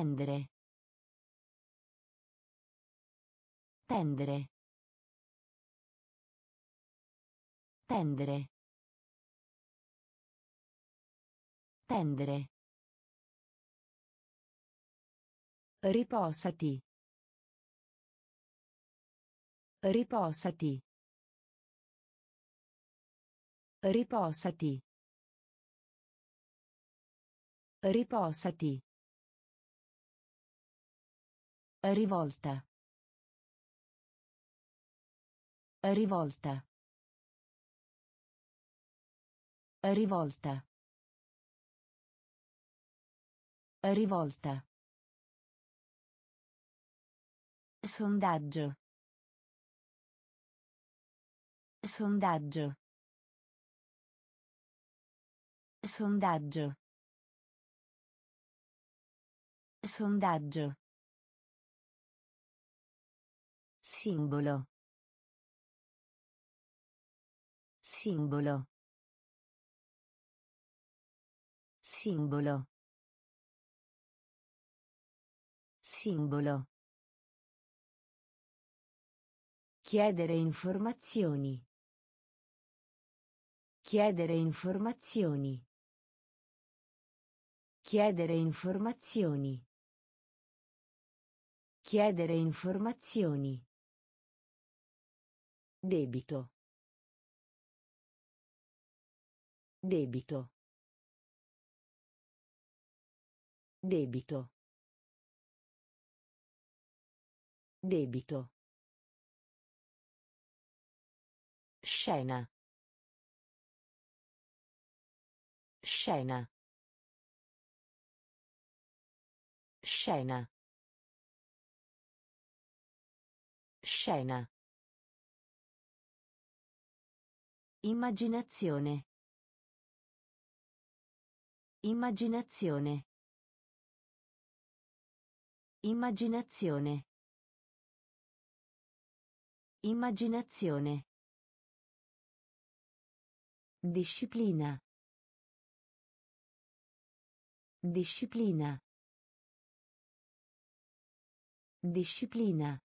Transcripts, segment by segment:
Tendere. Tendere. Tendere. Tendere. Riposati. Riposati. Riposati. Riposati. Rivolta. Rivolta. Rivolta. Rivolta. Sondaggio. Sondaggio. Sondaggio. Sondaggio. Simbolo. Simbolo. Simbolo. Simbolo. Chiedere informazioni. Chiedere informazioni. Chiedere informazioni. Chiedere informazioni. Debito. Debito. Debito. Debito. Scena. Scena. Scena. Scena. Immaginazione. Immaginazione. Immaginazione. Immaginazione. Disciplina. Disciplina. Disciplina.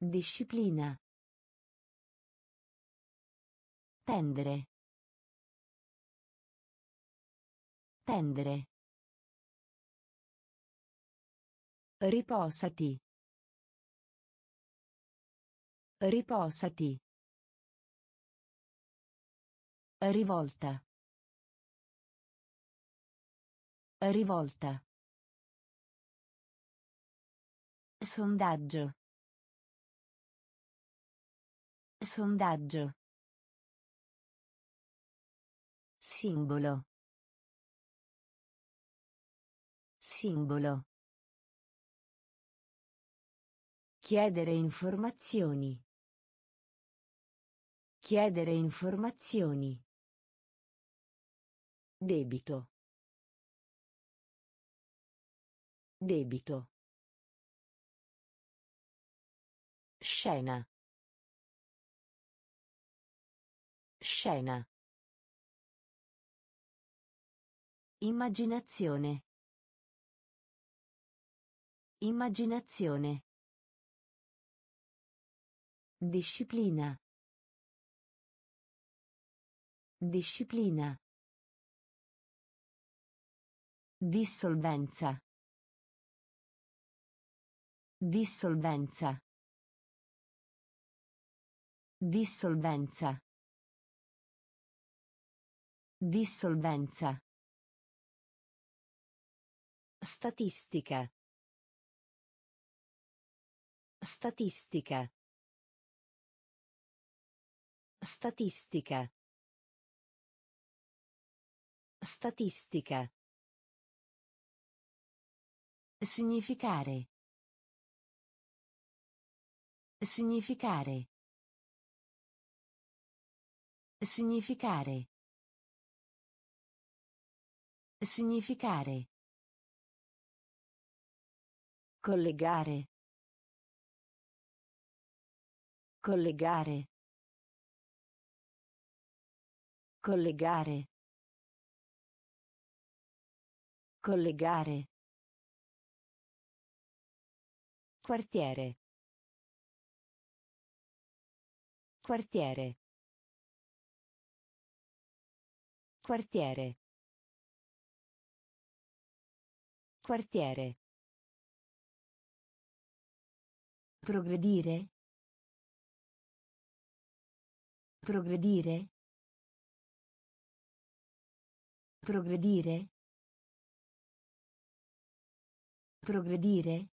Disciplina. Tendere. Tendere. Riposati. Riposati. Rivolta. Rivolta. Sondaggio. Sondaggio. Simbolo. Simbolo. Chiedere informazioni. Chiedere informazioni. Debito. Debito. Scena. Scena. Immaginazione. Immaginazione. Disciplina. Disciplina. Dissolvenza. Dissolvenza. Dissolvenza. Dissolvenza. Statistica. Statistica. Statistica. Statistica. Significare. Significare. Significare. Significare. Collegare. Collegare. Collegare. Collegare. Quartiere. Quartiere. Quartiere. Quartiere. Progredire. Progredire. Progredire. Progredire.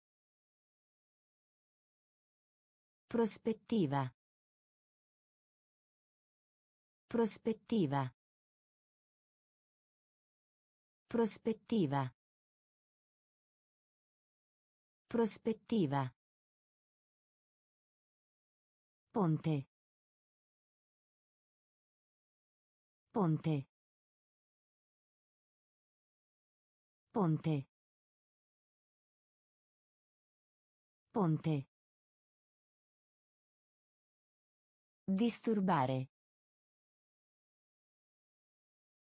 Prospettiva. Prospettiva. Prospettiva. Prospettiva. Ponte. Ponte. Ponte. Ponte. Disturbare.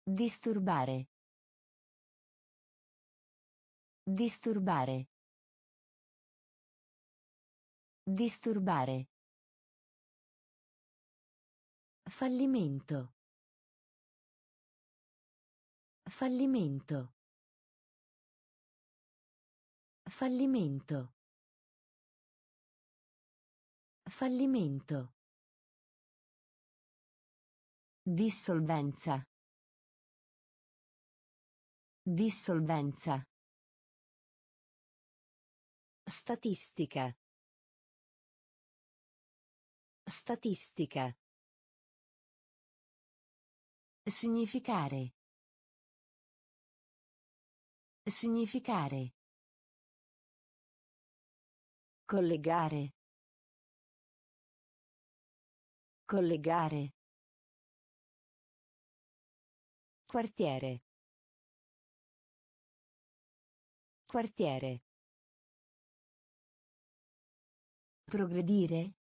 Disturbare. Disturbare. Disturbare. Fallimento. Fallimento. Fallimento. Fallimento. Dissolvenza. Dissolvenza. Statistica. Statistica. Significare. Significare. Collegare. Collegare. Quartiere. Quartiere. Progredire.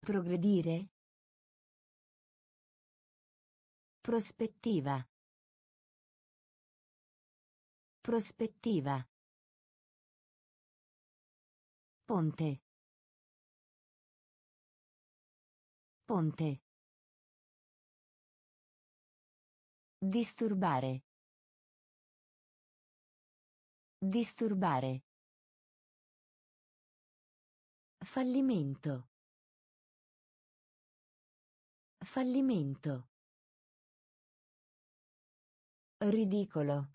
Progredire. Prospettiva. Prospettiva. Ponte. Ponte. Disturbare. Disturbare. Fallimento. Fallimento. Ridicolo.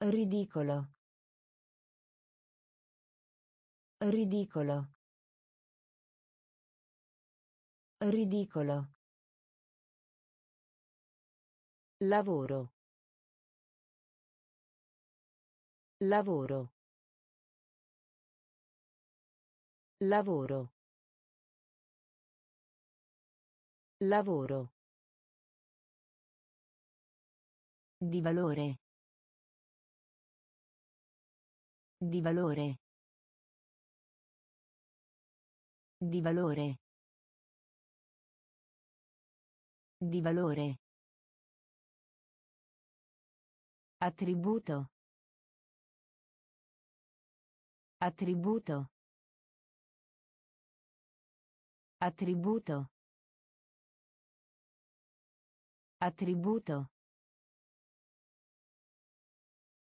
Ridicolo. Ridicolo. Ridicolo. Lavoro. Lavoro. Lavoro. Lavoro. Di valore. Di valore. Di valore. Di valore. Attributo. Attributo. Attributo. Attributo.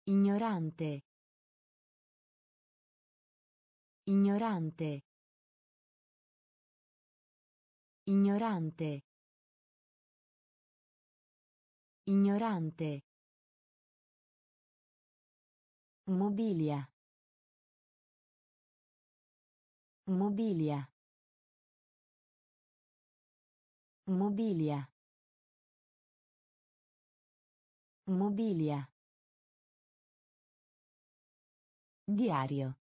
Ignorante. Ignorante. Ignorante. Ignorante. Mobilia. Mobilia. Mobilia. Mobilia. Diario.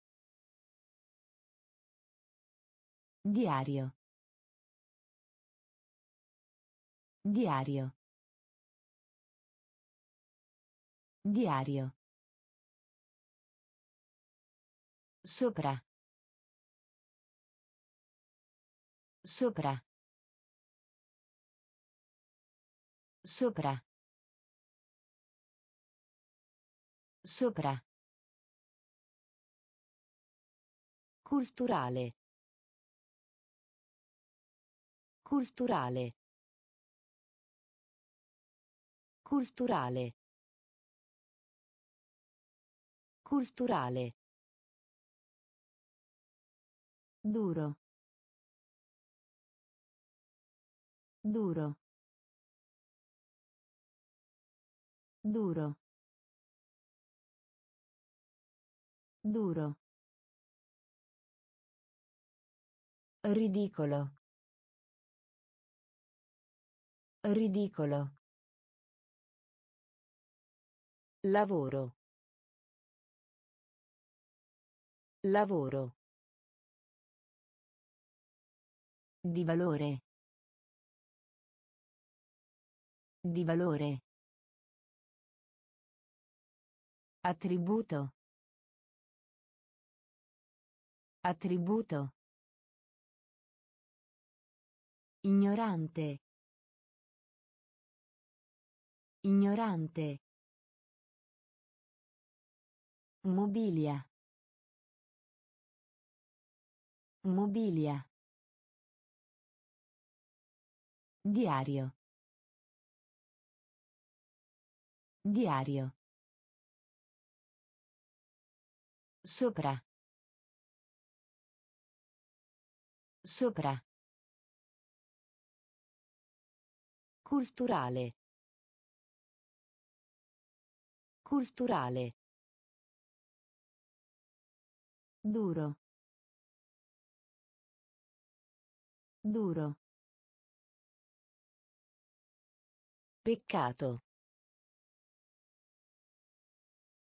Diario. Diario. Diario. Sopra. Sopra. Sopra. Sopra. Culturale. Culturale. Culturale. Culturale. Duro. Duro. Duro. Duro. Ridicolo. Ridicolo. Lavoro. Lavoro. Di valore. Di valore. Attributo. Attributo. Ignorante. Ignorante. Mobilia. Mobilia. Diario. Diario. Sopra. Sopra. Culturale. Culturale. Duro. Duro. Peccato.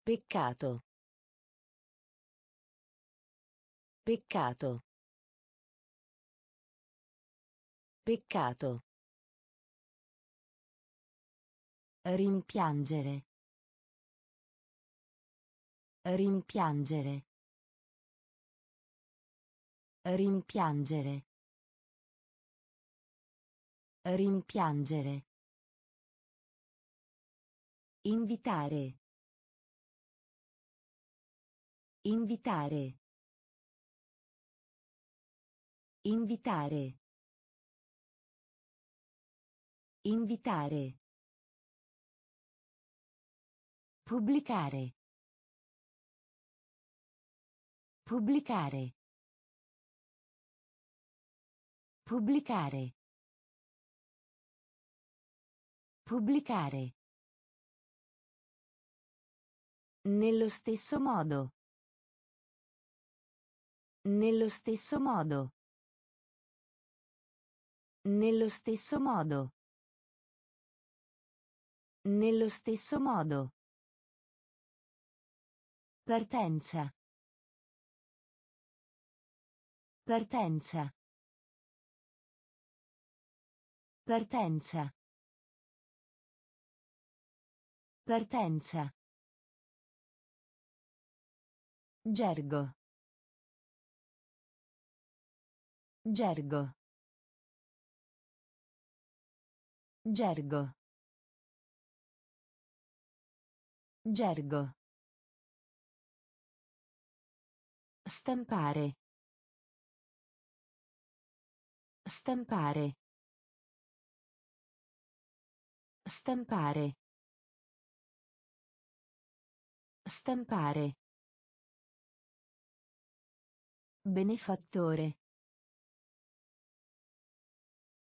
Peccato. Peccato. Peccato. Rimpiangere. Rimpiangere. Rimpiangere. Rimpiangere. Invitare. Invitare. Invitare. Invitare. Pubblicare. Pubblicare. Pubblicare. Pubblicare. Nello stesso modo. Nello stesso modo. Nello stesso modo. Nello stesso modo. Partenza. Partenza. Partenza. Partenza. Gergo. Gergo. Gergo. Gergo. Stampare. Stampare. Stampare. Stampare. Benefattore.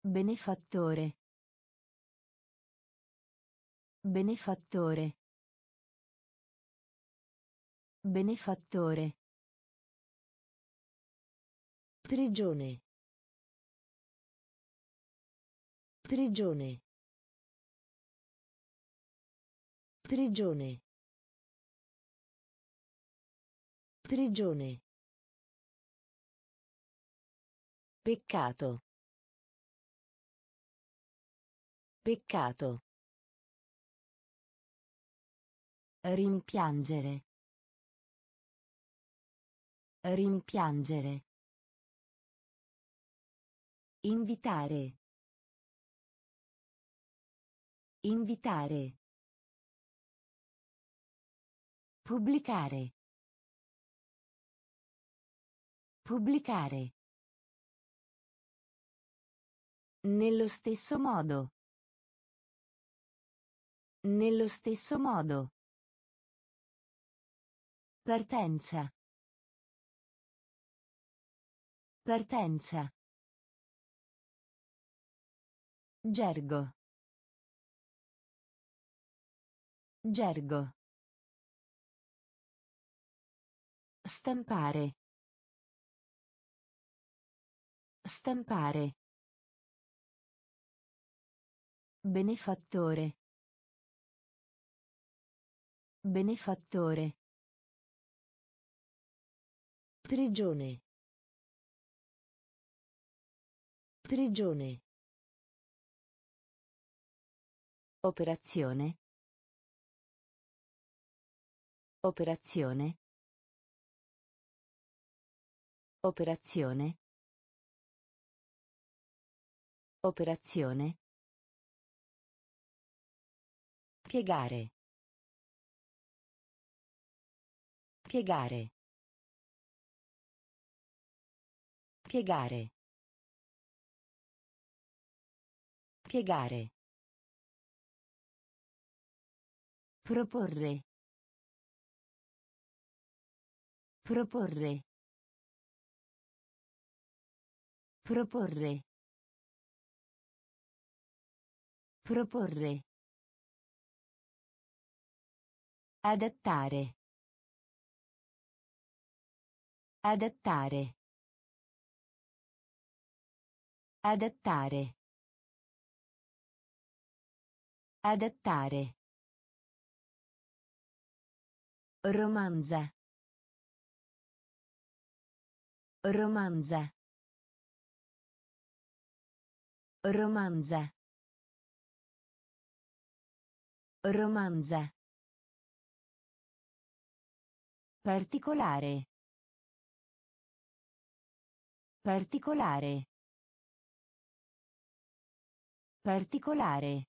Benefattore. Benefattore. Benefattore. Prigione. Prigione. Prigione. Prigione. Peccato. Peccato. Rimpiangere. Rimpiangere. Invitare. Invitare. Pubblicare. Pubblicare. Nello stesso modo. Nello stesso modo. Partenza. Partenza. Gergo. Gergo. Stampare. Stampare. Benefattore. Benefattore. Prigione. Prigione. Operazione. Operazione. Operazione. Operazione. Piegare. Piegare. Piegare. Piegare. Proporre. Proporre. Proporre. Proporre. Adattare. Adattare. Adattare. Adattare. Romanza. Romanza. Romanza. Romanza. Particolare. Particolare. Particolare.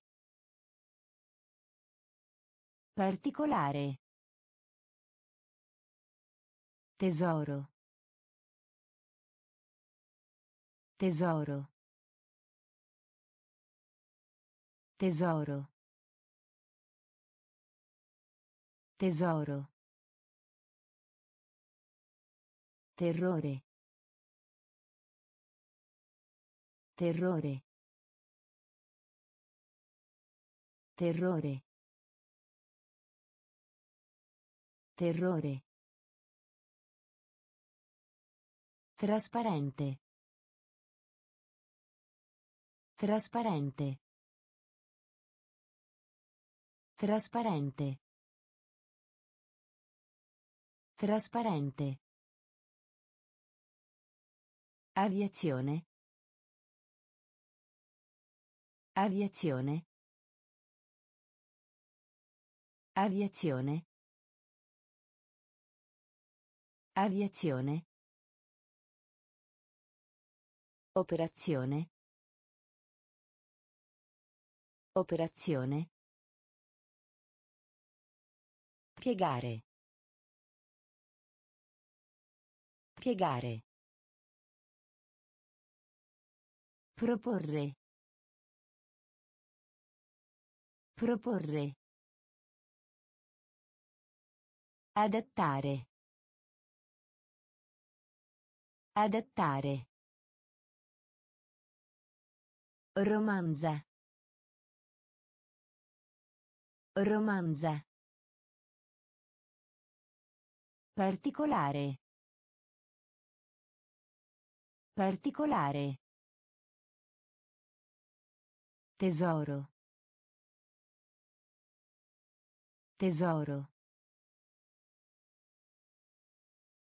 Particolare. Tesoro. Tesoro. Tesoro. Tesoro. Terrore. Terrore. Terrore. Terrore. Trasparente. Trasparente. Trasparente. Trasparente. Aviazione. Aviazione. Aviazione. Aviazione. Operazione. Operazione. Piegare. Piegare. Proporre. Proporre. Adattare. Adattare. Romanza. Romanza. Particolare. Particolare. Tesoro. Tesoro.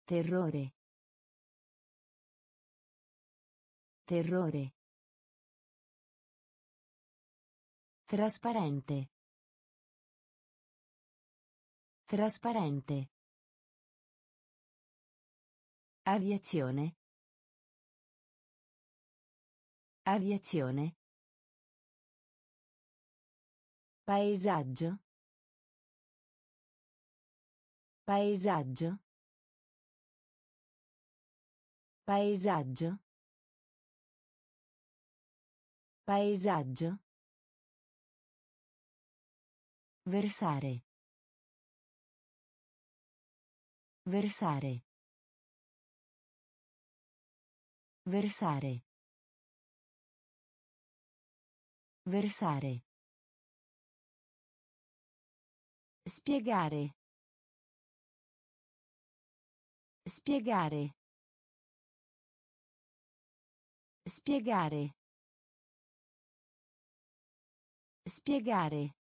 Terrore. Terrore. Trasparente. Trasparente. Aviazione. Aviazione. Paesaggio. Paesaggio. Paesaggio. Paesaggio. Versare. Versare. Versare. Versare. Spiegare. Spiegare. Spiegare. Spiegare.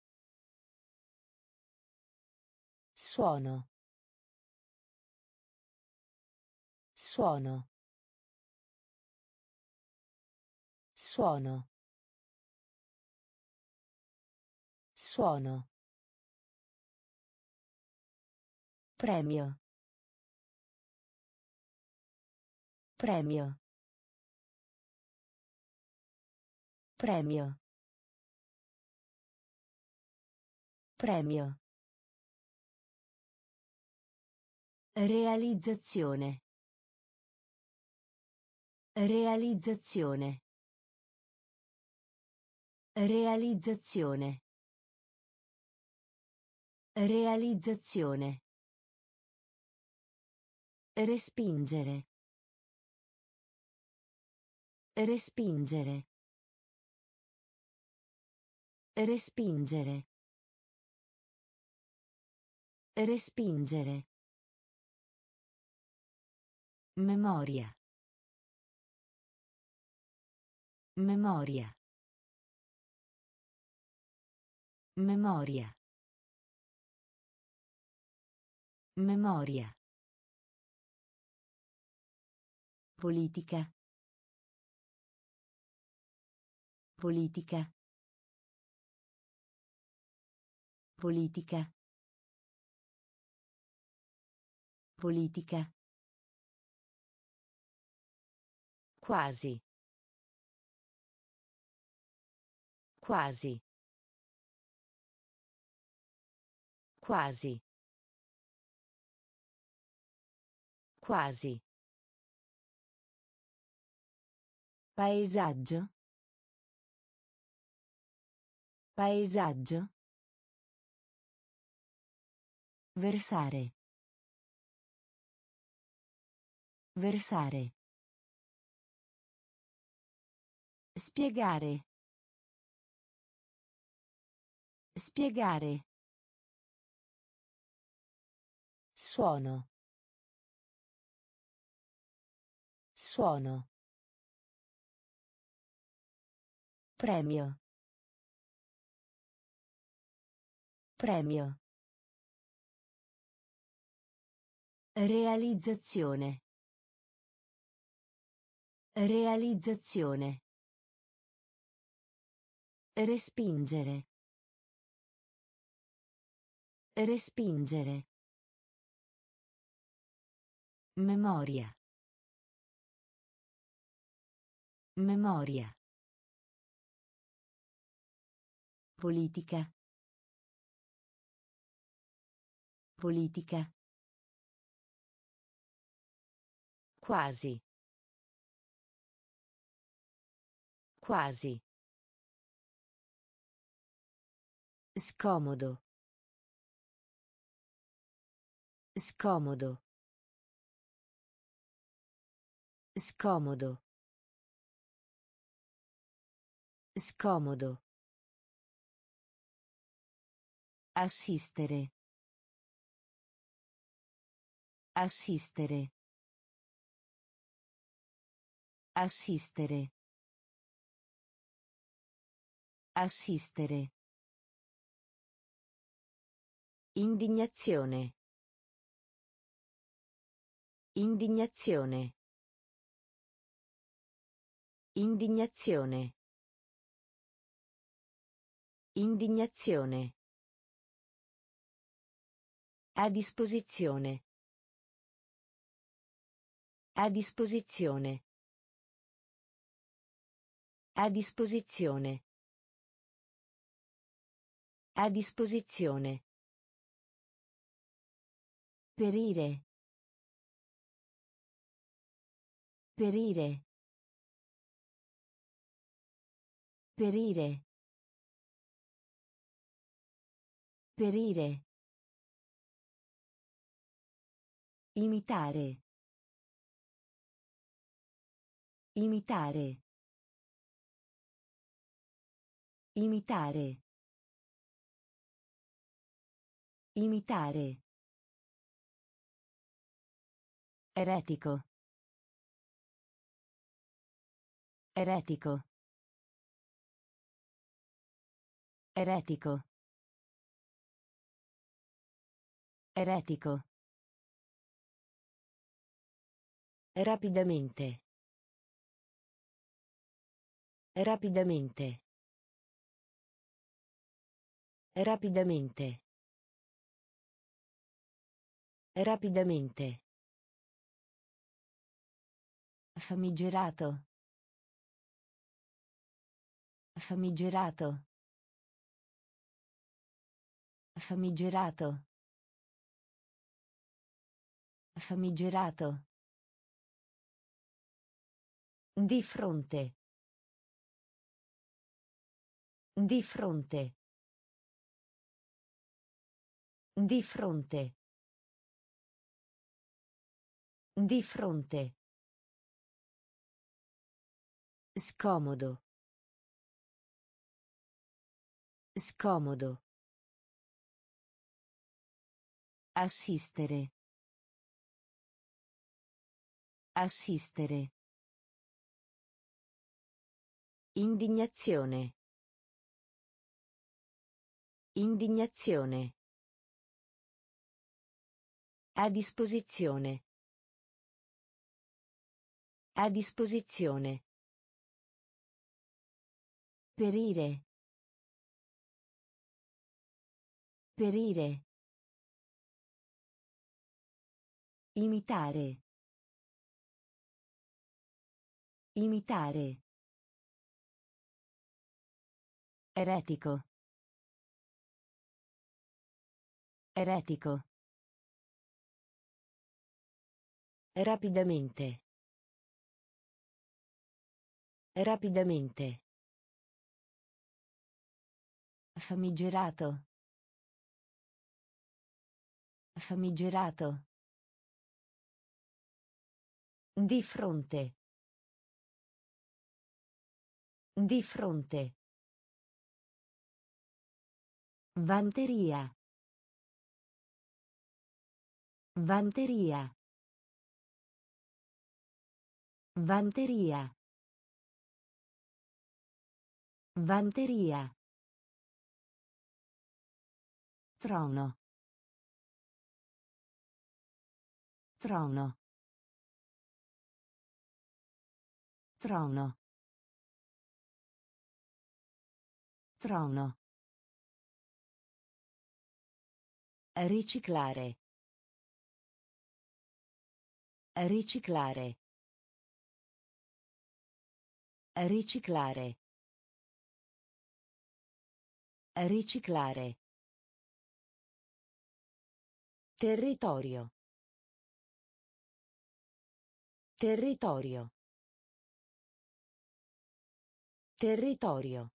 Suono. Suono. Suono. Suono. Premio. Premio. Premio. Premio. Realizzazione. Realizzazione. Realizzazione. Realizzazione. Respingere. Respingere. Respingere. Respingere. Memoria. Memoria. Memoria. Memoria. Politica. Politica. Politica. Politica. Quasi. Quasi. Quasi. Quasi. Paesaggio. Paesaggio. Versare. Versare. Spiegare. Spiegare. Suono. Suono. Premio. Premio. Realizzazione. Realizzazione. Respingere. Respingere. Memoria. Memoria. Politica. Politica. Quasi. Quasi. Scomodo. Scomodo. Scomodo. Scomodo. Assistere. Assistere. Assistere. Assistere. Indignazione. Indignazione. Indignazione. Indignazione. A disposizione. A disposizione. A disposizione. A disposizione. Perire. Perire. Perire. Perire. Imitare. Imitare. Imitare. Imitare. Eretico. Eretico. Eretico. Eretico. Rapidamente. Rapidamente. Rapidamente. Rapidamente. Famigerato. Famigerato. Famigerato. Famigerato. Di fronte. Di fronte. Di fronte. Di fronte. Scomodo. Scomodo. Assistere. Assistere. Indignazione. Indignazione. A disposizione. A disposizione. Perire. Perire. Imitare. Imitare. Eretico. Eretico. Rapidamente. Rapidamente. Famigerato. Famigerato. Di fronte. Di fronte. Vanteria. Vanteria. Vanteria. Vanteria. Trono. Trono. Trono. Trono. Riciclare. Riciclare. Riciclare. Riciclare. Territorio. Territorio. Territorio.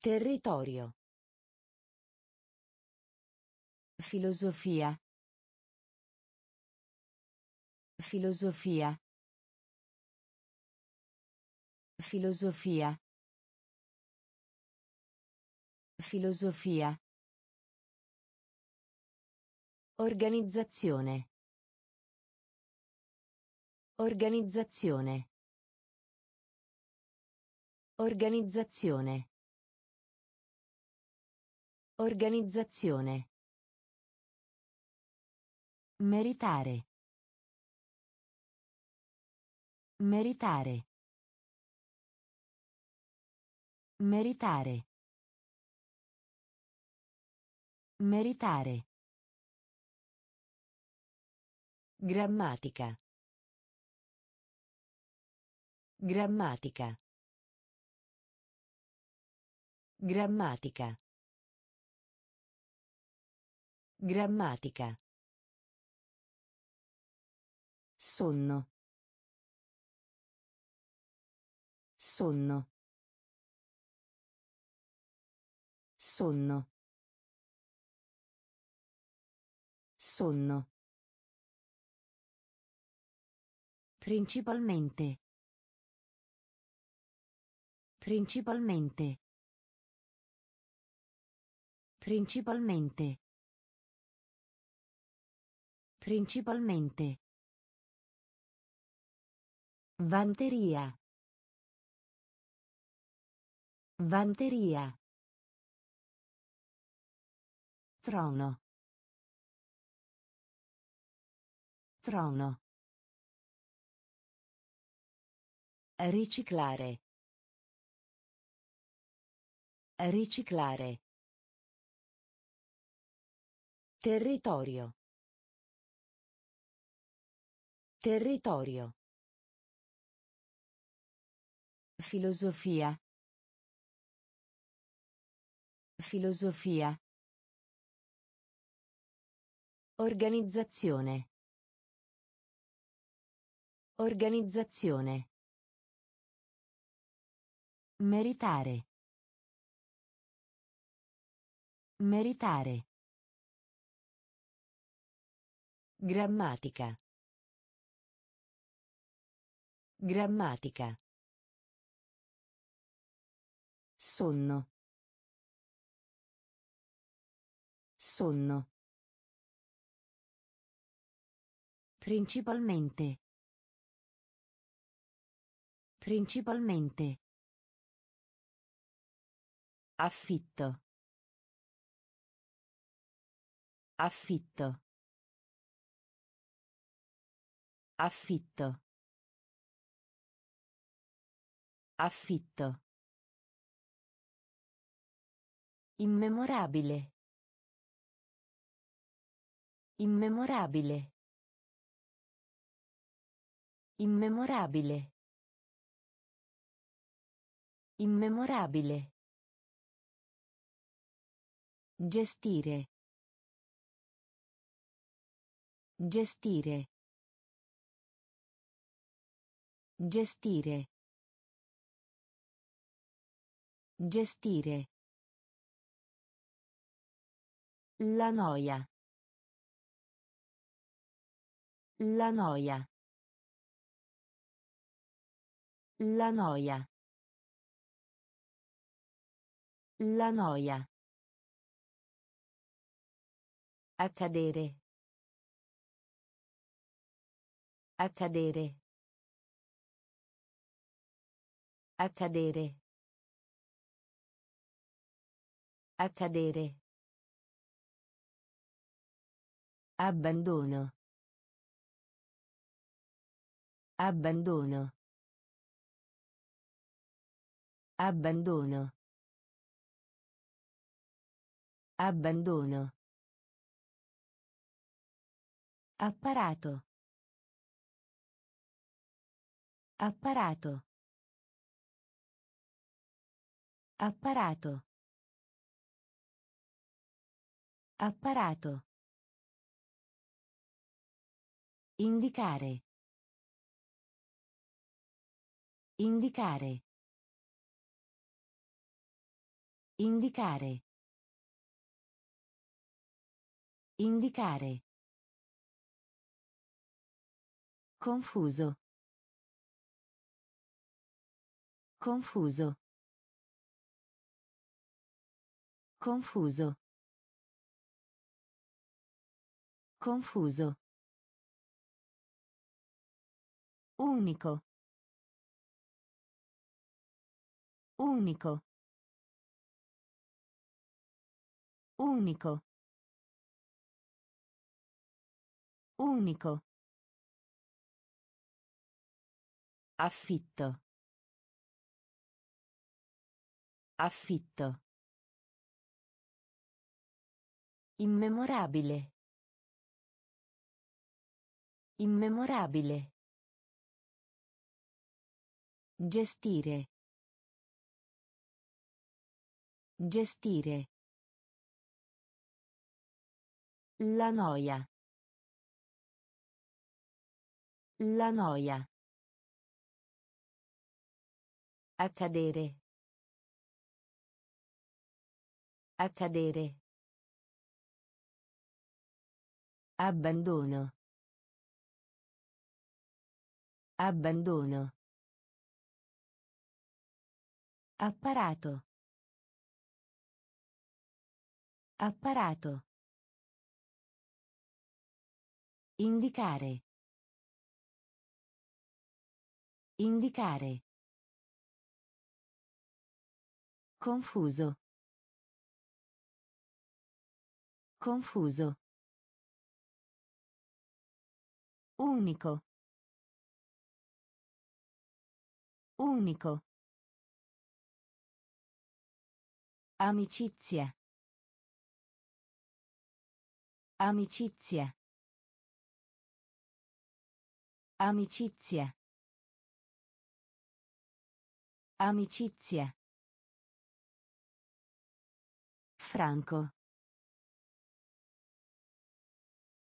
Territorio. Filosofia. Filosofia. Filosofia. Filosofia. Organizzazione. Organizzazione. Organizzazione. Organizzazione. Meritare. Meritare. Meritare. Meritare. Grammatica. Grammatica. Grammatica. Grammatica. Sonno. Sonno. Sonno. Sonno. Principalmente. Principalmente. Principalmente. Principalmente. Vanteria. Vanteria. Trono. Trono. Riciclare. Riciclare. Territorio. Territorio. Filosofia. Filosofia. Organizzazione. Organizzazione. Meritare. Meritare. Grammatica. Grammatica. Sonno. Sonno. Principalmente. Principalmente. Affitto. Affitto. Affitto. Affitto. Immemorabile. Immemorabile. Immemorabile. Immemorabile. Gestire. Gestire. Gestire. Gestire. La noia. La noia. La noia. La noia. Accadere. Accadere. Accadere. Accadere. Abbandono. Abbandono. Abbandono. Abbandono. Apparato. Apparato. Apparato. Apparato. Indicare. Indicare. Indicare. Indicare. Confuso. Confuso. Confuso. Confuso. Unico. Unico. Unico. Unico. Affitto. Affitto. Immemorabile. Immemorabile. Gestire. Gestire. La noia. La noia. Accadere. Accadere. Abbandono. Abbandono. Apparato. Apparato. Indicare. Indicare. Confuso. Confuso. Unico. Unico. Amicizia. Amicizia. Amicizia. Amicizia. Franco.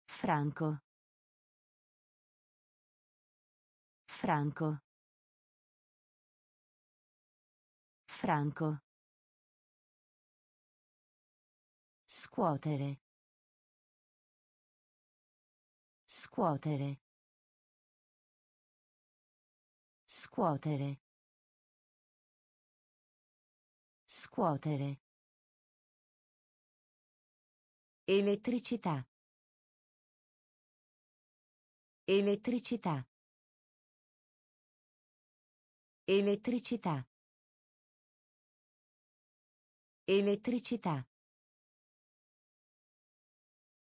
Franco. Franco. Franco. Scuotere. Scuotere. Scuotere. Scuotere. Elettricità. Elettricità. Elettricità. Elettricità.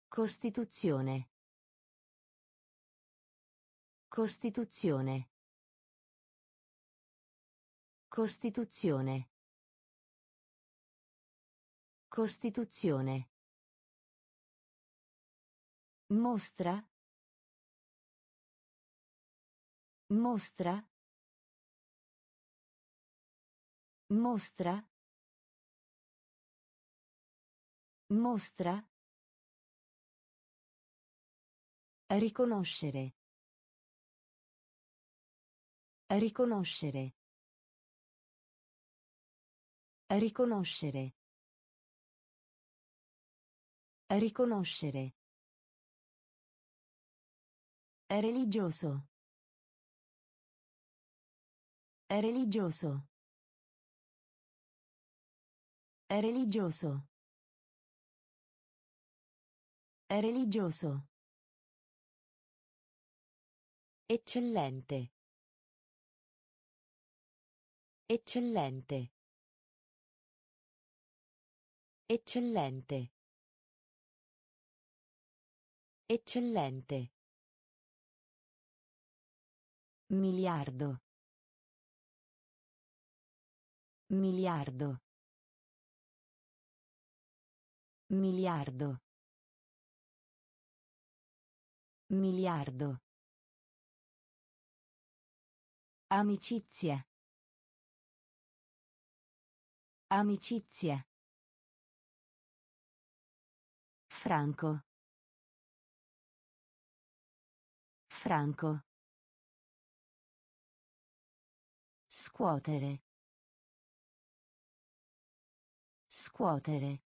Costituzione. Costituzione. Costituzione. Costituzione. Mostra. Mostra. Mostra. Mostra. Riconoscere. Riconoscere. Riconoscere. Riconoscere. Religioso. Religioso. Religioso. Religioso. Eccellente. Eccellente. Eccellente. Eccellente. Miliardo. Miliardo. Miliardo. Miliardo. Amicizia. Amicizia. Franco. Franco. Scuotere. Scuotere.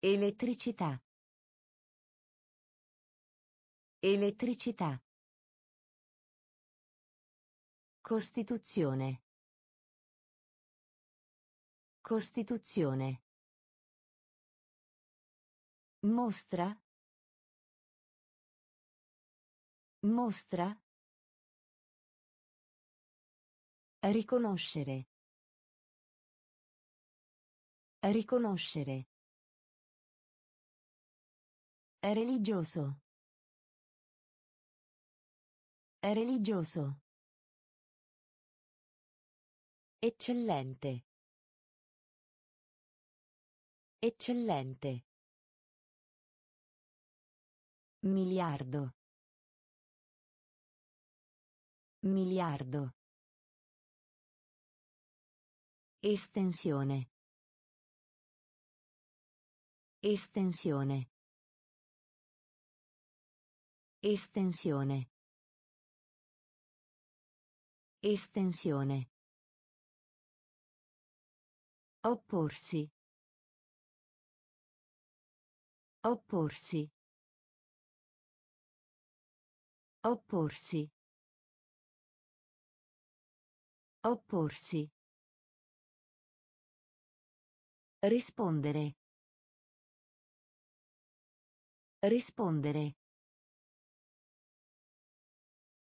Elettricità. Elettricità. Costituzione. Costituzione. Mostra. Mostra. Riconoscere. Riconoscere. Religioso. Religioso. Eccellente. Eccellente. Miliardo. Miliardo. Estensione. Estensione. Estensione. Estensione. Opporsi. Opporsi. Opporsi. Opporsi. Rispondere. Rispondere.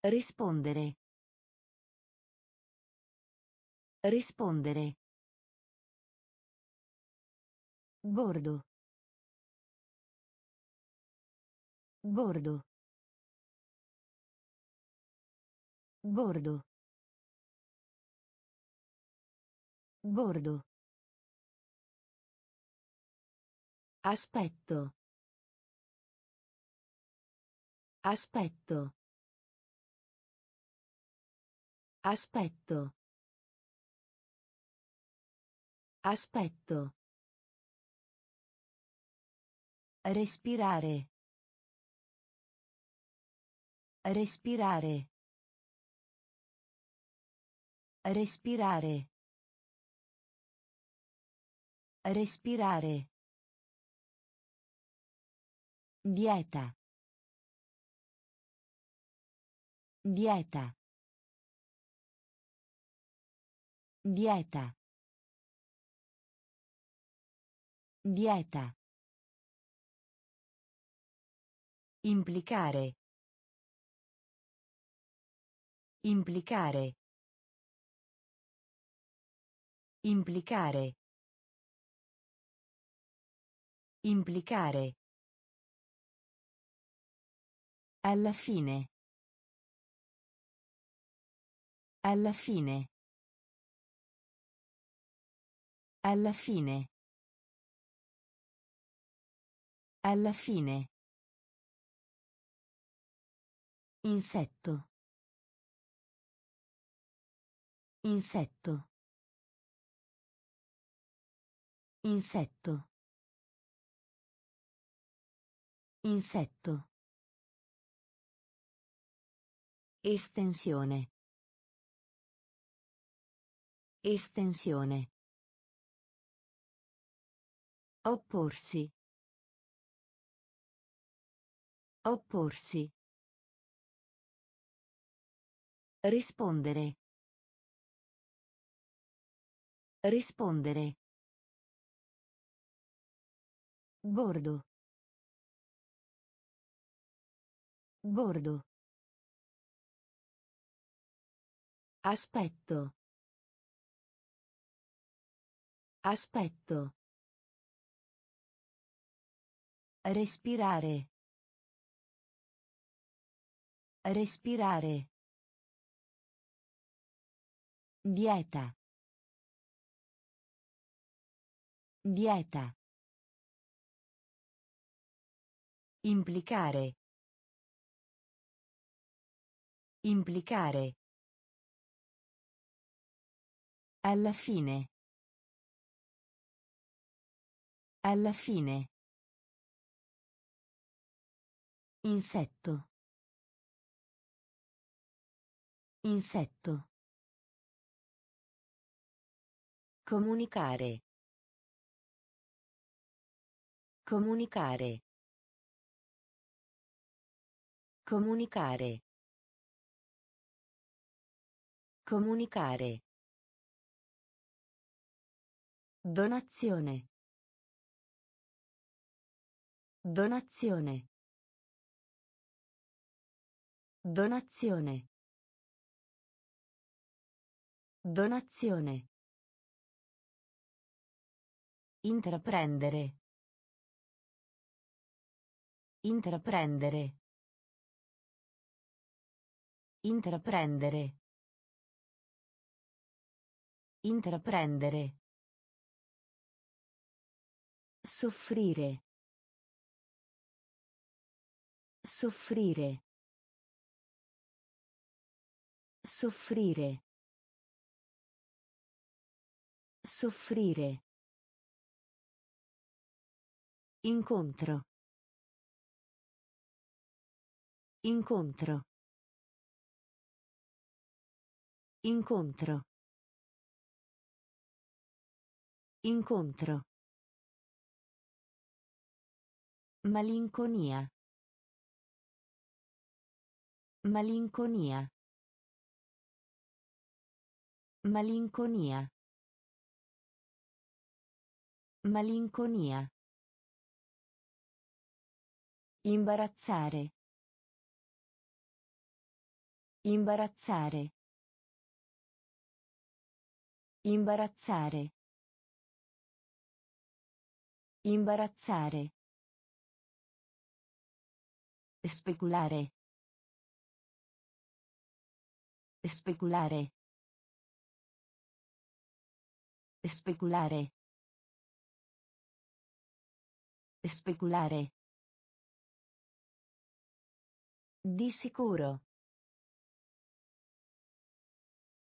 Rispondere. Rispondere. Bordo. Bordo. Bordo. Bordo. Aspetto. Aspetto. Aspetto. Aspetto. Respirare. Respirare. Respirare. Respirare. Dieta. Dieta. Dieta. Dieta. Implicare. Implicare. Implicare. Implicare. Alla fine. Alla fine. Alla fine. Alla fine. Insetto. Insetto. Insetto. Insetto. Estensione. Estensione. Opporsi. Opporsi. Rispondere. Rispondere. Bordo. Bordo. Aspetto. Aspetto. Respirare. Respirare. Dieta. Dieta. Implicare. Implicare. Alla fine. Alla fine. Insetto. Insetto. Comunicare. Comunicare. Comunicare. Comunicare. Donazione. Donazione. Donazione. Donazione. Intraprendere. Intraprendere. Intraprendere. Intraprendere. Soffrire. Soffrire. Soffrire. Soffrire. Incontro. Incontro. Incontro. Incontro. Malinconia. Malinconia. Malinconia. Malinconia. Imbarazzare. Imbarazzare. Imbarazzare. Imbarazzare. Speculare. Speculare. Speculare. Speculare. Di sicuro.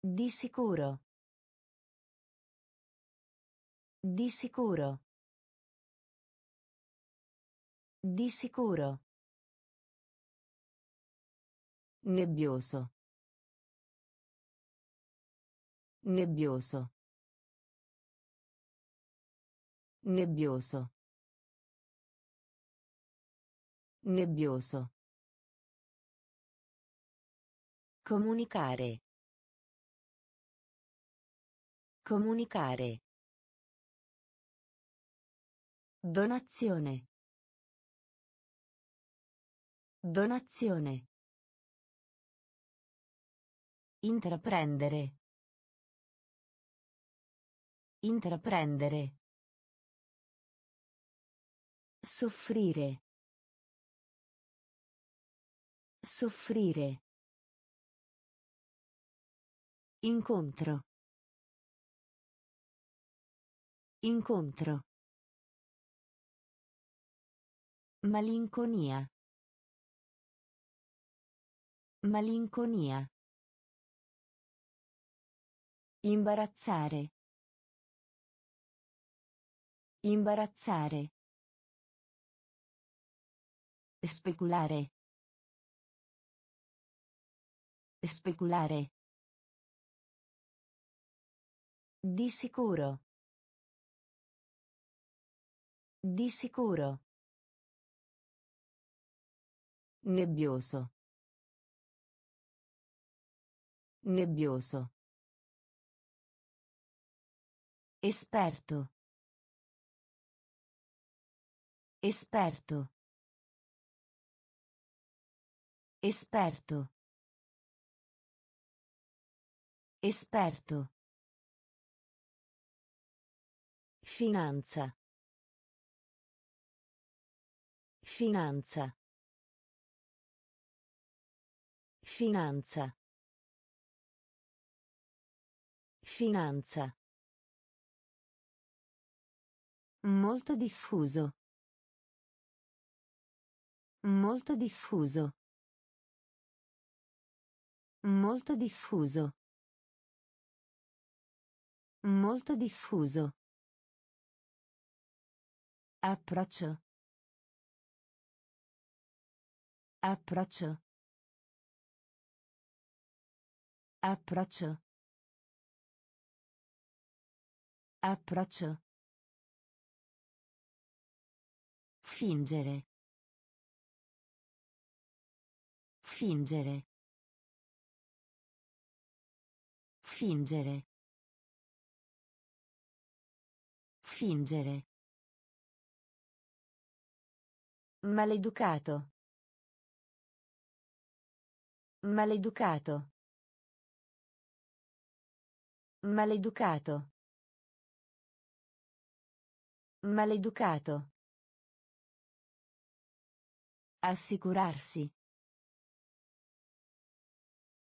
Di sicuro. Di sicuro. Di sicuro. Nebbioso. Nebbioso. Nebbioso. Nebbioso. Comunicare. Comunicare. Donazione. Donazione. Intraprendere. Intraprendere. Soffrire. Soffrire. Incontro. Incontro. Malinconia. Malinconia. Imbarazzare. Imbarazzare. Speculare. Speculare. Di sicuro. Di sicuro. Nebbioso. Nebbioso. Esperto. Esperto. Esperto. Esperto. Finanza. Finanza. Finanza. Finanza. Molto diffuso. Molto diffuso. Molto diffuso. Molto diffuso. Approccio. Approccio. Approccio. Approccio. Fingere. Fingere. Fingere. Fingere. Maleducato. Maleducato. Maleducato. Maleducato. Assicurarsi.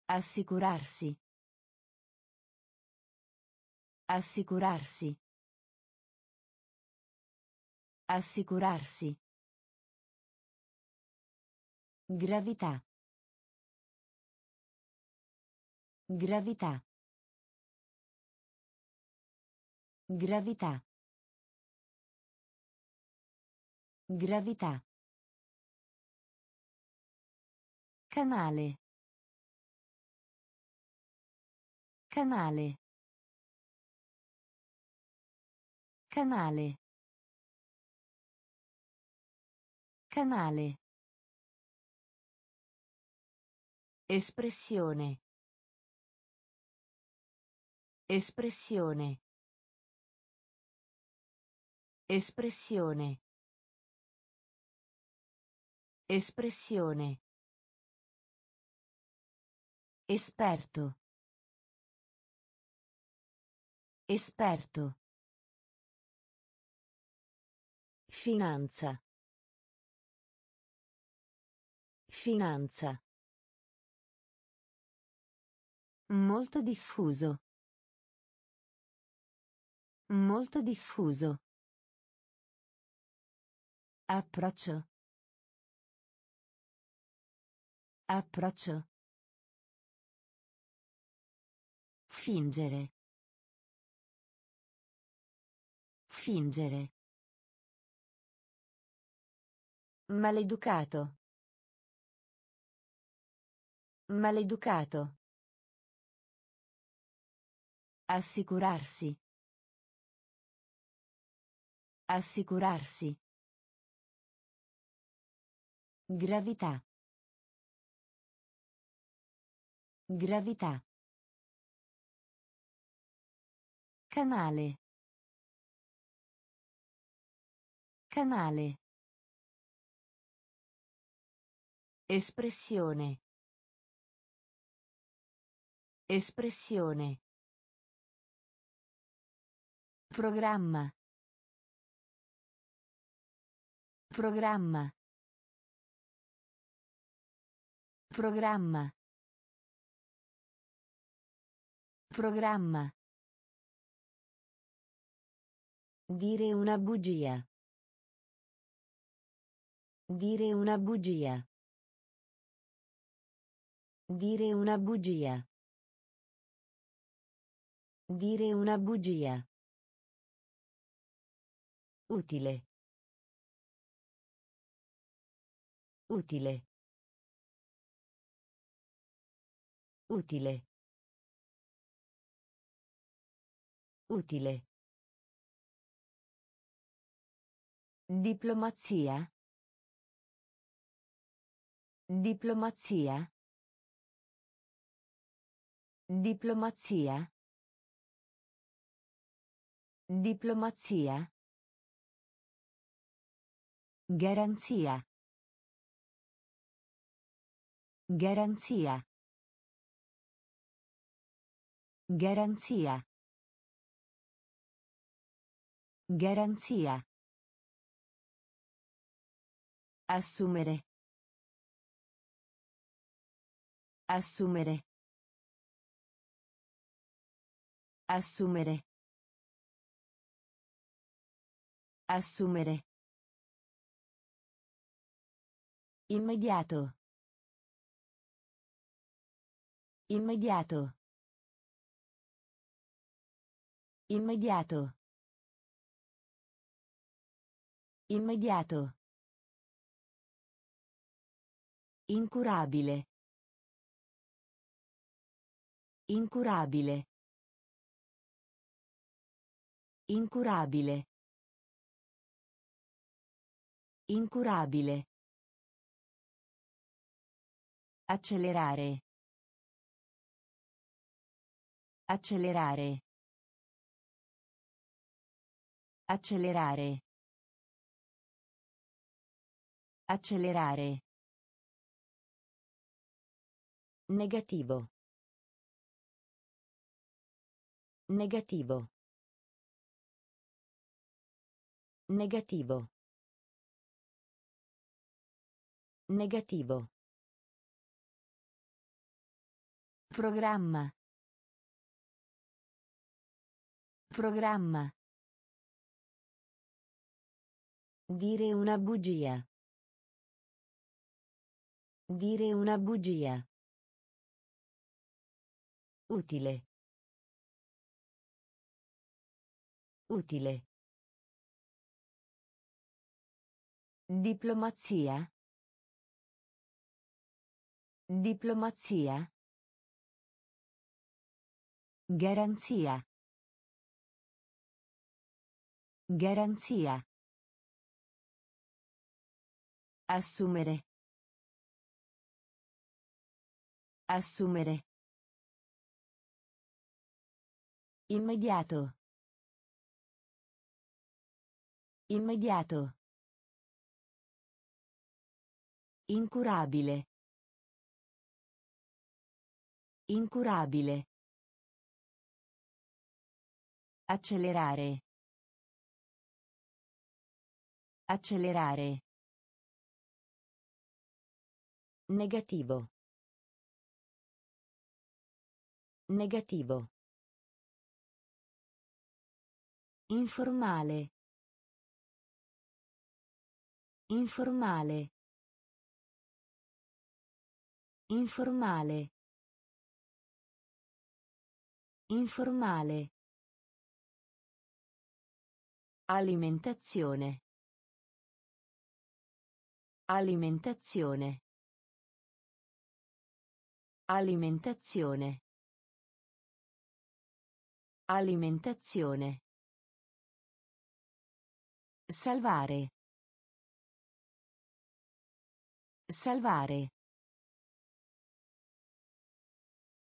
Assicurarsi. Assicurarsi. Assicurarsi. Gravità. Gravità. Gravità. Gravità. Canale. Canale. Canale. Canale. Espressione. Espressione. Espressione. Espressione. Esperto. Esperto. Finanza. Finanza. Molto diffuso. Molto diffuso. Approccio. Approccio. Fingere. Fingere. Maleducato. Maleducato. Assicurarsi. Assicurarsi. Gravità. Gravità. Canale. Canale. Espressione. Espressione. Programma. Programma. Programma. Programma. Dire una bugia. Dire una bugia. Dire una bugia. Dire una bugia. Utile. Utile. Utile. Utile. Diplomazia. Diplomazia. Diplomazia. Diplomazia. Garanzia. Garanzia. Garanzia. Garanzia. Assumere. Assumere. Assumere. Assumere. Immediato. Immediato. Immediato. Immediato. Incurabile. Incurabile. Incurabile. Incurabile. Accelerare. Accelerare. Accelerare. Accelerare. Negativo. Negativo. Negativo. Negativo. Programma. Programma. Dire una bugia. Dire una bugia. Utile. Utile. Diplomazia. Diplomazia. Garanzia. Garanzia. Assumere. Assumere. Immediato. Immediato. Incurabile. Incurabile. Accelerare. Accelerare. Negativo. Negativo. Informale. Informale. Informale. Informale. Alimentazione. Alimentazione. Alimentazione. Alimentazione. Salvare. Salvare.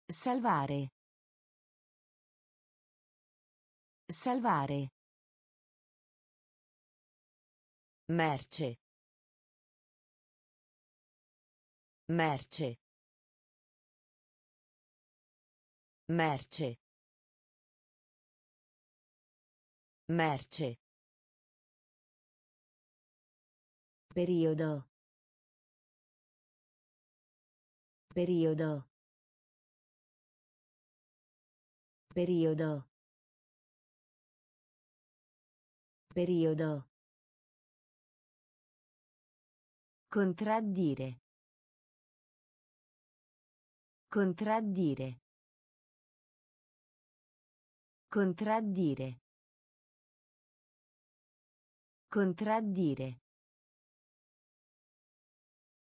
Salvare. Salvare. Merce. Merce. Merce. Merce. Periodo. Periodo. Periodo. Periodo. Contraddire. Contraddire. Contraddire. Contraddire.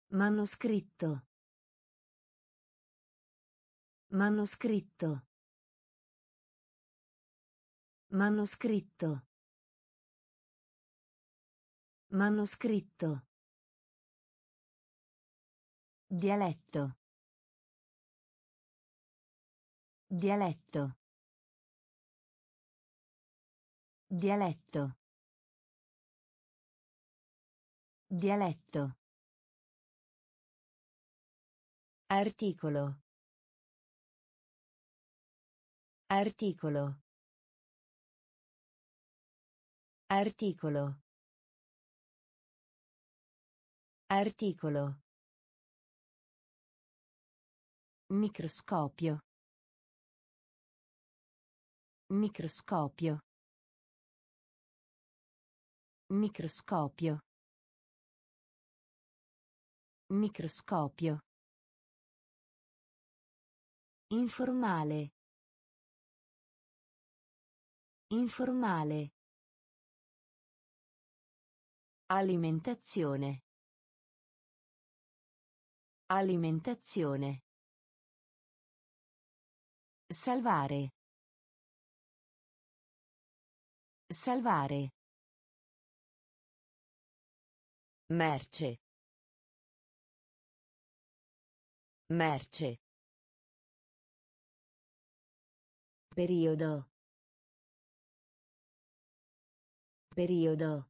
Manoscritto. Manoscritto. Manoscritto. Manoscritto. Dialetto. Dialetto. Dialetto. Dialetto. Articolo. Articolo. Articolo. Articolo. Microscopio. Microscopio. Microscopio. Microscopio. Informale. Informale. Alimentazione. Alimentazione. Salvare. Salvare. Merce. Merce. Periodo. Periodo.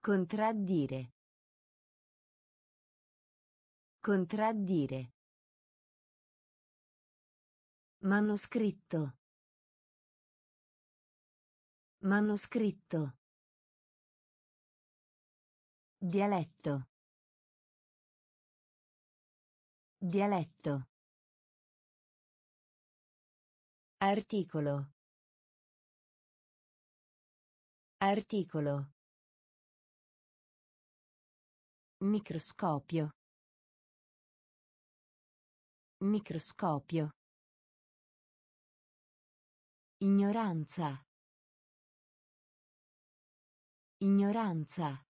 Contraddire. Contraddire. Manoscritto. Manoscritto. Dialetto. Dialetto. Articolo. Articolo. Microscopio. Microscopio. Ignoranza. Ignoranza.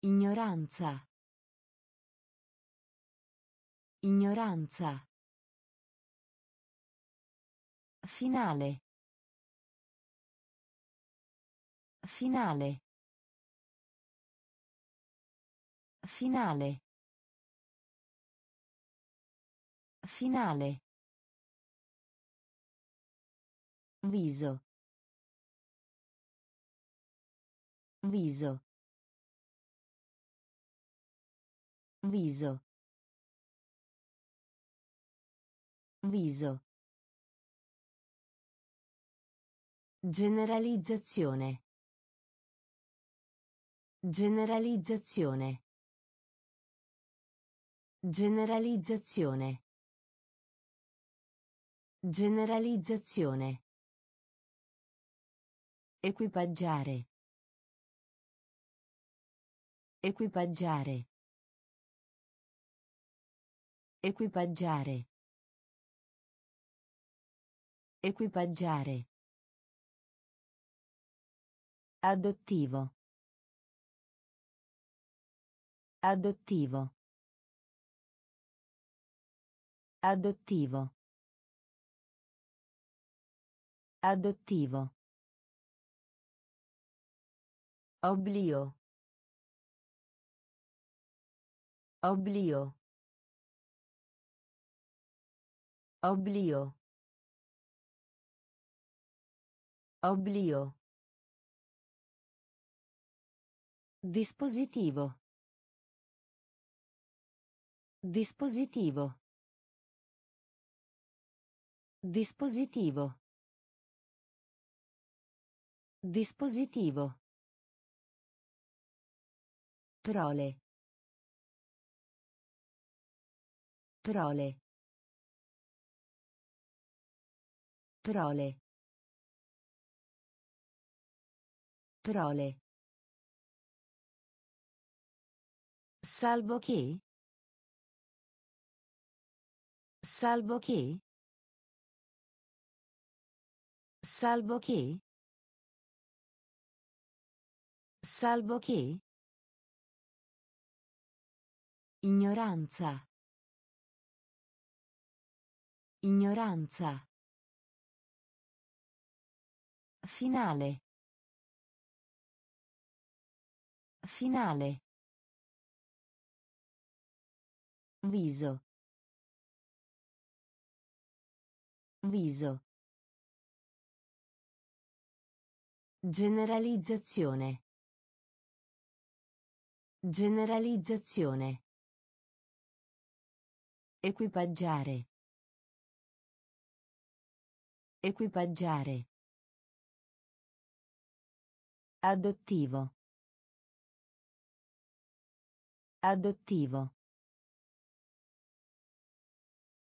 Ignoranza. Ignoranza. Finale. Finale. Finale. Finale. Viso. Viso. Viso. Viso. Generalizzazione. Generalizzazione. Generalizzazione. Generalizzazione. Equipaggiare. Equipaggiare. Equipaggiare. Equipaggiare. Adottivo. Adottivo. Adottivo. Adottivo. Oblio. Oblio. Oblio. Oblio. Dispositivo. Dispositivo. Dispositivo. Dispositivo. Prole. Prole. Prole. Prole. Salvo che? Salvo che? Salvo che? Salvo che? Ignoranza. Ignoranza. Finale. Finale. Viso. Viso. Generalizzazione. Generalizzazione. Equipaggiare. Equipaggiare. Adottivo. Adottivo.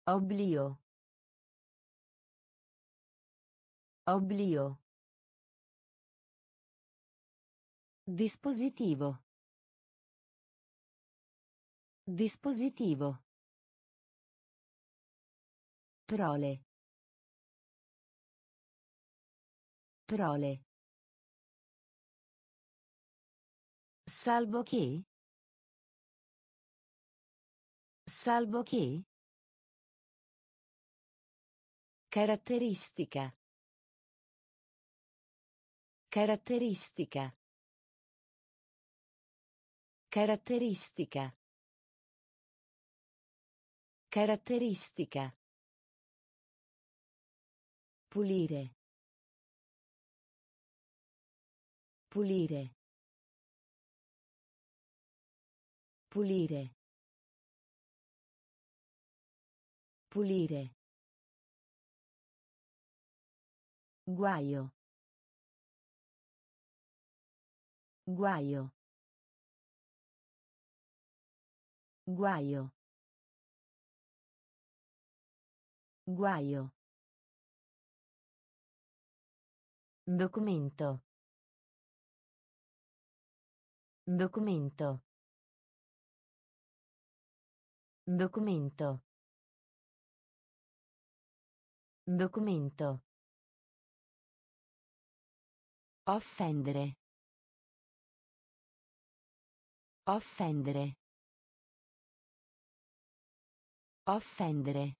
Oblio. Oblio. Dispositivo. Dispositivo. Prole. Prole. Salvo che? Salvo che? Caratteristica. Caratteristica. Caratteristica. Caratteristica. Pulire. Pulire. Pulire. Pulire. Guaio. Guaio. Guaio. Guaio. Documento. Documento. Documento. Documento. Offendere. Offendere. Offendere.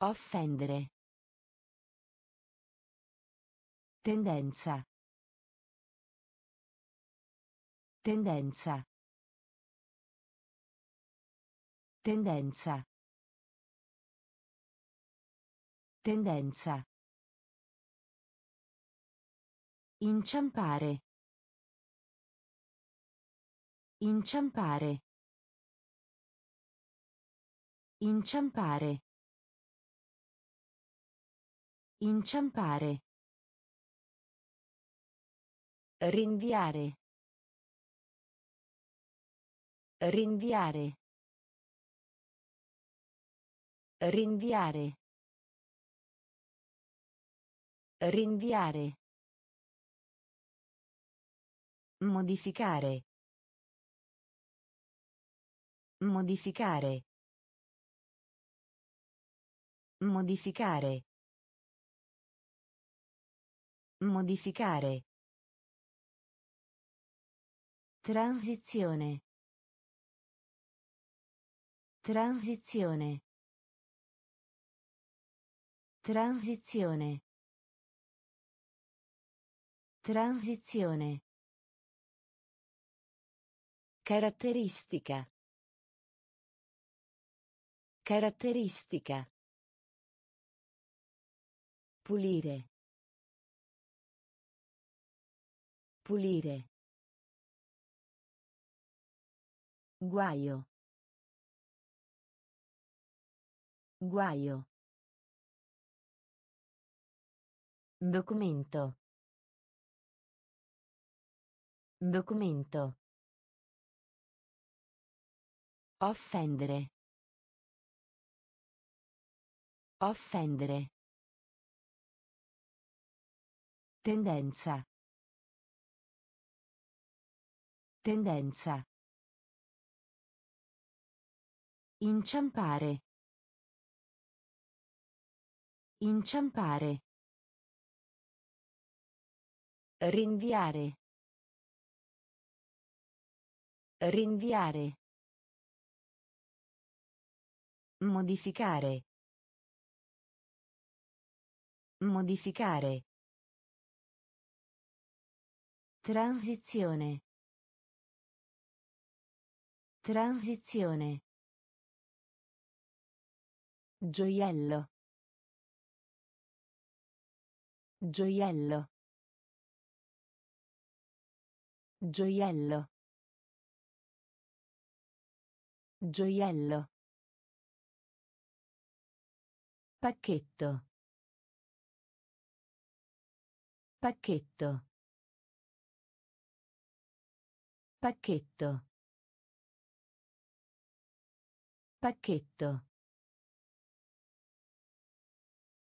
Offendere. Tendenza. Tendenza. Tendenza. Tendenza. Inciampare. Inciampare. Inciampare. Inciampare. Rinviare. Rinviare. Rinviare. Rinviare. Modificare. Modificare. Modificare. Modificare. Transizione. Transizione. Transizione. Transizione. Caratteristica. Caratteristica. Pulire. Pulire. Guaio. Guaio. Documento. Documento. Offendere. Offendere. Tendenza. Tendenza. Inciampare. Inciampare. Rinviare. Rinviare. Modificare. Modificare. Transizione. Transizione. Gioiello. Gioiello. Gioiello. Gioiello. Pacchetto. Pacchetto. Pacchetto. Pacchetto.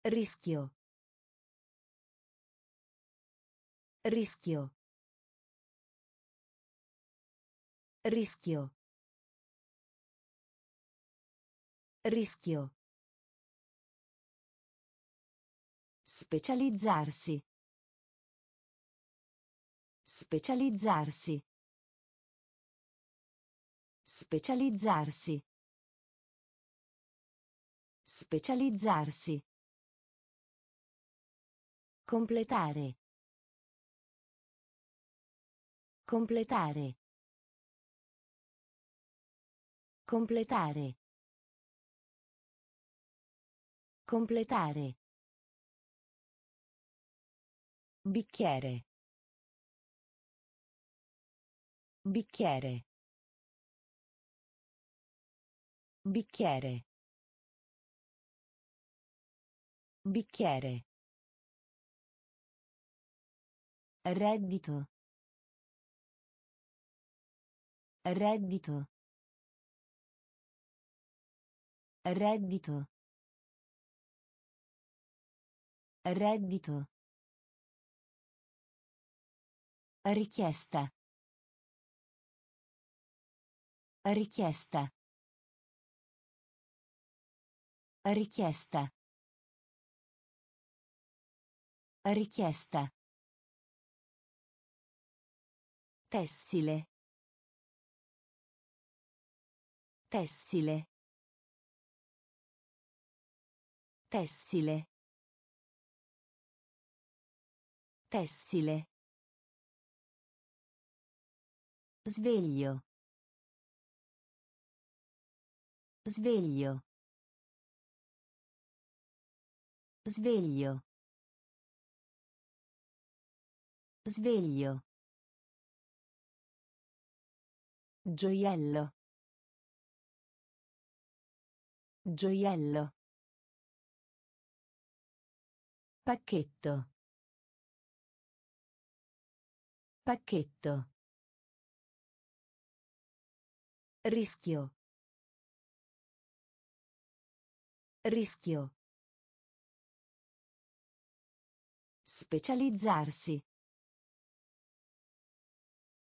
Rischio. Rischio. Rischio. Rischio. Specializzarsi. Specializzarsi. Specializzarsi. Specializzarsi. Completare. Completare. Completare. Completare. Bicchiere. Bicchiere. Bicchiere. Bicchiere. Reddito. Reddito. Reddito. Reddito. Richiesta. Richiesta. Richiesta. Richiesta. Tessile. Tessile. Tessile. Tessile. Sveglio. Sveglio. Sveglio. Sveglio. Gioiello. Gioiello. Pacchetto. Pacchetto. Rischio. Rischio. Specializzarsi.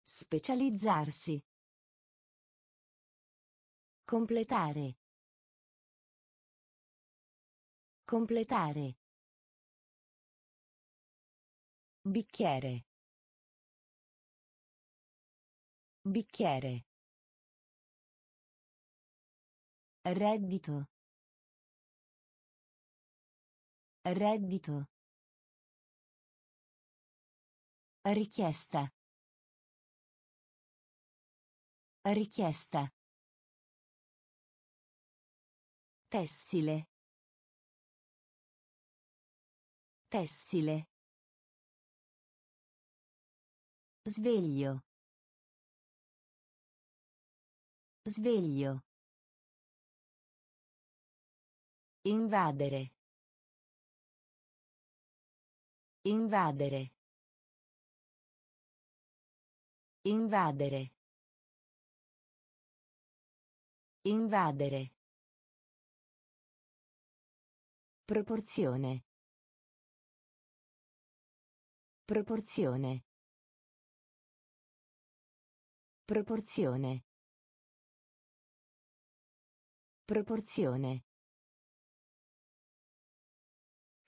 Specializzarsi. Completare. Completare. Bicchiere. Bicchiere. Reddito. Reddito. Richiesta. Richiesta. Tessile. Tessile. Sveglio. Sveglio. Invadere. Invadere. Invadere. Invadere. Proporzione. Proporzione. Proporzione. Proporzione.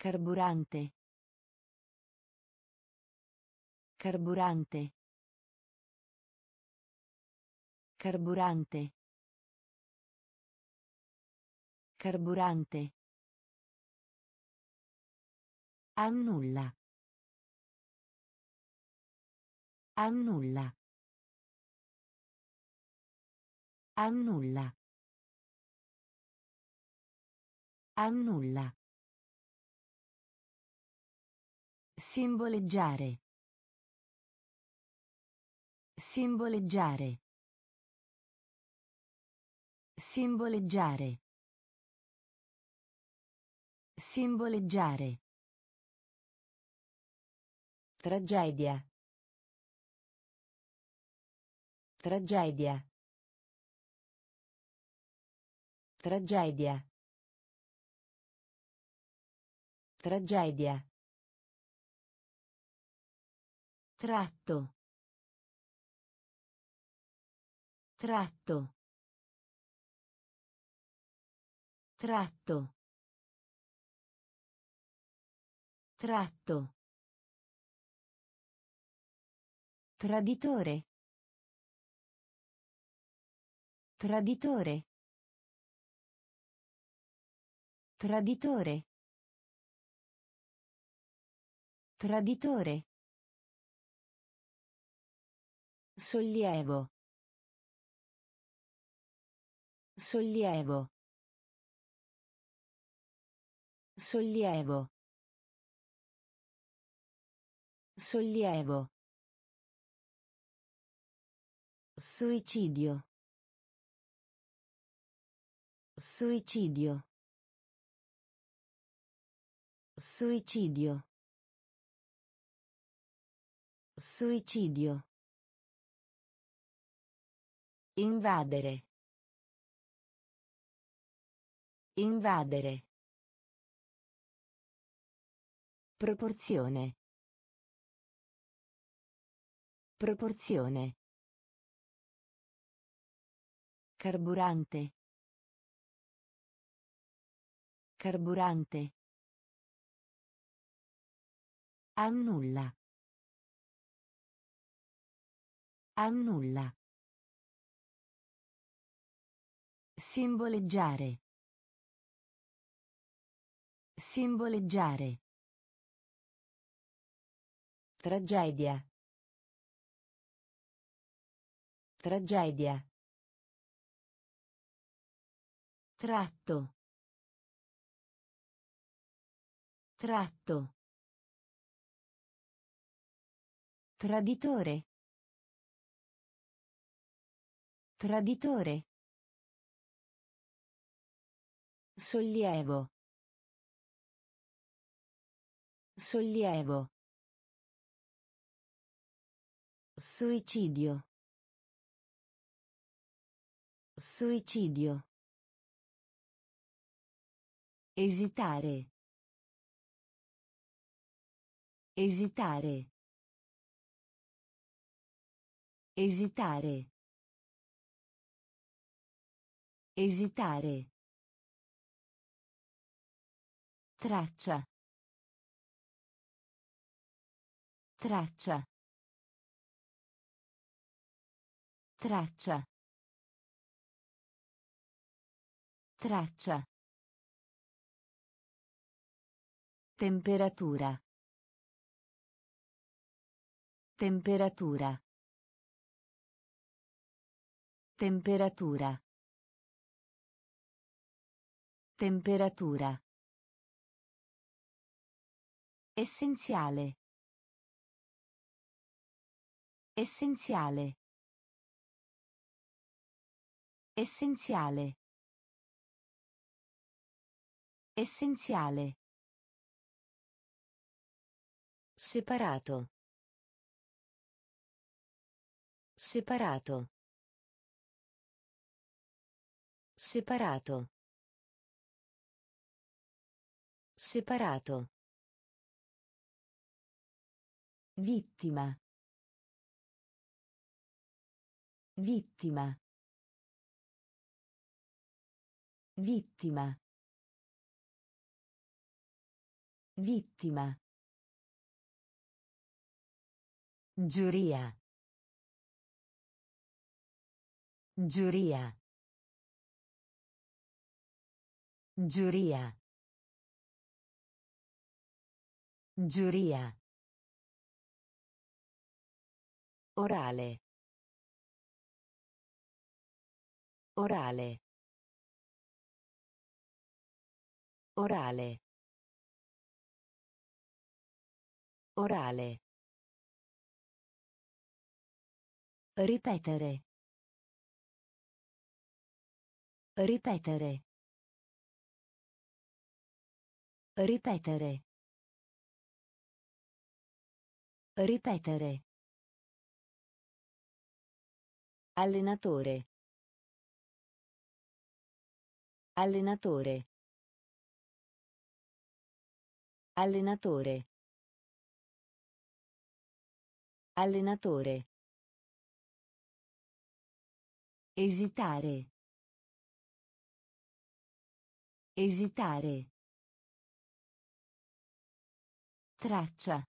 Carburante. Carburante. Carburante. Carburante. Annulla. Annulla. Annulla. Annulla. Simboleggiare. Simboleggiare. Simboleggiare. Simboleggiare. Tragedia. Tragedia. Tragedia. Tragedia. Tratto. Tratto. Tratto. Tratto. Traditore. Traditore. Traditore. Traditore. Sollievo. Sollievo. Sollievo. Sollievo. Suicidio. Suicidio. Suicidio. Suicidio. Invadere. Invadere. Proporzione. Proporzione. Carburante. Carburante. Annulla. Annulla. Simboleggiare. Simboleggiare. Tragedia. Tragedia. Tratto. Tratto. Traditore. Traditore. Sollievo. Sollievo. Suicidio. Suicidio. Esitare. Esitare. Esitare. Esitare. Traccia. Traccia. Traccia. Traccia. Temperatura. Temperatura. Temperatura. Temperatura. Essenziale. Essenziale. Essenziale. Essenziale. Separato. Separato. Separato. Separato. Vittima. Vittima. Vittima. Vittima. Giuria. Giuria. Giuria. Giuria. Orale. Orale. Orale. Orale. Ripetere. Ripetere. Ripetere. Ripetere. Allenatore. Allenatore. Allenatore. Allenatore. Esitare. Esitare. Traccia.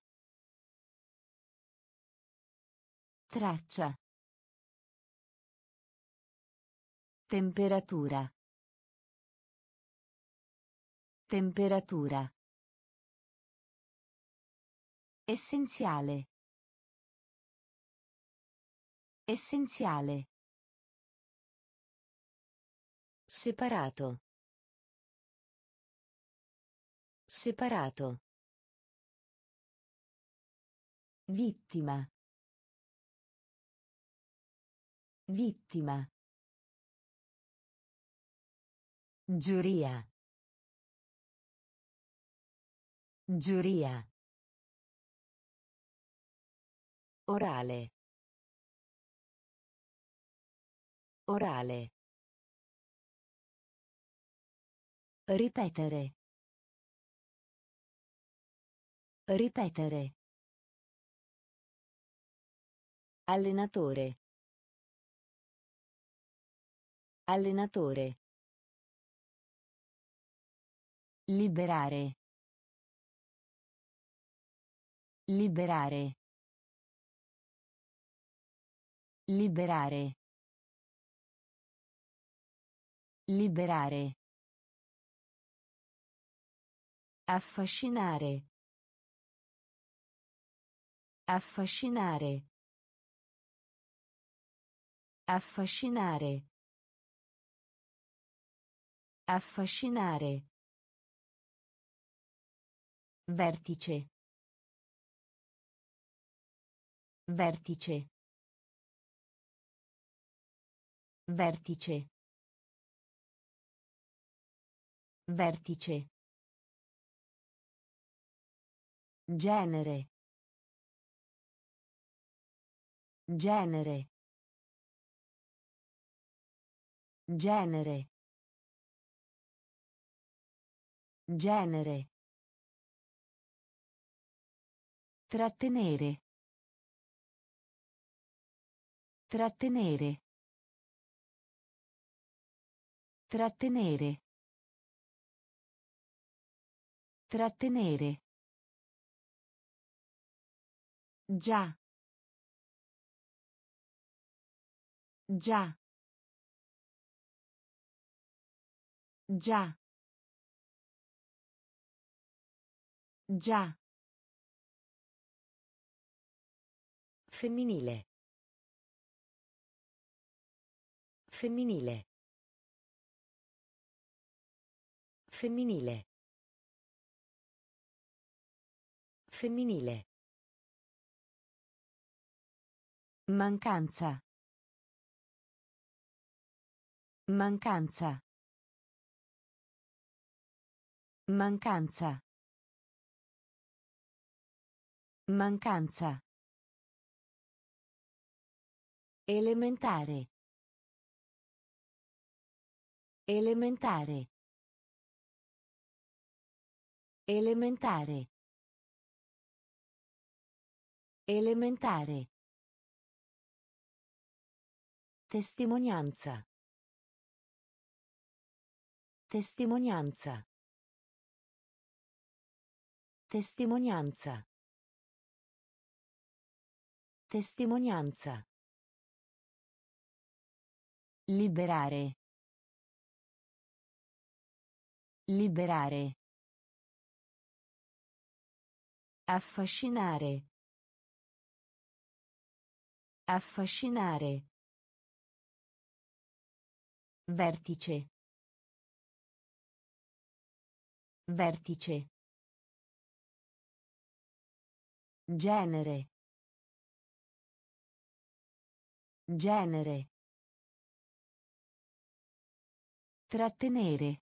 Traccia. Temperatura. Temperatura. Essenziale. Essenziale. Separato. Separato. Vittima. Vittima. Giuria. Giuria. Orale. Orale. Ripetere. Ripetere. Allenatore. Allenatore. Liberare. Liberare. Liberare. Liberare. Affascinare. Affascinare. Affascinare. Affascinare. Vertice. Vertice. Vertice. Vertice. Genere. Genere. Genere. Genere. Trattenere. Trattenere. Trattenere. Trattenere. Già. Già. Già. Già. Femminile. Femminile. Femminile. Femminile. Mancanza. Mancanza. Mancanza. Mancanza. Elementare. Elementare. Elementare. Elementare. Testimonianza. Testimonianza. Testimonianza. Testimonianza. Liberare. Liberare. Affascinare. Affascinare. Vertice. Vertice. Genere. Genere. Trattenere.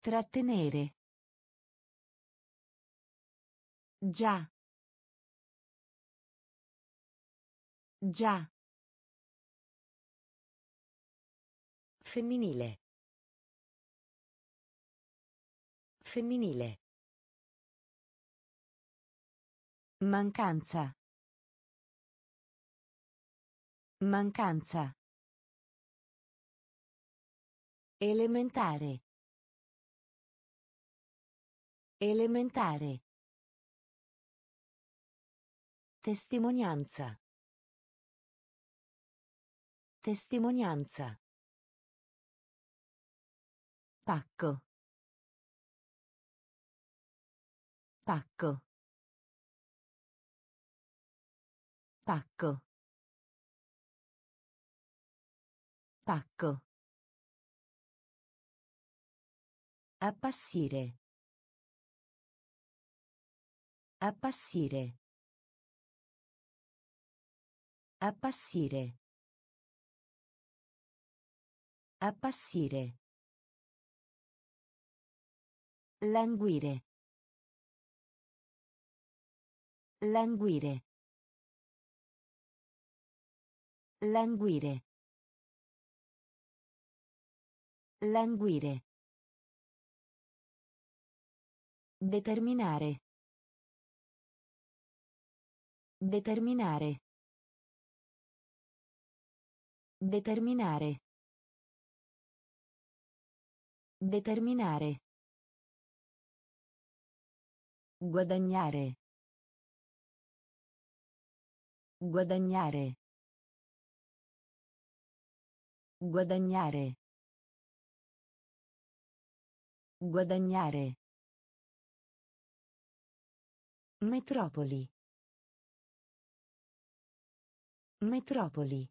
Trattenere. Già. Già. Femminile. Femminile. Mancanza. Mancanza. Elementare. Elementare. Testimonianza. Testimonianza. Pacco. Pacco. Pacco. Pacco. Appassire. Appassire. Appassire. Appassire. Languire. Languire. Languire. Languire. Determinare. Determinare. Determinare. Determinare. Guadagnare. Guadagnare. Guadagnare. Guadagnare. Metropoli. Metropoli.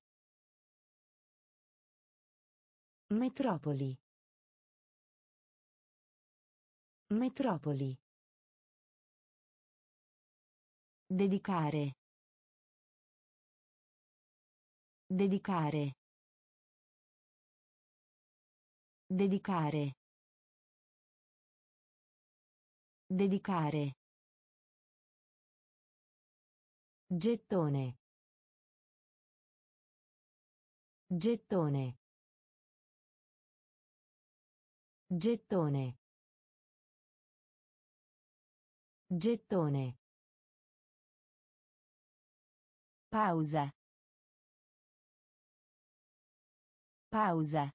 Metropoli. Metropoli. Dedicare. Dedicare. Dedicare. Dedicare. Gettone. Gettone. Gettone. Gettone. Pausa. Pausa.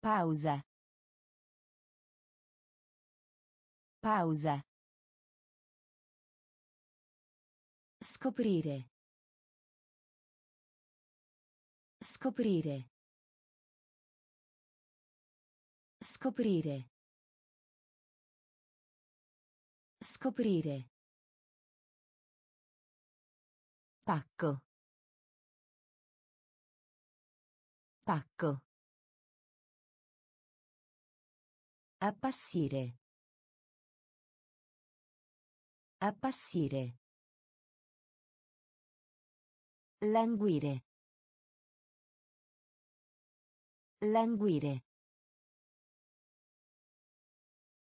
Pausa. Pausa. Scoprire. Scoprire. Scoprire. Scoprire. Pacco. Pacco. Appassire. Appassire. Languire. Languire.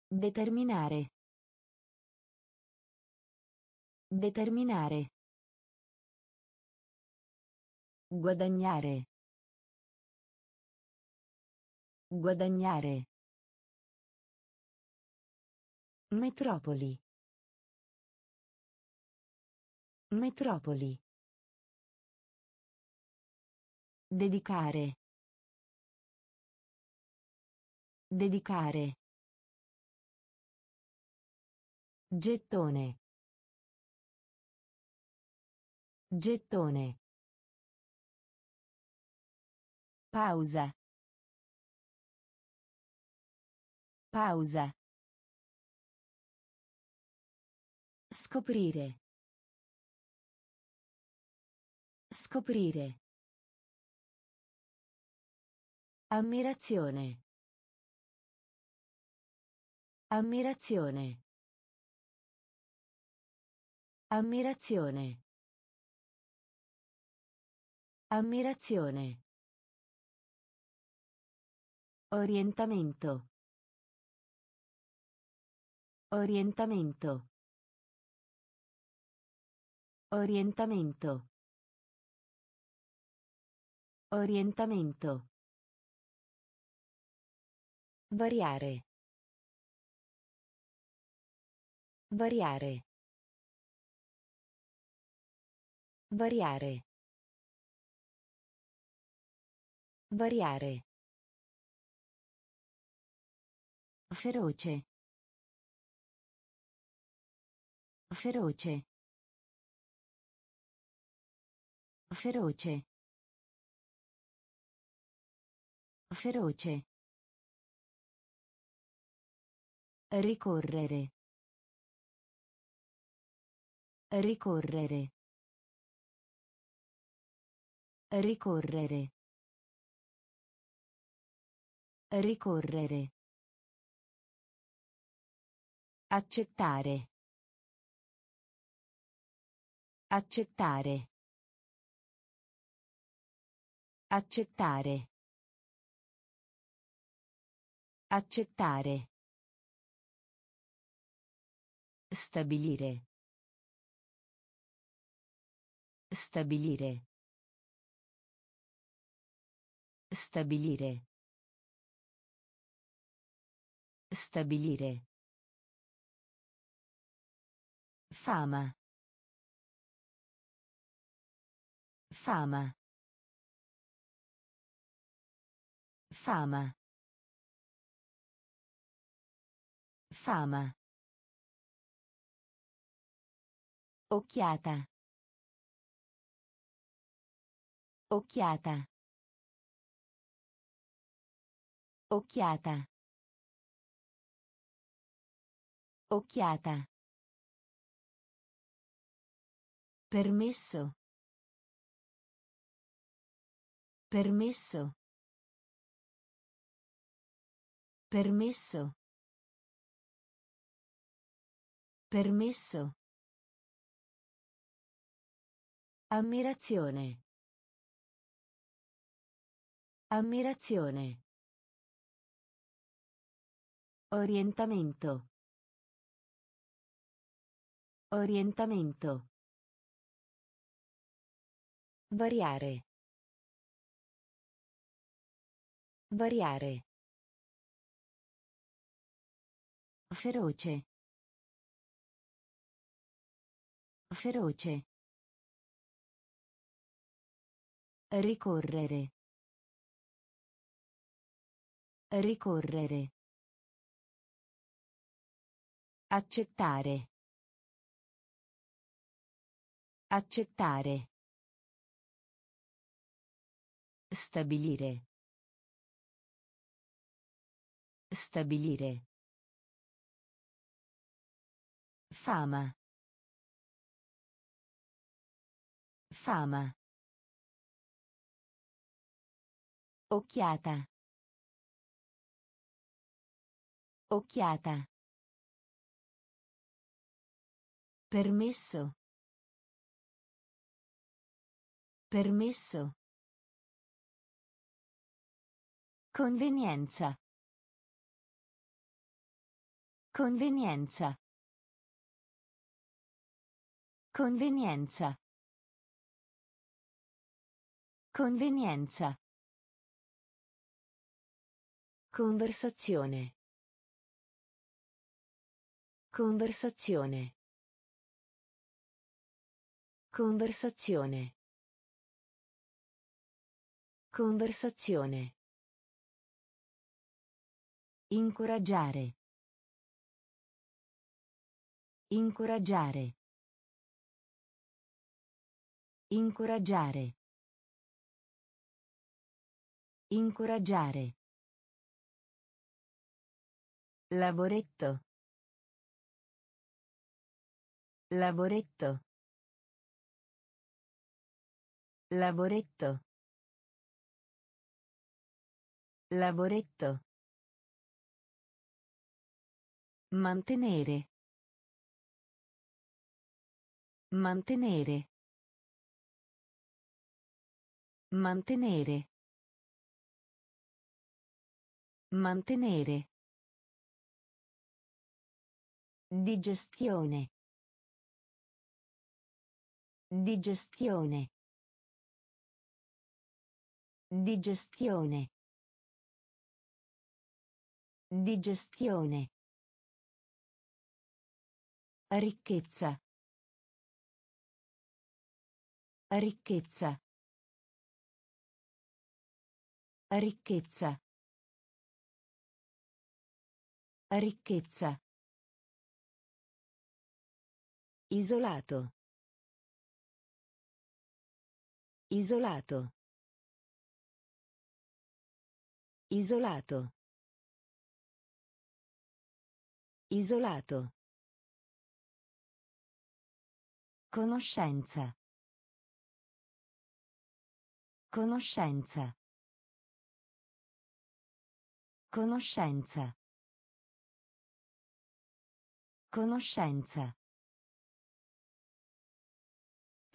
Determinare. Determinare. Guadagnare. Guadagnare. Metropoli. Metropoli. Dedicare. Dedicare. Gettone. Gettone. Pausa. Pausa. Scoprire. Scoprire. Ammirazione. Ammirazione. Ammirazione. Ammirazione. Orientamento. Orientamento. Orientamento. Orientamento. Variare. Variare. Variare. Variare. Feroce. Feroce. Feroce. Feroce. Ricorrere. Ricorrere. Ricorrere. Ricorrere. Accettare. Accettare. Accettare. Accettare. Stabilire. Stabilire. Stabilire. Stabilire. Fama. Fama. Fama. Fama. Occhiata. Occhiata. Occhiata. Occhiata. Permesso. Permesso. Permesso. Permesso. Ammirazione. Ammirazione. Orientamento. Orientamento. Variare. Variare. Feroce. Feroce. Ricorrere. Ricorrere. Accettare. Accettare. Stabilire. Stabilire. Fama. Fama. Occhiata. Occhiata. Permesso. Permesso. Convenienza. Convenienza. Convenienza. Convenienza. Conversazione. Conversazione. Conversazione. Conversazione. Incoraggiare. Incoraggiare. Incoraggiare. Incoraggiare. Lavoretto. Lavoretto. Lavoretto. Lavoretto. Mantenere. Mantenere. Mantenere. Mantenere. Digestione. Digestione. Digestione. Digestione. Ricchezza. Ricchezza. Ricchezza. Ricchezza. Isolato. Isolato. Isolato. Isolato. Conoscenza. Conoscenza. Conoscenza. Conoscenza.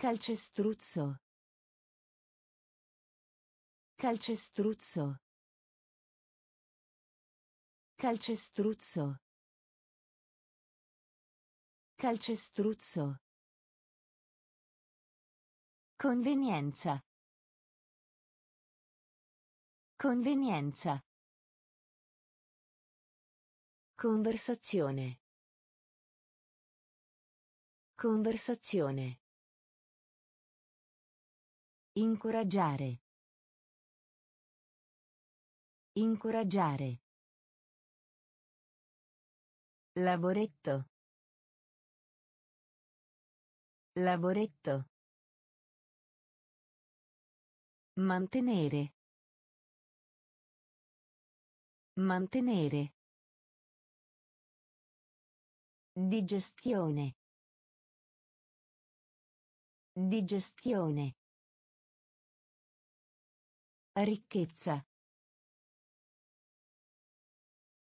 Calcestruzzo. Calcestruzzo. Calcestruzzo. Calcestruzzo. Convenienza. Convenienza. Conversazione. Conversazione. Incoraggiare. Incoraggiare. Lavoretto. Lavoretto. Mantenere. Mantenere. Digestione. Digestione. Ricchezza.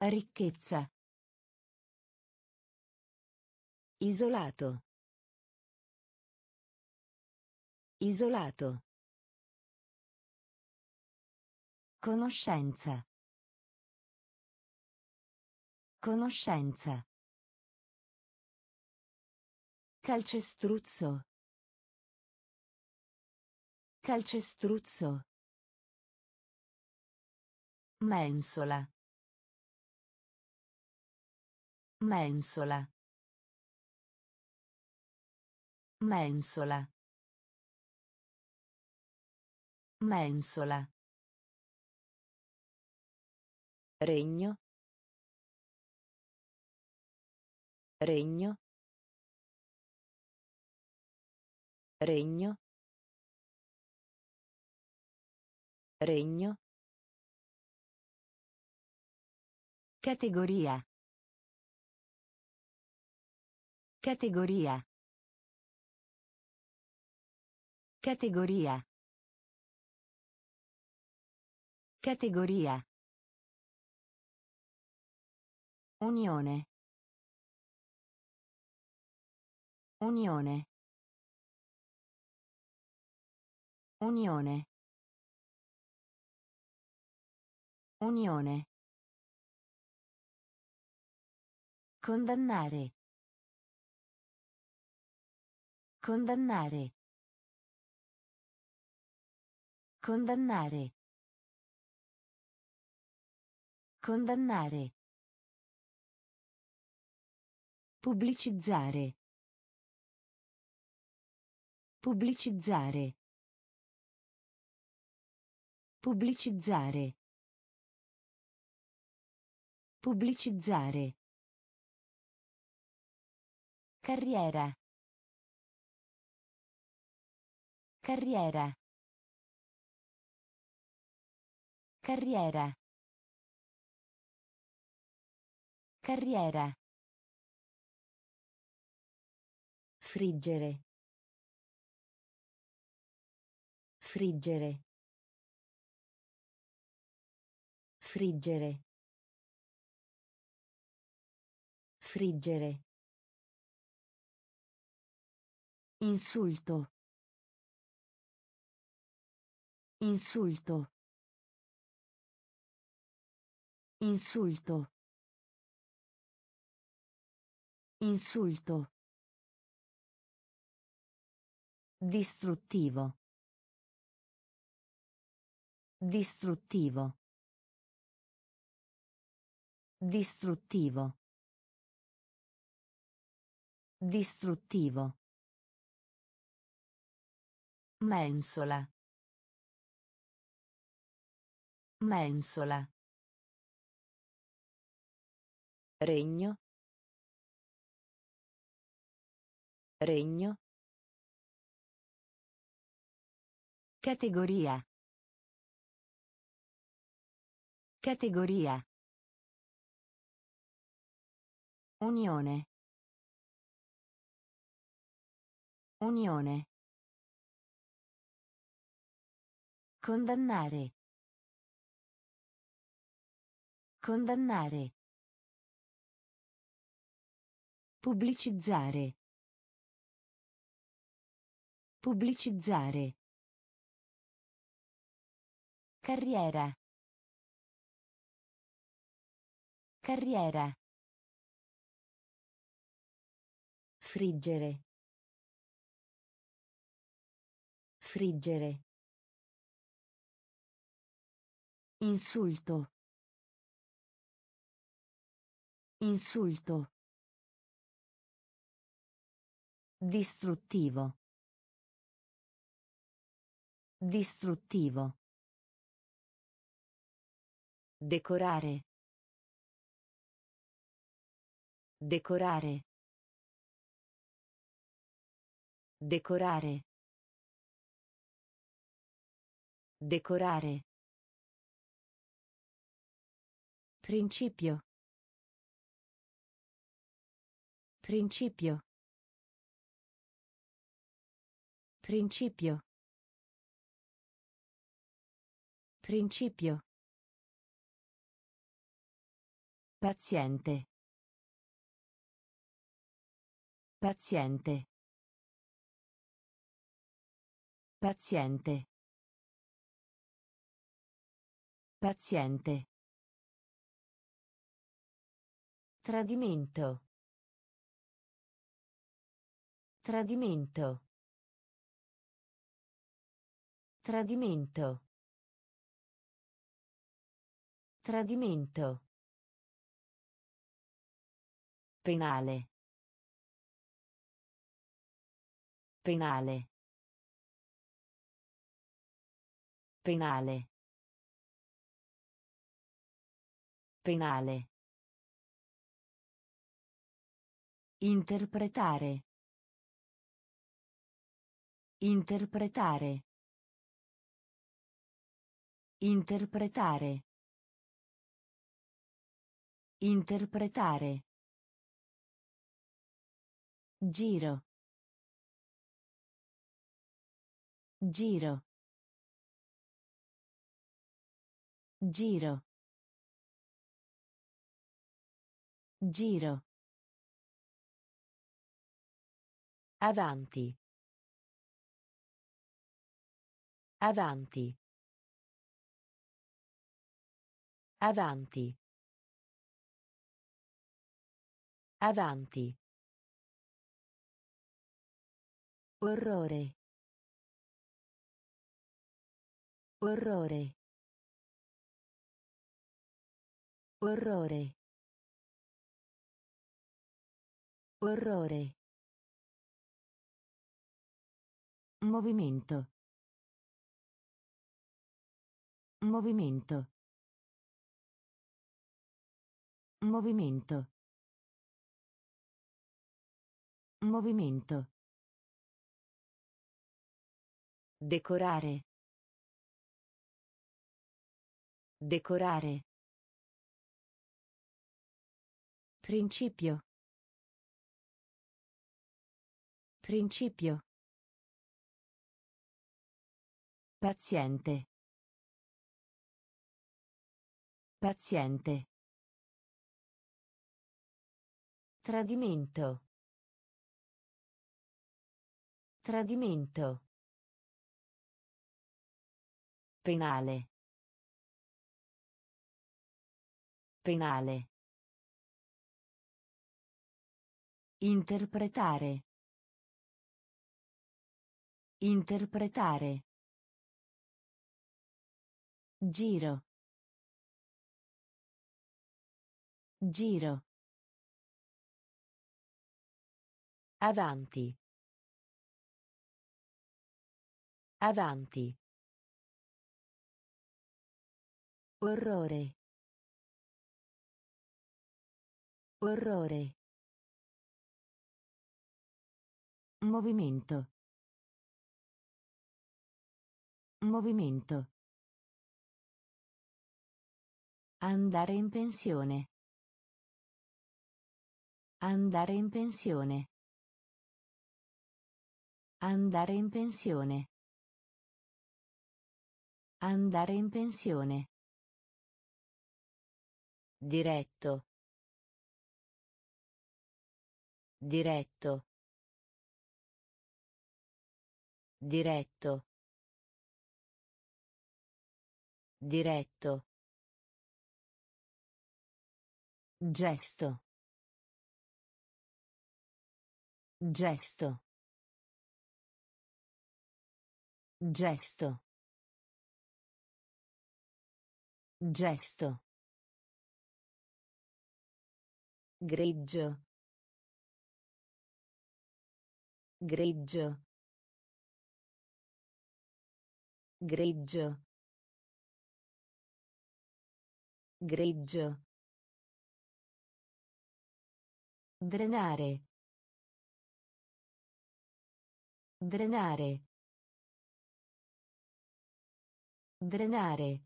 Ricchezza. Isolato. Isolato. Conoscenza. Conoscenza. Calcestruzzo. Calcestruzzo. Mensola. Mensola. Mensola. Mensola. Regno. Regno. Regno. Regno. Categoria. Categoria. Categoria. Categoria. Unione. Unione. Unione. Unione. Condannare. Condannare. Condannare. Condannare. Pubblicizzare. Pubblicizzare. Pubblicizzare. Pubblicizzare. Carriera. Carriera. Carriera. Carriera. Friggere. Friggere. Friggere. Friggere. Insulto. Insulto. Insulto. Insulto. Distruttivo. Distruttivo. Distruttivo. Distruttivo. Mensola. Mensola. Regno. Regno. Categoria. Categoria. Unione. Unione. Condannare. Condannare. Pubblicizzare. Pubblicizzare. Carriera. Carriera. Friggere. Friggere. Insulto. Insulto. Distruttivo. Distruttivo. Decorare. Decorare. Decorare. Decorare. Principio. Principio. Principio. Principio. Paziente. Paziente. Paziente. Paziente. Tradimento. Tradimento. Tradimento. Tradimento. Penale. Penale. Penale. Penale. Interpretare. Interpretare. Interpretare. Interpretare. Giro. Giro. Giro. Giro. Avanti. Avanti. Avanti. Avanti. Orrore. Orrore. Orrore. Orrore. Movimento. Movimento. Movimento. Movimento. Decorare. Decorare. Principio. Principio. Paziente. Paziente. Tradimento. Tradimento. Penale. Penale. Interpretare. Interpretare. Giro. Giro. Avanti. Avanti. Orrore. Orrore. Movimento. Movimento. Andare in pensione. Andare in pensione. Andare in pensione. Andare in pensione. Diretto. Diretto. Diretto. Diretto. Gesto. Gesto. Gesto. Gesto. Greggio. Greggio. Greggio. Greggio. Drenare. Drenare. Drenare.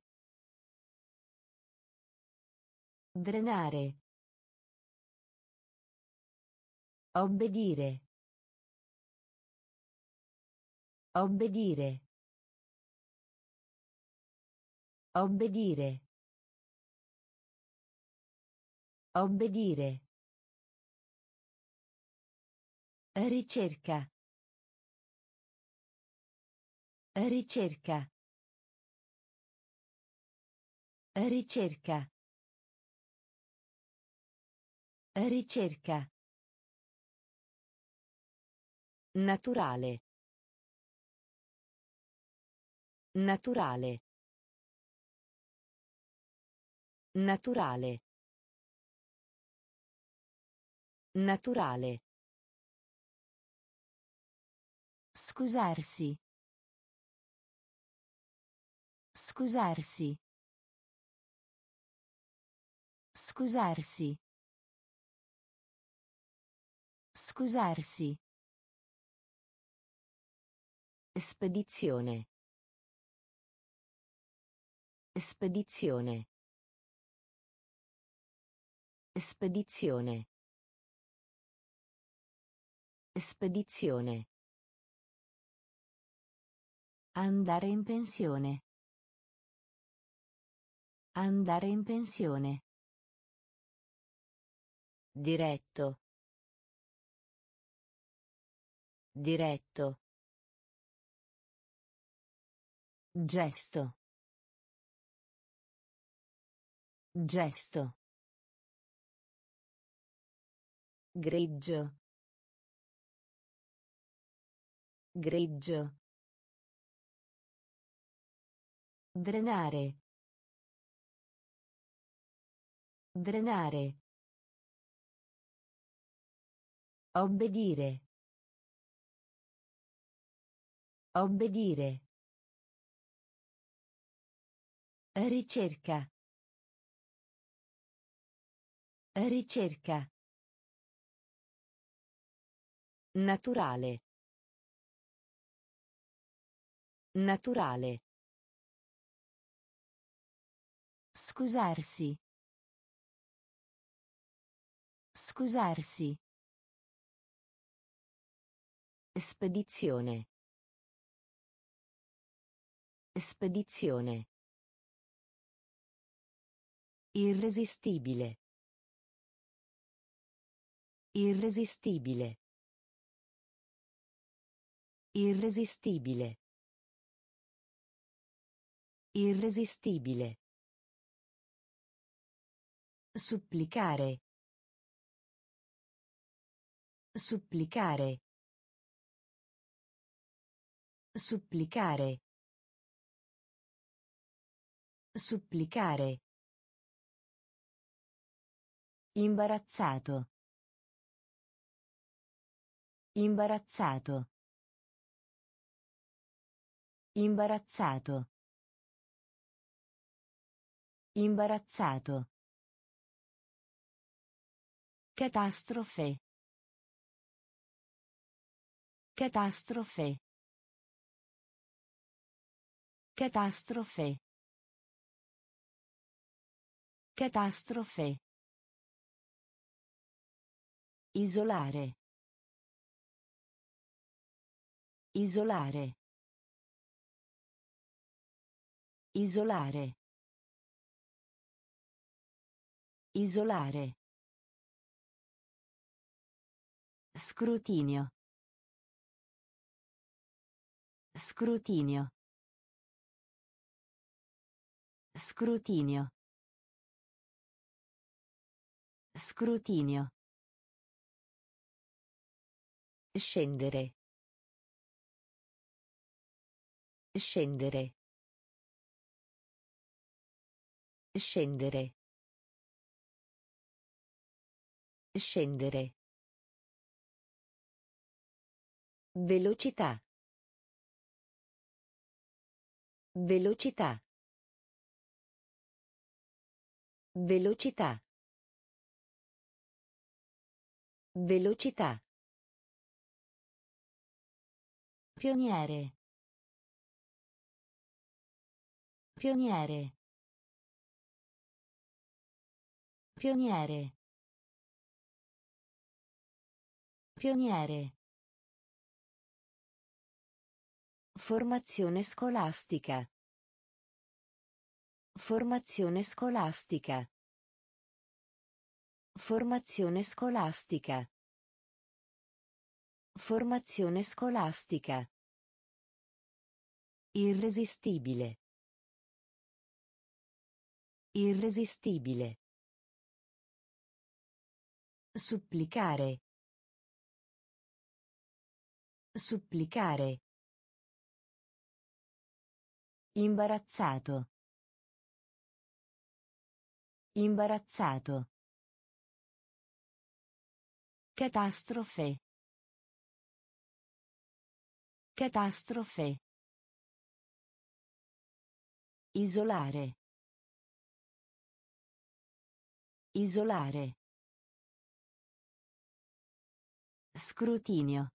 Drenare. Obbedire. Obbedire. Obbedire. Obbedire. Ricerca. Ricerca. Ricerca. Ricerca. Naturale. Naturale. Naturale. Naturale. Scusarsi. Scusarsi. Scusarsi. Scusarsi. Spedizione. Spedizione. Spedizione. Spedizione. Andare in pensione. Andare in pensione. Diretto. Diretto. Gesto. Gesto. Greggio. Greggio. Drenare. Drenare. Obbedire. Obbedire. Ricerca. Ricerca. Naturale. Naturale. Scusarsi. Scusarsi. Spedizione. Spedizione. Irresistibile. Irresistibile. Irresistibile. Irresistibile. Supplicare. Supplicare. Supplicare. Supplicare. Imbarazzato. Imbarazzato. Imbarazzato. Imbarazzato. Catastrofe. Catastrofe. Catastrofe. Catastrofe. Isolare. Isolare. Isolare. Isolare. Scrutinio. Scrutinio. Scrutinio. Scrutinio. Scendere. Scendere. Scendere. Scendere. Velocità. Velocità. Velocità. Velocità. Pioniere. Pioniere. Pioniere. Pioniere. Formazione scolastica. Formazione scolastica. Formazione scolastica. Formazione scolastica. Irresistibile. Irresistibile. Supplicare. Supplicare. Imbarazzato. Imbarazzato. Catastrofe. Catastrofe. Isolare. Isolare. Scrutinio.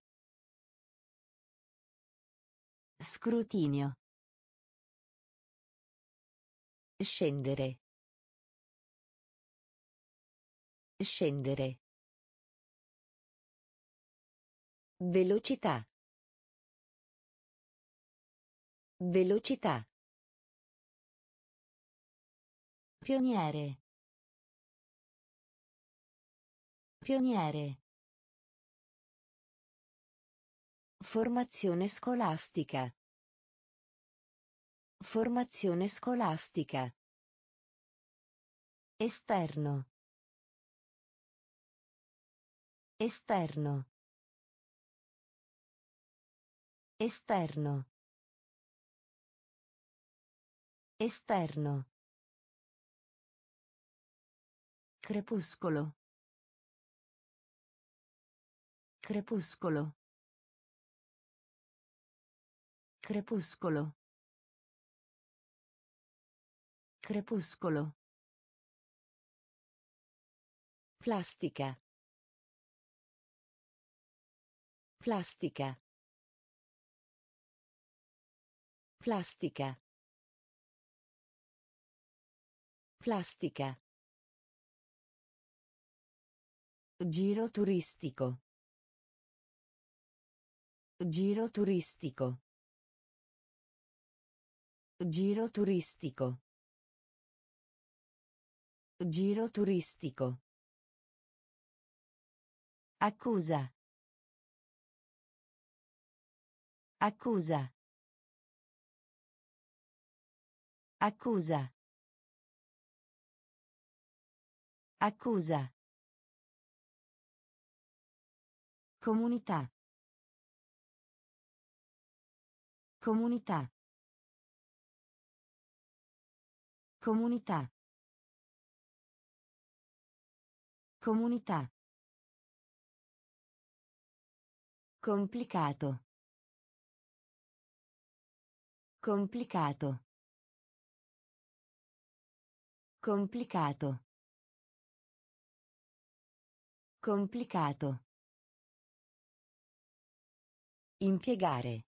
Scrutinio. Scendere. Scendere. Velocità. Velocità. Pioniere. Pioniere. Formazione scolastica. Formazione scolastica. Esterno. Esterno. Esterno. Esterno. Crepuscolo. Crepuscolo. Crepuscolo. Crepuscolo. Plastica. Plastica. Plastica. Plastica. Giro turistico. Giro turistico. Giro turistico. Giro turistico. Accusa. Accusa. Accusa. Accusa. Comunità. Comunità. Comunità. Comunità. Complicato. Complicato. Complicato. Complicato. Impiegare.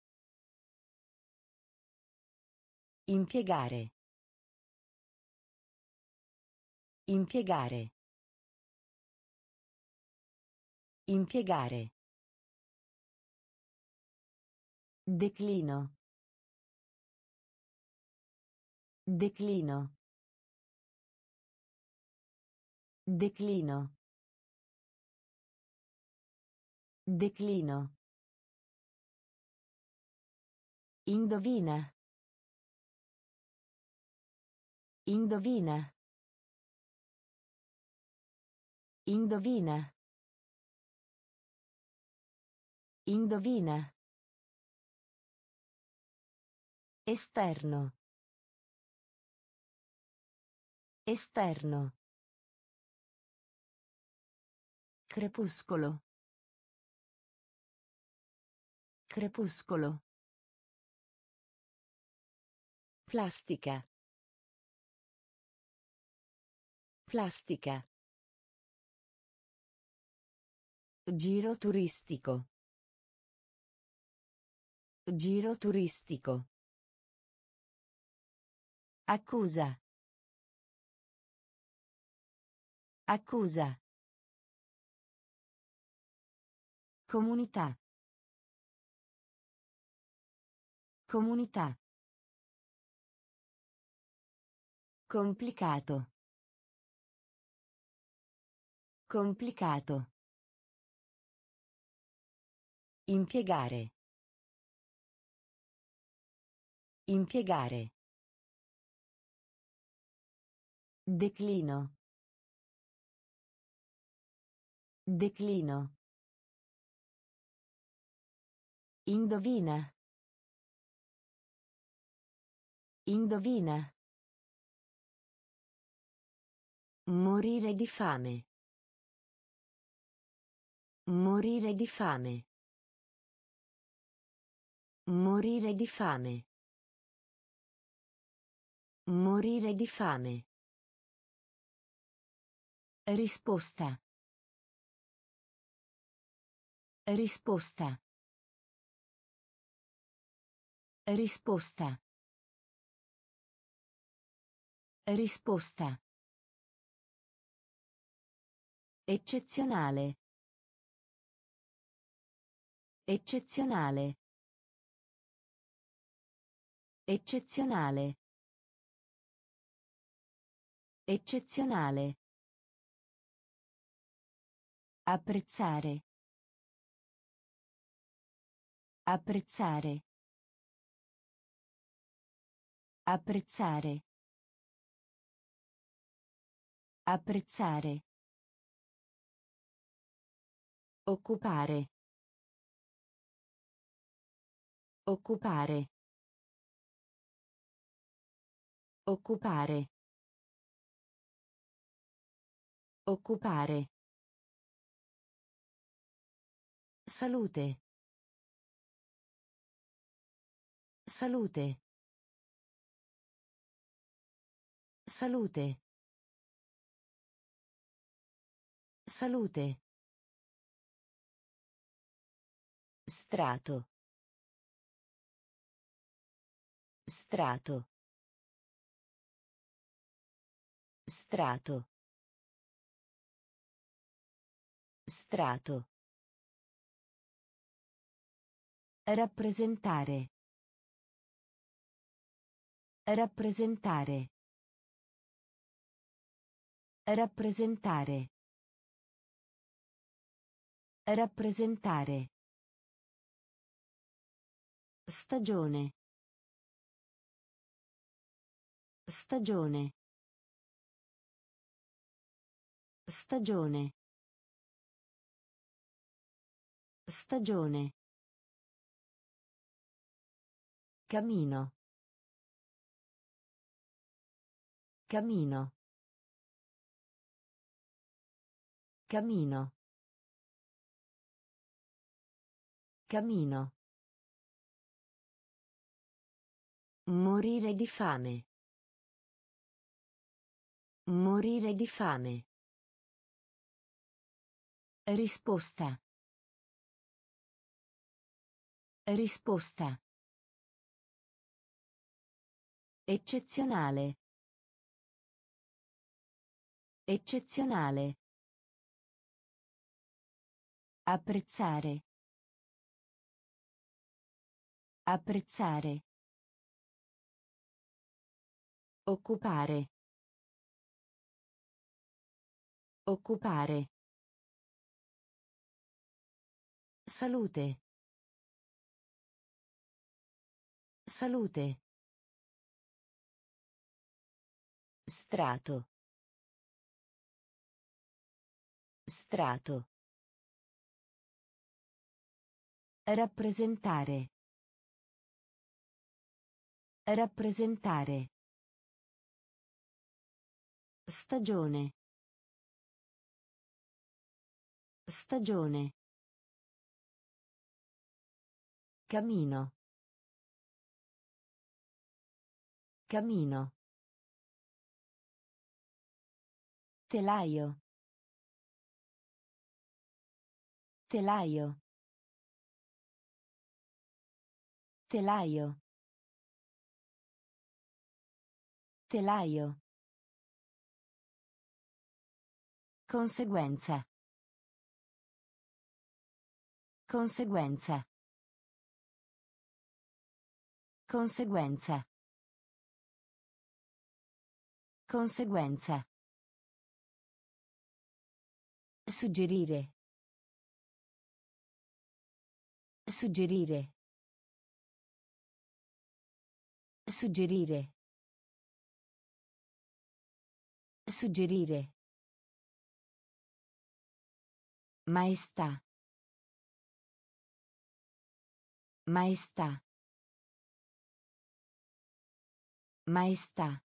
Impiegare. Impiegare. Impiegare. Declino. Declino. Declino. Declino. Indovina. Indovina. Indovina. Indovina. Esterno. Esterno. Crepuscolo. Crepuscolo. Plastica. Plastica. Giro turistico. Giro turistico. Accusa. Accusa. Comunità. Comunità. Complicato. Complicato. Impiegare. Impiegare. Declino. Declino. Indovina. Indovina. Morire di fame. Morire di fame. Morire di fame. Morire di fame. Risposta. Risposta. Risposta. Risposta. Eccezionale. Eccezionale. Eccezionale. Eccezionale. Apprezzare. Apprezzare. Apprezzare. Apprezzare. Occupare. Occupare. Occupare. Occupare. Salute. Salute. Salute. Salute. Strato. Strato. Strato. Strato. Rappresentare. Rappresentare. Rappresentare. Rappresentare. Stagione. Stagione. Stagione. Stagione. Camino. Camino. Camino. Camino. Morire di fame. Morire di fame. Risposta. Risposta. Eccezionale. Eccezionale. Apprezzare. Apprezzare. Occupare. Occupare. Salute. Salute. Strato. Strato. Rappresentare. Rappresentare. Stagione. Stagione. Camino. Camino. Telaio. Telaio. Telaio. Telaio. Conseguenza. Conseguenza. Conseguenza. Conseguenza. Suggerire. Suggerire. Suggerire. Suggerire. Maestà. Maestà. Maestà.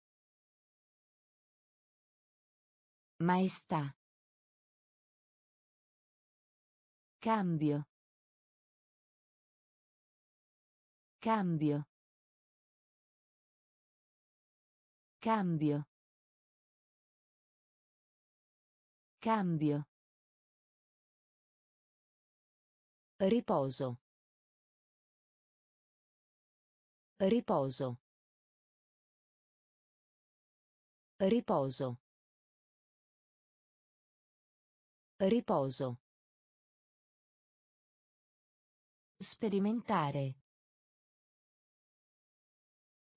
Maestà. Cambio. Cambio. Cambio. Cambio. Riposo. Riposo. Riposo. Riposo. Sperimentare.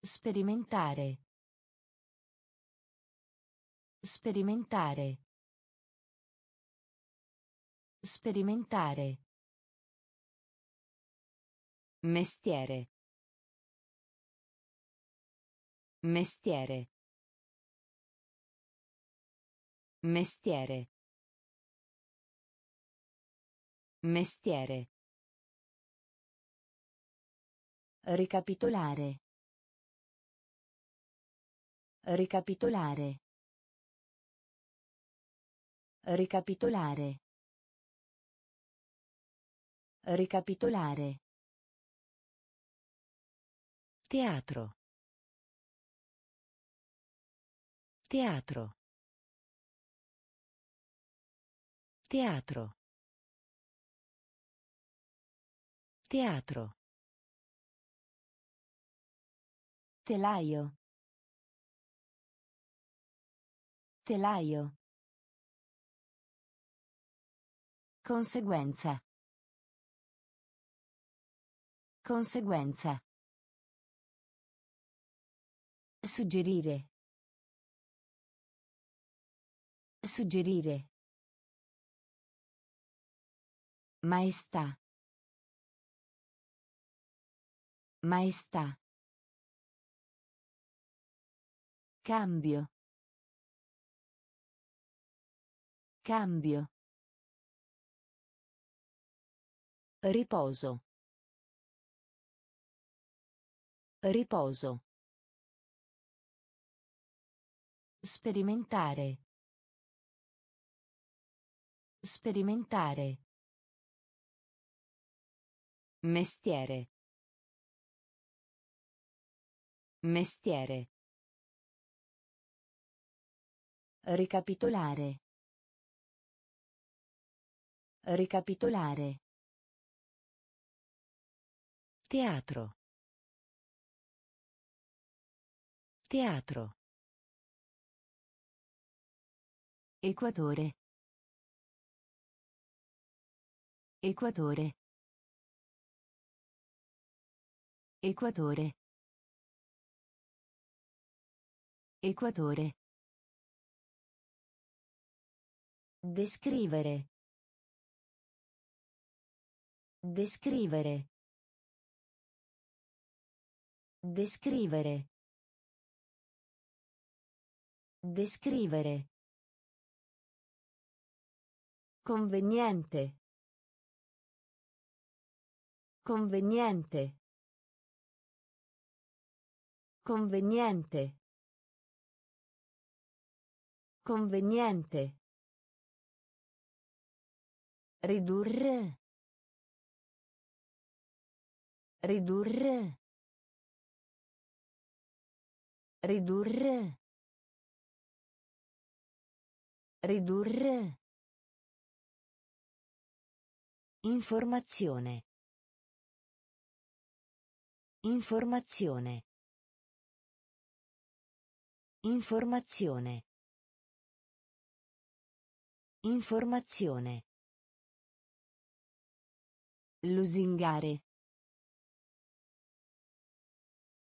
Sperimentare. Sperimentare. Sperimentare. Mestiere. Mestiere. Mestiere. Mestiere. Ricapitolare. Ricapitolare. Ricapitolare. Ricapitolare. Teatro. Teatro. Teatro. Teatro. Telaio. Telaio. Conseguenza. Conseguenza. Suggerire. Suggerire. Maestà. Maestà. Cambio. Cambio. Riposo. Riposo. Sperimentare. Sperimentare. Mestiere. Mestiere. Ricapitolare. Ricapitolare. Teatro. Teatro. Equatore. Equatore. Equatore. Equatore. Descrivere. Descrivere. Descrivere. Descrivere. Conveniente. Conveniente. Conveniente. Conveniente. Ridurre. Ridurre. Ridurre. Ridurre. Informazione. Informazione. Informazione. Informazione. Lusingare.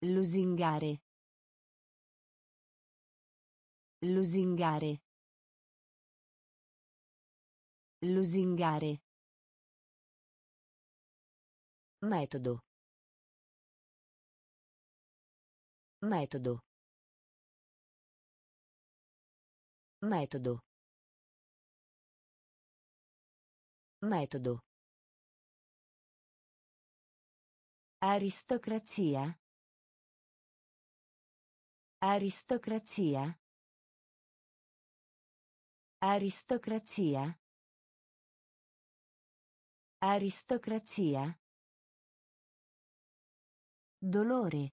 Lusingare. Lusingare. Lusingare. Metodo. Metodo. Metodo. Metodo. Aristocrazia. Aristocrazia. Aristocrazia. Aristocrazia. Dolore.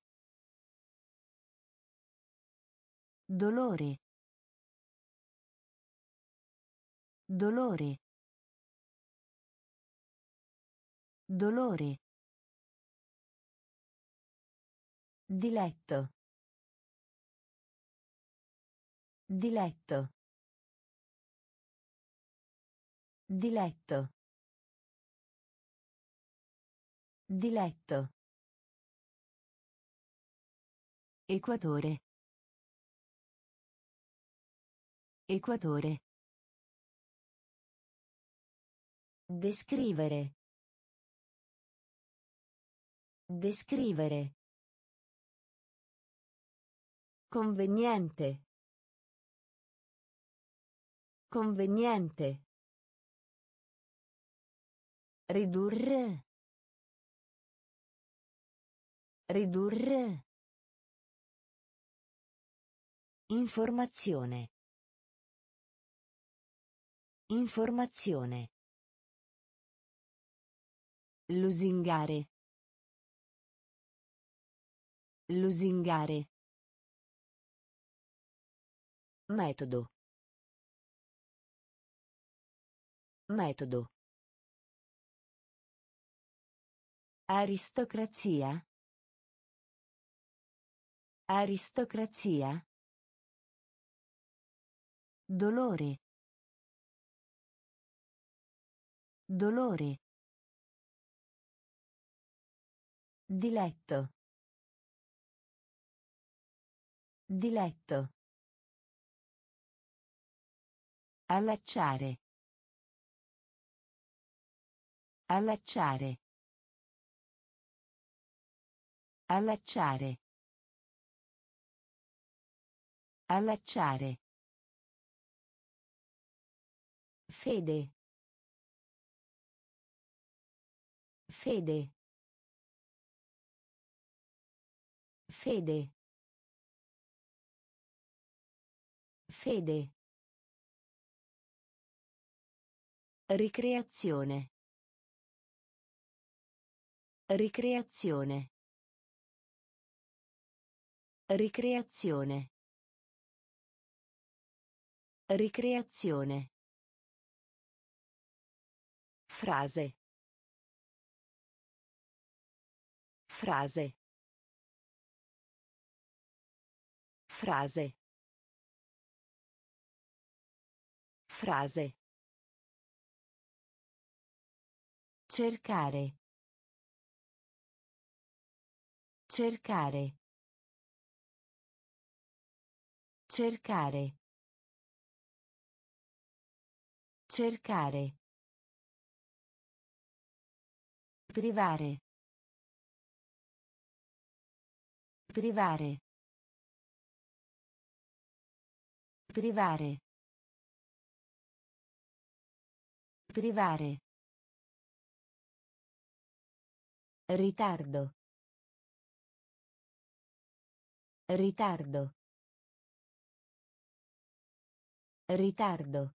Dolore. Dolore. Dolore. Diletto. Diletto. Diletto. Diletto. Equatore. Equatore. Descrivere. Descrivere. Conveniente. Conveniente. Ridurre. Ridurre. Informazione. Informazione. Lusingare. Lusingare. Metodo. Metodo. Aristocrazia. Aristocrazia. Dolore. Dolore. Diletto. Diletto. Allacciare. Allacciare. Allacciare. Allacciare. Fede. Fede. Fede. Fede. Ricreazione. Ricreazione. Ricreazione. Ricreazione. Frase. Frase. Frase. Frase. Cercare. Cercare. Cercare. Cercare. Privare. Privare. Privare. Privare. Ritardo. Ritardo. Ritardo.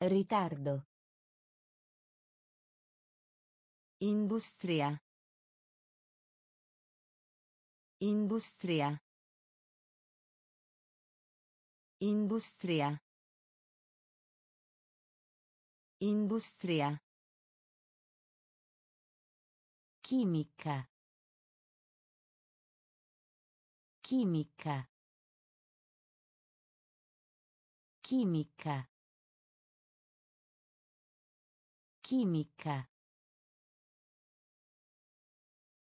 Ritardo. Industria. Industria. Industria. Industria. Chimica. Chimica. Chimica. Chimica.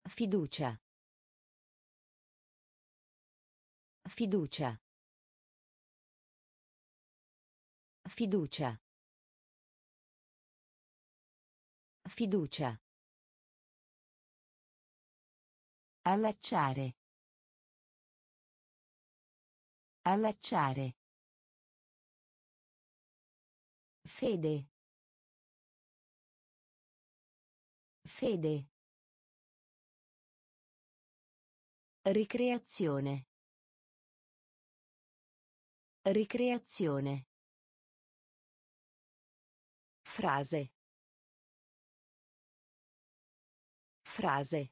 Fiducia. Fiducia. Fiducia. Fiducia. Allacciare. Allacciare. Fede. Fede. Ricreazione. Ricreazione. Frase. Frase.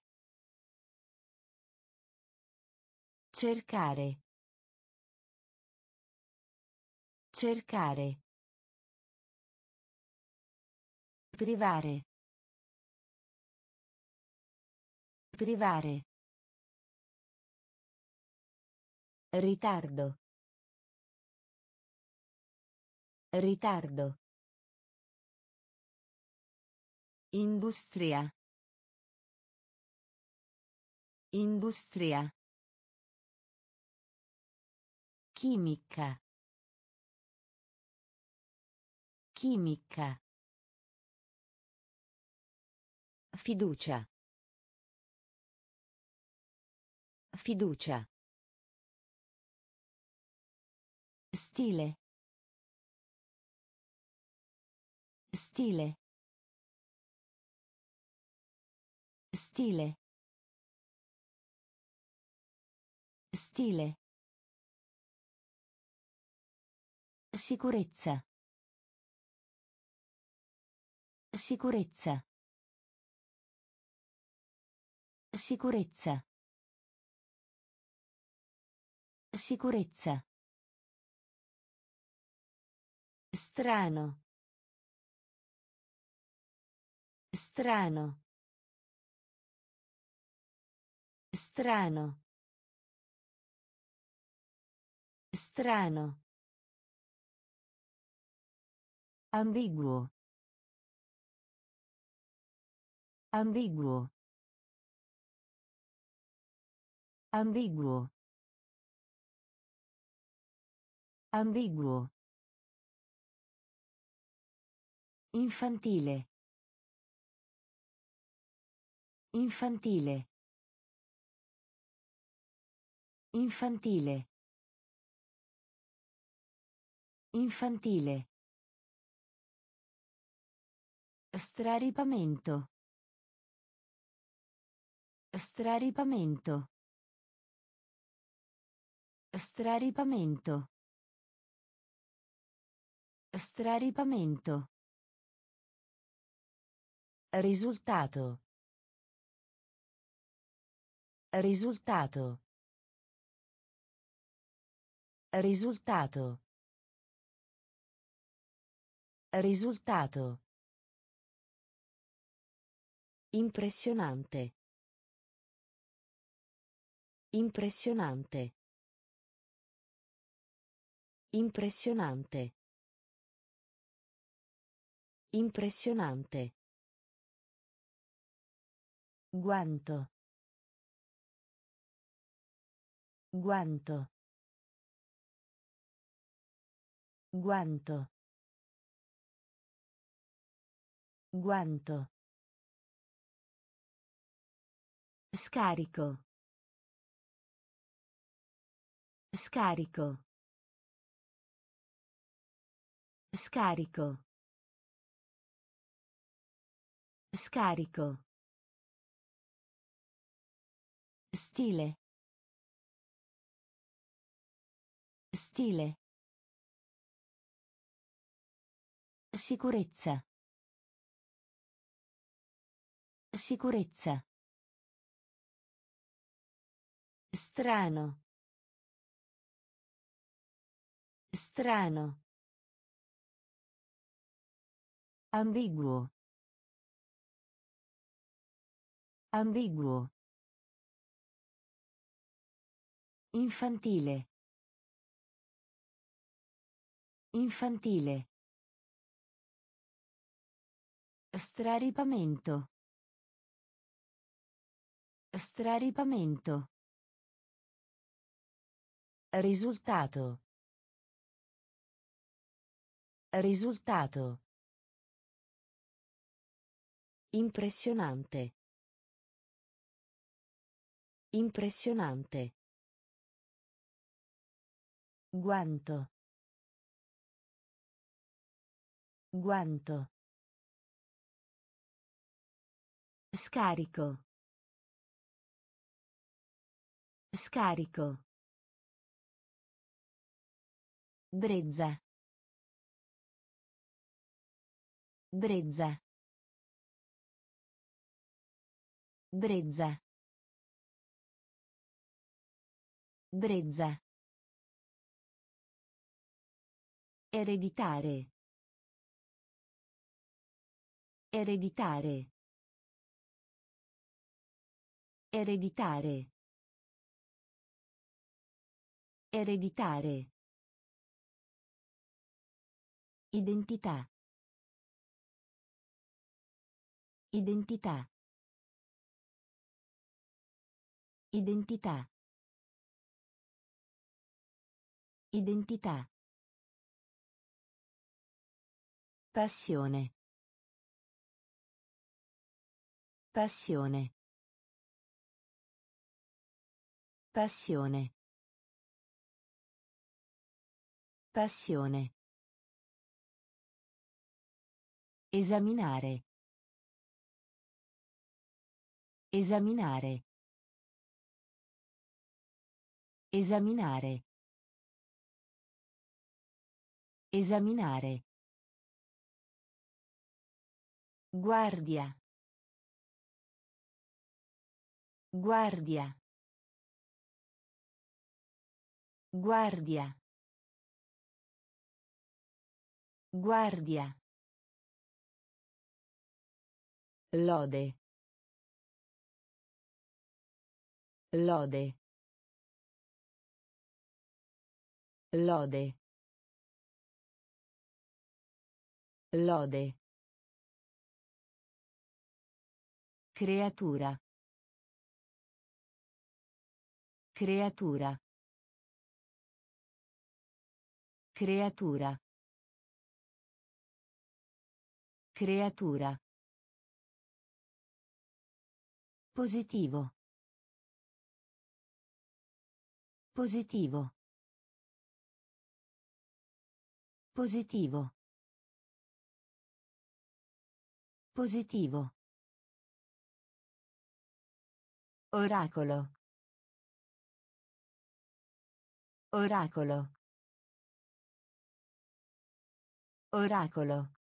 Cercare. Cercare. Privare. Privare. Ritardo. Ritardo. Industria. Industria. Chimica. Chimica. Fiducia. Fiducia. Stile. Stile. Stile. Stile. Sicurezza. Sicurezza. Sicurezza. Sicurezza. Strano. Strano. Strano. Strano. Ambiguo. Ambiguo. Ambiguo. Ambiguo. Infantile. Infantile. Infantile. Infantile. Straripamento. Straripamento. Straripamento. Straripamento. Risultato. Risultato. Risultato. Risultato. Impressionante. Impressionante. Impressionante. Impressionante. Guanto. Guanto. Guanto. Guanto. Scarico. Scarico. Scarico. Scarico. Stile. Stile. Sicurezza. Sicurezza. Strano. Strano. Ambiguo. Ambiguo. Infantile. Infantile. Straripamento. Straripamento. Risultato. Risultato. Impressionante. Impressionante. Guanto. Guanto. Scarico. Scarico. Brezza. Brezza. Brezza. Brezza. Ereditare. Ereditare. Ereditare. Ereditare. Identità. Identità. Identità. Identità. Passione. Passione. Passione. Passione. Esaminare. Esaminare. Esaminare. Esaminare. Guardia. Guardia. Guardia. Guardia. Lode. Lode. Lode. Lode. Creatura. Creatura. Creatura. Creatura. Positivo. Positivo. Positivo. Positivo. Oracolo. Oracolo. Oracolo.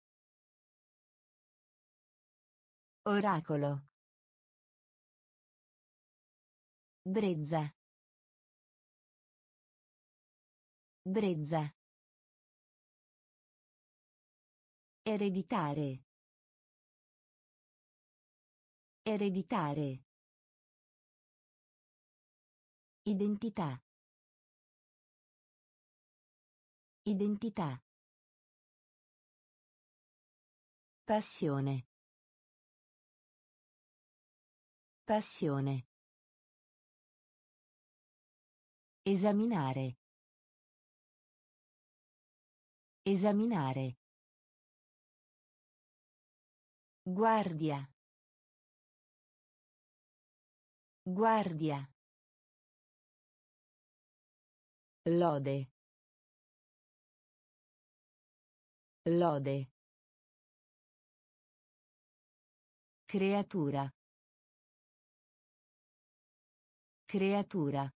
Oracolo. Brezza. Brezza. Ereditare. Ereditare. Identità. Identità. Passione. Passione. Esaminare. Esaminare. Guardia. Guardia. Lode. Lode. Creatura. Creatura.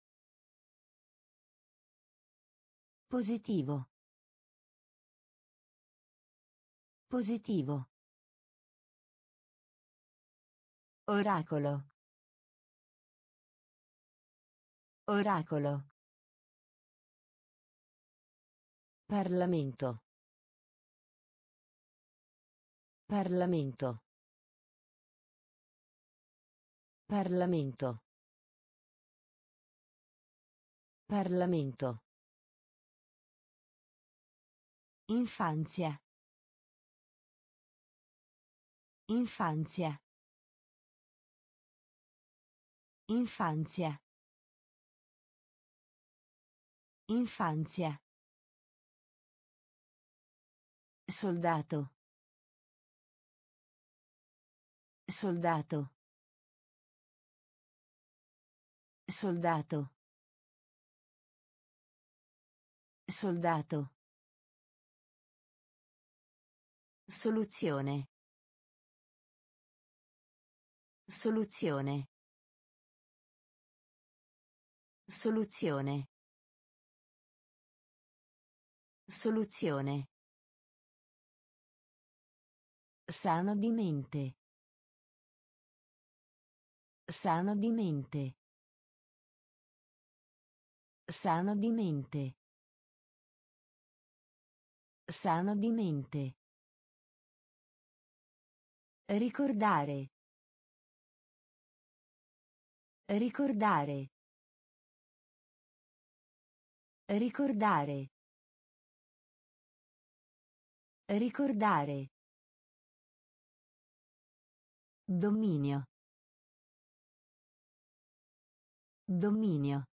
Positivo. Positivo. Oracolo. Oracolo. Parlamento. Parlamento. Parlamento. Parlamento. Infanzia. Infanzia. Infanzia. Infanzia. Soldato. Soldato. Soldato. Soldato. Soluzione. Soluzione. Soluzione. Soluzione. Sano di mente. Sano di mente. Sano di mente. Sano di mente. Ricordare. Ricordare. Ricordare. Ricordare. Dominio. Dominio.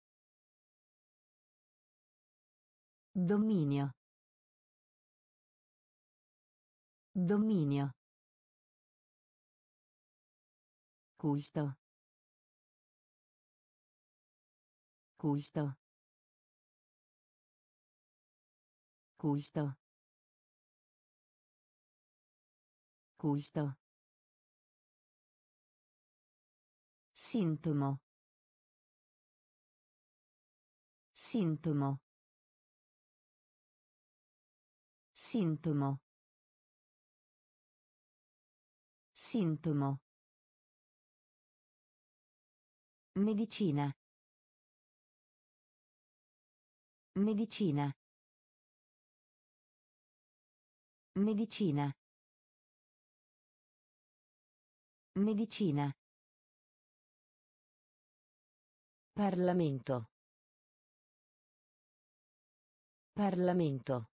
Dominio. Dominio. Culto. Culto. Culto. Culto. Sintomo. Sintomo. Sintomo. Sintomo. Medicina. Medicina. Medicina. Medicina. Parlamento. Parlamento.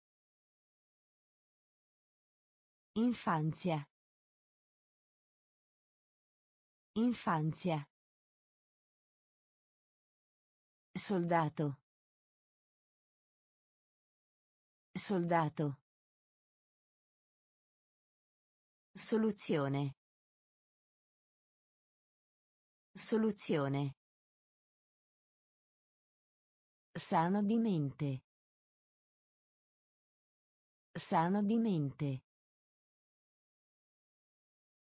Infanzia. Infanzia. Soldato. Soldato. Soluzione. Soluzione. Sano di mente. Sano di mente.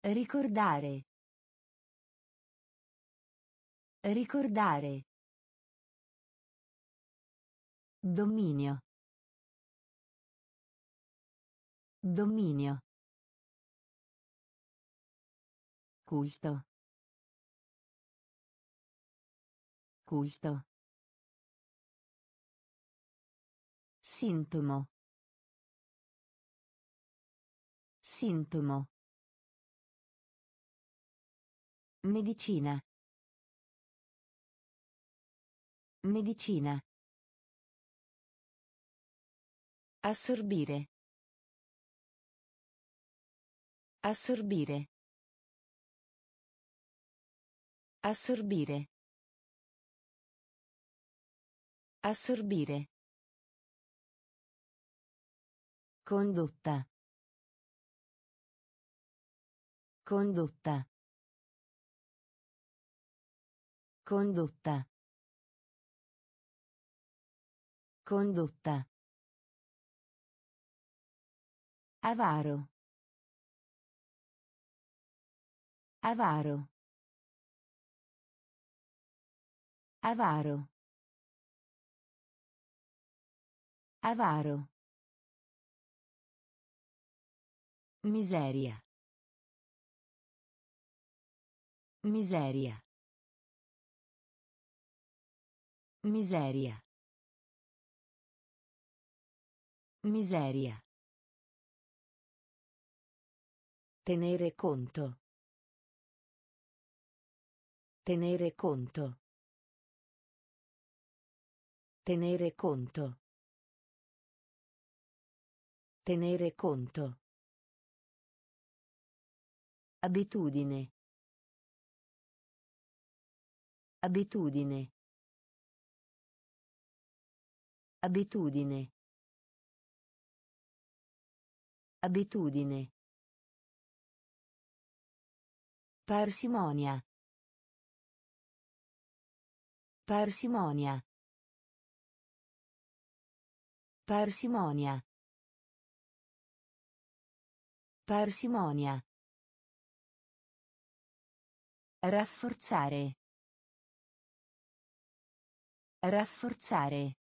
Ricordare. Ricordare. Dominio. Dominio. Culto. Culto. Sintomo. Sintomo. Medicina. Medicina. Assorbire. Assorbire. Assorbire. Assorbire. Condotta. Condotta. Condotta. Condotta. Avaro. Avaro. Avaro. Avaro. Miseria. Miseria. Miseria. Miseria. Tenere conto. Tenere conto. Tenere conto. Tenere conto. Abitudine. Abitudine. Abitudine. Abitudine. Parsimonia. Parsimonia. Parsimonia. Parsimonia. Rafforzare. Rafforzare.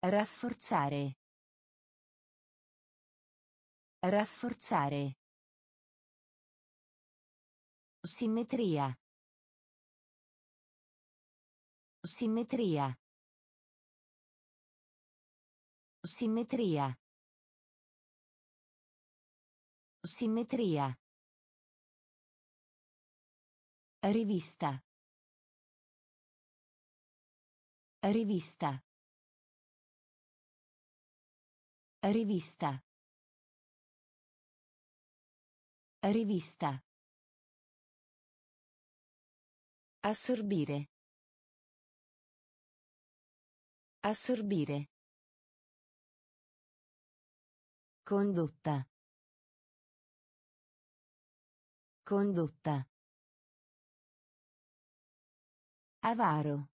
Rafforzare. Rafforzare. Simmetria. Simmetria. Simmetria. Simmetria. Rivista. Rivista. Rivista. Rivista. Assorbire. Assorbire. Condotta. Condotta. Avaro.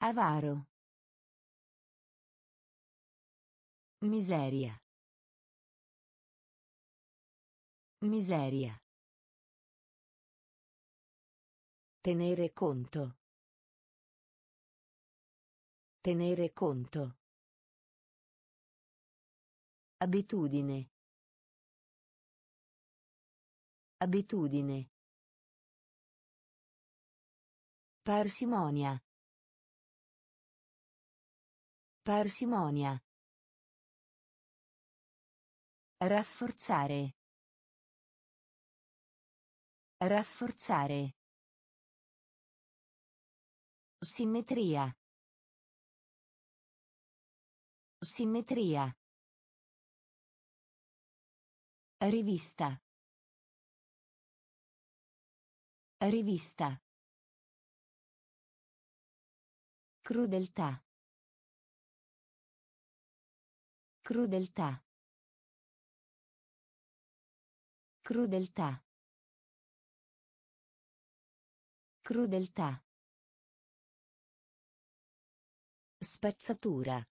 Avaro. Miseria. Miseria. Tenere conto. Tenere conto. Abitudine. Abitudine. Parsimonia. Parsimonia. Rafforzare. Rafforzare. Simmetria. Simmetria. Rivista. Rivista. Crudeltà. Crudeltà. Crudeltà. Crudeltà. Spezzatura.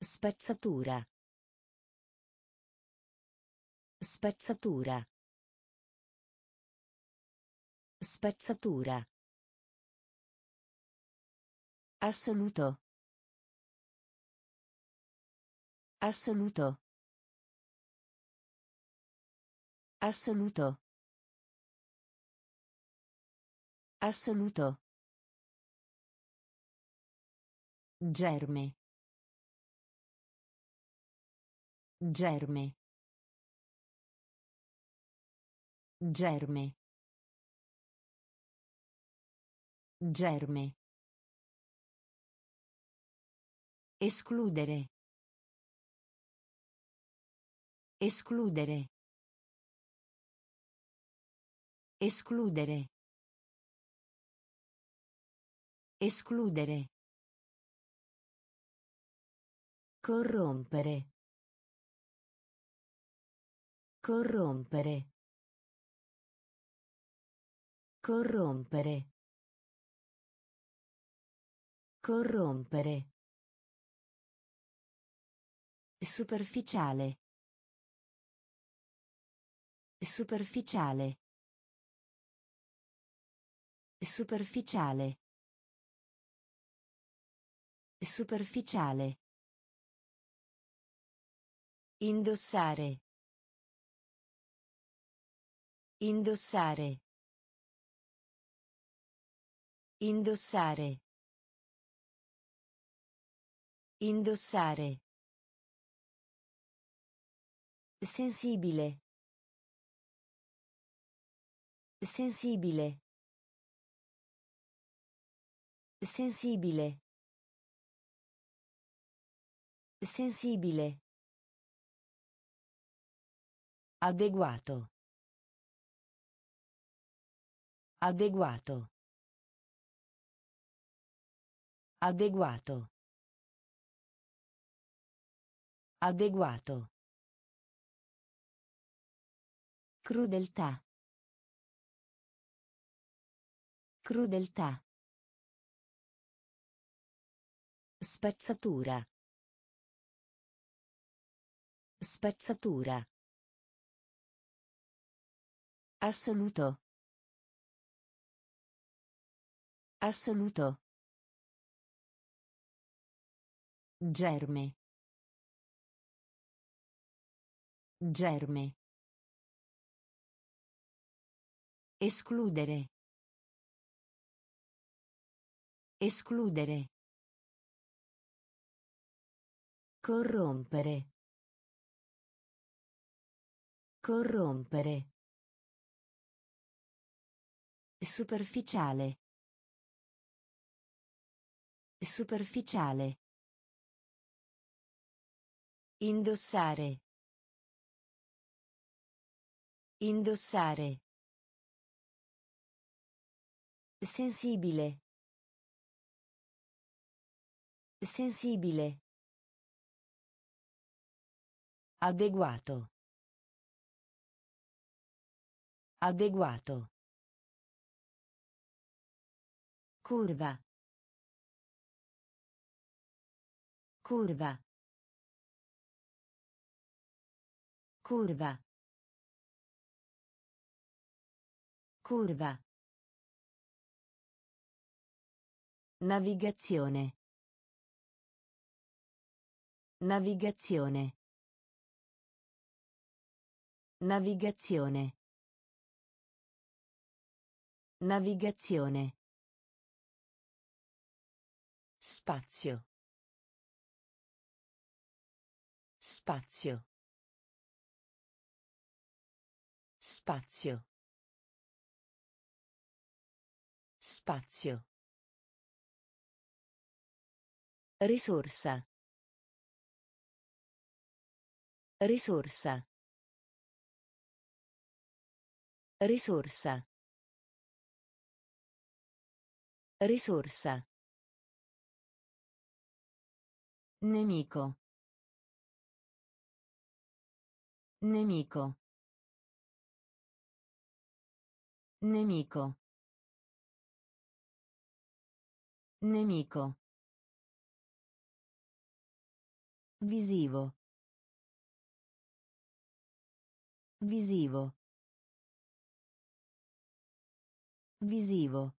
Spezzatura. Spezzatura. Spezzatura. Assoluto. Assoluto. Assoluto. Assoluto. Germe. Germe. Germe. Germe. Escludere. Escludere. Escludere. Escludere. Corrompere. Corrompere. Corrompere. Corrompere. Superficiale. Superficiale. Superficiale. Superficiale. Indossare. Indossare. Indossare. Indossare. Sensibile. Sensibile. Sensibile. Sensibile. Adeguato. Adeguato. Adeguato. Adeguato. Crudeltà. Crudeltà. Spezzatura. Spezzatura. Assoluto. Assoluto. Germe. Germe. Escludere. Escludere. Corrompere. Corrompere. Superficiale. Superficiale. Indossare. Indossare. Sensibile. Sensibile. Adeguato. Adeguato. Curva. Curva. Curva. Curva. Navigazione. Navigazione. Navigazione. Navigazione. Spazio. Spazio. Spazio. Spazio. Risorsa. Risorsa. Risorsa. Risorsa. Nemico. Nemico. Nemico. Nemico. Visivo. Visivo. Visivo.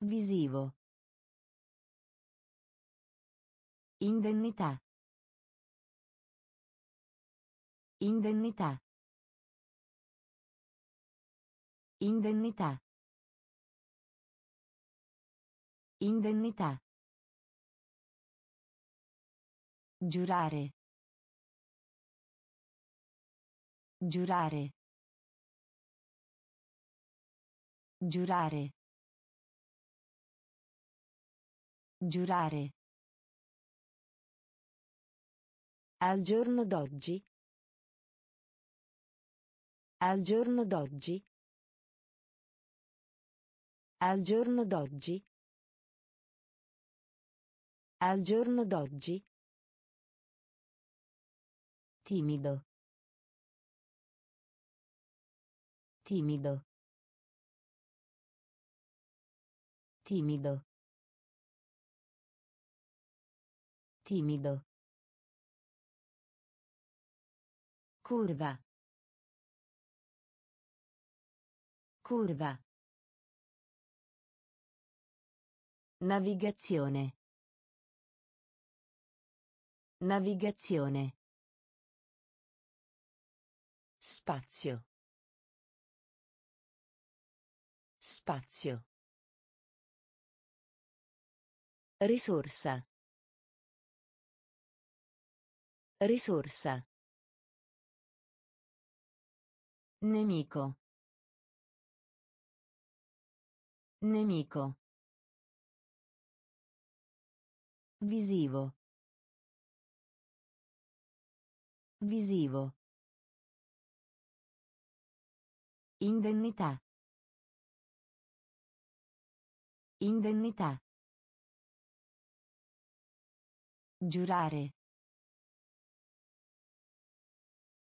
Visivo. Indennità. Indennità. Indennità. Indennità. Giurare. Giurare. Giurare. Giurare. Al giorno d'oggi. Al giorno d'oggi. Al giorno d'oggi. Al giorno d'oggi. Timido. Timido. Timido. Timido. Curva. Curva. Navigazione. Navigazione. Spazio. Spazio. Risorsa. Risorsa. Nemico. Nemico. Visivo. Visivo. Indennità. Indennità. Giurare.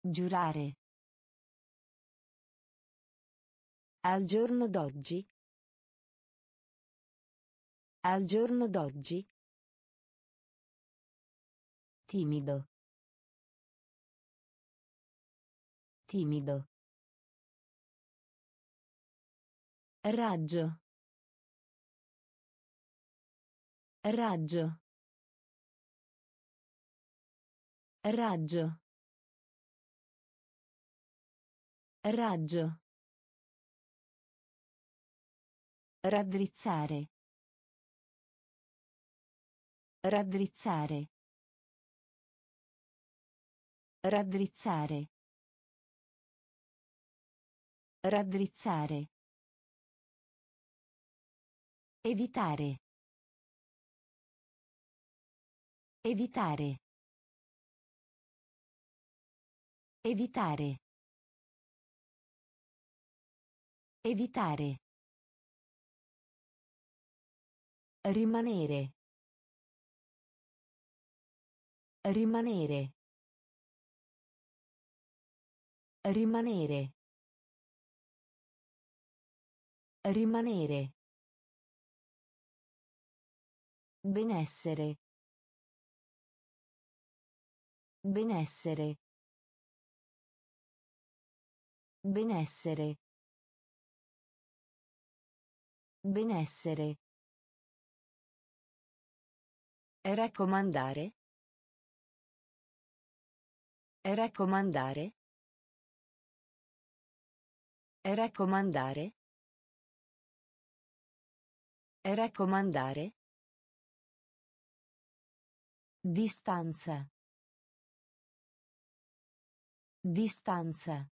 Giurare. Al giorno d'oggi. Al giorno d'oggi. Timido. Timido. Raggio. Raggio. Raggio. Raggio. Raddrizzare. Raddrizzare. Raddrizzare. Raddrizzare. Evitare. Evitare. Evitare. Evitare. Rimanere. Rimanere. Rimanere. Rimanere. Benessere. Benessere. Benessere. Benessere. Raccomandare. Raccomandare. Raccomandare. Raccomandare. Distanza. Distanza.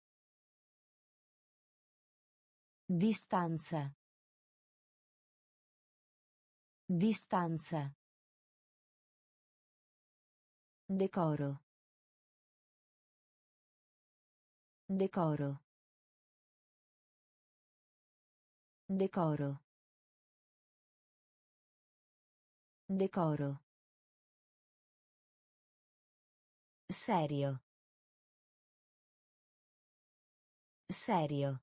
Distanza. Distanza. Decoro. Decoro. Decoro. Decoro. Serio. Serio.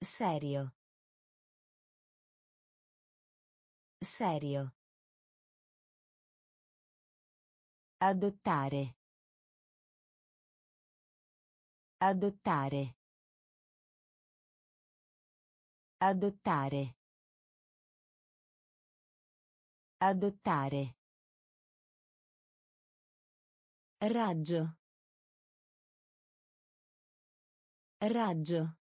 Serio. Serio. Adottare. Adottare. Adottare. Adottare. Raggio. Raggio.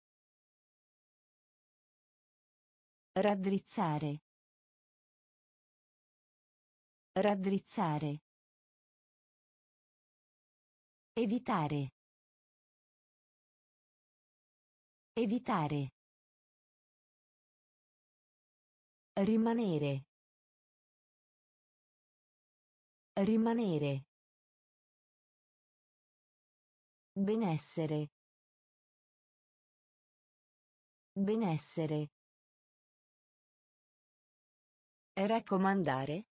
Raddrizzare. Raddrizzare. Evitare. Evitare. Rimanere. Rimanere. Benessere. Benessere. Raccomandare.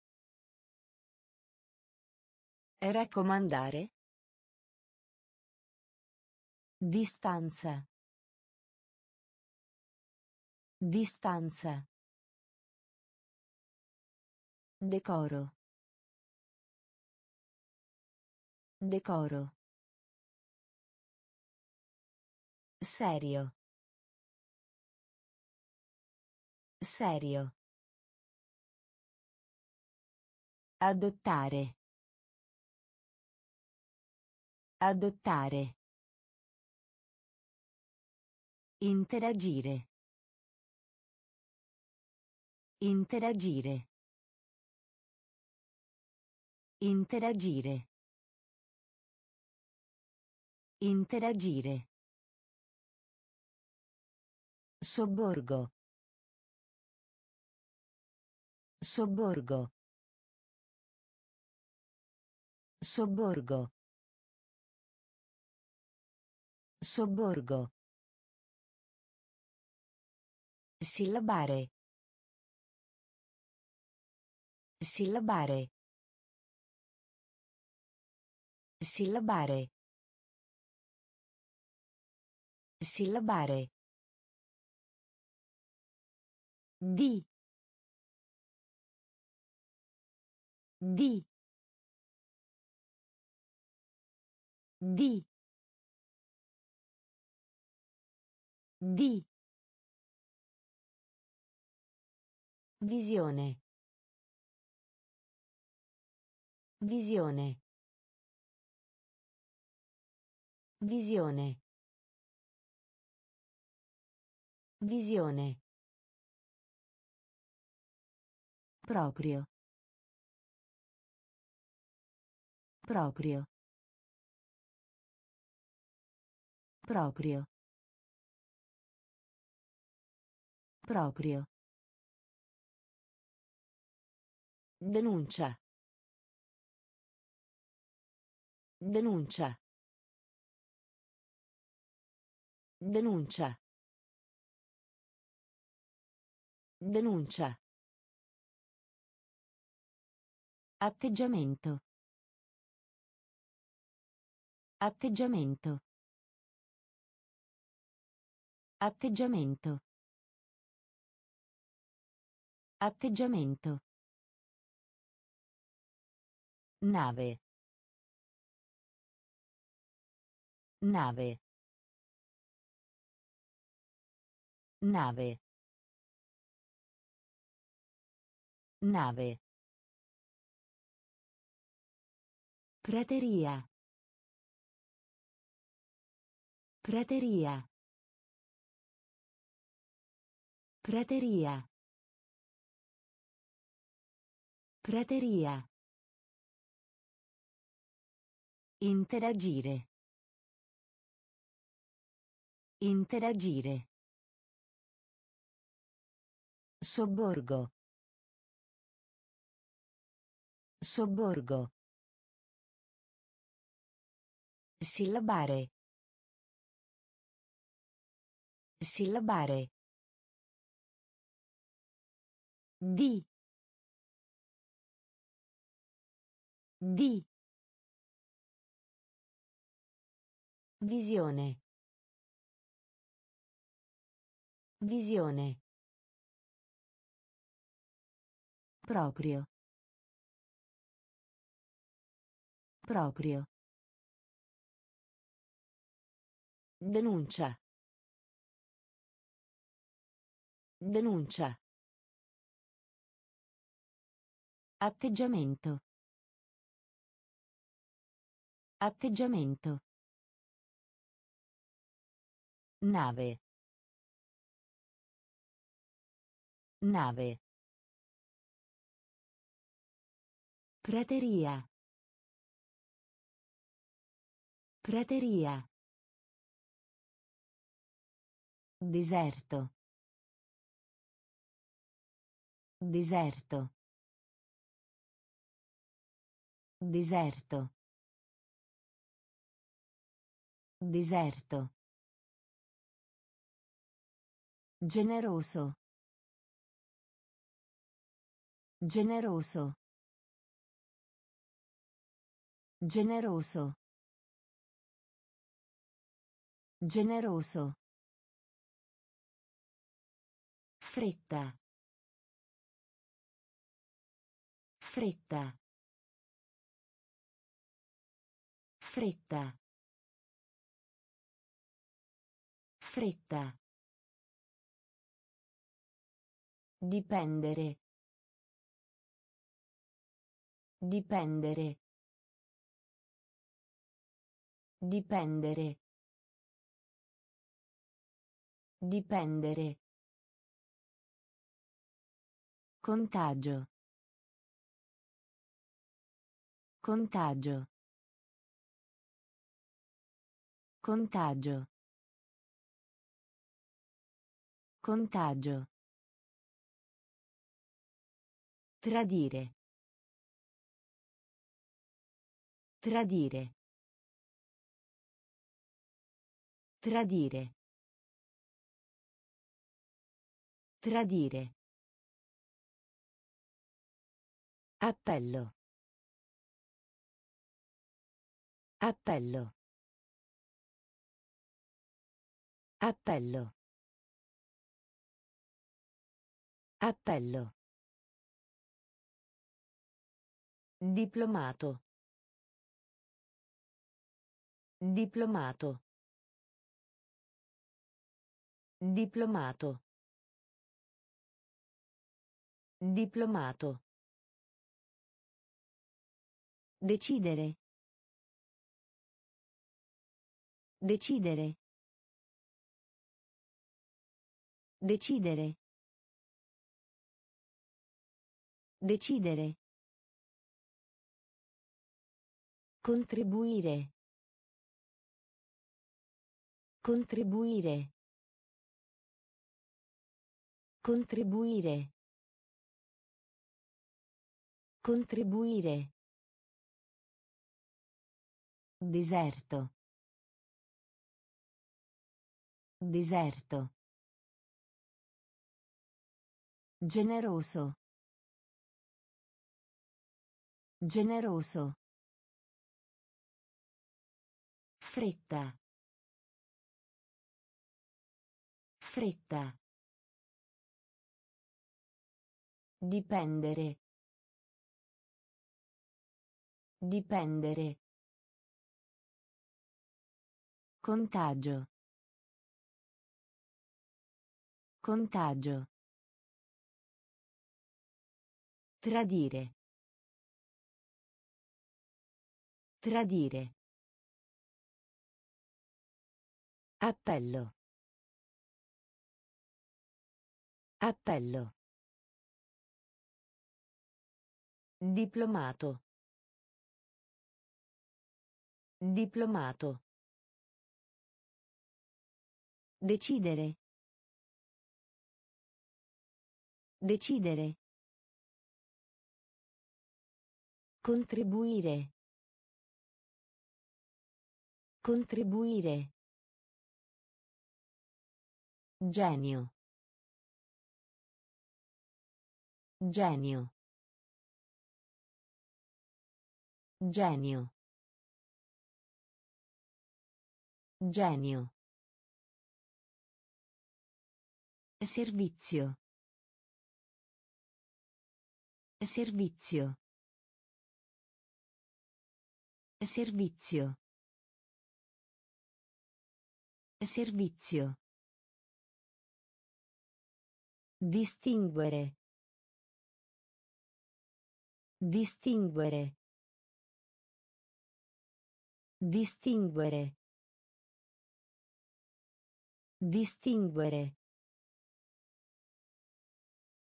Raccomandare. Distanza. Distanza. Decoro. Decoro. Serio. Serio. Adottare. Adottare. Interagire. Interagire. Interagire. Interagire. Sobborgo. Sobborgo. Sobborgo. Sobborgo. Sillabare. Sillabare. Sillabare. Sillabare. Di. Di. Di. Di. Visione. Visione. Visione. Visione. Proprio. Proprio. Proprio. Proprio. Denuncia. Denuncia. Denuncia. Denuncia. Atteggiamento. Atteggiamento. Atteggiamento. Atteggiamento. Nave. Nave. Nave. Nave. Prateria. Prateria. Prateria. Prateria. Interagire. Interagire. Sobborgo. Sobborgo. Sillabare. Sillabare. Di. Di. Visione. Visione. Proprio. Proprio. Denuncia. Denuncia. Atteggiamento. Atteggiamento. Nave. Nave. Prateria. Prateria. Deserto. Deserto. Deserto. Deserto. Generoso. Generoso. Generoso. Generoso. Fretta. Fretta. Fretta. Fretta. Dipendere. Dipendere. Dipendere. Dipendere. Contagio. Contagio. Contagio. Contagio. Tradire. Tradire. Tradire. Tradire. Appello. Appello. Appello. Appello. Diplomato. Diplomato. Diplomato. Diplomato. Decidere. Decidere. Decidere. Decidere. Contribuire. Contribuire. Contribuire. Contribuire. Deserto. Deserto. Generoso. Generoso. Fretta. Fretta. Dipendere. Dipendere. Contagio. Contagio. Tradire. Tradire. Appello. Appello. Diplomato. Diplomato. Decidere. Decidere. Contribuire. Contribuire. Genio. Genio. Genio. Genio. Servizio. Servizio. Servizio. Servizio. Distinguere. Distinguere. Distinguere. Distinguere.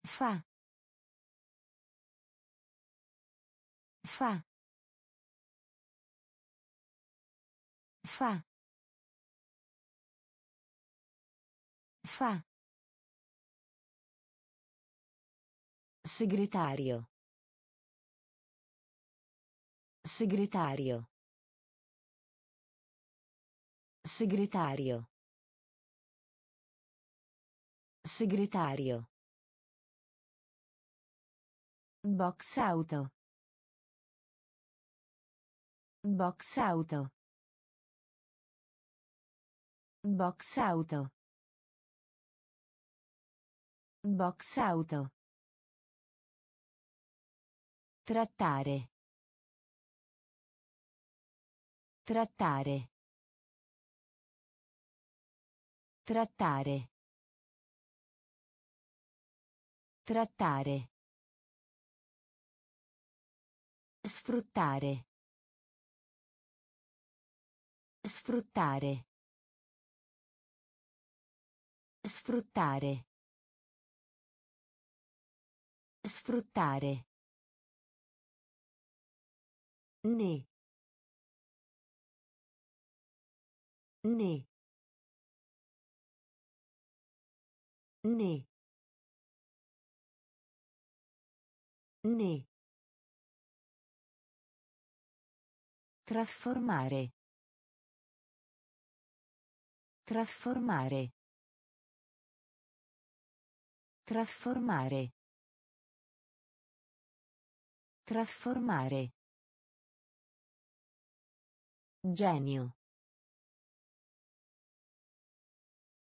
Fa. Fa. Fa. Fa. Segretario. Segretario. Segretario. Segretario. Box auto. Box auto. Box auto. Box auto. Trattare. Trattare. Trattare. Trattare. Sfruttare. Sfruttare. Sfruttare. Sfruttare. Ne. Ne. Ne. Ne. Trasformare. Trasformare. Trasformare. Trasformare. Genio.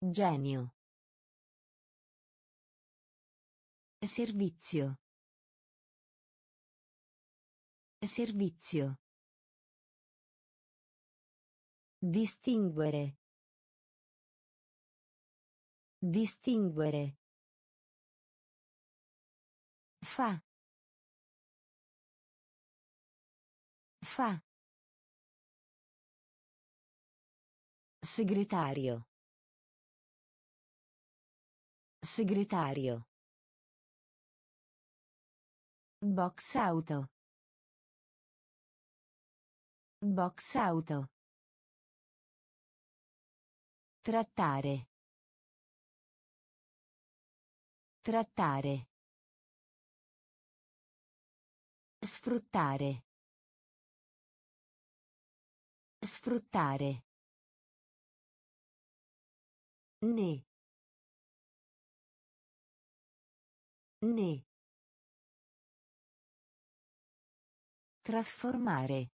Genio. Servizio. Servizio. Distinguere. Distinguere. Fa. Fa. Segretario. Segretario. Box auto. Box auto. Trattare. Trattare. Sfruttare. Sfruttare. Ne. Ne. Trasformare.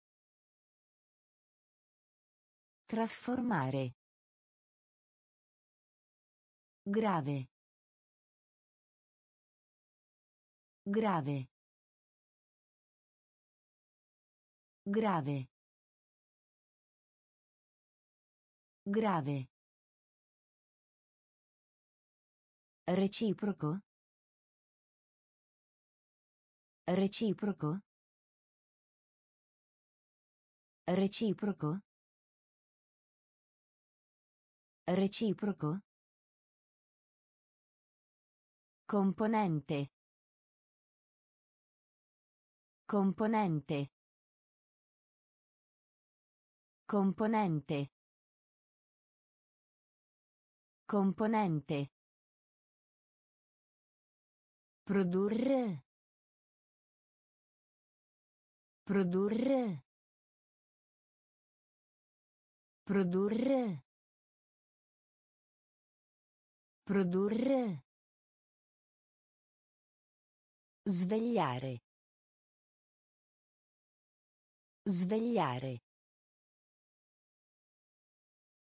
Trasformare. Grave. Grave. Grave. Grave. Reciproco. Reciproco. Reciproco. Reciproco. Componente. Componente. Componente. Componente. Produrre. Produrre. Produrre. Produrre. Svegliare. Svegliare.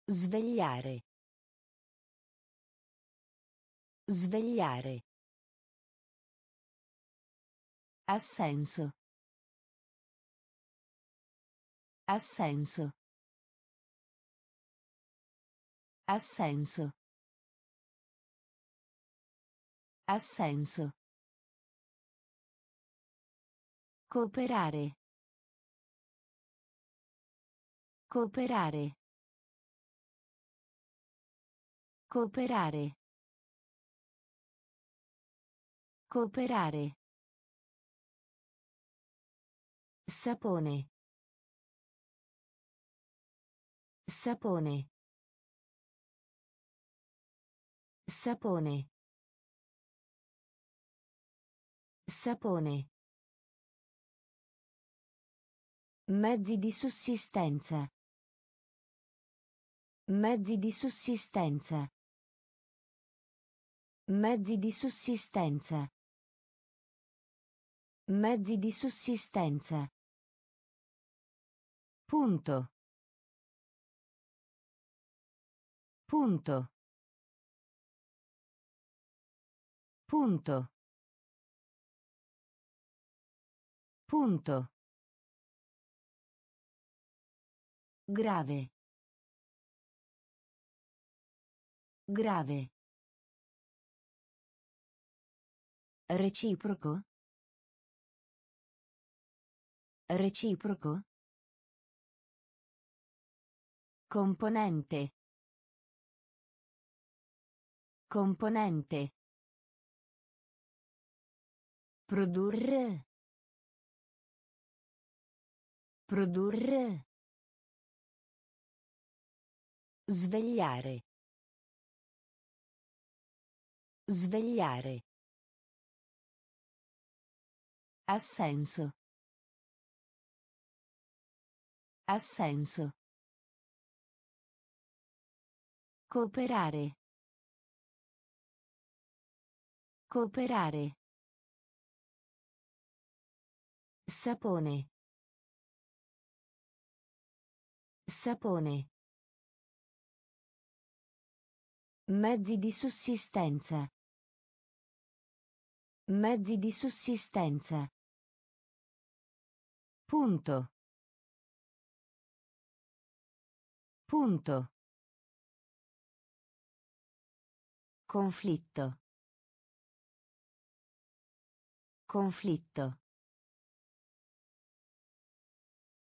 Svegliare. Svegliare. Assenso. Assenso. Assenso. Assenso. Cooperare. Cooperare. Cooperare. Cooperare. Sapone. Sapone. Sapone. Sapone. Mezzi di sussistenza. Mezzi di sussistenza. Mezzi di sussistenza. Mezzi di sussistenza. Punto. Punto. Punto. Punto. Grave. Grave. Reciproco. Reciproco. Componente. Componente. Produrre. Produrre. Svegliare. Svegliare. Ha senso. Ha senso. Cooperare. Cooperare. Sapone. Sapone. Mezzi di sussistenza. Mezzi di sussistenza. Punto. Punto. Conflitto. Conflitto.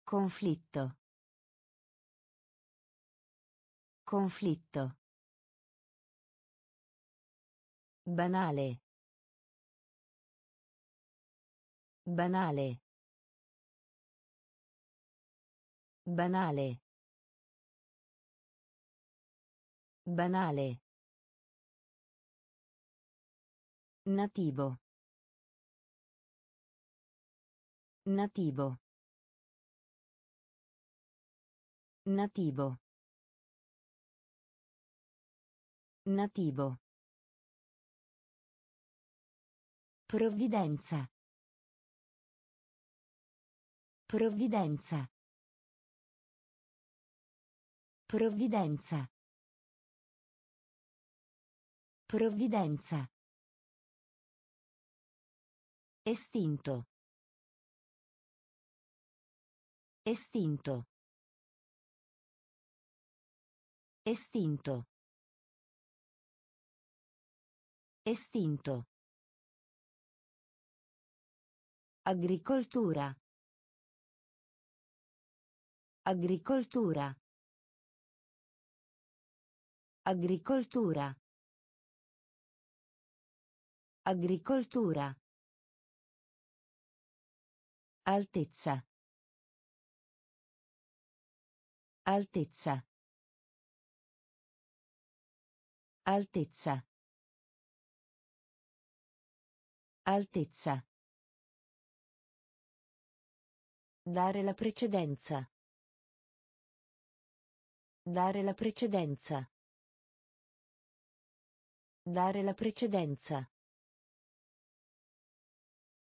Conflitto. Conflitto. Banale. Banale. Banale. Banale. Nativo. Nativo. Nativo. Nativo. Provvidenza. Provvidenza. Provvidenza. Provvidenza. Estinto. Estinto. Estinto. Estinto. Agricoltura. Agricoltura. Agricoltura. Agricoltura. Altezza. Altezza. Altezza. Altezza. Dare la precedenza. Dare la precedenza. Dare la precedenza.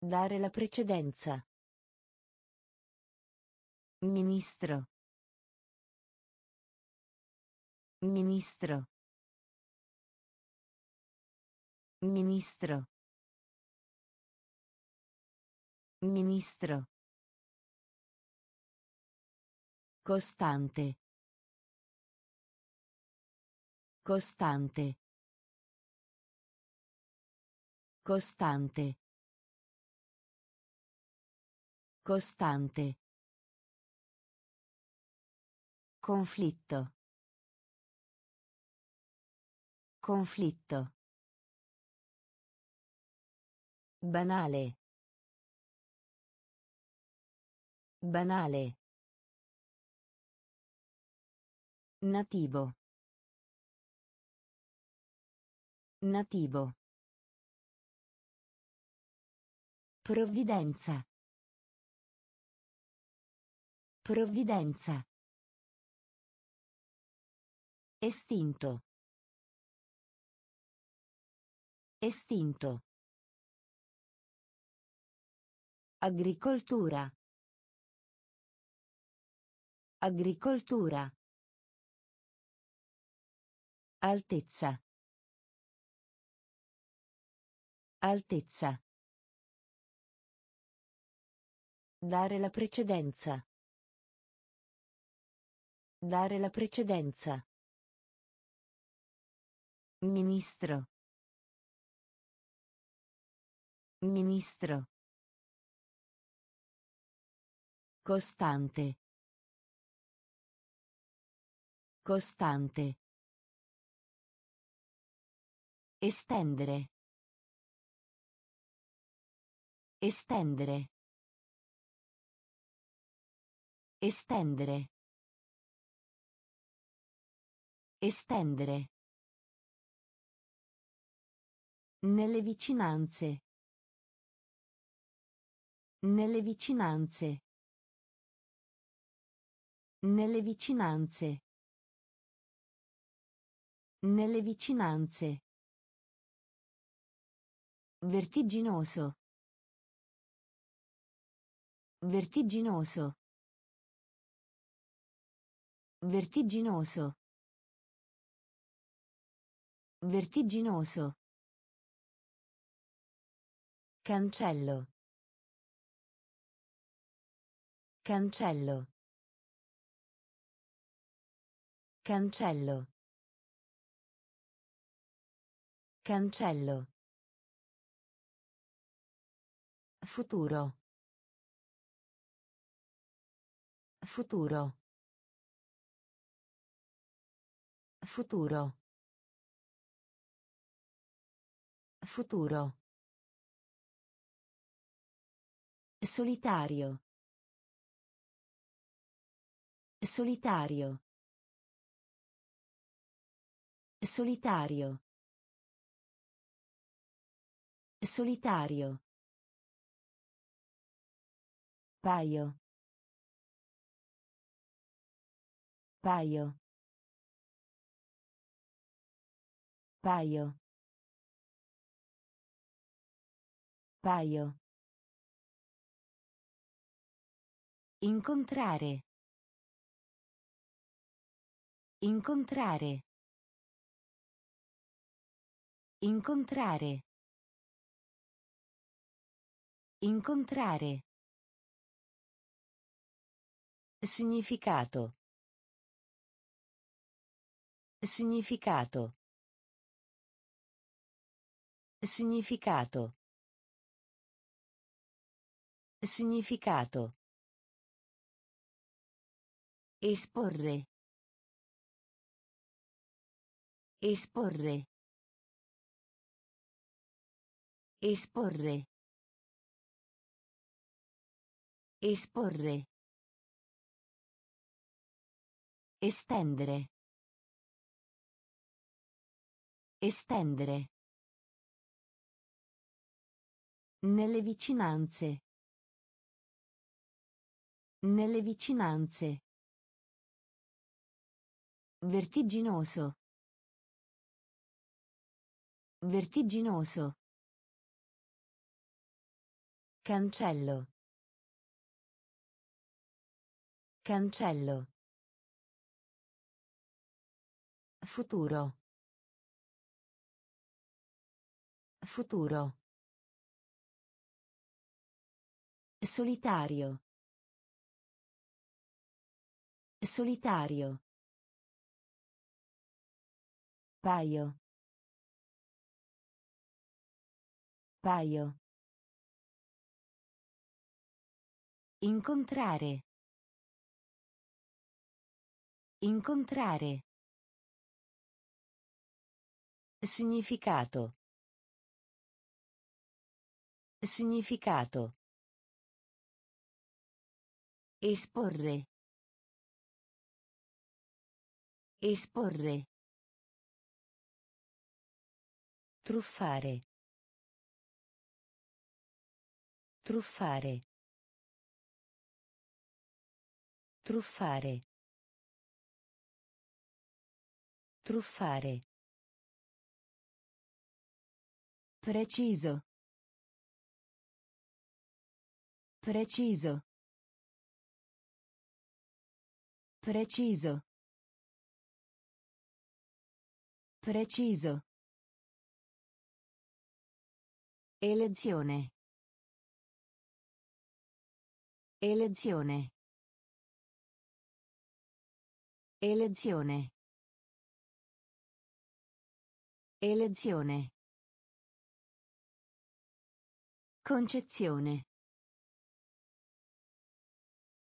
Dare la precedenza. Ministro. Ministro. Ministro. Ministro. Costante. Costante. Costante. Costante. Conflitto. Conflitto. Banale. Banale. Nativo. Nativo. Provvidenza. Provvidenza. Estinto. Estinto. Agricoltura. Agricoltura. Altezza. Altezza. Dare la precedenza. Dare la precedenza. Ministro. Ministro. Costante. Costante. Estendere. Estendere. Estendere. Estendere. Nelle vicinanze. Nelle vicinanze. Nelle vicinanze. Nelle vicinanze. Vertiginoso. Vertiginoso. Vertiginoso. Vertiginoso. Cancello. Cancello. Cancello. Cancello. Futuro. Futuro. Futuro. Futuro. Solitario. Solitario. Solitario. Solitario. Paio. Paio. Paio. Paio. Incontrare. Incontrare. Incontrare. Incontrare. Significato. Significato. Significato. Significato. Esporre. Esporre. Esporre. Esporre. Estendere. Estendere. Nelle vicinanze. Nelle vicinanze. Vertiginoso. Vertiginoso. Cancello. Cancello. Futuro. Futuro. Solitario. Solitario. Paio. Paio. Incontrare. Incontrare. Significato. Significato. Esporre. Esporre. Truffare. Truffare. Truffare. Truffare. Preciso. Preciso. Preciso. Preciso. Elezione. Elezione. Elezione. Elezione. Concezione.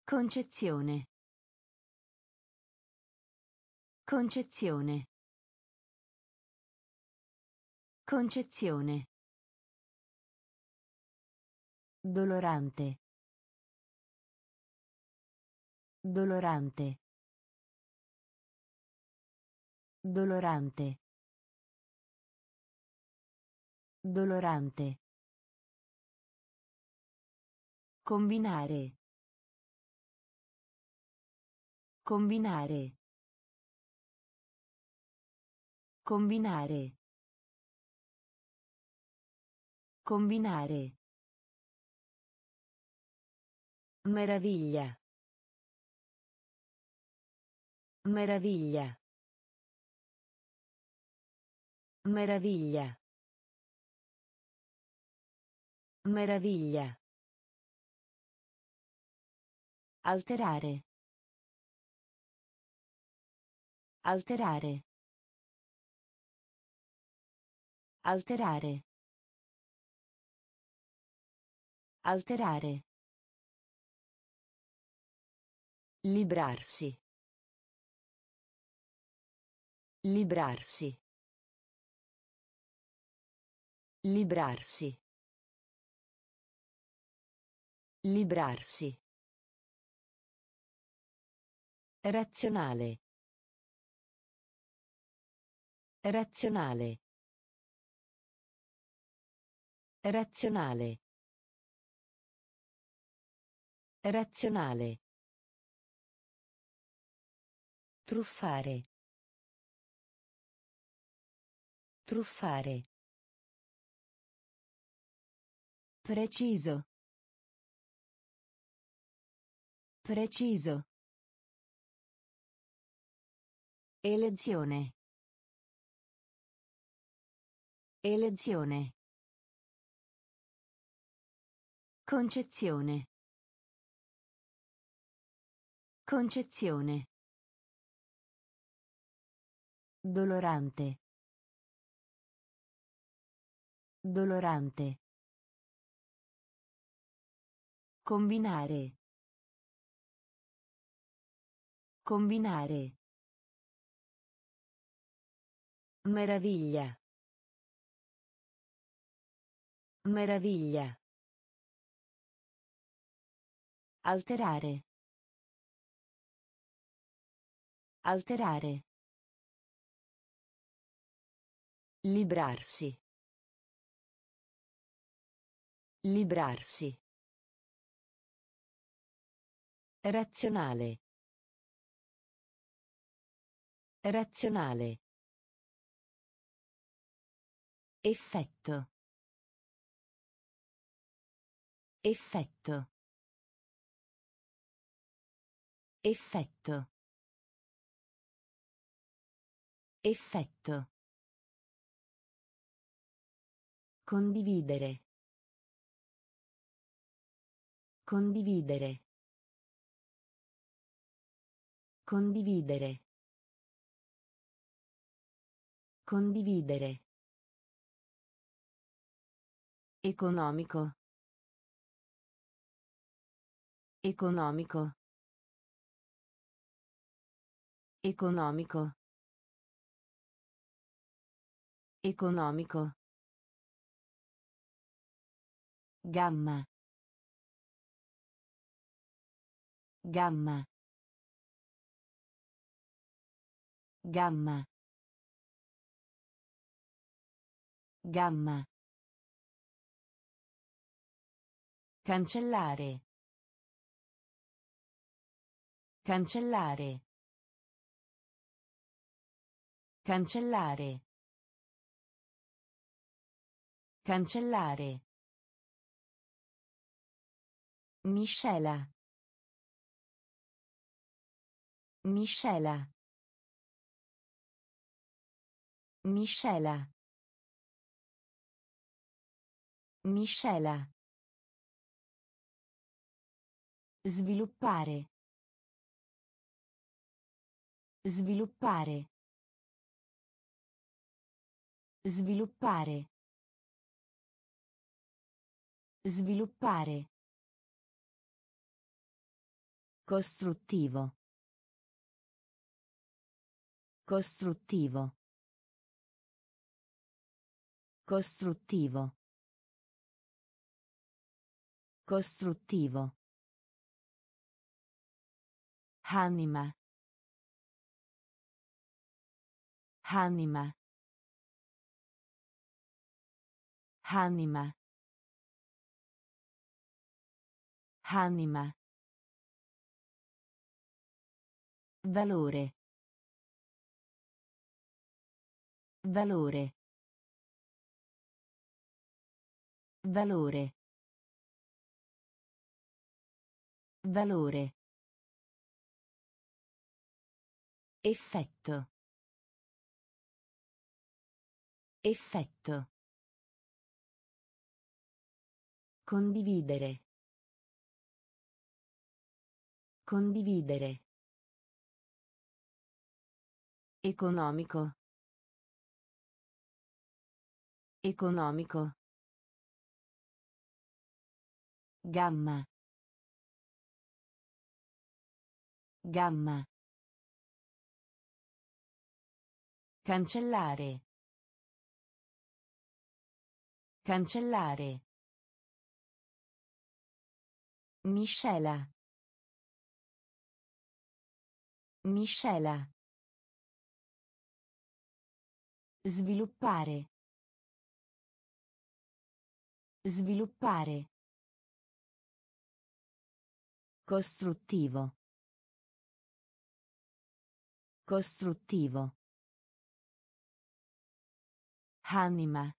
Concezione. Concezione. Concezione. Dolorante. Dolorante. Dolorante. Dolorante. Combinare. Combinare. Combinare. Combinare. Meraviglia. Meraviglia. Meraviglia. Meraviglia. Alterare. Alterare. Alterare. Alterare. Librarsi. Librarsi. Librarsi. Librarsi. Razionale. Razionale. Razionale. Razionale. Truffare. Truffare. Preciso. Preciso. Elezione. Elezione. Concezione. Concezione. Dolorante. Dolorante. Combinare. Combinare. Meraviglia. Meraviglia. Alterare. Alterare. Librarsi. Librarsi. Razionale. Razionale. Effetto. Effetto. Effetto. Effetto. Condividere. Condividere. Condividere. Condividere. Economico. Economico. Economico. Economico. Gamma. Gamma. Gamma. Gamma. Cancellare. Cancellare. Cancellare. Cancellare. Miscela. Miscela. Miscela. Miscela. Sviluppare. Sviluppare. Sviluppare. Sviluppare. Costruttivo. Costruttivo. Costruttivo. Costruttivo. Anima. Anima. Anima. Anima. Valore. Valore. Valore. Valore. Effetto. Effetto. Condividere. Condividere. Economico. Economico. Gamma. Gamma. Cancellare. Cancellare. Miscela. Miscela. Sviluppare. Sviluppare. Costruttivo. Costruttivo. Anima.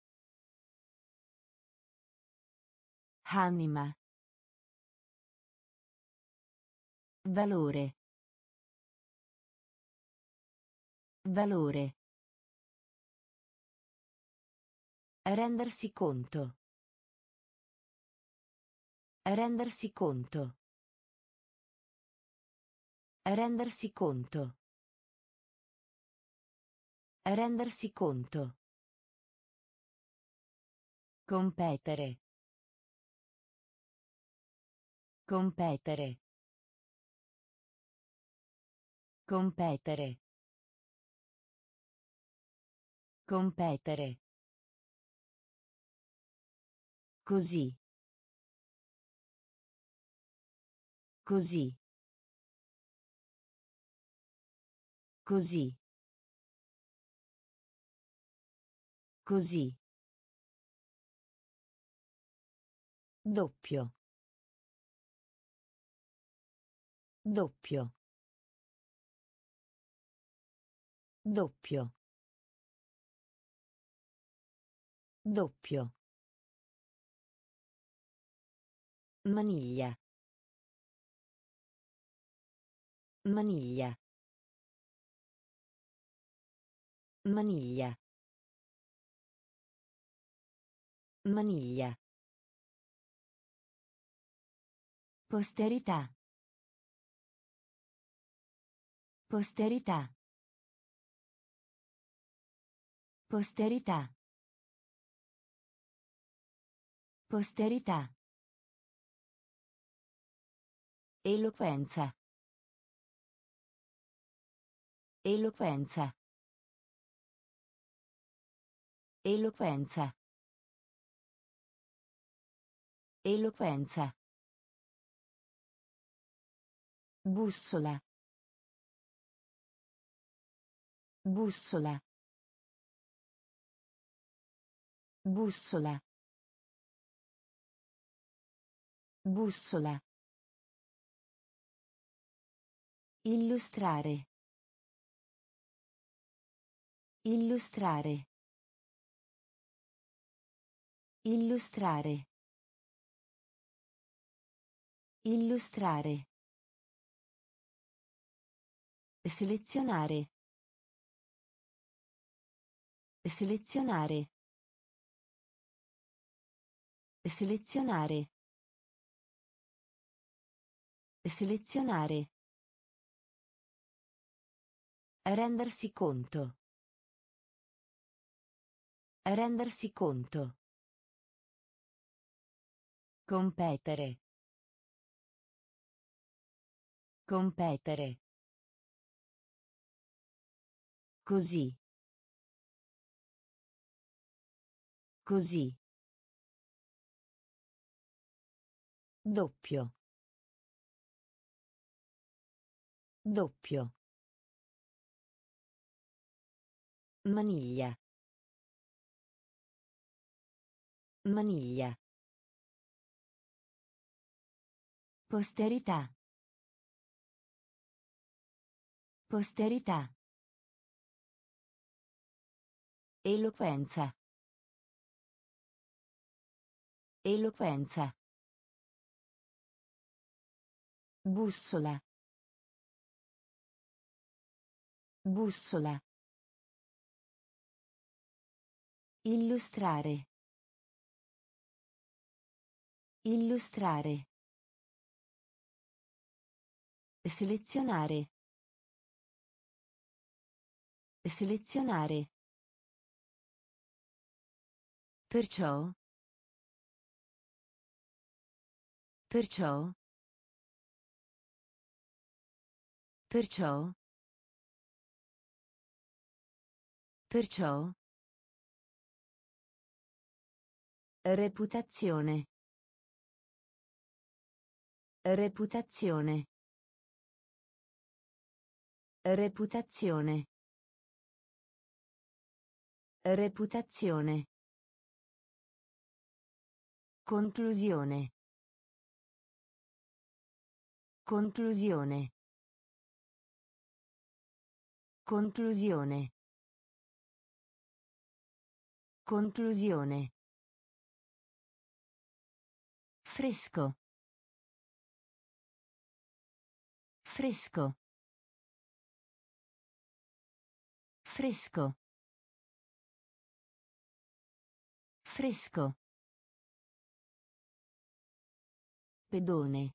Anima. Valore. Valore. Rendersi conto. Rendersi conto. Rendersi conto. Rendersi conto. Competere. Competere. Competere. Competere. Così. Così. Così. Così. Doppio. Doppio. Doppio. Doppio. Maniglia. Maniglia. Maniglia. Maniglia. Posterità. Posterità. Posterità. Posterità. Eloquenza. Eloquenza. Eloquenza. Eloquenza. Bussola. Bussola. Bussola. Bussola. Illustrare. Illustrare. Illustrare. Illustrare. Selezionare. Selezionare. Selezionare. Selezionare. Rendersi conto. Rendersi conto. Competere. Competere. Così. Così. Doppio. Doppio. Maniglia. Maniglia. Posterità. Posterità. Eloquenza. Eloquenza. Bussola. Bussola. Illustrare. Illustrare. Selezionare. Selezionare. Perciò. Perciò. Perciò. Perciò. Reputazione. Reputazione. Reputazione. Reputazione. Conclusione. Conclusione. Conclusione. Conclusione. Fresco. Fresco. Fresco. Fresco. Pedone.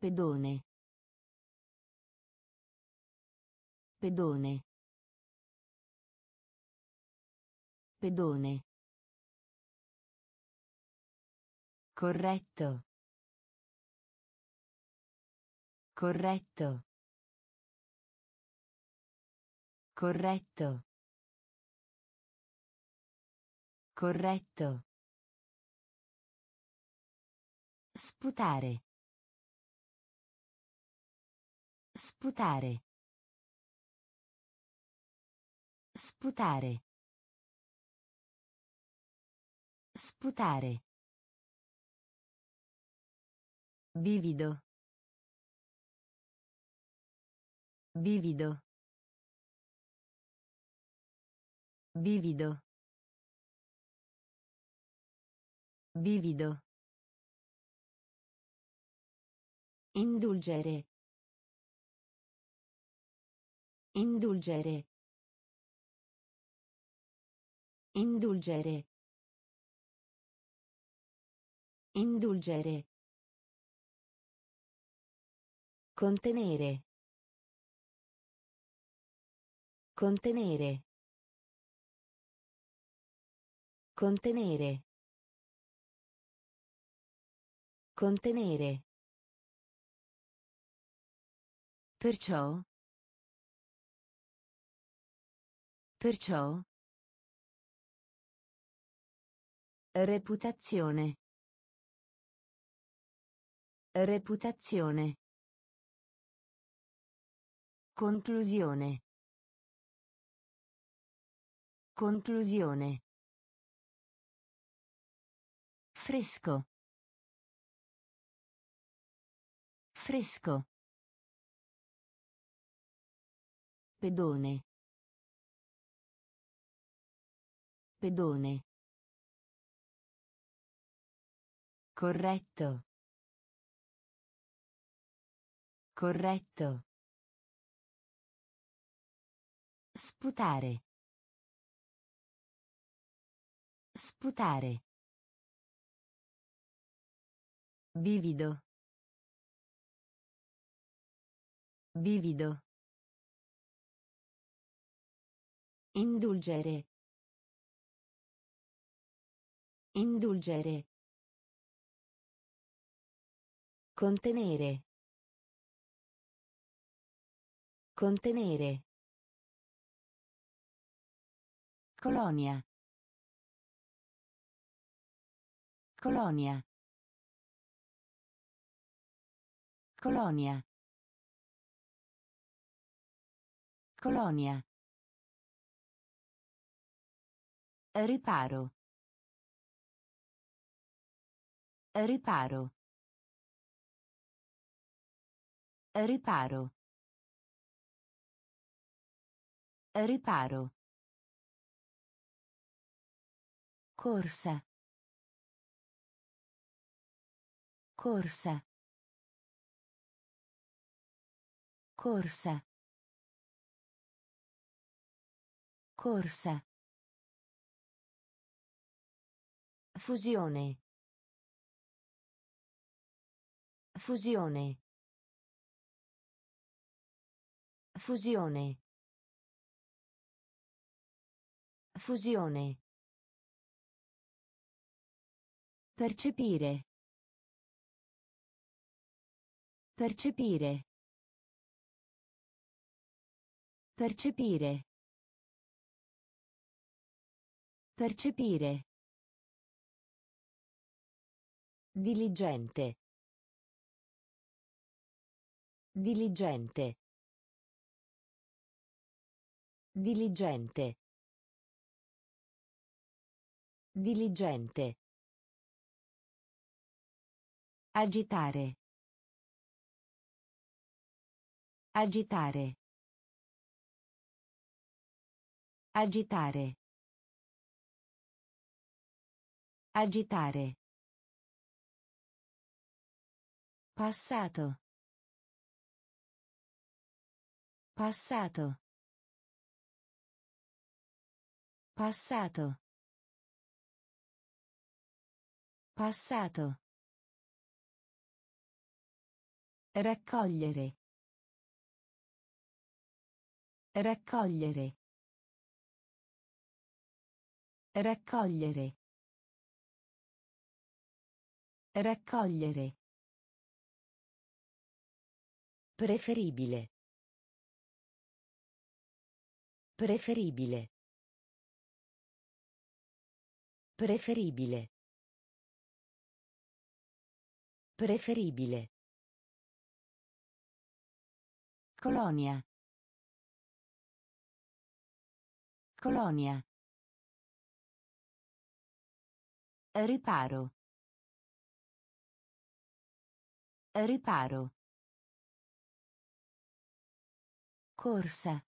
Pedone. Pedone. Pedone. Corretto. Corretto. Corretto. Corretto. Sputare. Sputare. Sputare. Sputare. Vivido. Vivido. Vivido. Vivido. Indulgere. Indulgere. Indulgere. Indulgere. Contenere. Contenere. Contenere. Contenere. Perciò. Perciò. Reputazione. Reputazione. Conclusione. Conclusione. Fresco. Fresco. Pedone. Pedone. Corretto. Corretto. Sputare. Sputare. Vivido. Vivido. Indulgere. Indulgere. Contenere. Contenere. Colonia. Colonia. Colonia. Colonia. Riparo. Riparo. Riparo. Riparo. Corsa. Corsa. Corsa. Corsa. Fusione. Fusione. Fusione. Fusione. Percepire. Percepire. Percepire. Percepire. Diligente. Diligente. Diligente. Diligente. Agitare. Agitare. Agitare. Agitare. Passato. Passato. Passato. Passato. Raccogliere. Raccogliere. Raccogliere. Raccogliere. Preferibile. Preferibile. Preferibile. Preferibile. Colonia. Colonia. Riparo. Riparo. Corsa.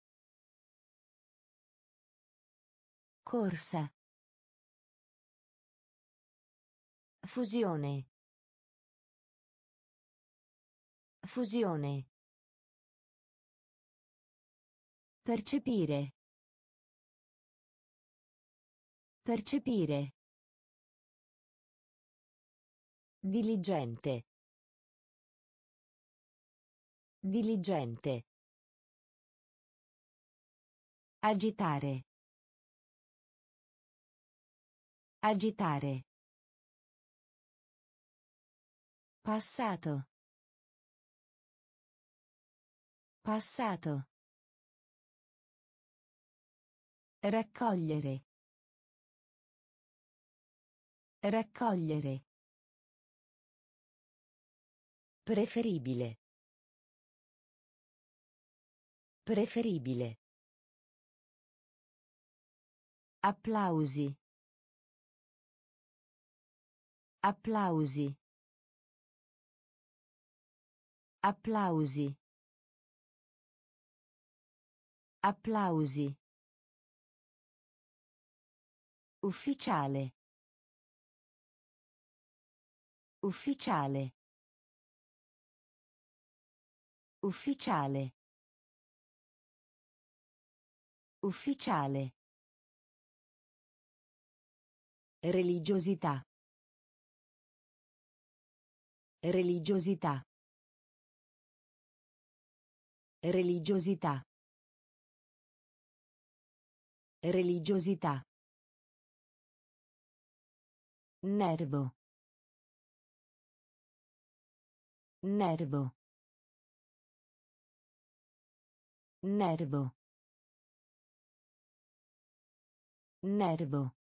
Corsa. Fusione. Fusione. Percepire. Percepire. Diligente. Diligente. Agitare. Agitare. Passato. Passato. Raccogliere. Raccogliere. Preferibile. Preferibile. Applausi. Applausi. Applausi. Applausi. Ufficiale. Ufficiale. Ufficiale. Ufficiale. Religiosità. Religiosità. Religiosità. Religiosità. Nervo. Nervo. Nervo. Nervo.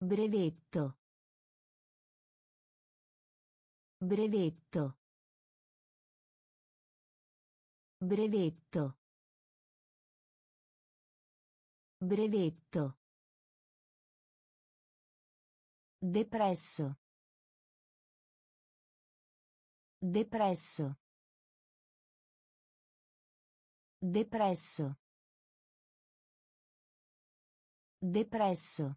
Brevetto. Brevetto. Brevetto. Brevetto. Depresso. Depresso. Depresso. Depresso.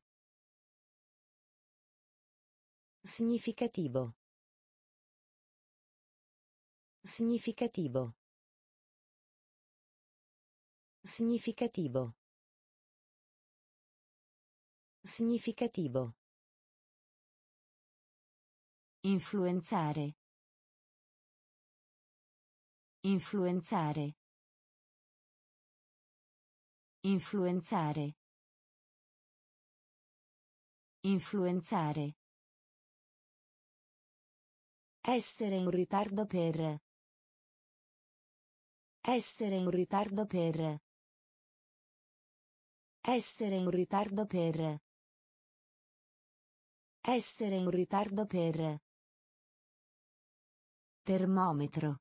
Significativo. Significativo. Significativo. Significativo. Influenzare. Influenzare. Influenzare. Influenzare. Essere in ritardo per. Essere in ritardo per. Essere in ritardo per. Essere in ritardo per. Termometro.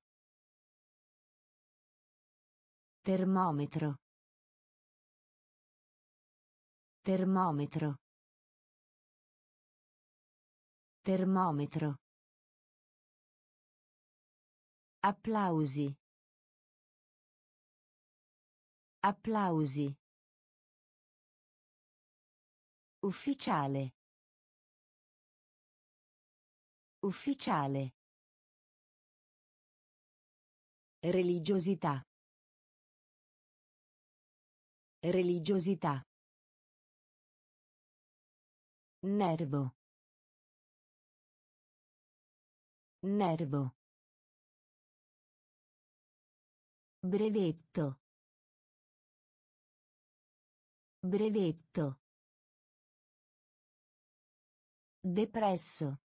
Termometro. Termometro. Termometro. Applausi. Applausi. Ufficiale. Ufficiale. Religiosità. Religiosità. Nervo. Nervo. Brevetto. Brevetto. Depresso.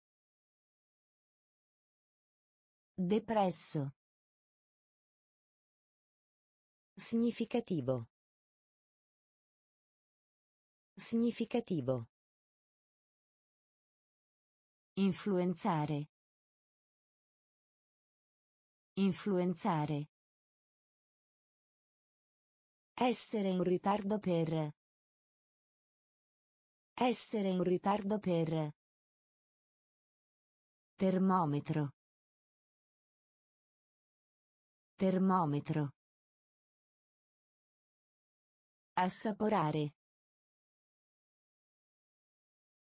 Depresso. Significativo. Significativo. Influenzare. Influenzare. Essere in ritardo per. Essere in ritardo per. Termometro. Termometro. Assaporare.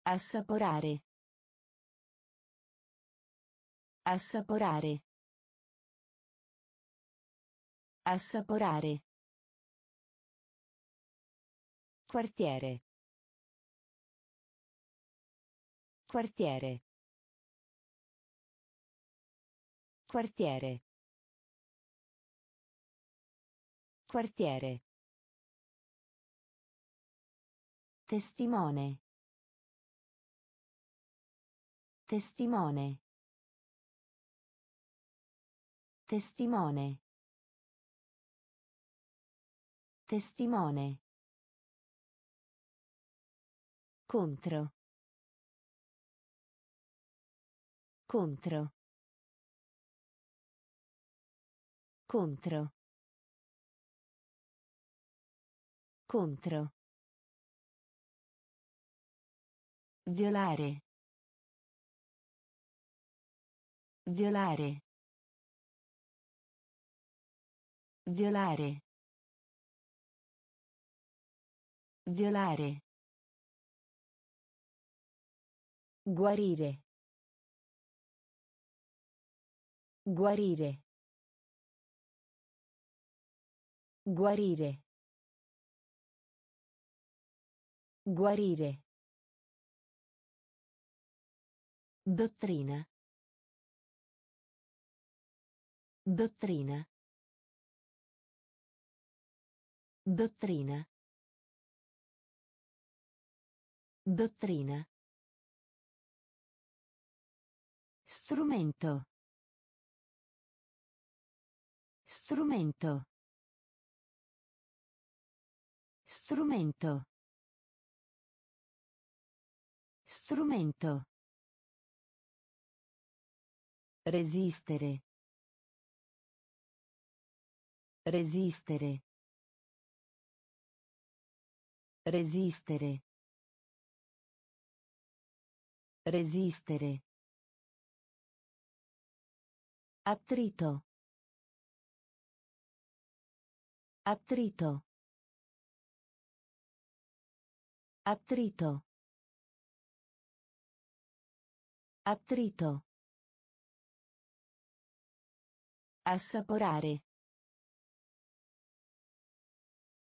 Assaporare. Assaporare. Assaporare. Quartiere. Quartiere. Quartiere. Quartiere. Testimone. Testimone. Testimone. Testimone. Contro. Contro. Contro. Contro. Violare. Violare. Violare. Violare. Guarire. Guarire. Guarire. Guarire. Dottrina. Dottrina. Dottrina. Dottrina. Strumento. Strumento. Strumento. Strumento. Resistere. Resistere. Resistere. Resistere. Attrito. Attrito. Attrito. Attrito. Assaporare.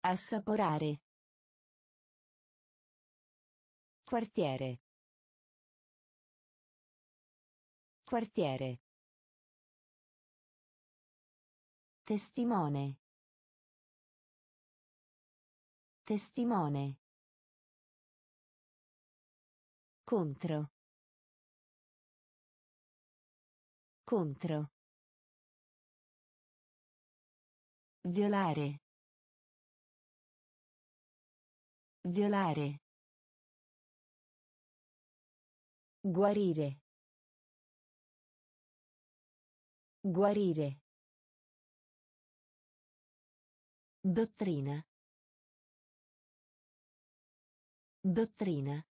Assaporare. Quartiere. Quartiere. Testimone. Testimone. Contro. Contro. Violare. Violare. Guarire. Guarire. Dottrina. Dottrina.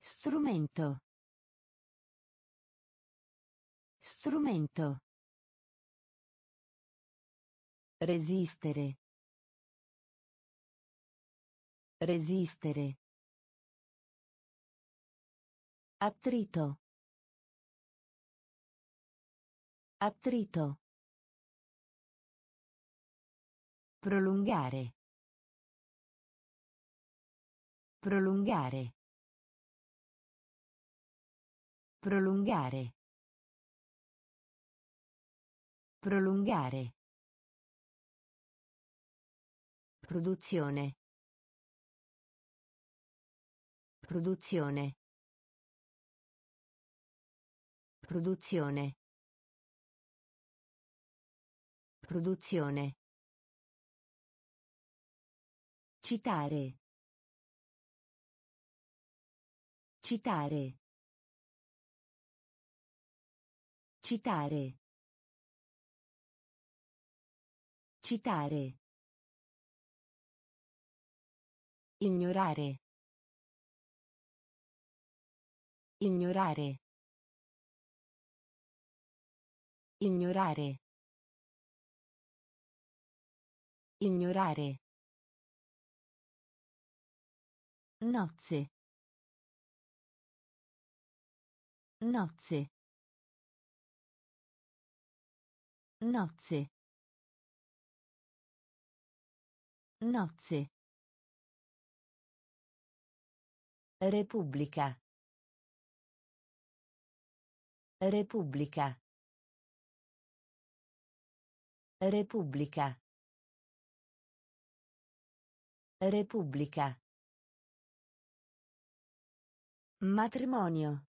Strumento. Strumento. Resistere. Resistere. Attrito. Attrito. Prolungare. Prolungare. Prolungare. Prolungare. Produzione. Produzione. Produzione. Produzione. Citare. Citare. Citare. Citare. Ignorare. Ignorare. Ignorare. Ignorare. Nozze. Nozze. Nozze. Nozze. Repubblica. Repubblica. Repubblica. Repubblica. Matrimonio.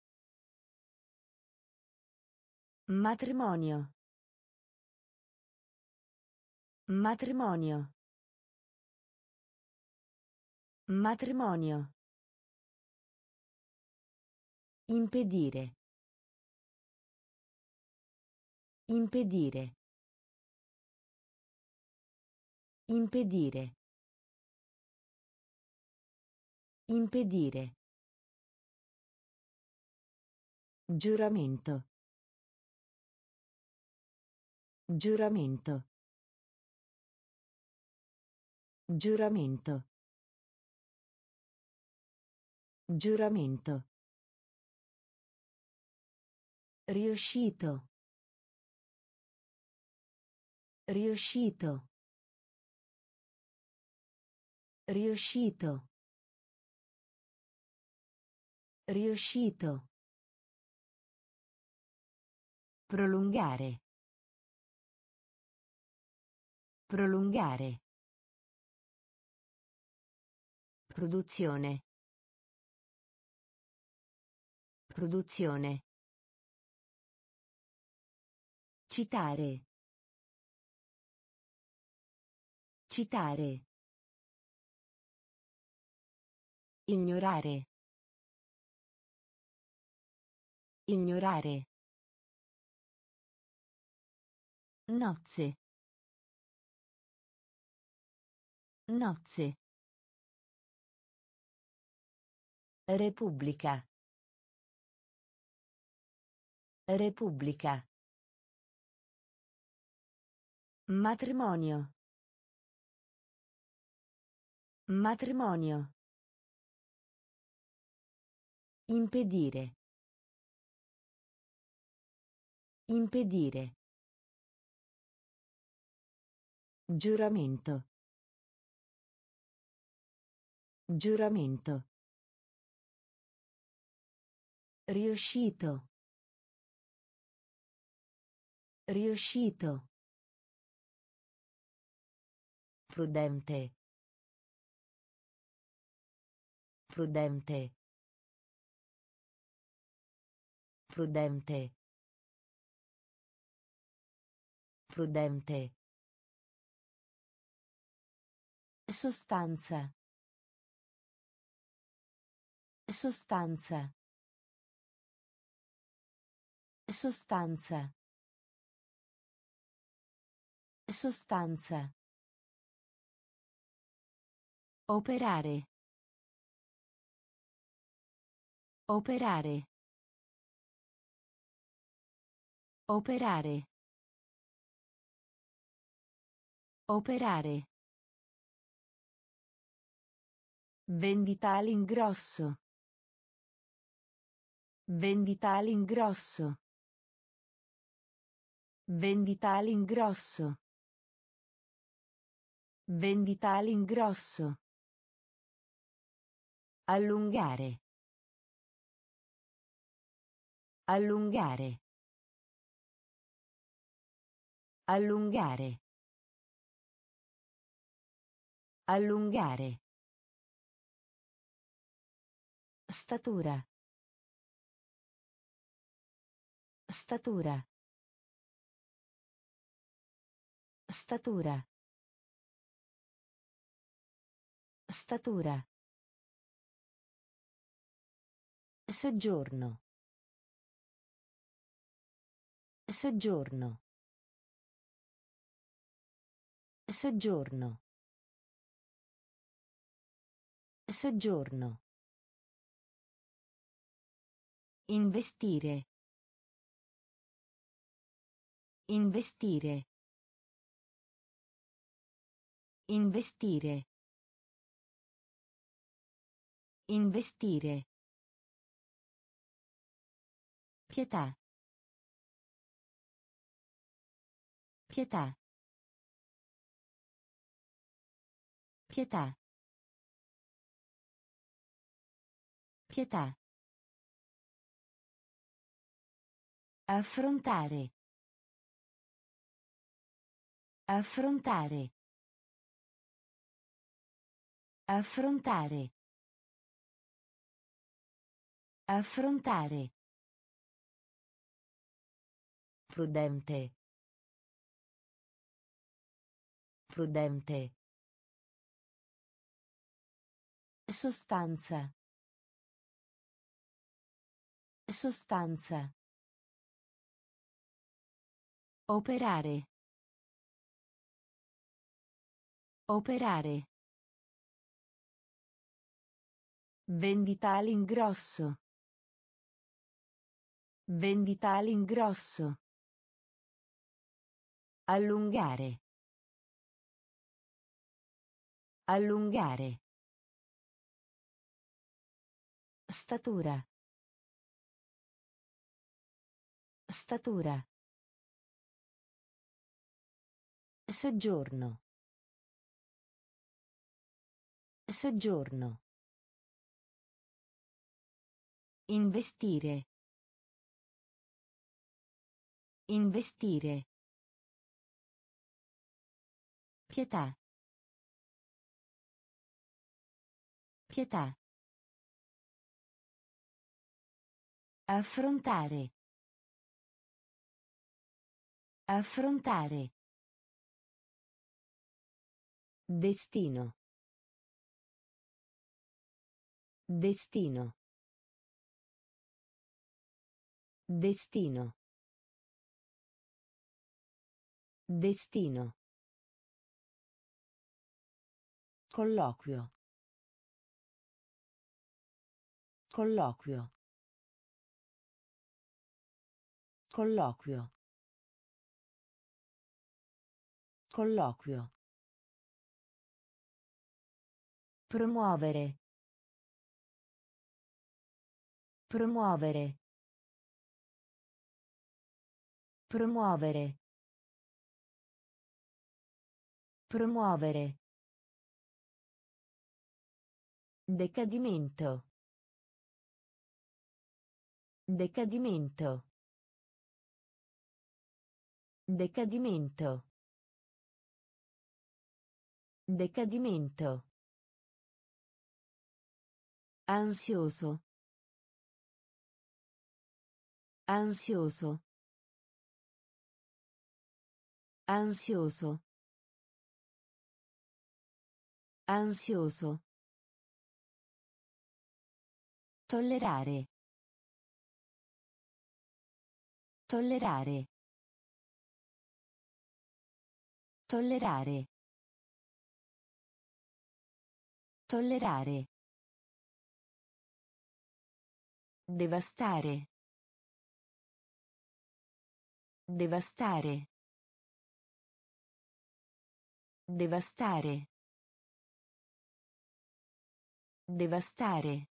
Matrimonio. Matrimonio. Matrimonio. Impedire. Impedire. Impedire. Impedire. Giuramento. Giuramento. Giuramento. Giuramento. Riuscito. Riuscito. Riuscito. Riuscito. Prolungare. Prolungare. Produzione. Produzione. Citare. Citare. Ignorare. Ignorare. Nozze. Nozze. Repubblica. Repubblica. Matrimonio. Matrimonio. Impedire. Impedire. Giuramento. Giuramento. Riuscito. Riuscito. Prudente. Prudente. Prudente. Prudente. Sostanza. Sostanza. Sostanza. Sostanza. Operare. Operare. Operare. Operare. Vendita all'ingrosso. Vendita all'ingrosso. Vendita all'ingrosso. Vendita all'ingrosso. Allungare. Allungare. Allungare. Allungare. Statura. Statura. Statura. Statura. Soggiorno. Soggiorno. Soggiorno. Soggiorno. Investire. Investire. Investire. Investire. Pietà. Pietà. Pietà. Pietà. Affrontare. Affrontare. Affrontare. Affrontare. Prudente. Prudente. Sostanza. Sostanza. Operare. Operare. Vendita all'ingrosso. Vendita all'ingrosso. Allungare. Allungare. Statura. Statura. Soggiorno. Soggiorno. Investire. Investire. Pietà. Pietà. Affrontare. Affrontare. Destino. Destino. Destino. Destino. Colloquio. Colloquio. Colloquio. Colloquio. Promuovere. Promuovere. Promuovere. Promuovere. Decadimento. Decadimento. Decadimento. Decadimento. Ansioso. Ansioso. Ansioso. Ansioso. Tollerare. Tollerare. Tollerare. Tollerare. Devastare. Devastare. Devastare. Devastare.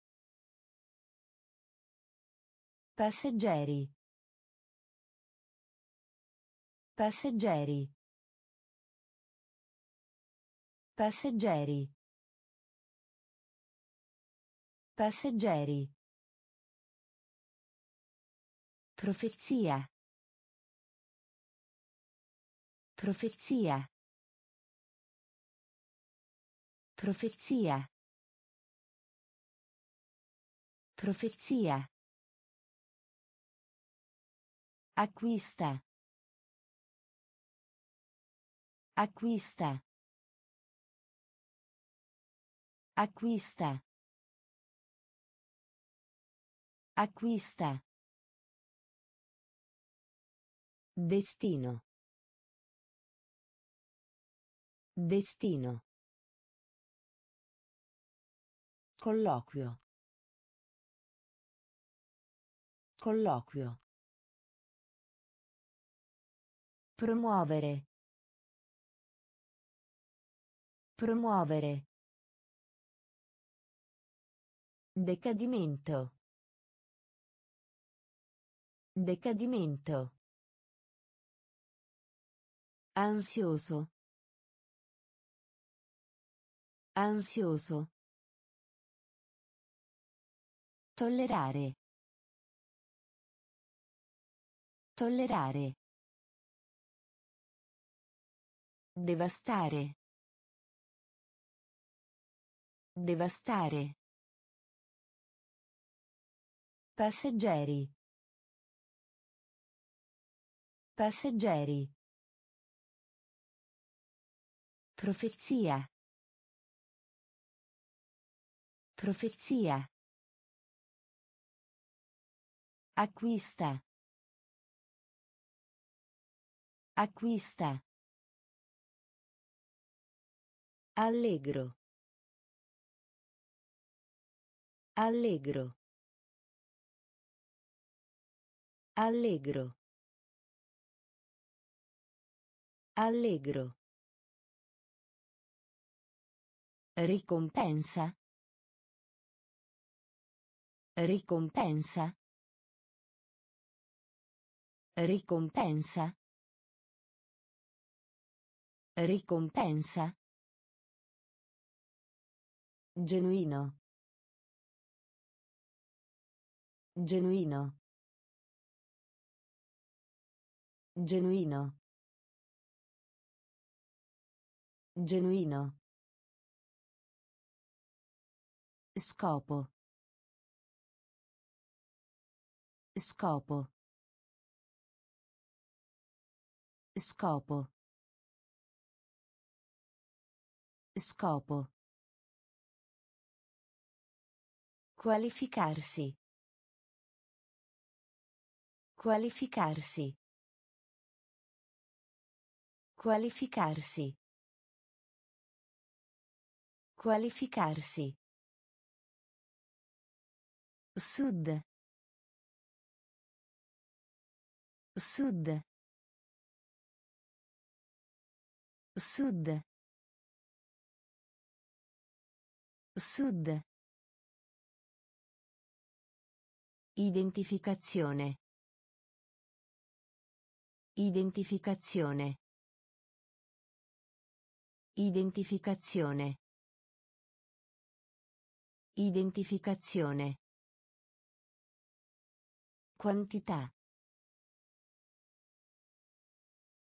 Passeggeri. Passeggeri. Passeggeri. Passeggeri. Profezia. Profezia. Profezia. Profezia. Acquista. Acquista. Acquista. Acquista. Destino. Destino. Colloquio. Colloquio. Promuovere. Promuovere. Decadimento. Decadimento. Ansioso. Ansioso. Tollerare. Tollerare. Devastare. Devastare. Passeggeri. Passeggeri. Profezia. Profezia. Acquista. Acquista. Allegro. Allegro. Allegro. Allegro. Ricompensa. Ricompensa. Ricompensa. Ricompensa. Genuino. Genuino. Genuino. Genuino. Scopo. Scopo. Scopo. Scopo. Qualificarsi. Qualificarsi. Qualificarsi. Qualificarsi. Sud. Sud. Sud. Sud. Identificazione. Identificazione. Identificazione. Identificazione. Quantità.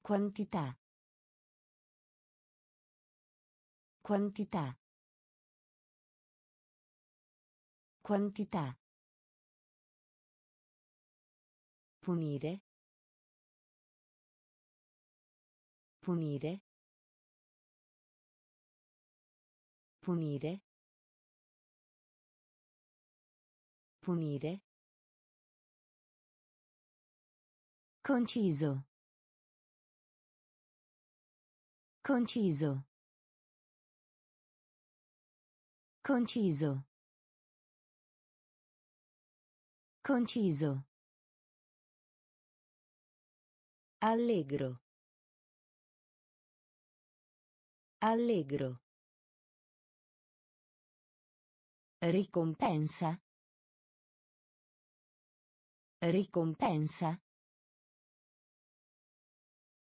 Quantità. Quantità. Quantità. Punire. Punire. Punire. Punire. Conciso. Conciso. Conciso. Conciso. Allegro. Allegro. Ricompensa. Ricompensa.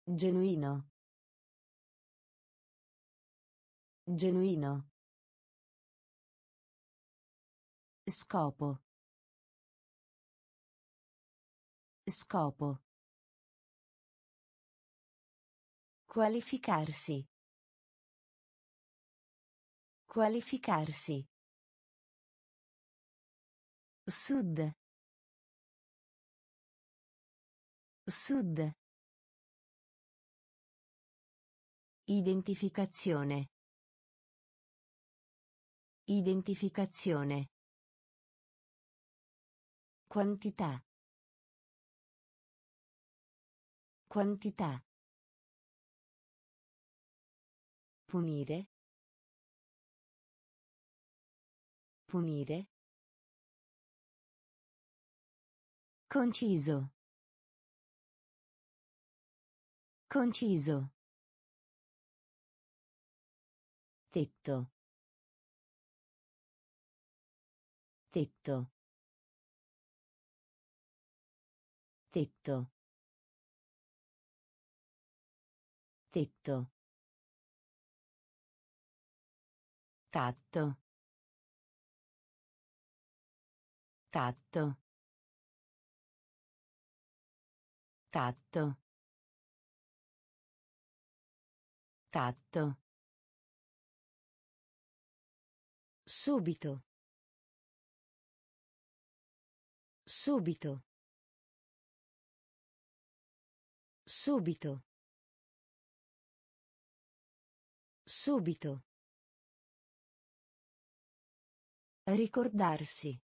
Genuino. Genuino. Scopo. Scopo. Qualificarsi. Qualificarsi. Sud. Sud. Identificazione. Identificazione. Quantità. Quantità. Punire. Punire. Conciso. Conciso. Tetto. Tetto. Tetto. Tetto. Tatto. Tatto. Tatto. Tatto. Subito. Subito. Subito. Subito. Ricordarsi.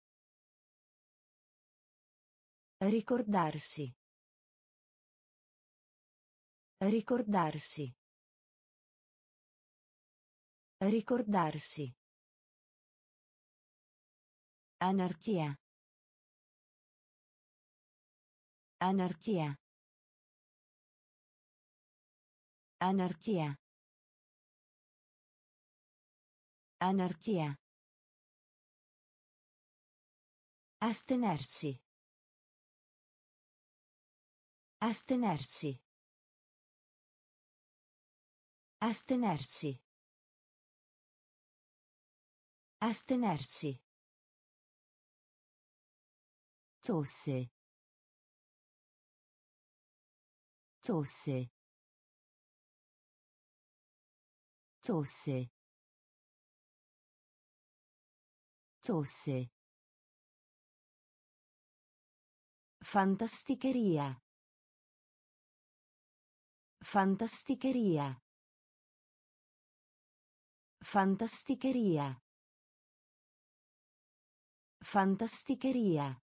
Ricordarsi. Ricordarsi. Ricordarsi. Anarchia. Anarchia. Anarchia. Anarchia. Astenersi. Astenersi. Astenersi. Astenersi. Tosse. Tosse. Tosse. Tosse. Fantasticheria. Fantasticheria. Fantasticheria. Fantasticheria.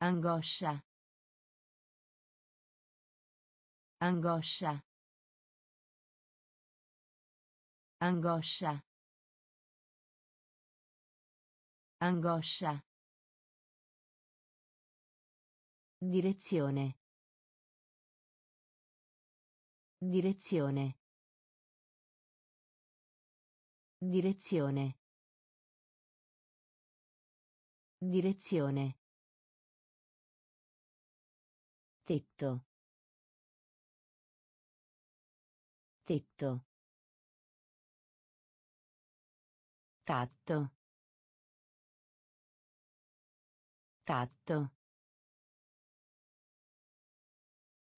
Angoscia. Angoscia. Angoscia. Angoscia. Direzione. Direzione. Direzione. Direzione. Tetto. Tetto. Tatto. Tatto.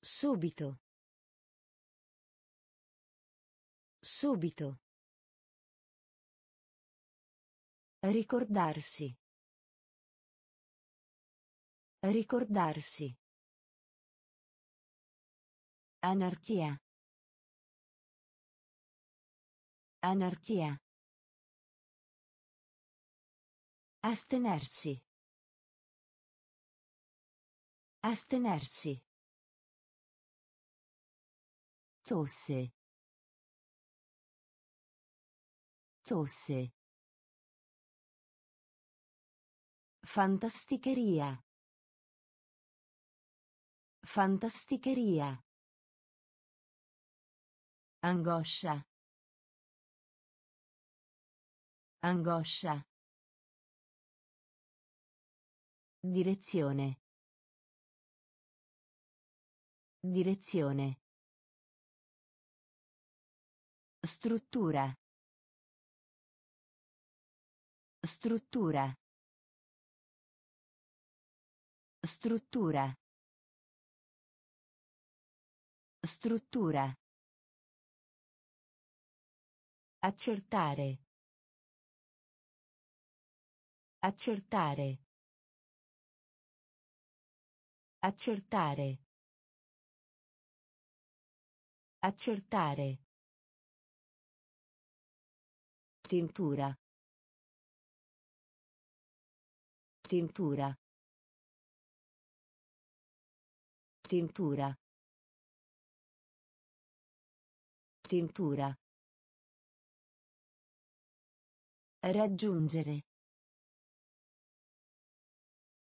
Subito. Subito. Ricordarsi. Ricordarsi. Anarchia. Anarchia. Astenersi. Astenersi. Tosse. Tosse. Fantasticheria. Fantasticheria. Angoscia. Angoscia. Direzione. Direzione. Struttura. Struttura. Struttura. Struttura. Accertare. Accertare. Accertare. Accertare. Tintura. Tintura. Tintura. Tintura. Raggiungere.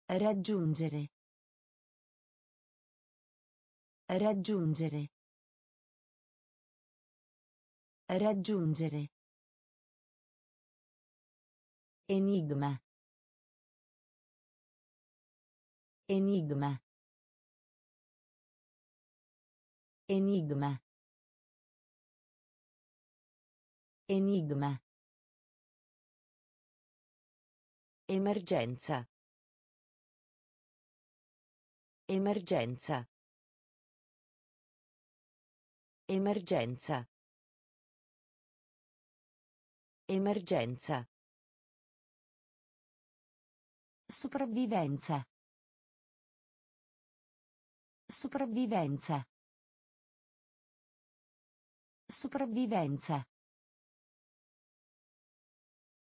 Raggiungere. Raggiungere. Raggiungere. Enigma. Enigma. Enigma. Enigma. Emergenza. Emergenza. Emergenza. Emergenza. Sopravvivenza. Sopravvivenza. Sopravvivenza.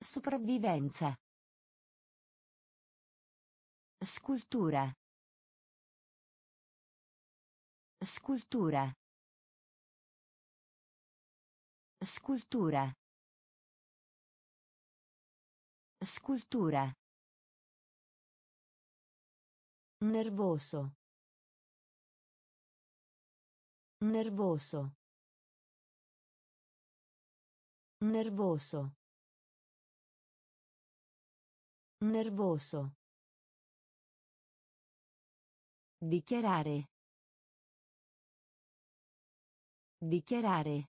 Sopravvivenza. Scultura. Scultura. Scultura. Scultura. Nervoso. Nervoso. Nervoso. Nervoso. Dichiarare. Dichiarare.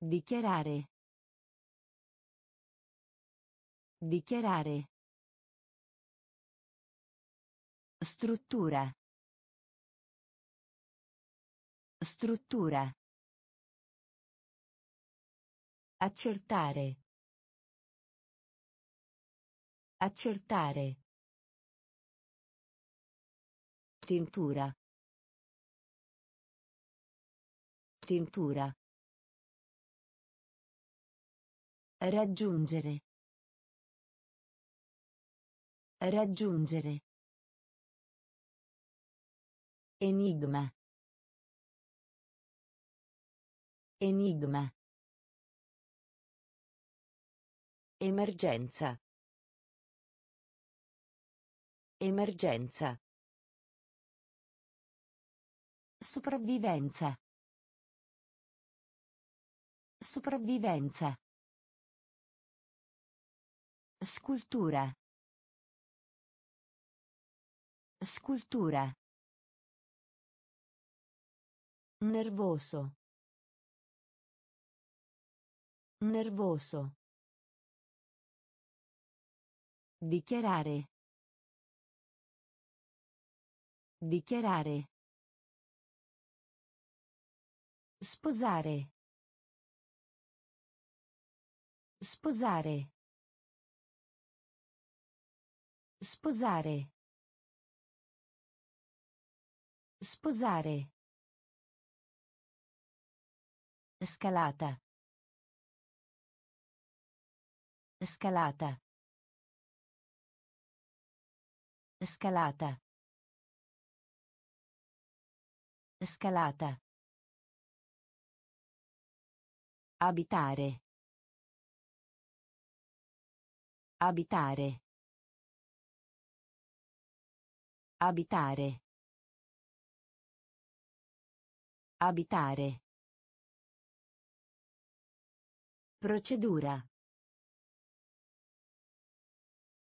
Dichiarare. Dichiarare. Struttura. Struttura. Accertare. Accertare. Tintura. Tintura. Raggiungere. Raggiungere. Enigma. Enigma. Emergenza. Emergenza. Sopravvivenza. Sopravvivenza. Scultura. Scultura. Nervoso. Nervoso. Dichiarare. Dichiarare. Sposare. Sposare. Sposare. Sposare. Scalata. Scalata. Scalata. Scalata. Abitare. Abitare. Abitare. Abitare. Procedura.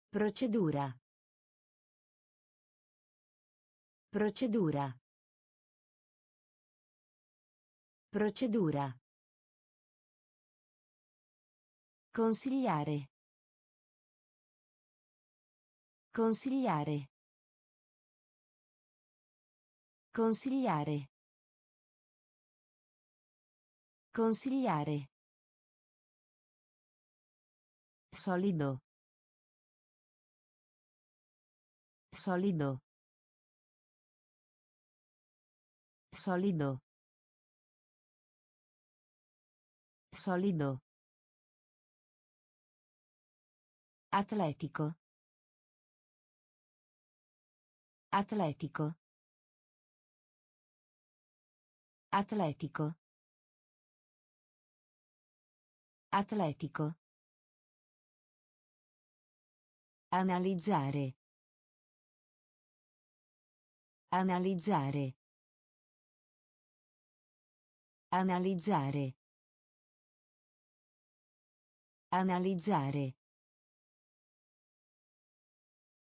Procedura. Procedura. Procedura. Consigliare. Consigliare. Consigliare. Consigliare. Solido. Solido. Solido. Solido. Atletico. Atletico. Atletico. Atletico. Analizzare. Analizzare. Analizzare. Analizzare.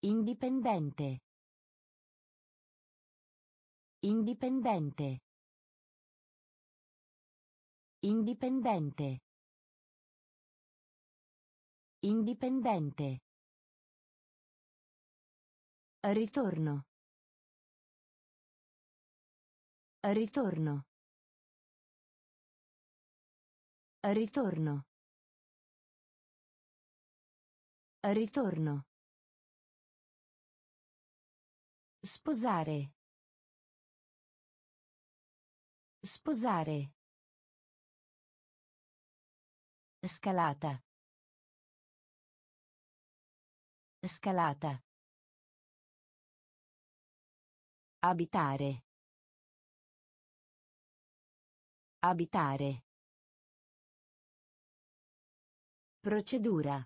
Indipendente. Indipendente. Indipendente. Indipendente. Ritorno. Ritorno. Ritorno. Ritorno. Sposare. Sposare. Scalata. Scalata. Abitare. Abitare. Procedura.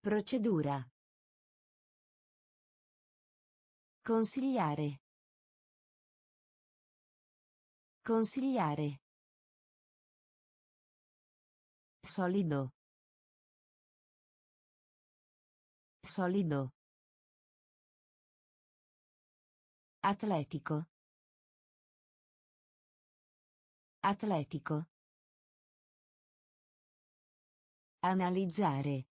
Procedura. Consigliare. Consigliare. Solido. Solido. Atletico. Atletico. Analizzare.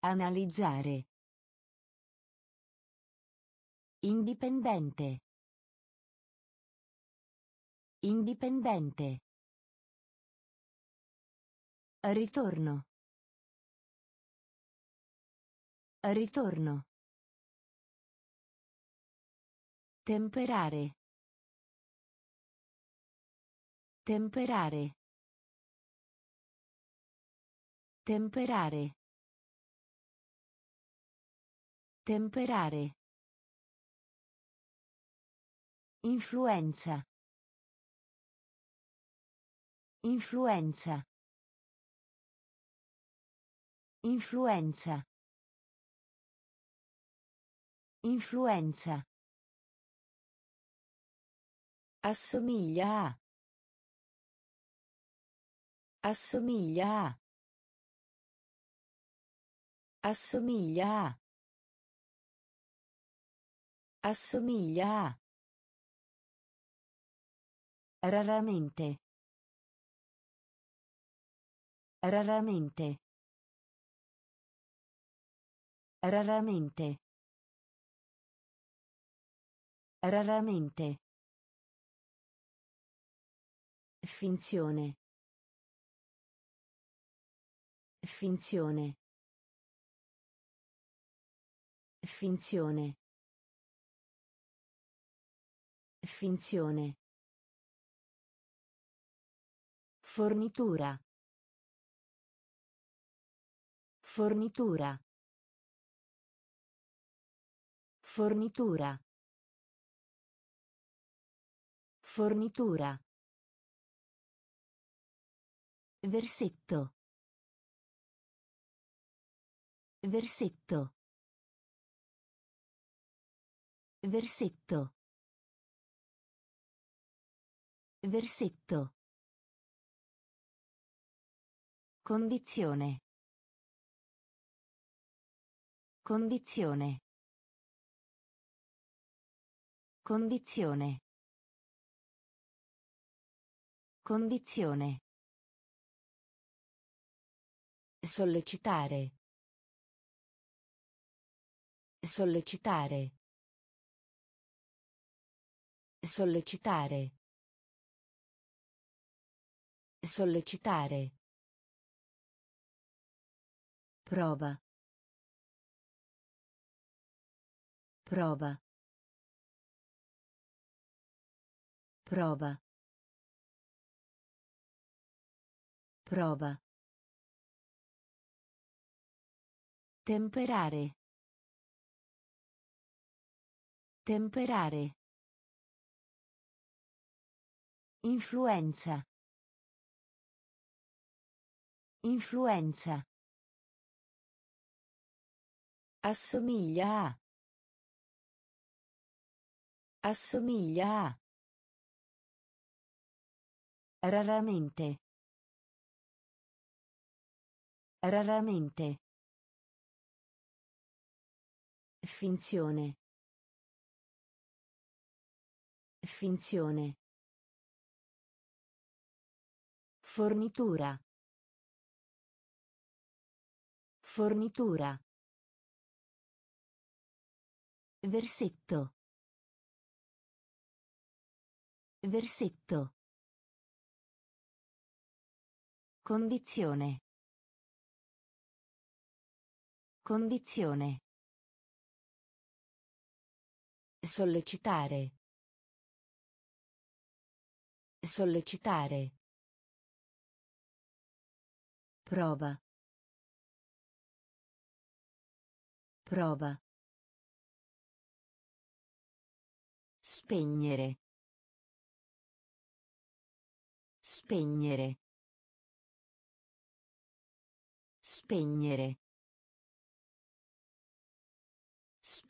Analizzare. Indipendente. Indipendente. Ritorno. Ritorno. Temperare. Temperare. Temperare. Temperare. Influenza. Influenza. Influenza. Influenza. Assomiglia a. Assomiglia a. Assomiglia a. Assomiglia a. Raramente. Raramente. Raramente. Raramente. Finzione. Finzione. Finzione. Finzione. Fornitura. Fornitura. Fornitura. Fornitura. Versetto. Versetto. Versetto. Versetto. Condizione. Condizione. Condizione. Condizione. Sollecitare. Sollecitare. Sollecitare. Sollecitare. Prova. Prova. Prova. Prova. Temperare. Temperare. Influenza. Influenza. Assomiglia a. Assomiglia a. Raramente. Raramente. Finzione. Finzione. Fornitura. Fornitura. Versetto. Versetto. Condizione. Condizione. Sollecitare. Sollecitare. Prova. Prova. Spegnere. Spegnere. Spegnere.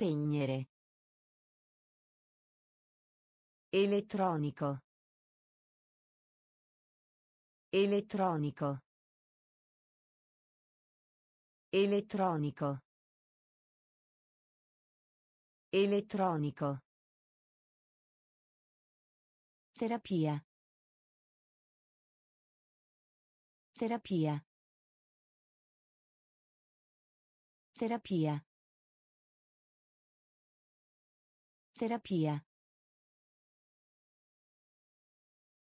Spegnere. Elettronico. Elettronico. Elettronico. Elettronico. Terapia. Terapia. Terapia. Terapia.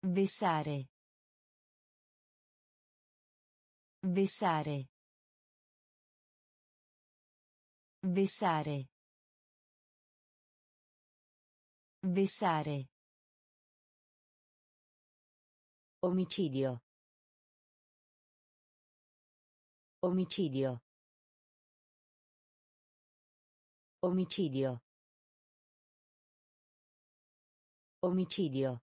Vessare. Vessare. Vessare. Vessare. Omicidio. Omicidio. Omicidio. Omicidio.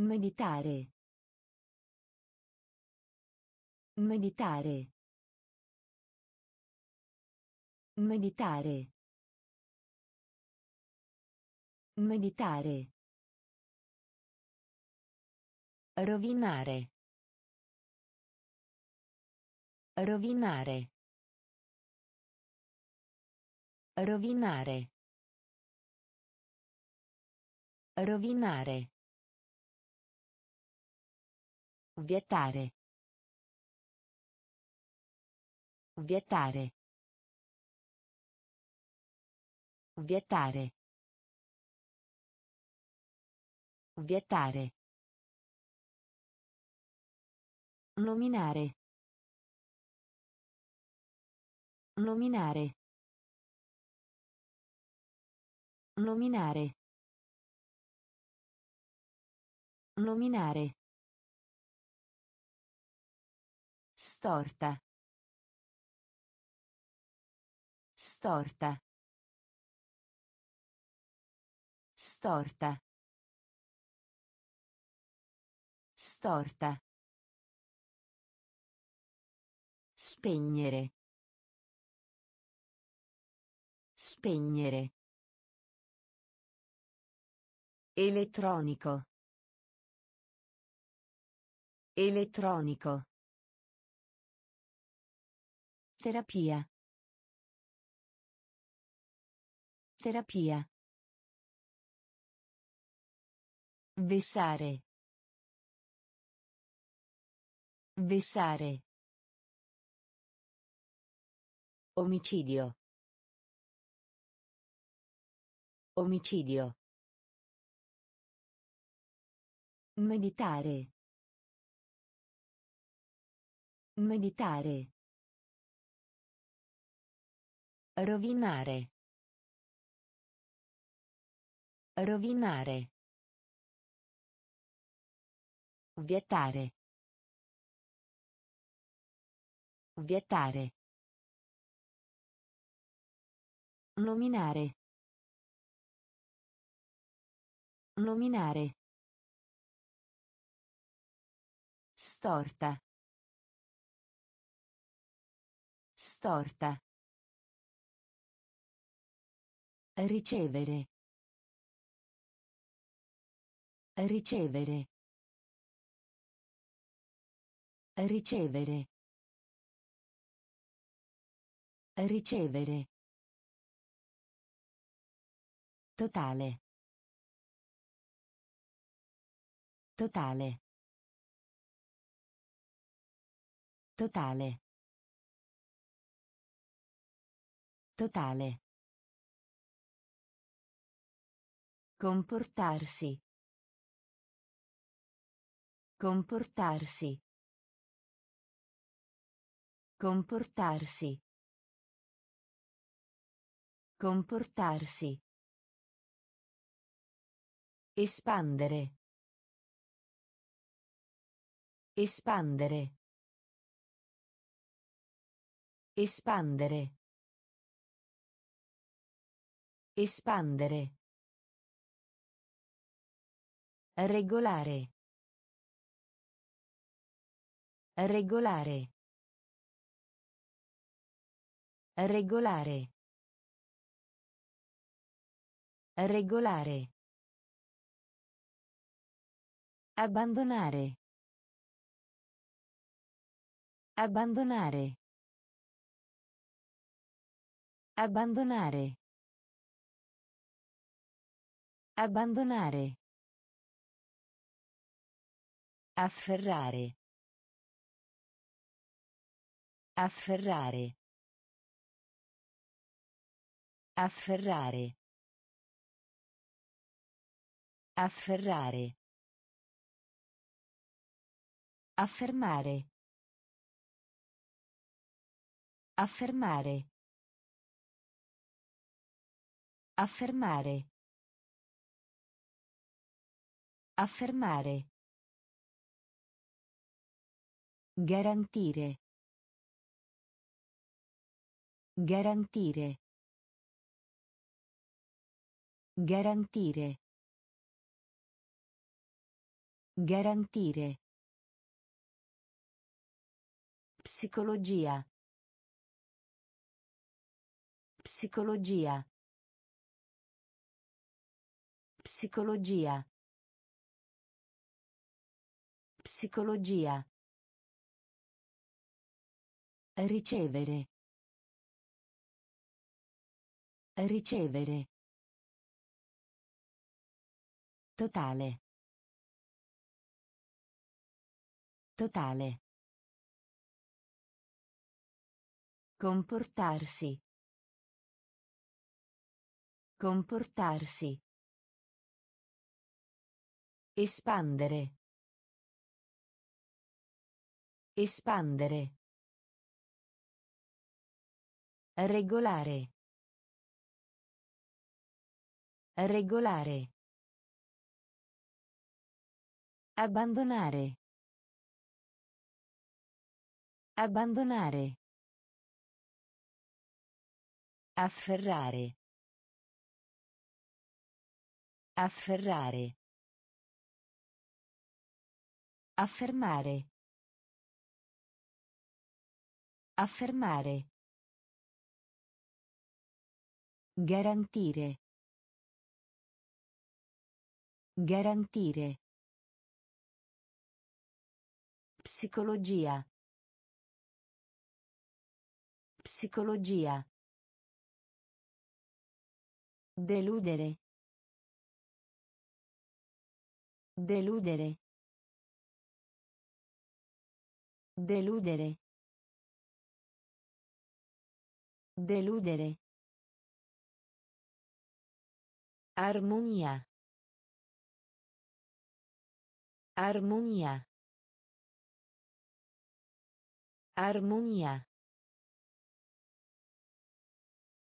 Meditare. Meditare. Meditare. Meditare. Rovinare. Rovinare. Rovinare. Rovinare. Vietare. Vietare. Vietare. Vietare. Nominare. Nominare. Nominare. Nominare. Storta. Storta. Storta. Storta. Spegnere. Spegnere. Elettronico. Elettronico. Terapia. Terapia. Vessare. Vessare. Omicidio. Omicidio. Meditare. Meditare. Rovinare. Rovinare. Vietare. Vietare. Nominare. Nominare. Storta. Storta. Ricevere. Ricevere. Ricevere. Ricevere. Totale. Totale. Totale. Totale. Comportarsi. Comportarsi. Comportarsi. Comportarsi. Espandere. Espandere. Espandere. Espandere. Regolare. Regolare. Regolare. Regolare. Abbandonare. Abbandonare. Abbandonare. Abbandonare. Afferrare. Afferrare. Afferrare. Afferrare. Affermare. Affermare. Affermare. Affermare. Garantire. Garantire. Garantire. Garantire. Psicologia. Psicologia. Psicologia. Psicologia. Ricevere. Ricevere. Totale. Totale. Comportarsi. Comportarsi. Espandere. Espandere. Regolare. Regolare. Abbandonare. Abbandonare. Afferrare. Afferrare. Affermare. Affermare. Garantire. Garantire. Psicologia. Psicologia. Deludere. Deludere. Deludere. Deludere. Armonia. Armonia. Armonia.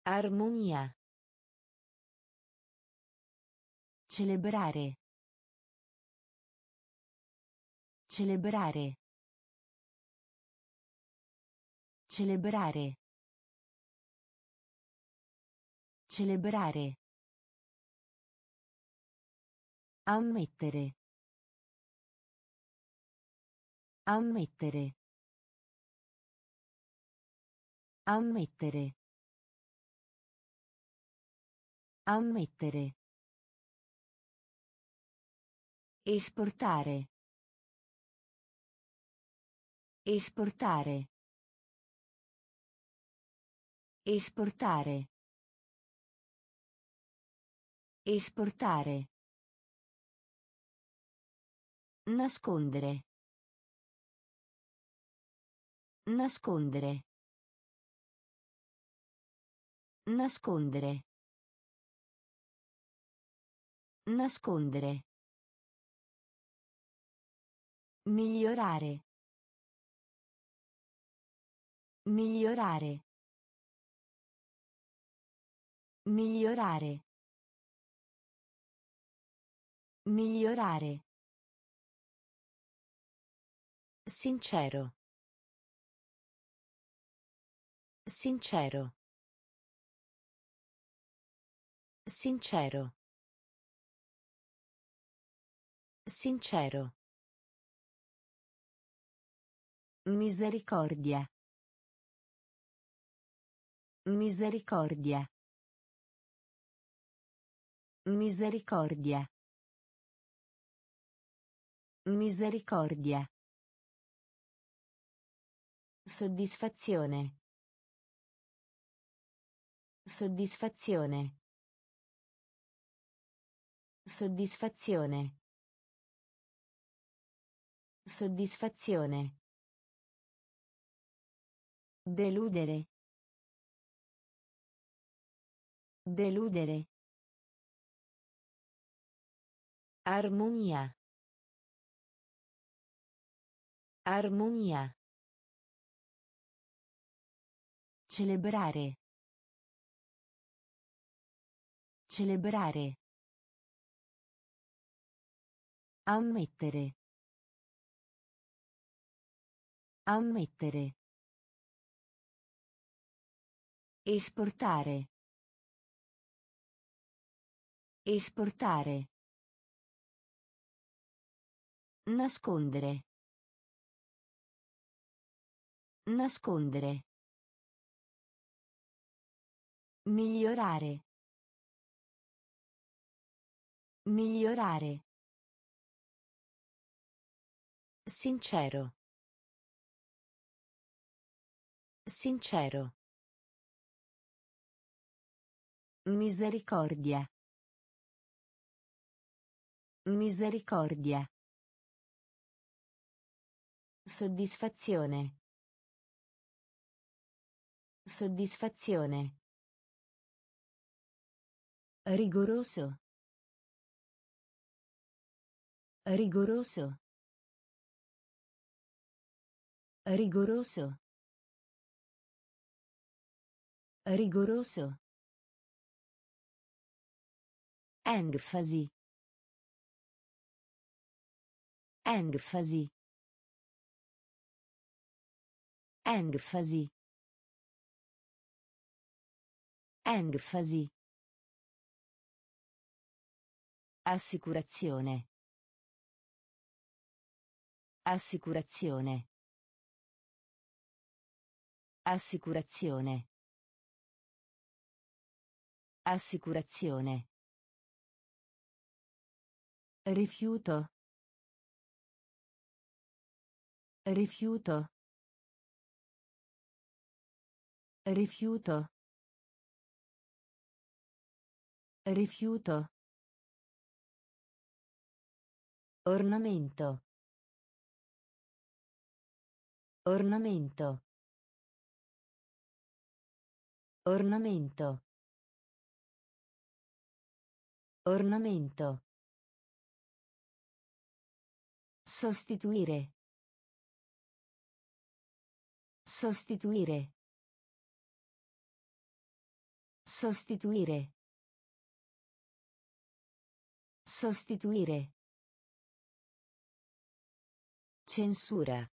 Armonia. Celebrare. Celebrare. Celebrare. Celebrare. Ammettere. Ammettere. Ammettere. Ammettere. Esportare. Esportare. Esportare. Esportare. Nascondere. Nascondere. Nascondere. Nascondere. Migliorare. Migliorare. Migliorare. Migliorare. Sincero. Sincero. Sincero. Sincero. Misericordia. Misericordia. Misericordia. Misericordia. Soddisfazione. Soddisfazione. Soddisfazione. Soddisfazione. Deludere. Deludere. Armonia. Armonia. Celebrare. Celebrare. Ammettere. Ammettere. Esportare. Esportare. Nascondere. Nascondere. Migliorare. Migliorare. Sincero. Sincero. Misericordia. Misericordia. Soddisfazione. Soddisfazione. Rigoroso. Rigoroso. Rigoroso. Rigoroso. Enfasi. Enfasi. Enfasi. Enfasi. Assicurazione. Assicurazione. Assicurazione. Assicurazione. Rifiuto. Rifiuto. Rifiuto. Rifiuto. Ornamento. Ornamento. Ornamento. Ornamento. Sostituire. Sostituire. Sostituire. Sostituire. Censura.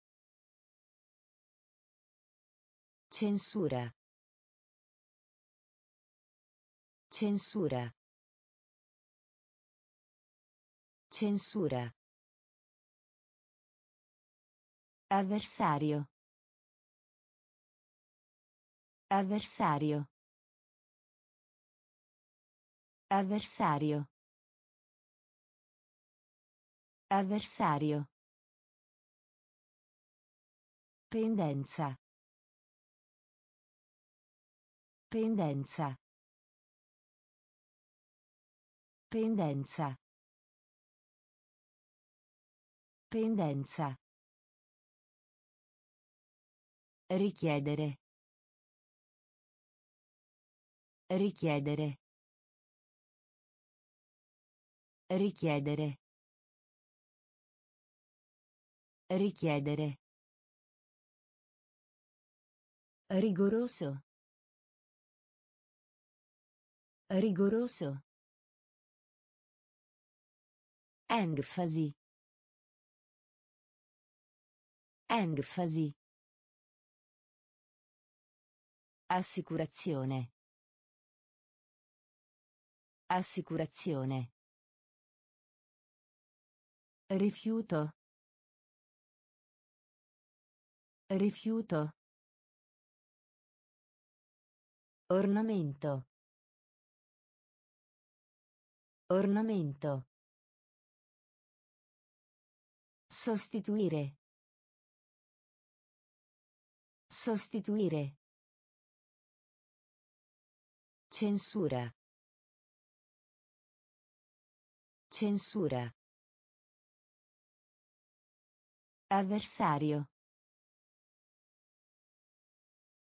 Censura. Censura. Censura. Avversario. Avversario. Avversario. Avversario. Pendenza. Pendenza. Pendenza. Pendenza. Richiedere. Richiedere. Richiedere. Richiedere. Rigoroso. Rigoroso. Enfasi. Enfasi. Assicurazione. Assicurazione. Rifiuto. Rifiuto. Ornamento. Ornamento. Sostituire. Sostituire. Censura. Censura. Avversario.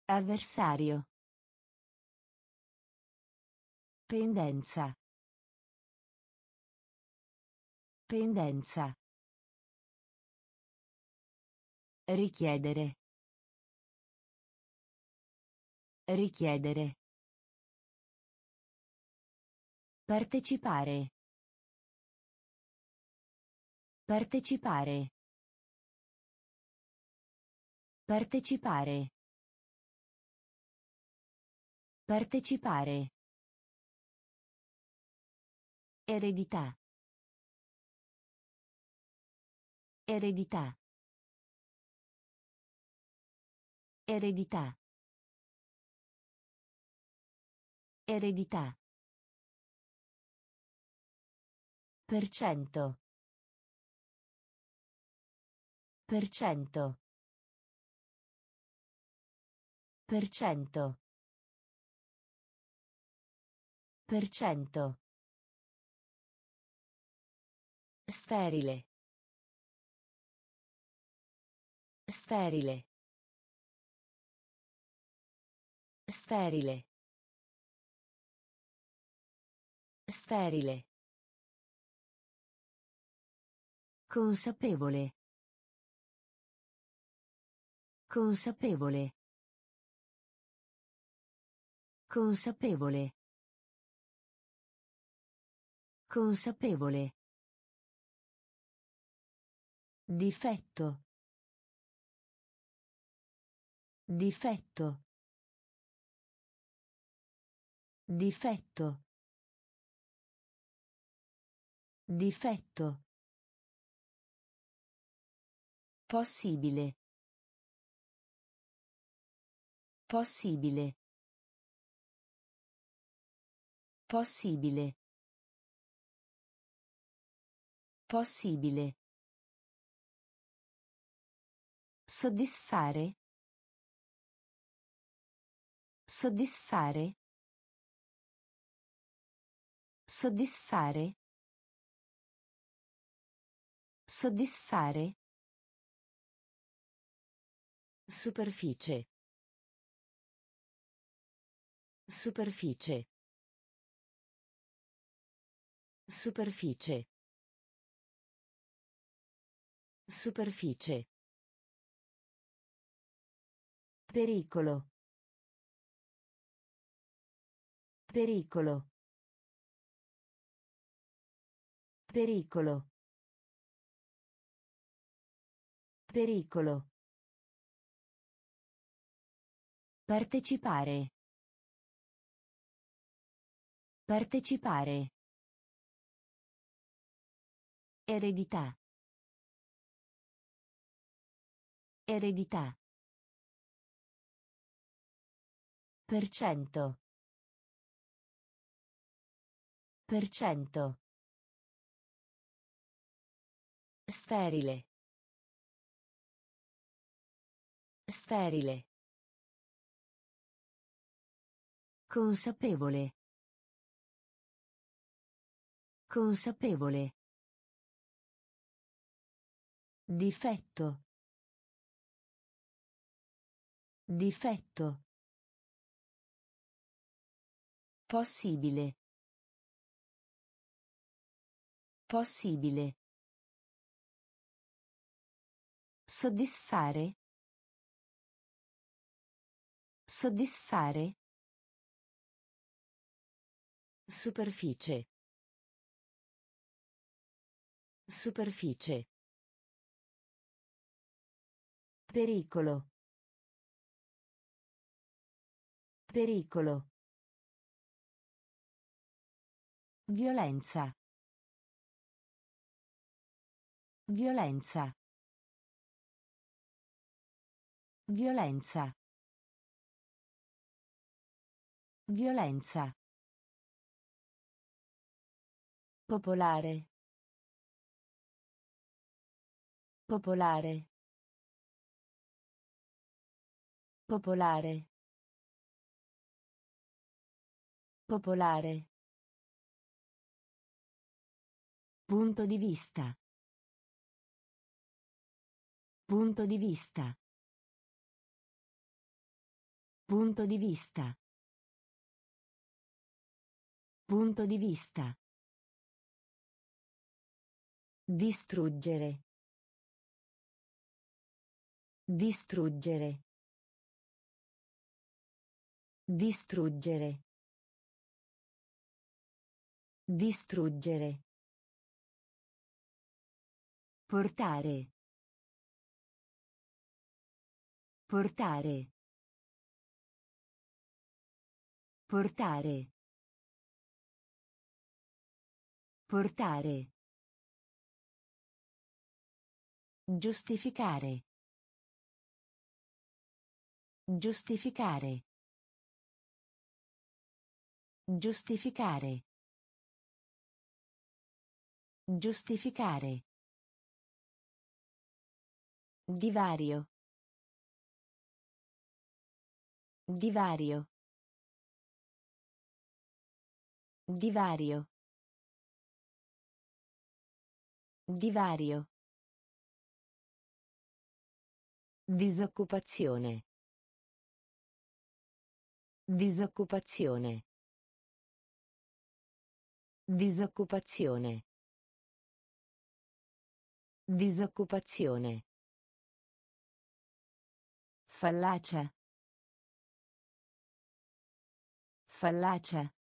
Avversario. Pendenza. Pendenza. Richiedere. Richiedere. Partecipare. Partecipare. Partecipare. Partecipare. Eredità. Eredità. Eredità. Eredità. Per cento. Per cento. Per cento. Per cento. Sterile. Sterile. Sterile. Sterile. Consapevole. Consapevole. Consapevole. Consapevole. Difetto. Difetto. Difetto. Difetto. Possibile. Possibile. Possibile. Possibile. Soddisfare. Soddisfare. Soddisfare. Soddisfare. Superficie. Superficie. Superficie. Superficie. Pericolo. Pericolo. Pericolo. Pericolo. Partecipare. Partecipare. Eredità. Eredità. Per cento. Per cento. Sterile. Sterile. Consapevole. Consapevole. Difetto. Difetto. Possibile. Possibile. Soddisfare. Soddisfare. Superficie. Superficie. Pericolo. Pericolo. Violenza. Violenza. Violenza. Violenza. Popolare. Popolare. Popolare. Popolare. Punto di vista. Punto di vista. Punto di vista. Punto di vista. Distruggere. Distruggere. Distruggere. Distruggere. Portare. Portare. Portare. Portare. Giustificare. Giustificare. Giustificare. Giustificare. Divario. Divario. Divario. Divario. Disoccupazione. Disoccupazione. Disoccupazione. Disoccupazione. Fallacia. Fallacia.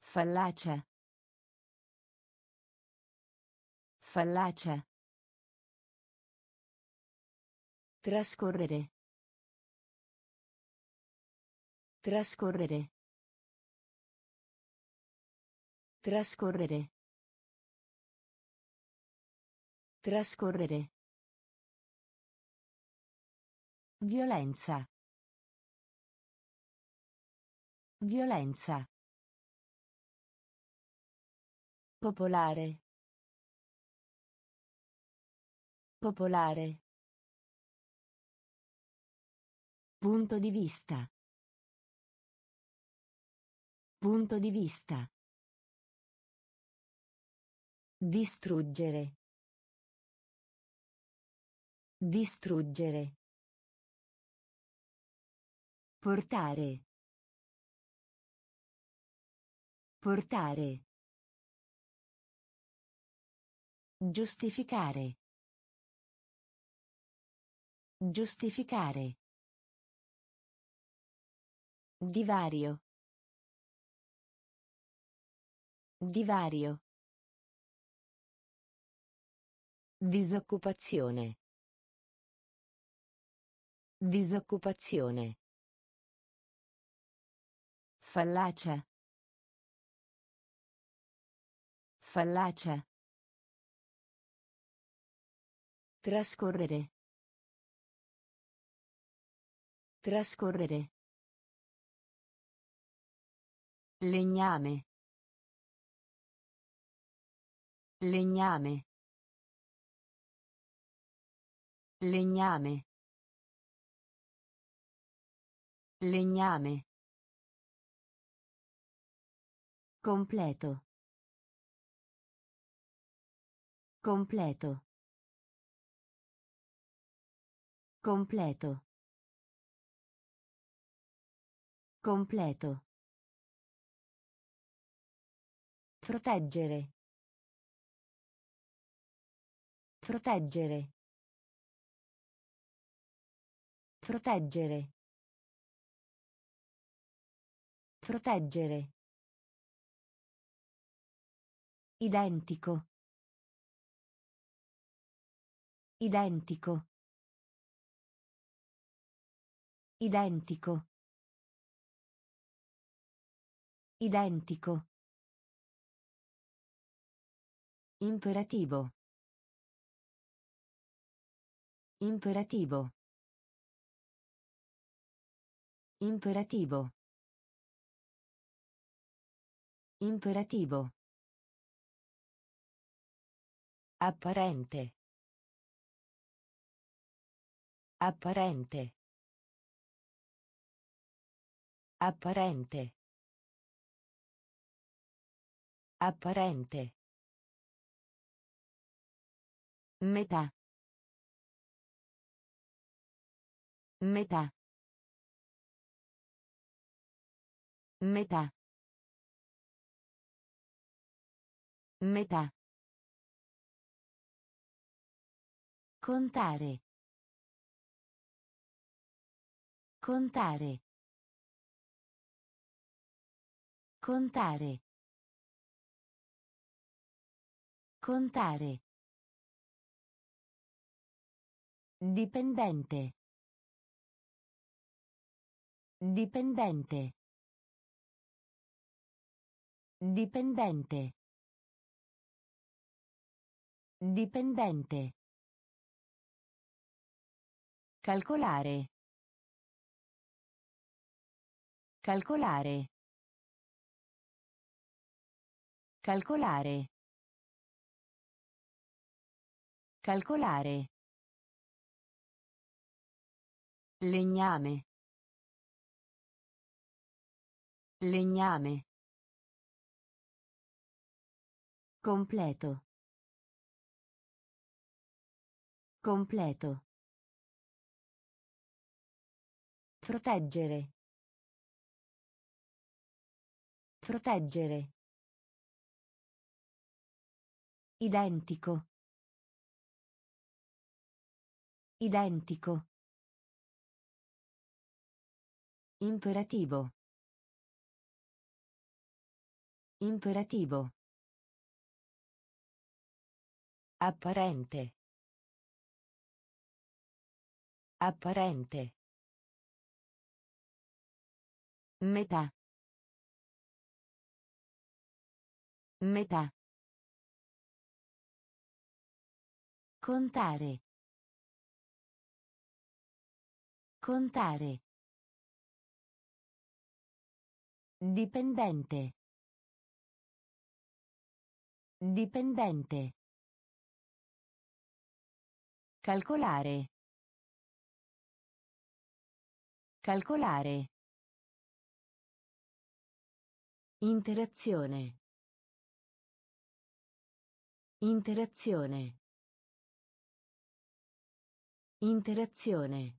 Fallacia. Fallacia. Trascorrere. Trascorrere. Trascorrere. Trascorrere. Violenza. Violenza. Popolare. Popolare. Punto di vista. Punto di vista. Distruggere. Distruggere. Portare. Portare. Giustificare. Giustificare. Divario. Divario. Disoccupazione. Disoccupazione. Fallacia. Fallacia. Trascorrere. Trascorrere. Legname. Legname. Legname. Legname. Completo. Completo. Completo. Completo. Proteggere. Proteggere. Proteggere. Proteggere. Identico. Identico. Identico. Identico. Imperativo. Imperativo. Imperativo. Imperativo. Apparente. Apparente. Apparente. Apparente. Metà. Metà. Metà. Metà. Contare. Contare. Contare. Contare. Dipendente. Dipendente. Dipendente. Dipendente. Calcolare. Calcolare. Calcolare. Calcolare. Legname. Legname. Completo. Completo. Proteggere. Proteggere. Identico. Identico. Imperativo. Imperativo. Apparente. Apparente. Metà. Metà. Contare. Contare. Dipendente. Dipendente. Calcolare. Calcolare. Interazione. Interazione. Interazione.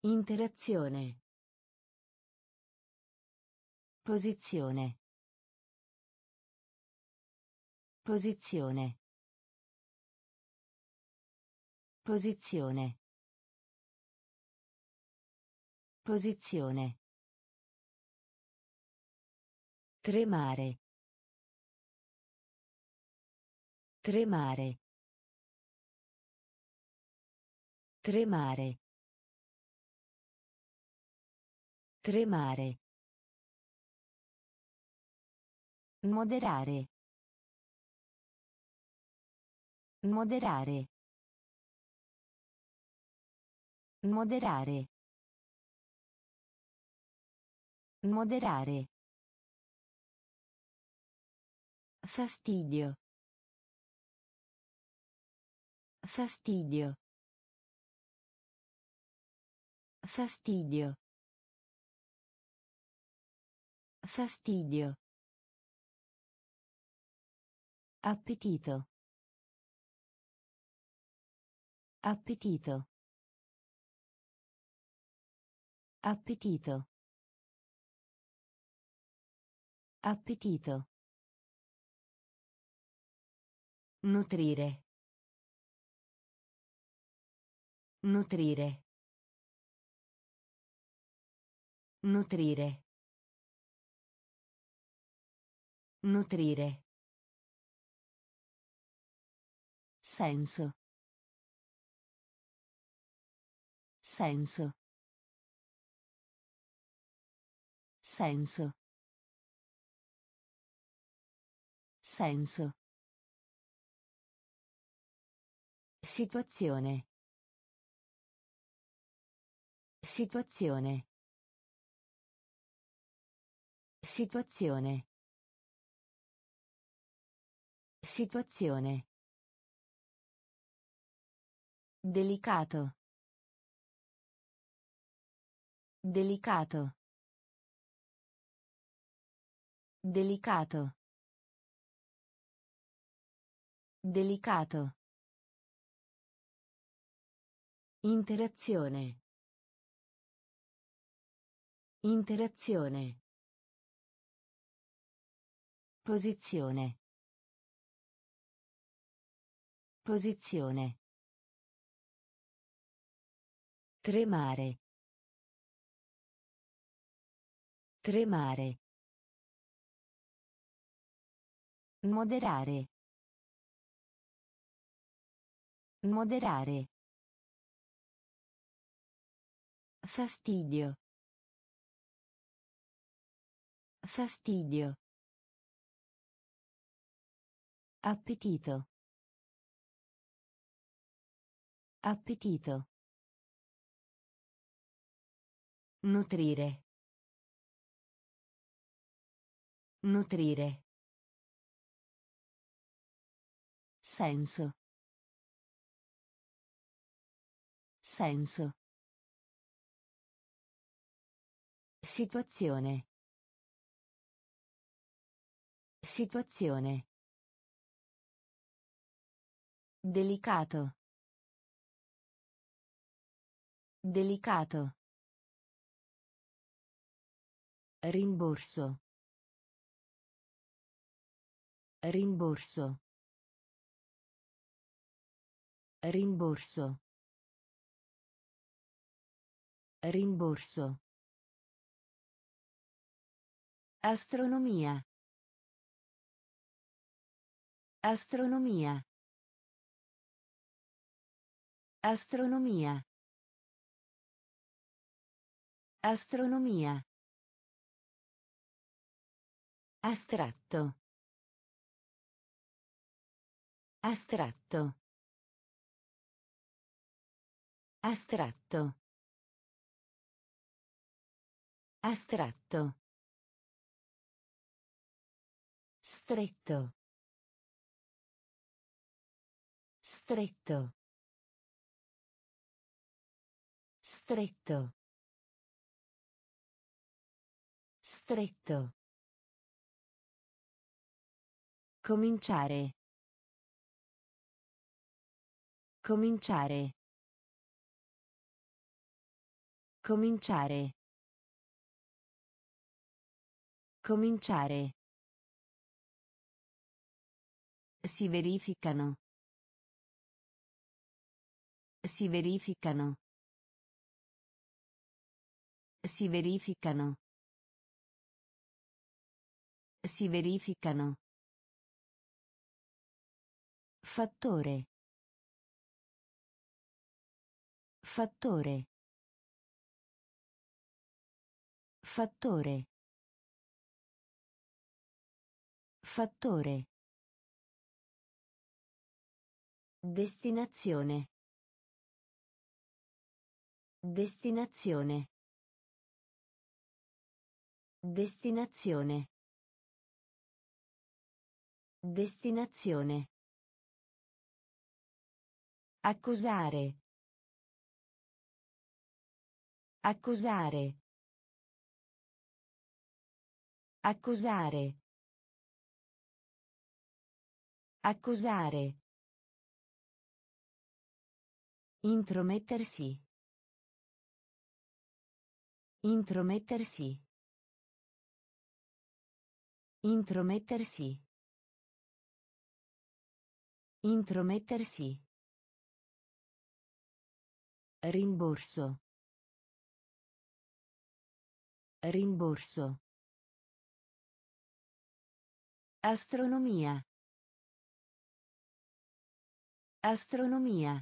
Interazione. Posizione. Posizione. Posizione. Posizione. Tremare. Tremare. Tremare. Tremare. Moderare. Moderare. Moderare. Moderare. Fastidio. Fastidio. Fastidio. Fastidio. Appetito. Appetito. Appetito. Appetito. Nutrire. Nutrire. Nutrire. Nutrire. Senso. Senso. Senso. Senso. Situazione. Situazione. Situazione. Situazione. Delicato. Delicato. Delicato. Delicato. Interazione. Interazione. Posizione. Posizione. Tremare. Tremare. Moderare. Moderare. Fastidio. Fastidio. Appetito. Appetito. Nutrire. Nutrire. Senso. Senso. Situazione. Situazione. Delicato. Delicato. Rimborso. Rimborso. Rimborso. Rimborso. Astronomia. Astronomia. Astronomia. Astronomia. Astratto. Astratto. Astratto. Astratto. Stretto. Stretto. Stretto. Stretto. Cominciare. Cominciare. Cominciare. Cominciare. Si verificano. Si verificano. Si verificano. Si verificano. Fattore. Fattore. Fattore. Fattore. Destinazione. Destinazione. Destinazione. Destinazione. Accusare. Accusare. Accusare. Accusare. Intromettersi. Intromettersi. Intromettersi. Intromettersi. Rimborso. Rimborso. Astronomia. Astronomia.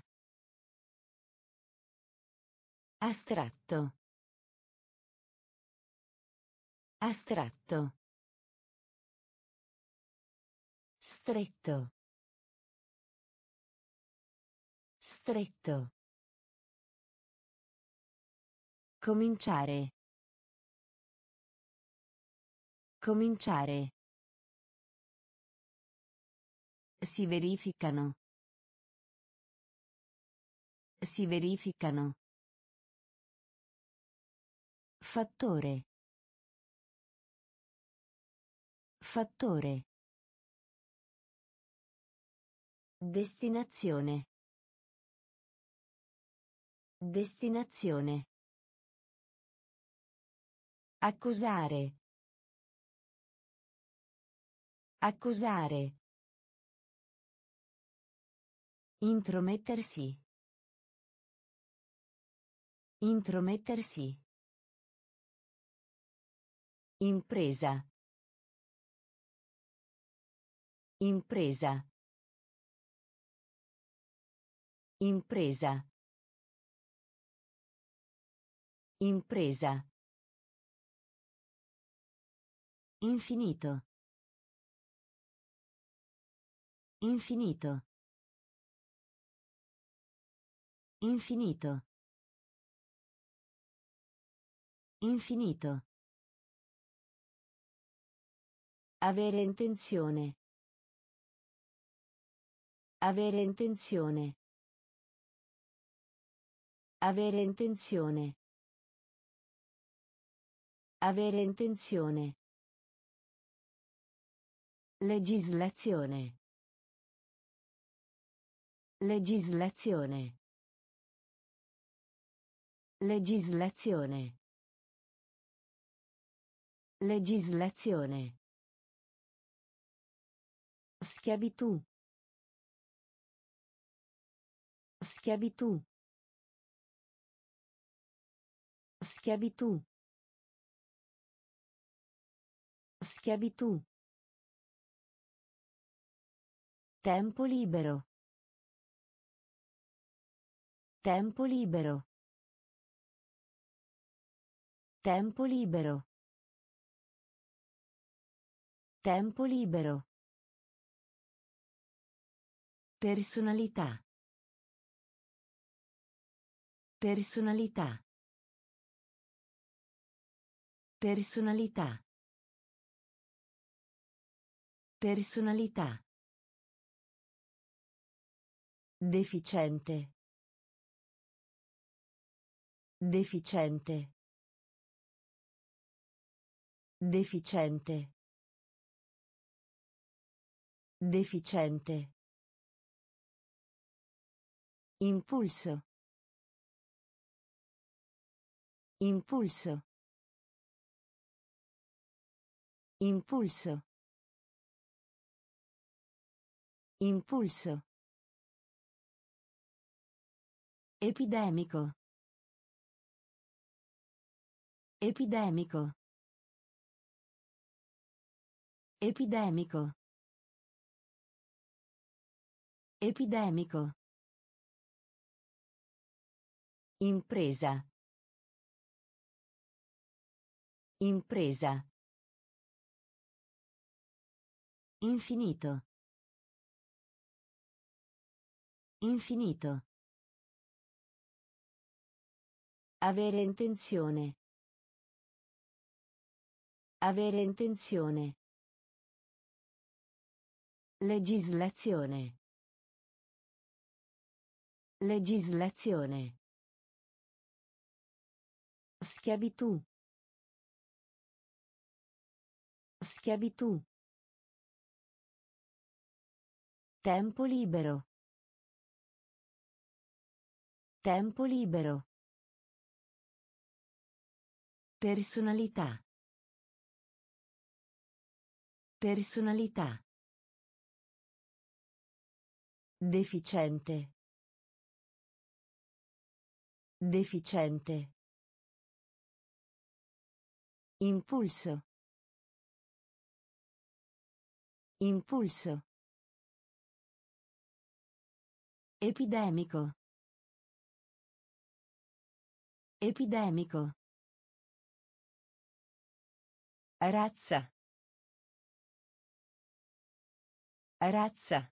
Astratto. Astratto. Stretto. Stretto. Cominciare. Cominciare. Si verificano. Si verificano. Fattore. Fattore. Destinazione. Destinazione. Accusare. Accusare. Intromettersi. Intromettersi. Impresa. Impresa. Impresa. Impresa. Infinito. Infinito. Infinito. Infinito. Avere intenzione. Avere intenzione. Avere intenzione. Avere intenzione. Legislazione. Legislazione. Legislazione. Legislazione. Schiavitù. Schiavitù. Schiavitù. Schiavitù. Tempo libero. Tempo libero. Tempo libero. Tempo libero. Personalità. Personalità. Personalità. Personalità. Deficiente. Deficiente. Deficiente. Deficiente. Impulso. Impulso. Impulso. Impulso. Epidemico. Epidemico. Epidemico. Epidemico. Impresa. Impresa. Infinito. Infinito. Avere intenzione. Avere intenzione. Legislazione. Legislazione. Schiavitù. Schiavitù. Tempo libero. Tempo libero. Personalità. Personalità. Deficiente. Deficiente. Impulso. Impulso. Epidemico. Epidemico. Razza. Razza.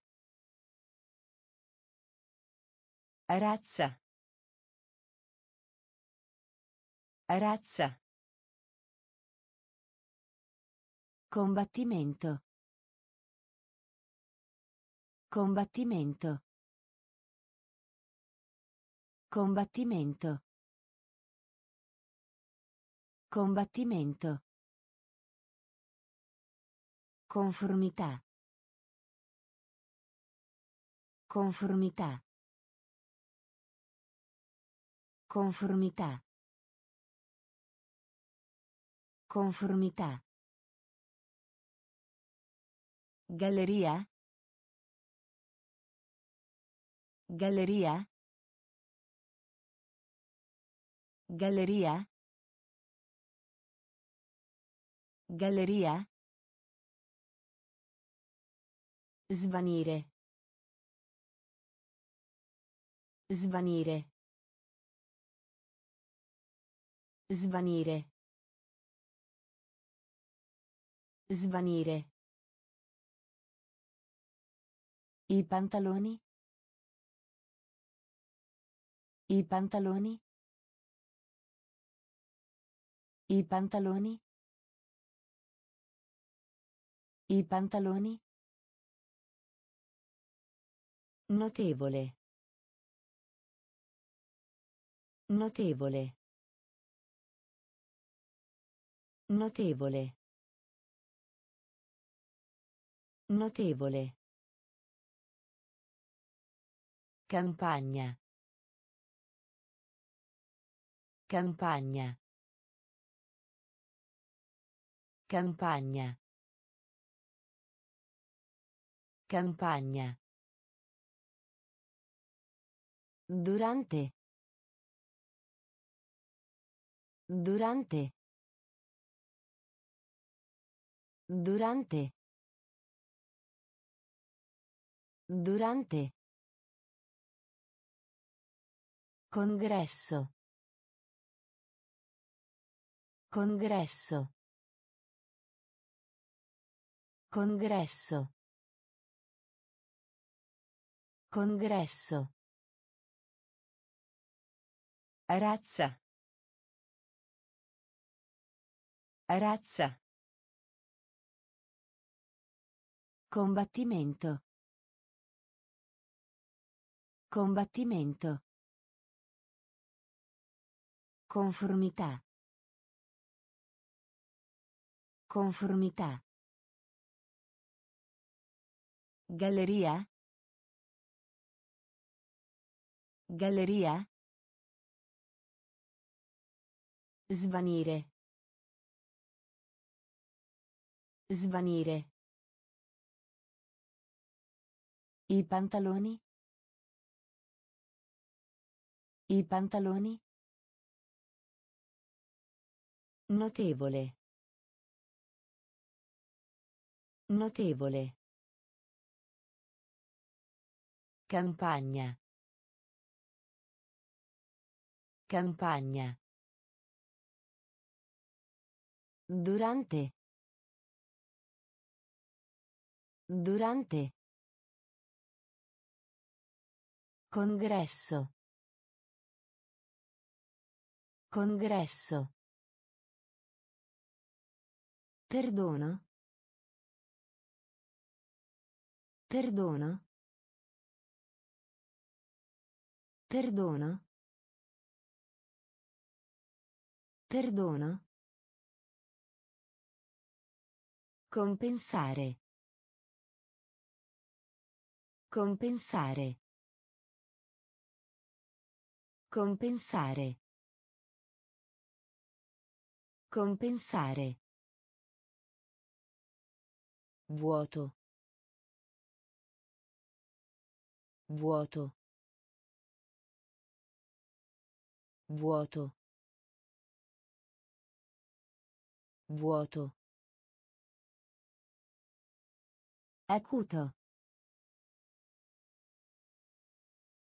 Razza. Razza. Combattimento. Combattimento. Combattimento. Combattimento. Conformità. Conformità. Conformità. Conformità. Galleria? Galleria? Galleria? Galleria. Svanire. Svanire. Svanire. Svanire. I pantaloni. I pantaloni. I pantaloni. I pantaloni. Notevole. Notevole. Notevole. Notevole. Campagna. Campagna. Campagna. Campagna. Durante. Durante. Durante. Durante. Congresso. Congresso. Congresso. Congresso. Razza. Razza. Combattimento. Combattimento. Conformità. Conformità. Galleria. Galleria. Svanire. Svanire. I pantaloni. I pantaloni. Notevole. Notevole. Campagna. Campagna. Durante. Durante. Congresso. Congresso. Perdono. Perdono. Perdono. Perdono. Compensare. Compensare. Compensare. Compensare. Vuoto. Vuoto. Vuoto. Vuoto. Acuto.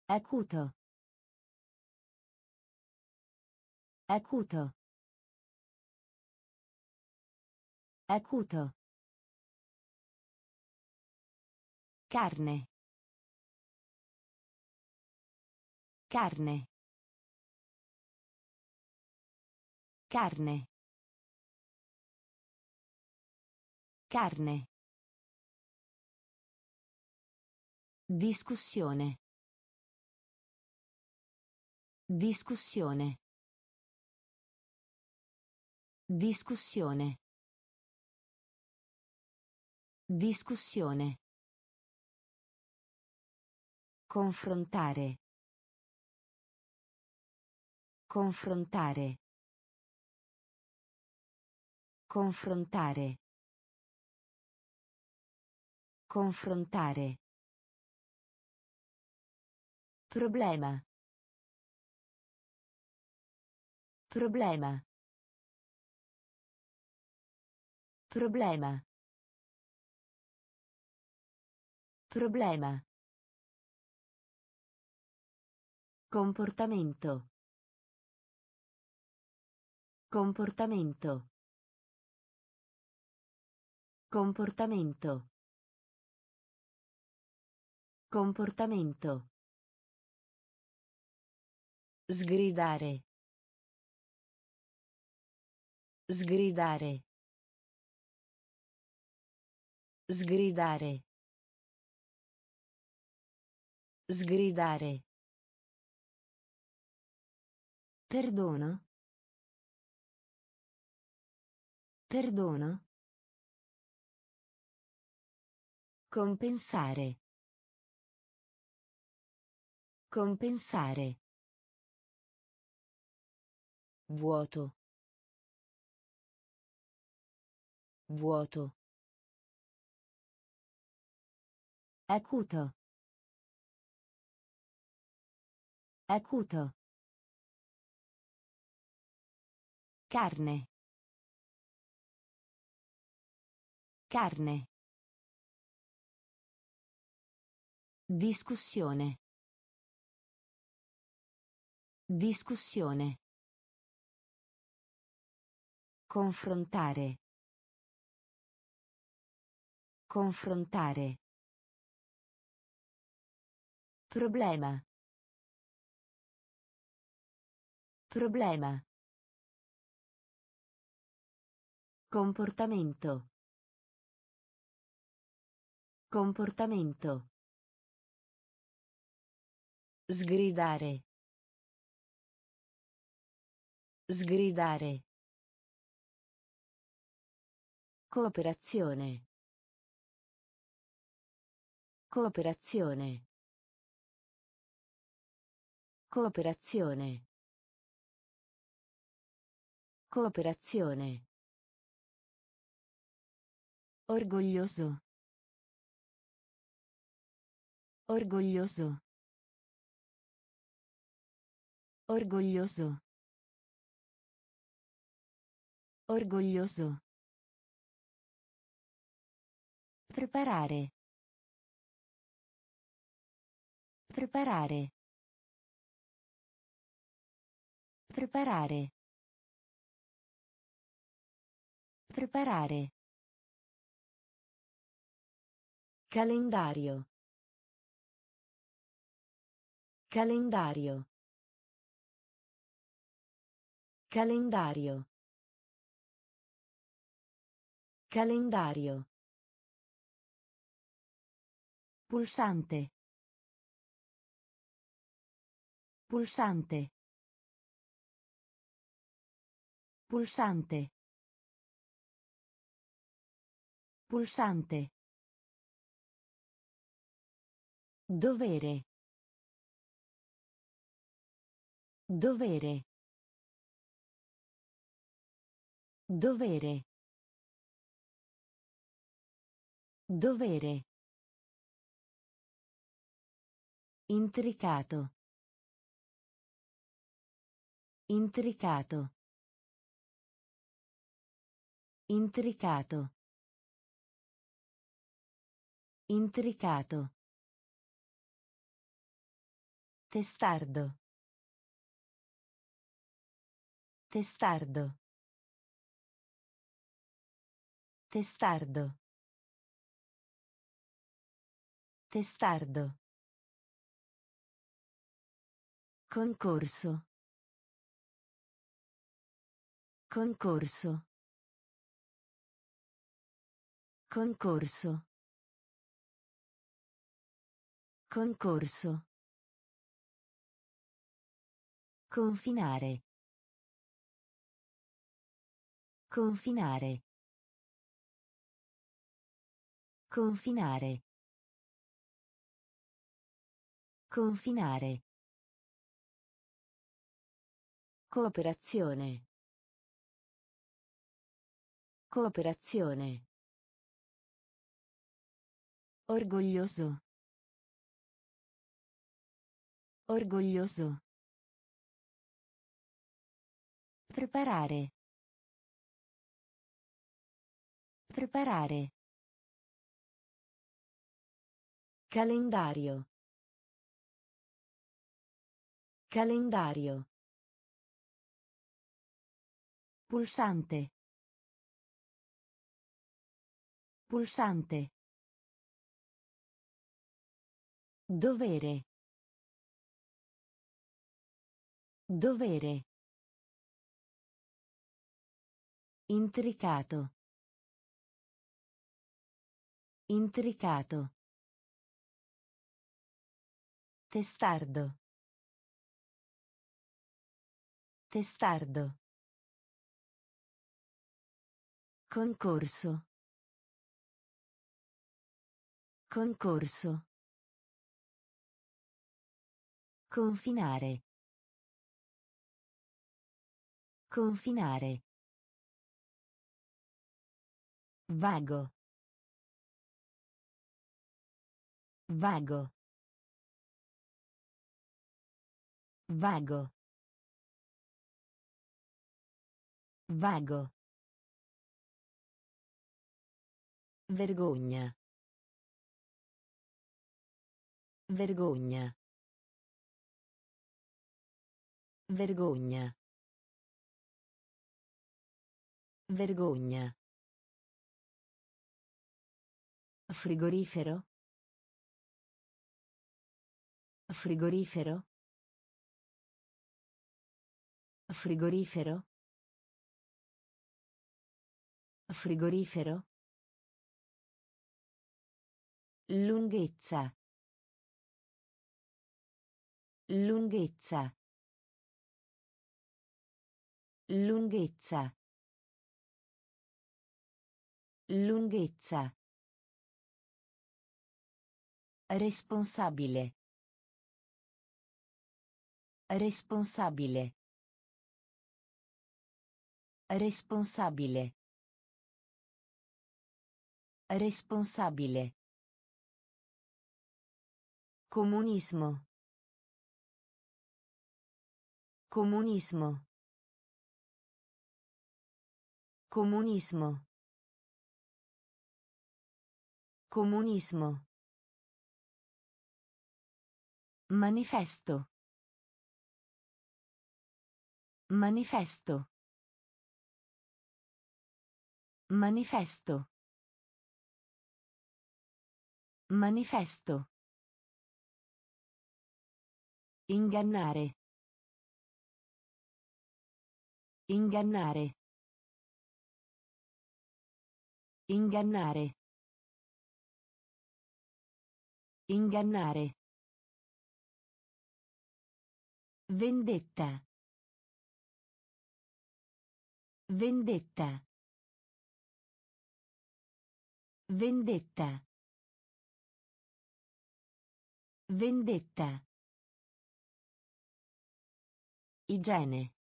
Acuto. Acuto. Acuto. Carne. Carne. Carne. Carne. Discussione. Discussione. Discussione. Discussione. Confrontare. Confrontare. Confrontare. Confrontare. Problema. Problema. Problema. Problema. Comportamento. Comportamento. Comportamento. Comportamento. Sgridare. Sgridare. Sgridare. Sgridare. Perdono. Perdono. Compensare. Compensare. Vuoto. Vuoto. Acuto. Acuto. Carne. Carne. Discussione. Discussione. Confrontare. Confrontare. Problema. Problema. Comportamento. Comportamento. Sgridare. Sgridare. Cooperazione. Cooperazione. Cooperazione. Cooperazione. Orgoglioso. Orgoglioso. Orgoglioso. Orgoglioso. Preparare. Preparare. Preparare. Preparare. Calendario. Calendario. Calendario. Calendario. Pulsante. Pulsante. Pulsante. Pulsante. Dovere. Dovere. Dovere. Dovere. Intricato. Intricato. Intricato. Intricato. Testardo. Testardo. Testardo. Testardo. Concorso. Concorso. Concorso. Concorso. Confinare. Confinare. Confinare. Confinare. Cooperazione. Cooperazione. Orgoglioso. Orgoglioso. Preparare. Preparare. Calendario. Calendario. Pulsante. Pulsante. Dovere. Dovere. Intricato. Intricato. Testardo. Testardo. Concorso. Concorso. Confinare. Confinare. Vago. Vago. Vago. Vago. Vergogna. Vergogna. Vergogna. Vergogna. Frigorifero. Frigorifero. Frigorifero. Frigorifero. Lunghezza. Lunghezza. Lunghezza. Lunghezza. Responsabile. Responsabile. Responsabile. Responsabile. Comunismo. Comunismo. Comunismo. Comunismo. Manifesto. Manifesto. Manifesto. Manifesto. Ingannare. Ingannare. Ingannare. Ingannare. Vendetta. Vendetta. Vendetta. Vendetta. Igiene.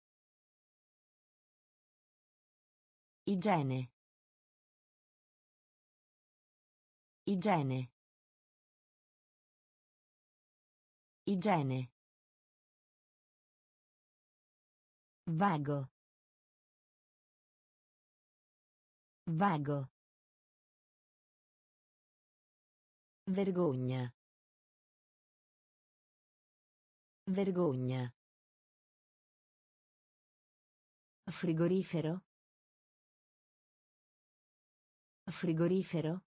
Igiene. Igiene. Igiene. Vago. Vago. Vergogna. Vergogna. Frigorifero. Frigorifero.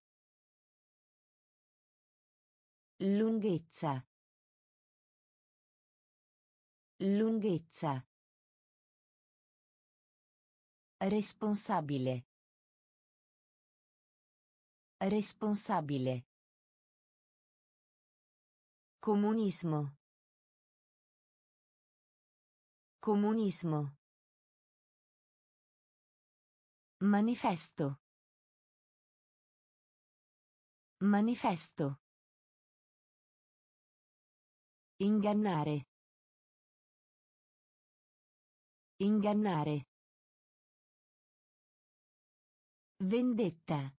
Lunghezza. Lunghezza. Responsabile. Responsabile. Comunismo. Comunismo. Manifesto. Manifesto. Ingannare. Ingannare. Vendetta.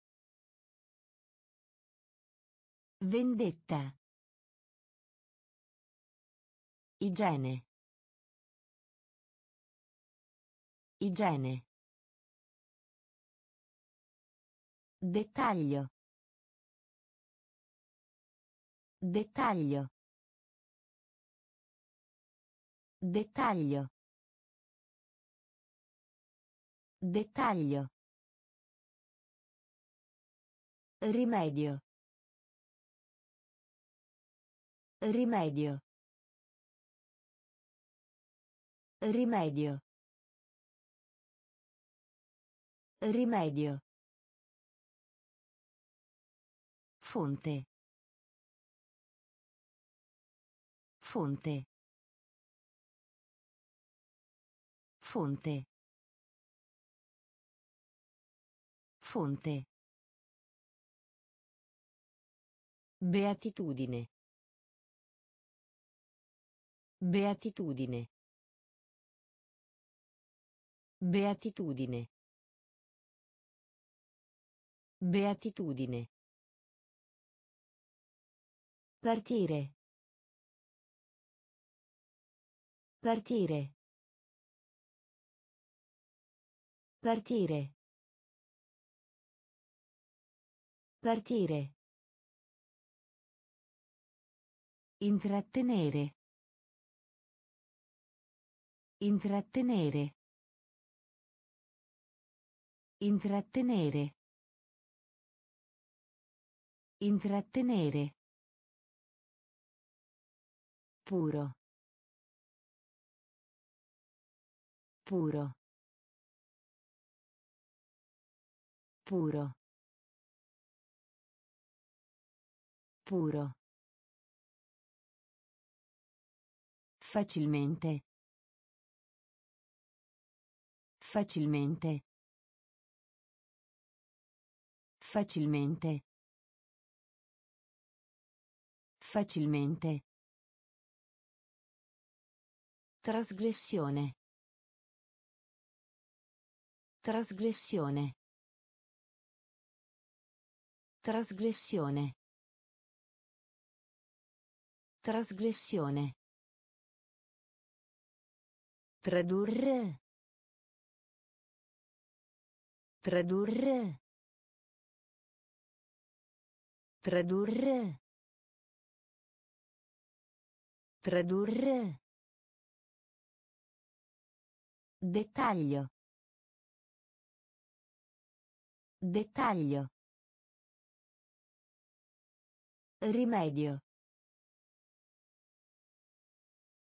Vendetta. Igiene. Igiene. Dettaglio. Dettaglio. Dettaglio. Dettaglio. Rimedio. Rimedio. Rimedio. Rimedio. Fonte. Fonte. Fonte. Fonte. Beatitudine. Beatitudine. Beatitudine. Beatitudine. Partire. Partire. Partire. Partire. Intrattenere. Intrattenere. Intrattenere. Intrattenere. Puro. Puro. Puro. Puro. Facilmente. Facilmente. Facilmente. Facilmente. Trasgressione. Trasgressione. Trasgressione. Trasgressione. Tradurre. Tradurre. Tradurre. Tradurre. Dettaglio. Dettaglio. Rimedio.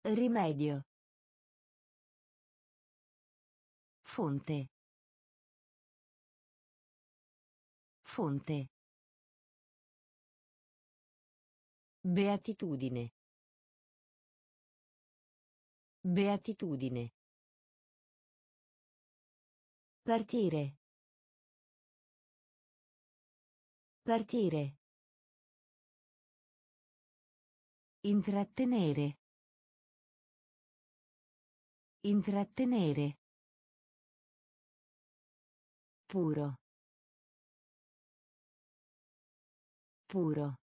Rimedio. Fonte. Fonte. Beatitudine. Beatitudine. Partire. Partire. Intrattenere. Intrattenere. Puro. Puro.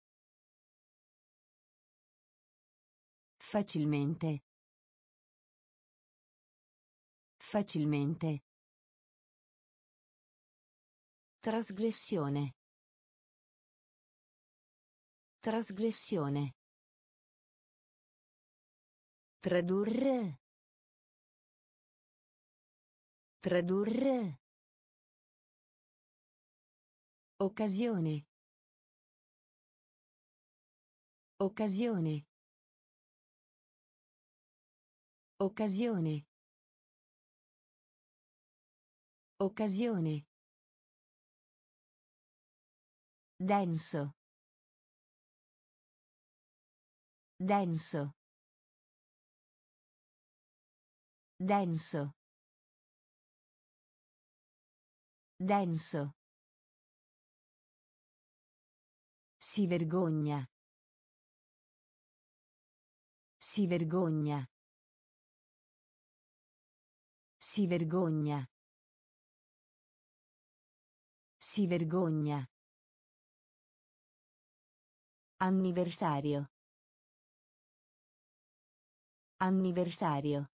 Facilmente. Facilmente. Trasgressione. Trasgressione. Tradurre. Tradurre. Occasione. Occasione. Occasione. Occasione. Denso. Denso. Denso. Denso. Si vergogna. Si vergogna. Si vergogna. Si vergogna. Anniversario. Anniversario.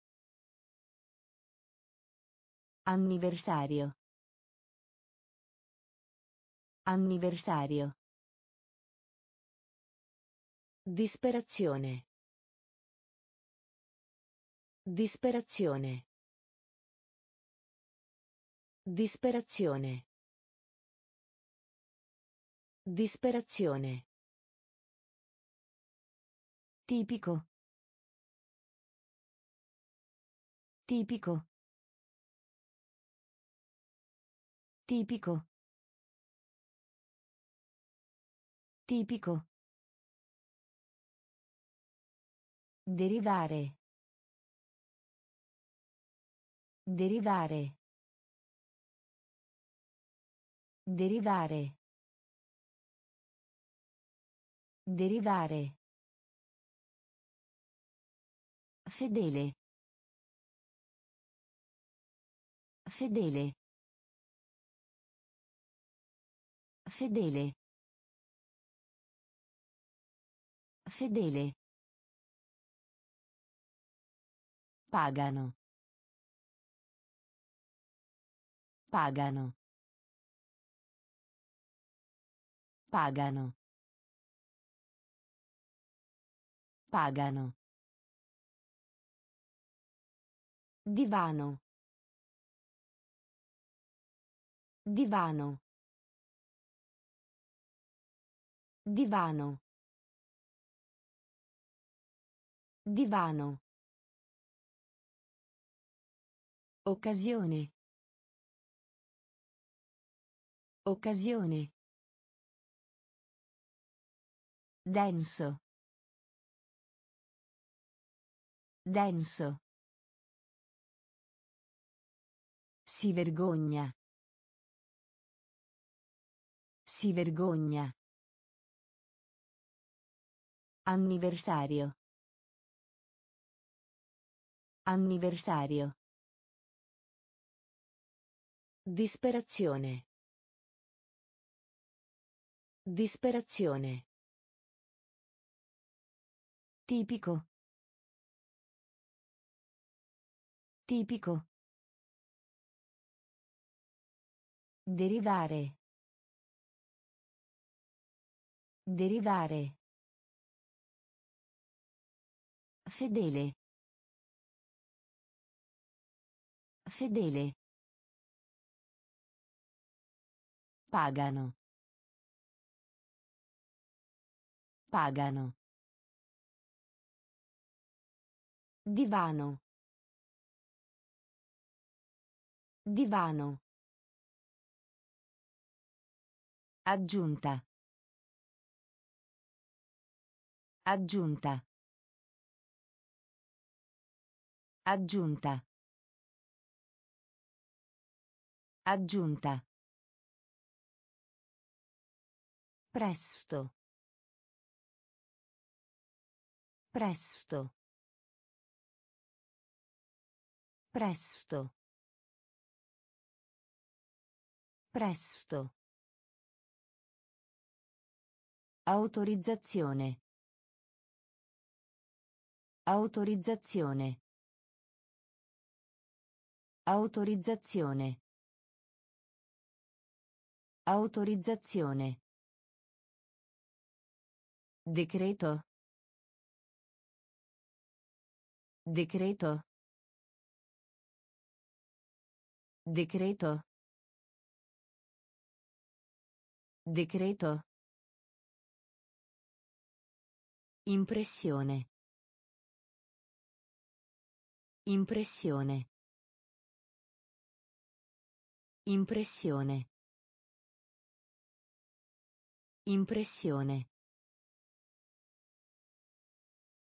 Anniversario. Anniversario. Disperazione. Disperazione. Disperazione. Disperazione. Tipico. Tipico. Tipico. Tipico. Derivare. Derivare. Derivare. Derivare. Fedele. Fedele. Fedele. Fedele. Pagano. Pagano. Pagano. Pagano. Divano. Divano. Divano. Divano. Occasione. Occasione. Denso. Denso. Si vergogna. Si vergogna. Anniversario. Anniversario. Disperazione. Disperazione. Tipico. Tipico. Derivare. Derivare. Fedele. Fedele. Pagano. Pagano. Divano. Divano. Aggiunta. Aggiunta. Aggiunta. Aggiunta. Presto. Presto. Presto. Presto. Autorizzazione. Autorizzazione. Autorizzazione. Autorizzazione. Decreto. Decreto. Decreto. Decreto. Impressione. Impressione. Impressione. Impressione.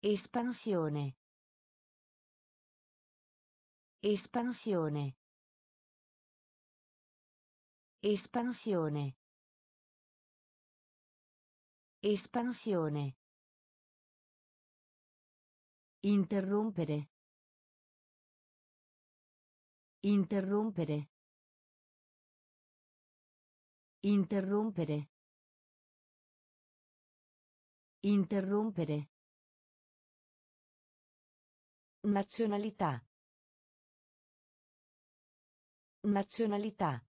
Espansione. Espansione. Espansione. Espansione. Interrompere. Interrompere. Interrompere. Interrompere. Nazionalità. Nazionalità.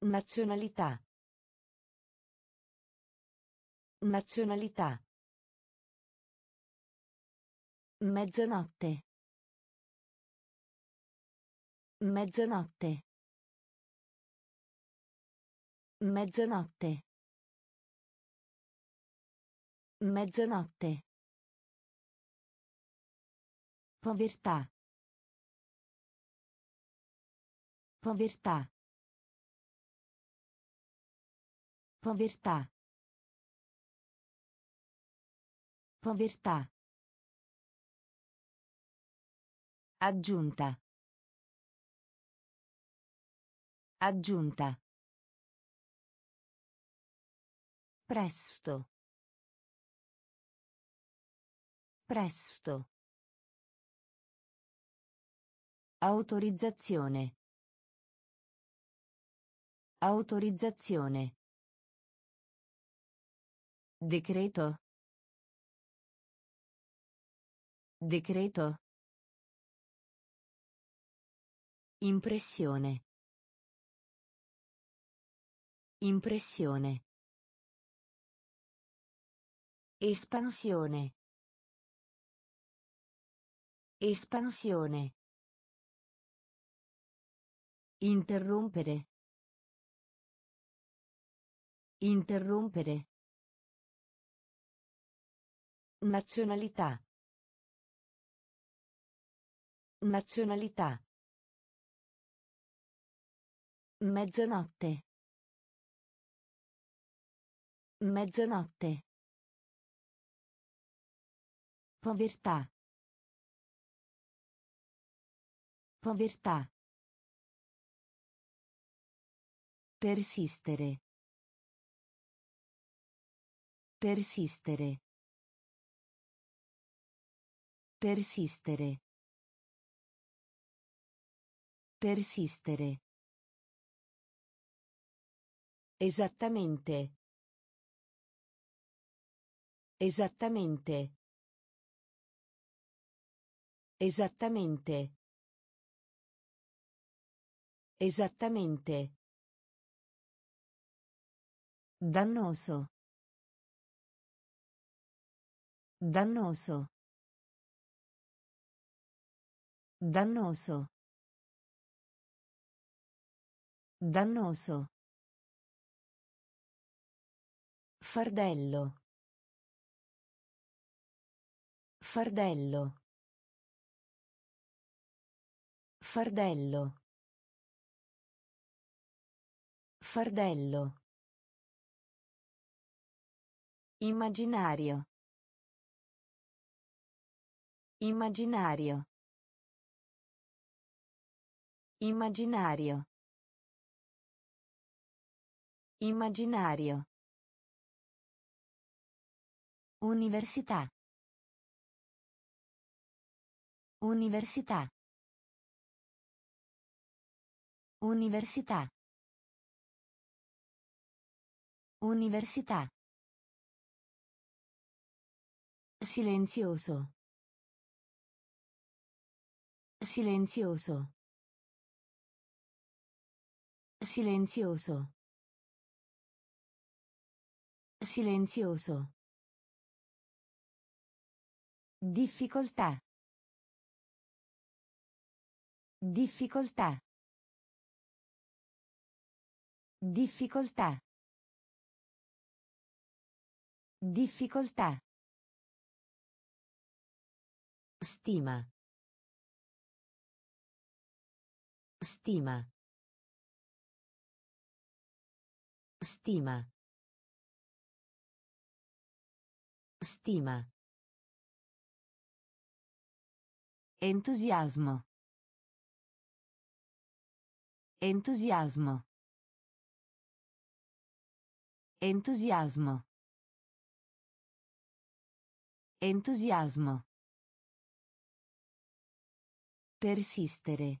Nazionalità. Nazionalità. Mezzanotte. Mezzanotte. Mezzanotte. Mezzanotte. Povertà. Povertà. Povertà. Povertà. Aggiunta. Aggiunta. Presto. Presto. Autorizzazione. Autorizzazione. Decreto. Decreto. Impressione. Impressione. Espansione. Espansione. Interrompere. Interrompere. Nazionalità. Nazionalità. Mezzanotte. Mezzanotte. Povertà. Povertà. Persistere. Persistere. Persistere. Persistere. Esattamente. Esattamente. Esattamente. Esattamente. Dannoso. Dannoso. Dannoso. Dannoso. Fardello. Fardello. Fardello. Fardello. Immaginario. Immaginario. Immaginario. Immaginario. Università. Università. Università. Università. Silenzioso. Silenzioso. Silenzioso. Silenzioso. Difficoltà. Difficoltà. Difficoltà. Difficoltà. Stima. Stima. Stima. Stima. Entusiasmo. Entusiasmo. Entusiasmo. Entusiasmo. Persistere.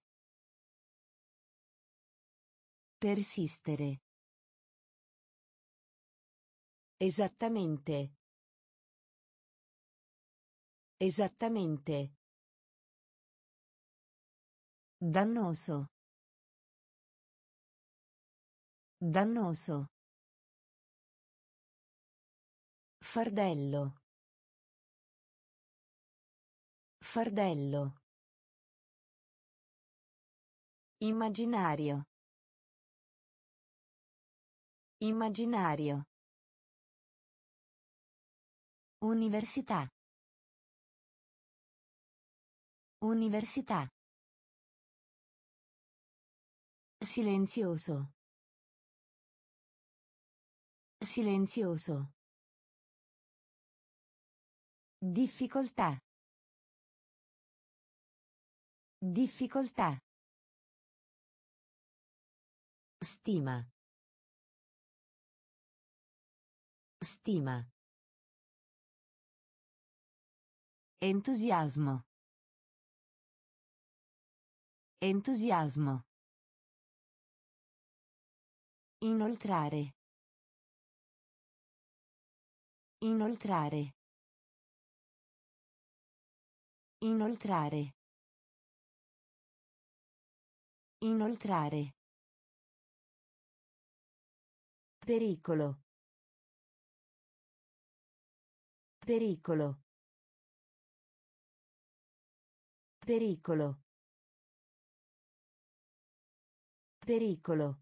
Persistere. Esattamente. Esattamente. Dannoso. Dannoso. Fardello. Fardello. Immaginario. Immaginario. Università. Università. Silenzioso. Silenzioso. Difficoltà. Difficoltà. Stima. Stima. Entusiasmo. Entusiasmo. Inoltrare. Inoltrare. Inoltrare. Inoltrare. Pericolo. Pericolo. Pericolo. Pericolo.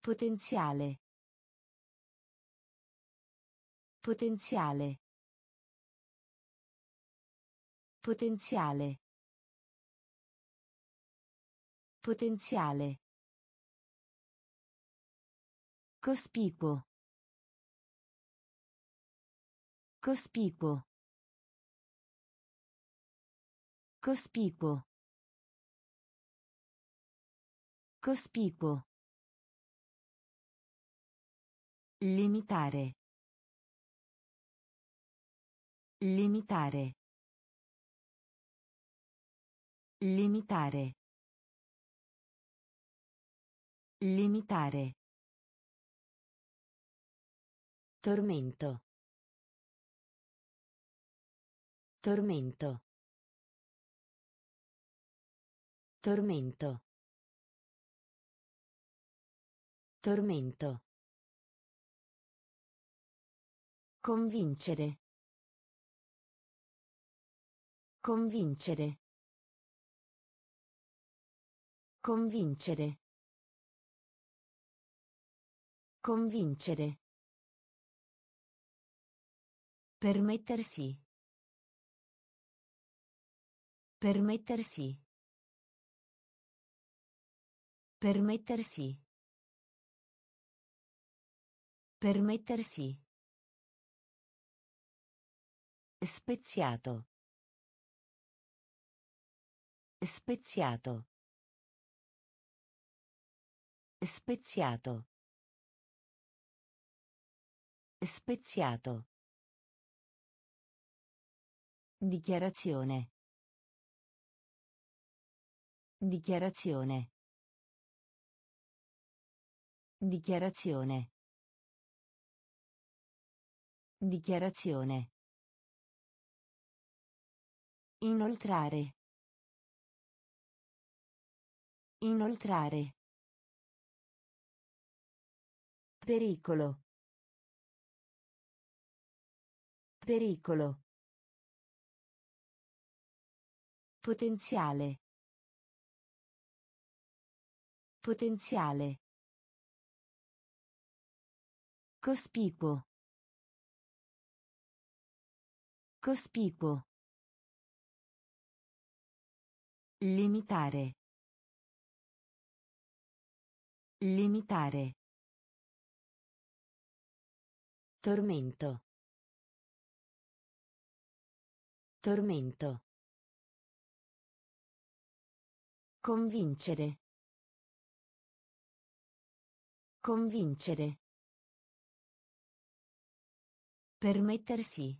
Potenziale. Potenziale. Potenziale. Potenziale. Cospicuo. Cospicuo. Cospicuo. Cospicuo. Limitare. Limitare. Limitare. Limitare. Tormento. Tormento. Tormento. Tormento. Convincere. Convincere. Convincere. Convincere. Permettersi. Permettersi. Permettersi. Permettersi. Speziato. Speziato. Speziato. Speziato. Dichiarazione. Dichiarazione. Dichiarazione. Dichiarazione. Inoltrare. Inoltrare. Pericolo. Pericolo. Potenziale. Potenziale. Cospicuo. Cospicuo. Limitare. Limitare. Tormento. Tormento. Convincere. Convincere. Permettersi.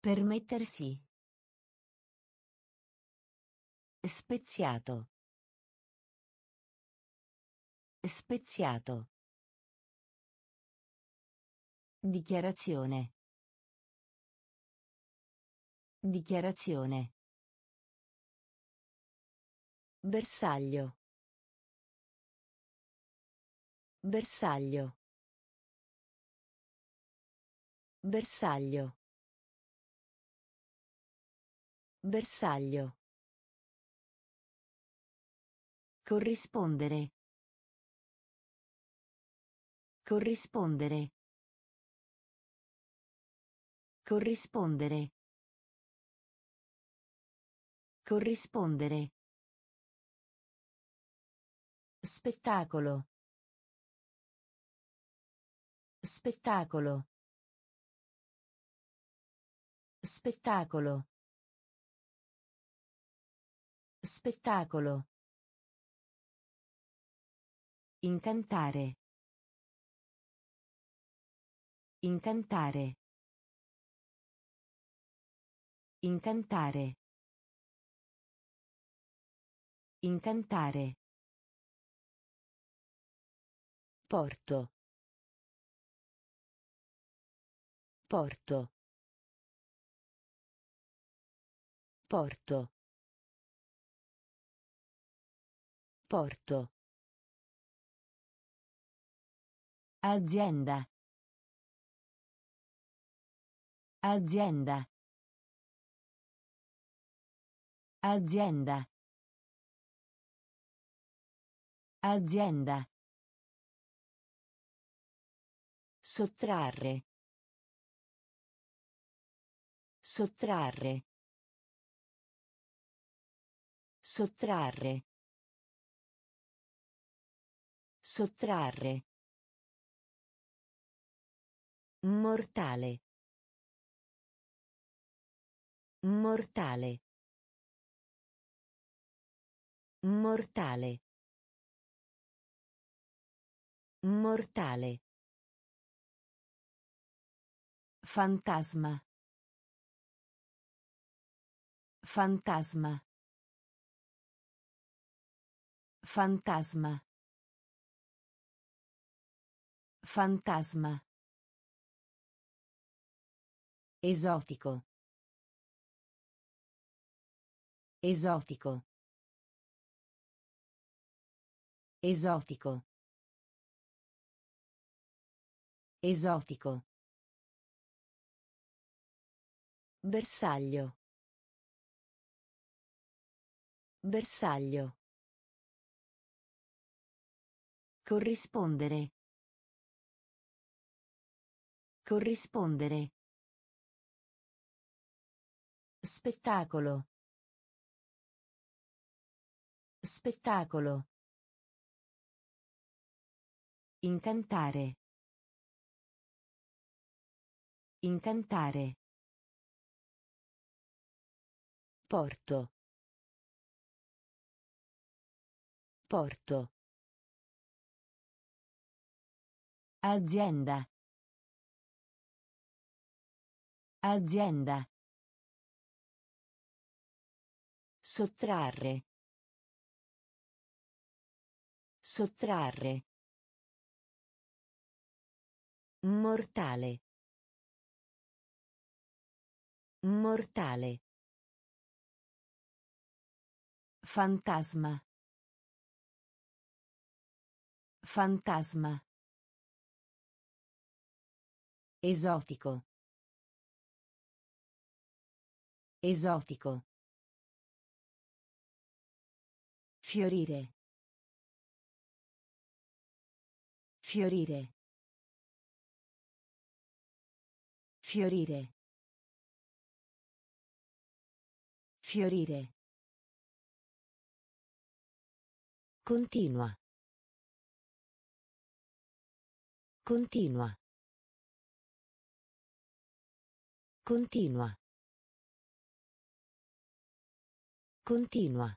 Permettersi. Speziato. Speziato. Dichiarazione. Dichiarazione. Bersaglio. Bersaglio. Bersaglio. Bersaglio. Corrispondere. Corrispondere. Corrispondere. Corrispondere. Spettacolo. Spettacolo. Spettacolo. Spettacolo. Incantare. Incantare. Incantare. Incantare. Porto. Porto. Porto. Porto. Azienda. Azienda. Azienda. Azienda. Sottrarre. Sottrarre. Sottrarre. Sottrarre. Mortale. Mortale. Mortale. Mortale. Fantasma. Fantasma. Fantasma. Fantasma. Esotico. Esotico. Esotico. Esotico. Bersaglio. Bersaglio. Corrispondere. Corrispondere. Spettacolo. Spettacolo. Incantare. Incantare. Porto. Porto. Azienda. Azienda. Sottrarre. Sottrarre. Mortale. Mortale. Fantasma. Fantasma. Esotico. Esotico. Fiorire. Fiorire. Fiorire. Fiorire. Continua. Continua. Continua. Continua.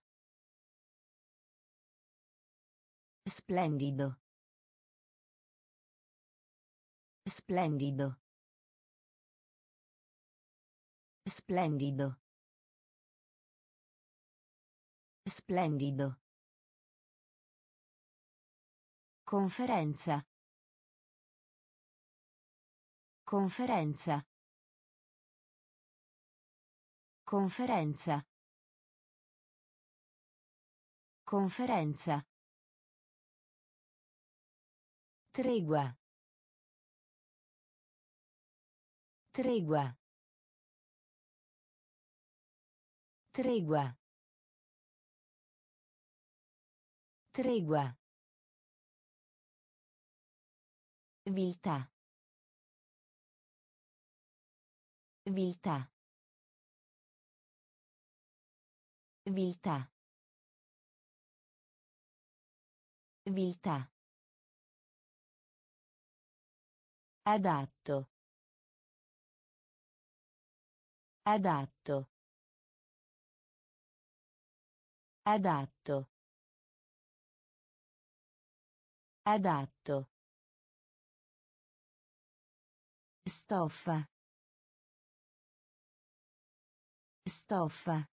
Splendido. Splendido. Splendido. Splendido. Conferenza. Conferenza. Conferenza. Conferenza. Tregua. Tregua. Tregua. Tregua. Viltà. Viltà. Viltà. Viltà. Adatto. Adatto. Adatto. Adatto. Stoffa. Stoffa.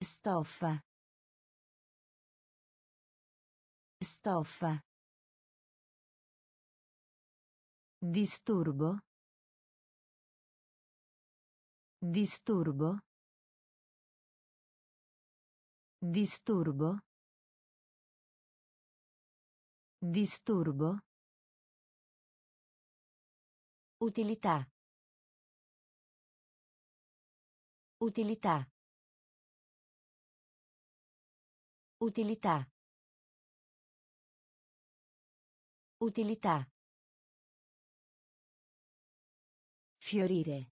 Stoffa. Stoffa. Disturbo. Disturbo. Disturbo. Disturbo. Utilità. Utilità. Utilità. Utilità. Fiorire.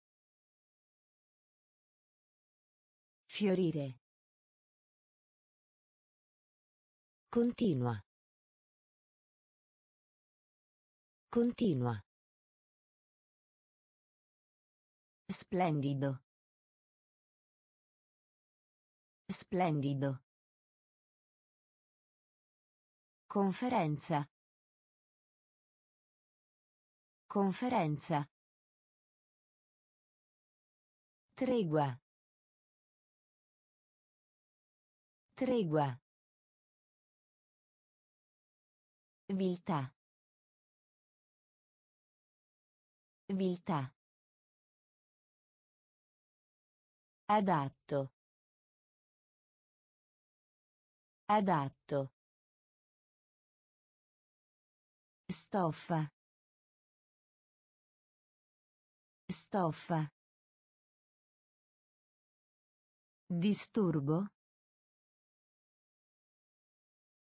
Fiorire. Continua. Continua. Splendido. Splendido. Conferenza. Conferenza. Tregua. Tregua. Viltà. Viltà. Adatto. Adatto. Stoffa. Stoffa. Disturbo.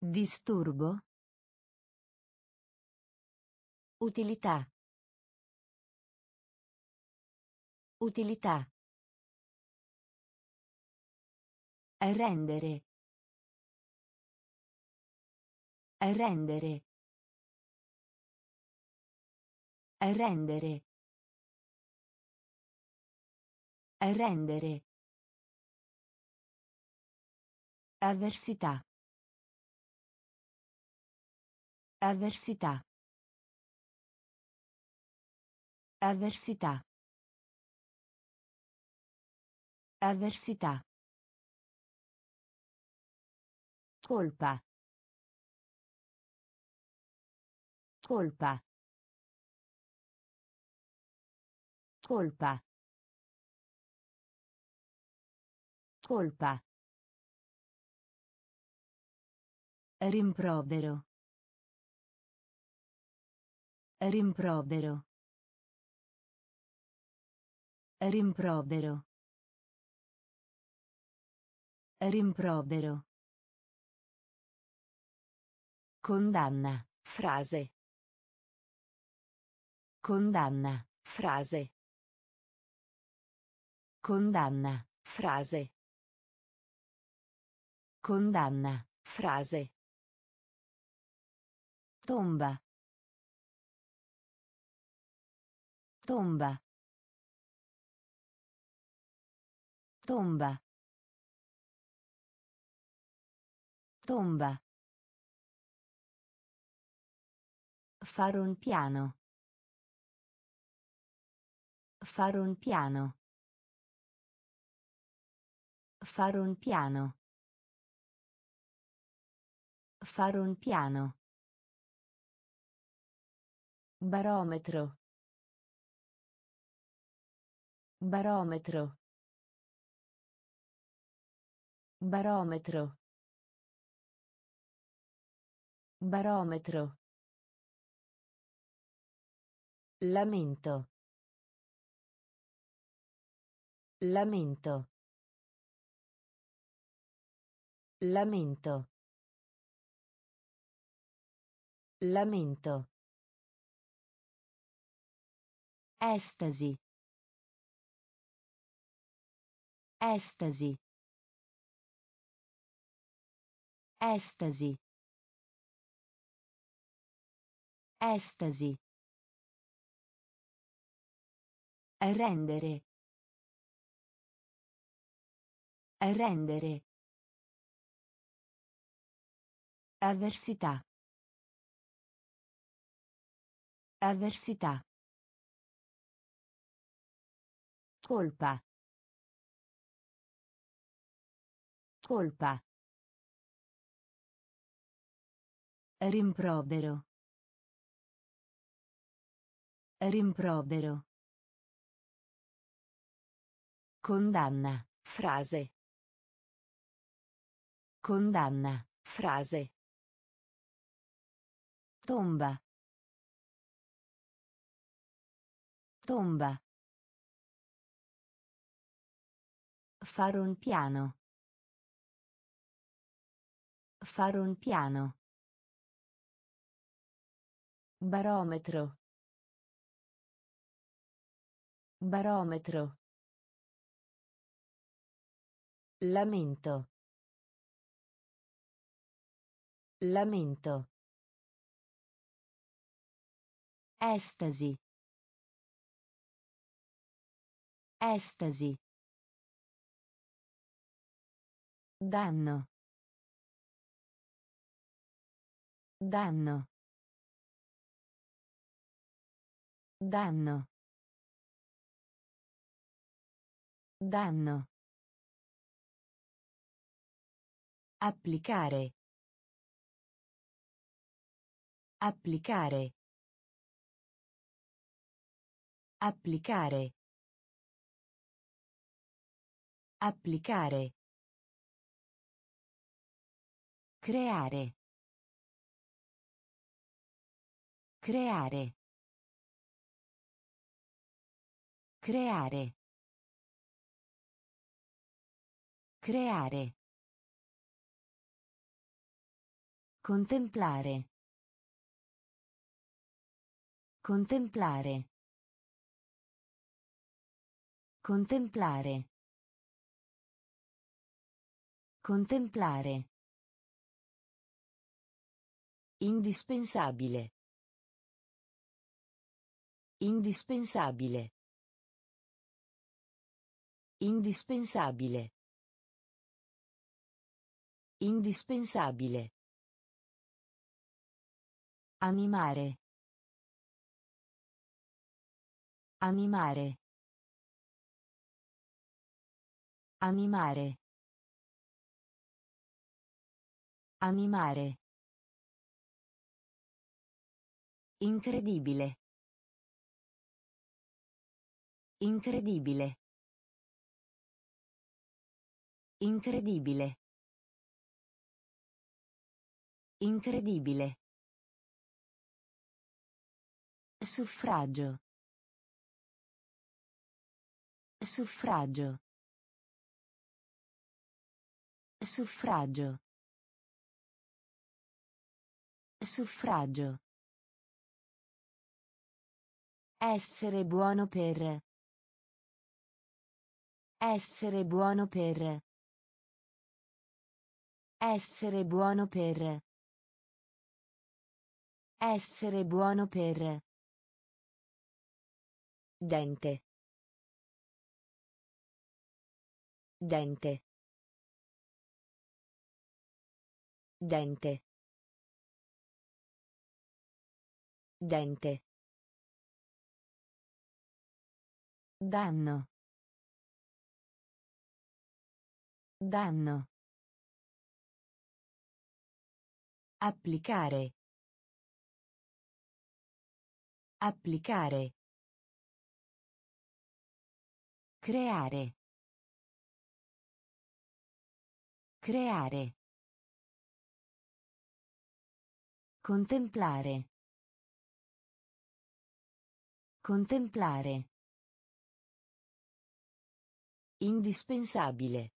Disturbo. Utilità. Utilità. Rendere. Rendere. Rendere. Rendere. Avversità. Avversità. Avversità. Avversità. Colpa. Colpa. Colpa. Colpa. Rimprovero. Rimprovero. Rimprovero. Rimprovero. Condanna. Frase. Condanna. Frase. Condanna. Frase. Condanna. Frase. Tomba. Tomba. Tomba. Tomba. Fare un piano. Fare un piano. Fare un piano. Fare un piano. Barometro. Barometro. Barometro. Barometro. Lamento. Lamento. Lamento. Lamento. Estasi. Estasi. Estasi. Estasi. Rendere. Rendere. Avversità. Avversità. Colpa. Colpa. Rimprovero. Rimprovero. Condanna. Frase. Condanna. Frase. Tomba. Tomba. Fare un piano. Fare un piano. Barometro. Barometro. Lamento. Lamento. Estasi. Estasi. Danno. Danno. Danno. Danno. Applicare. Applicare. Applicare. Applicare. Creare. Creare. Creare. Creare. Contemplare. Contemplare. Contemplare. Contemplare. Indispensabile. Indispensabile. Indispensabile. Indispensabile. Animare. Animare. Animare. Animare. Incredibile. Incredibile. Incredibile. Incredibile. Suffragio. Suffragio. Suffragio. Suffragio. Essere buono per. Essere buono per. Essere buono per. Essere buono per. Dente. Dente. Dente. Dente. Danno. Danno. Applicare. Applicare. Creare. Creare. Contemplare. Contemplare. Indispensabile.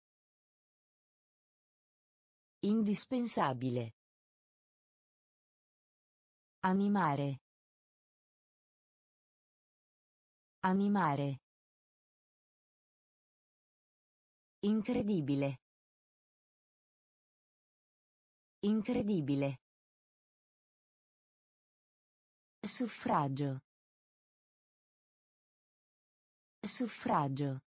Indispensabile. Animare. Animare. Incredibile. Incredibile. Suffragio. Suffragio.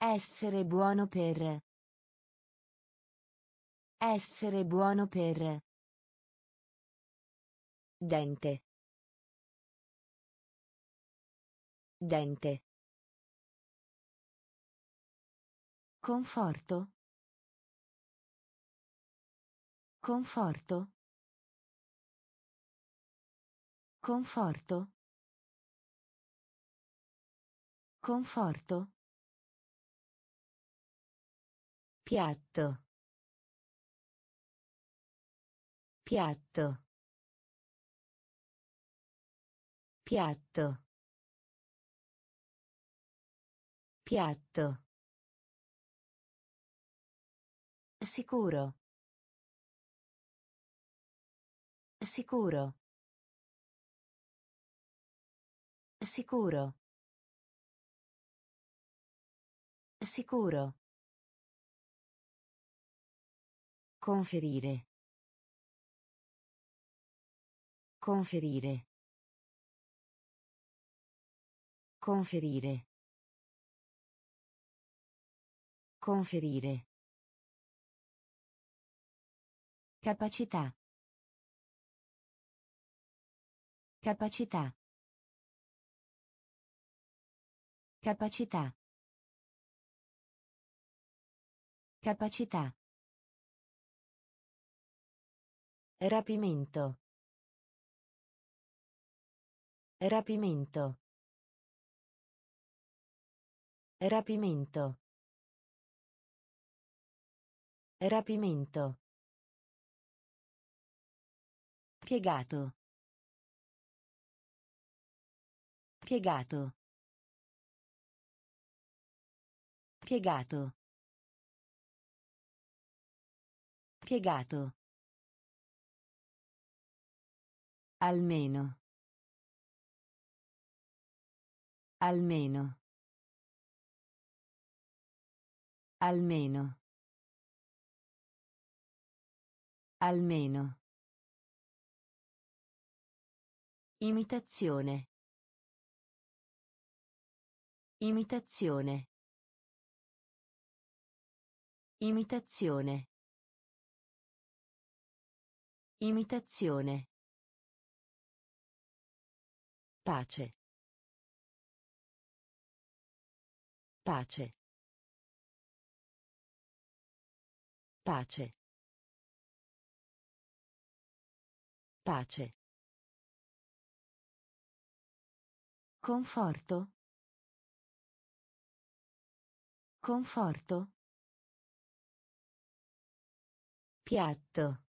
Essere buono per. Essere buono per. Dente. Dente. Conforto. Conforto. Conforto. Conforto. Piatto. Piatto. Piatto. Piatto. Sicuro. Sicuro. Sicuro. Sicuro. Conferire. Conferire. Conferire. Conferire. Capacità. Capacità. Capacità. Capacità. Rapimento. Rapimento. Rapimento. Rapimento. Piegato. Piegato. Piegato. Piegato. Almeno. Almeno. Almeno. Almeno. Imitazione. Imitazione. Imitazione. Imitazione. Pace. Pace. Pace. Pace. Conforto. Conforto. Piatto.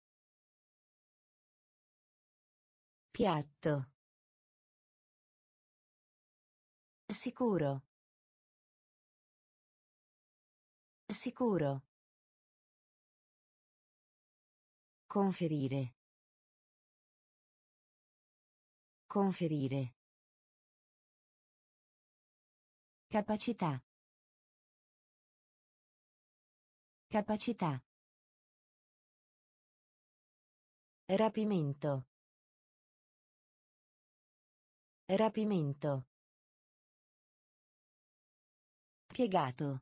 Piatto. Sicuro. Sicuro. Conferire. Conferire. Capacità. Capacità. Rapimento. Rapimento. Piegato.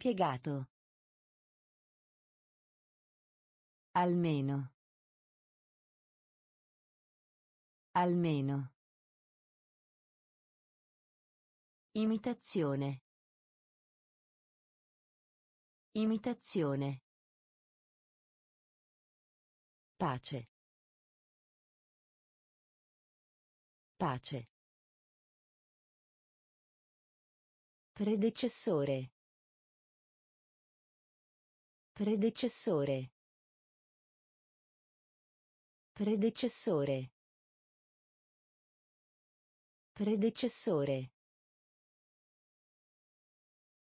Piegato. Almeno. Almeno. Imitazione. Imitazione. Pace. Pace. Predecessore. Predecessore. Predecessore. Predecessore.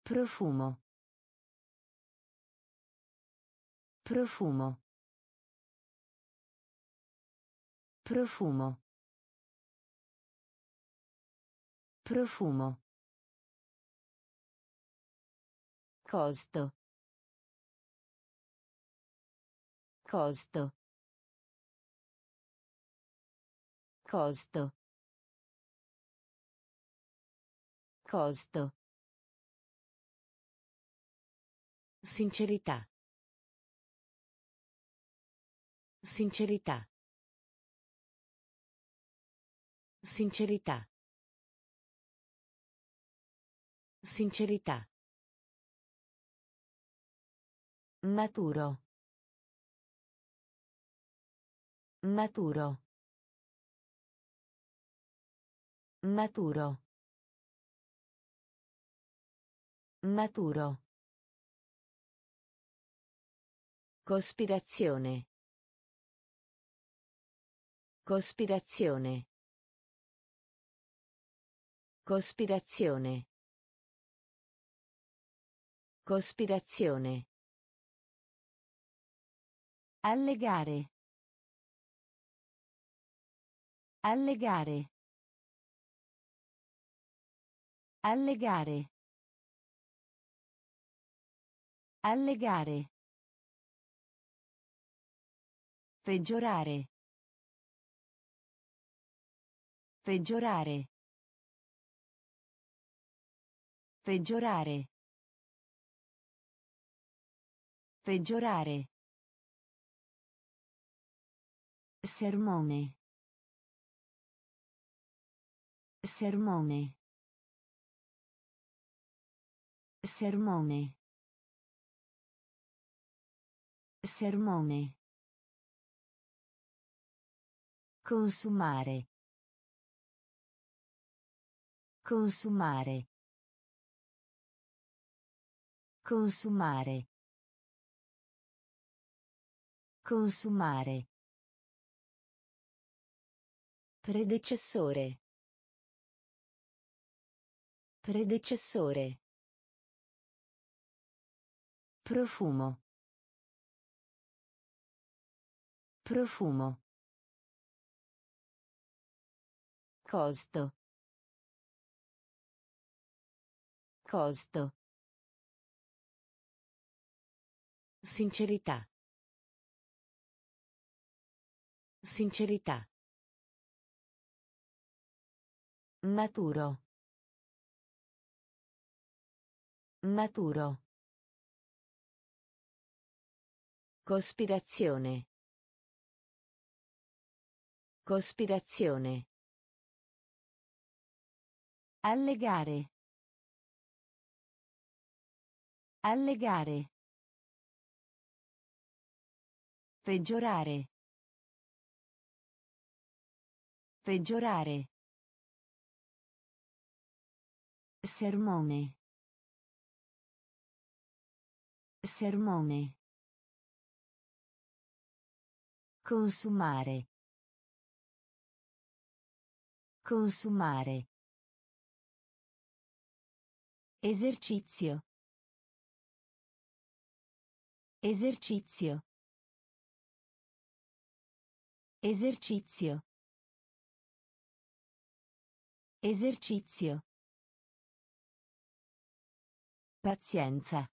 Profumo. Profumo. Profumo. Profumo. Costo. Costo. Costo. Costo. Sincerità. Sincerità. Sincerità. Sincerità. Maturo. Maturo. Maturo. Maturo. Cospirazione. Cospirazione. Cospirazione. Cospirazione. Allegare. Allegare. Allegare. Allegare. Peggiorare. Peggiorare. Peggiorare. Peggiorare. Sermone. Sermone. Sermone. Sermone. Consumare. Consumare. Consumare. Consumare. Predecessore. Predecessore. Profumo. Profumo. Costo. Costo. Sincerità. Sincerità. Maturo. Maturo. Cospirazione. Cospirazione. Allegare. Allegare. Peggiorare. Peggiorare. Sermone. Sermone. Consumare. Consumare. Esercizio. Esercizio. Esercizio. Esercizio. Pazienza.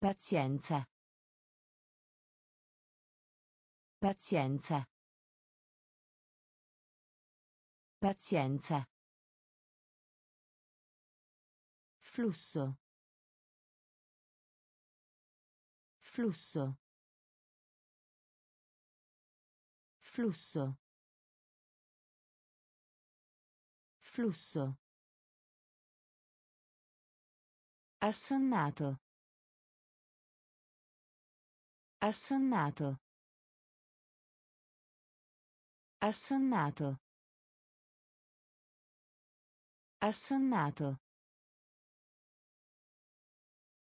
Pazienza. Pazienza. Pazienza. Flusso. Flusso. Flusso. Flusso. Assonnato. Assonnato. Assonnato. Assonnato.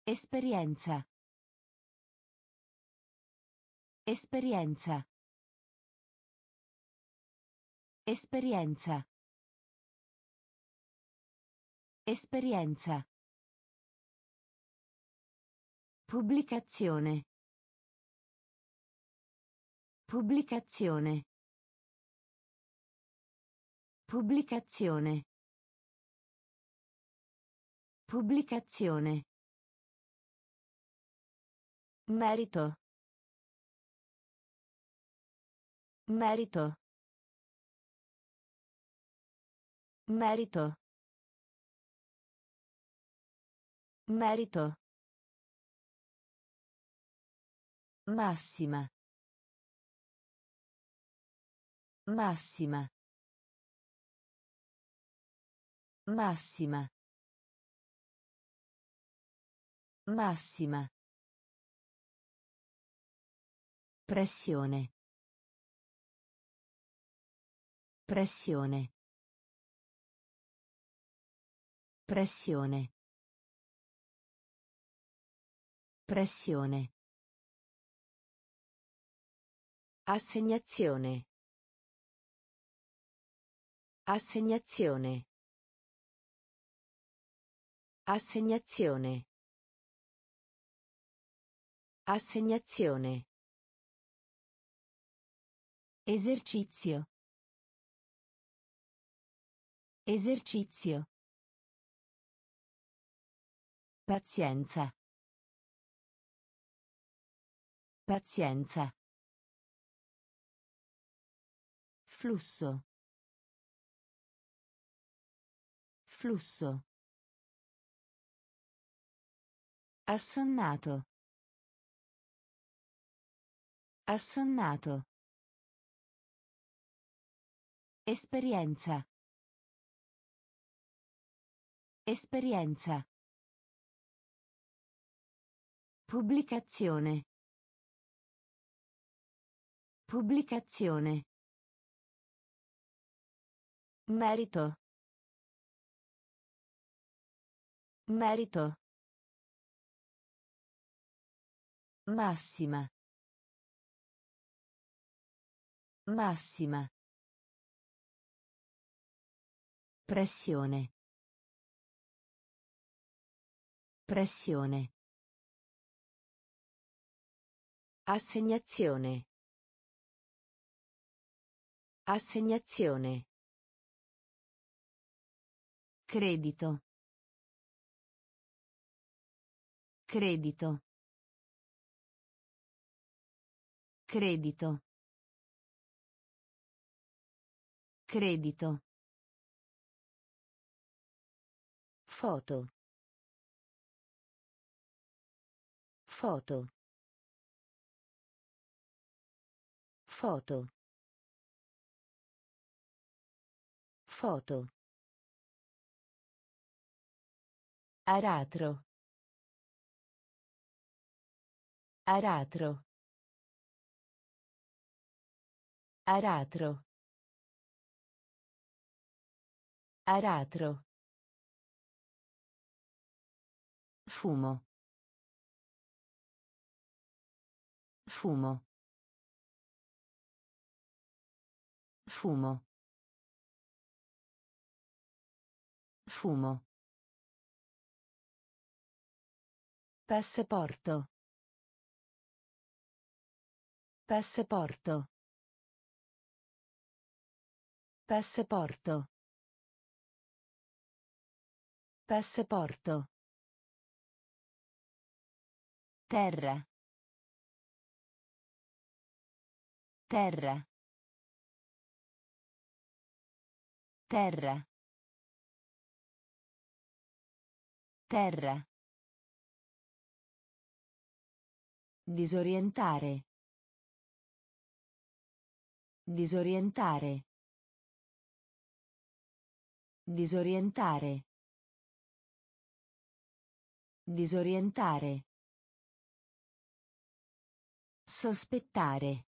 Esperienza. Esperienza. Esperienza. Esperienza. Pubblicazione. Pubblicazione. Pubblicazione. Pubblicazione. Merito. Merito. Merito. Merito. Massima. Massima. Massima. Massima. Pressione. Pressione. Pressione. Pressione. Assegnazione. Assegnazione. Assegnazione. Assegnazione. Esercizio. Esercizio. Pazienza. Pazienza. Flusso. Flusso. Assonnato. Assonnato. Esperienza. Esperienza. Pubblicazione. Pubblicazione. Merito. Merito. Massima. Massima. Pressione. Pressione. Assegnazione. Assegnazione. Credito. Credito. Credito. Credito. Foto. Foto. Foto. Foto. Aratro. Aratro. Aratro. Aratro. Fumo. Fumo. Fumo. Fumo. Passaporto. Passaporto. Passaporto. Passaporto. Terra. Terra. Terra. Terra. Disorientare. Disorientare. Disorientare. Disorientare. Sospettare.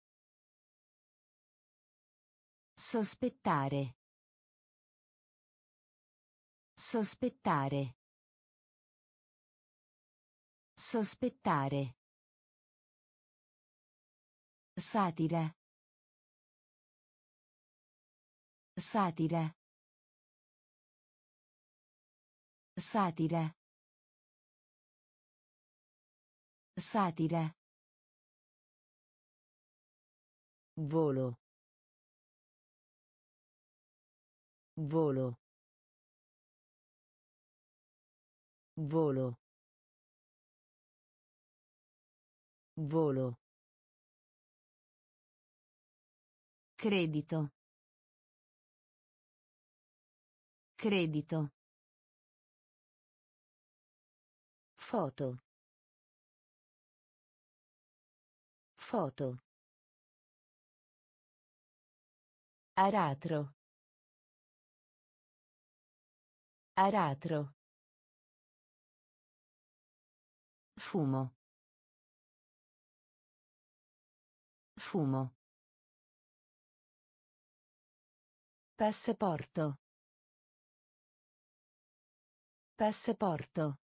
Sospettare. Sospettare. Sospettare. Satira. Satira. Satira. Satira. Volo. Volo. Volo. Volo. Credito. Credito. Foto. Foto. Aratro. Aratro. Fumo. Fumo. Passaporto. Passaporto.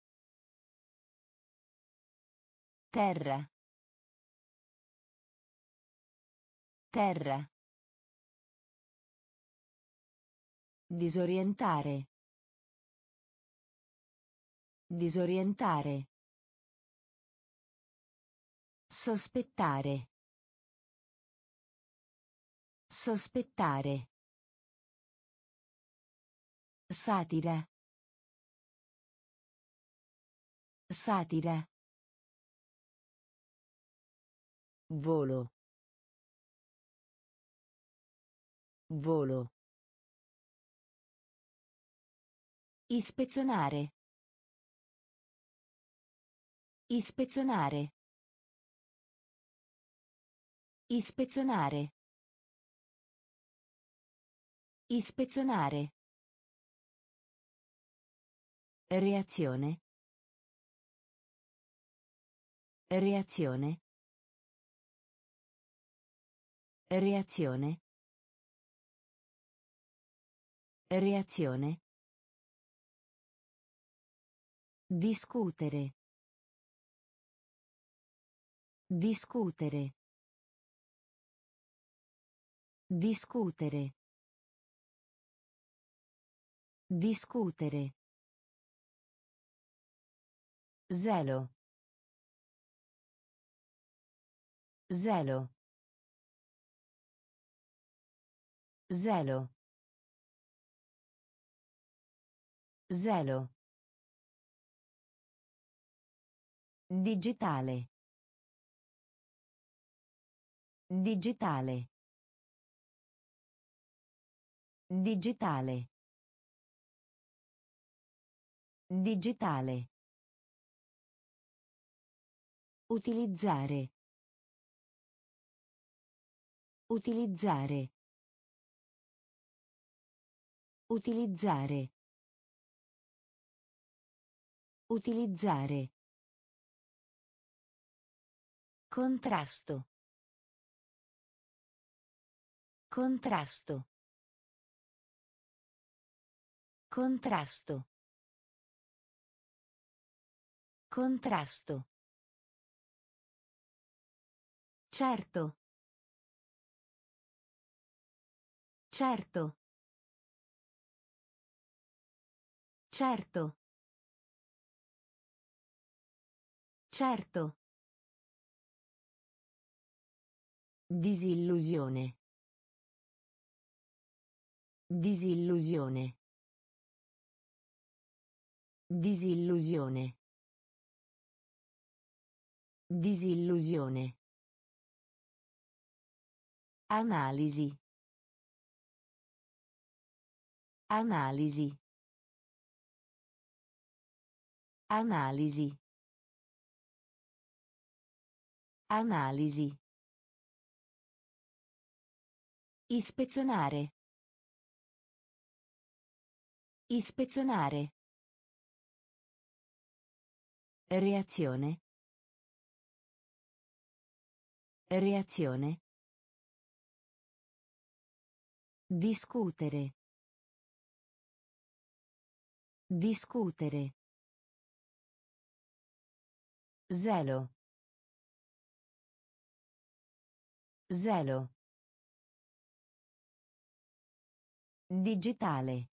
Terra. Terra. Disorientare. Disorientare. Sospettare. Sospettare. Satira. Satira. Volo. Volo. Ispezionare. Ispezionare. Ispezionare. Ispezionare. Reazione. Reazione. Reazione. Reazione. Discutere. Discutere. Discutere. Discutere. Zelo. Zelo. Zelo. Zelo. Digitale. Digitale. Digitale. Digitale. Utilizzare. Utilizzare. Utilizzare. Utilizzare. Contrasto. Contrasto. Contrasto. Contrasto. Certo. Certo. Certo. Certo. Disillusione. Disillusione. Disillusione. Disillusione. Analisi. Analisi. Analisi. Analisi. Ispezionare. Ispezionare. Reazione. Reazione. Discutere. Discutere. Zelo. Zelo. Digitale.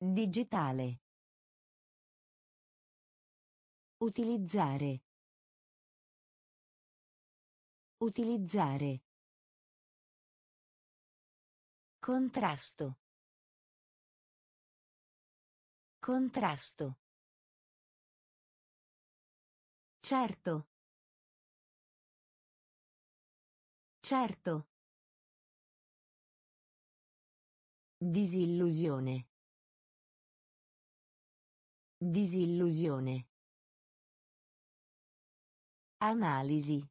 Digitale. Utilizzare. Utilizzare. Contrasto. Contrasto. Certo. Certo. Disillusione. Disillusione. Analisi.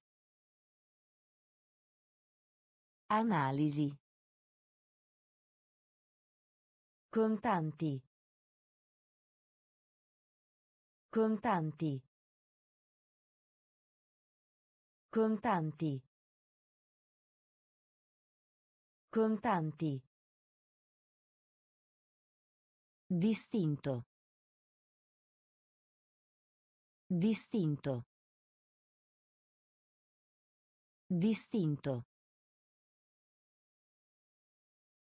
Analisi. Contanti. Contanti. Contanti. Contanti. Distinto. Distinto. Distinto.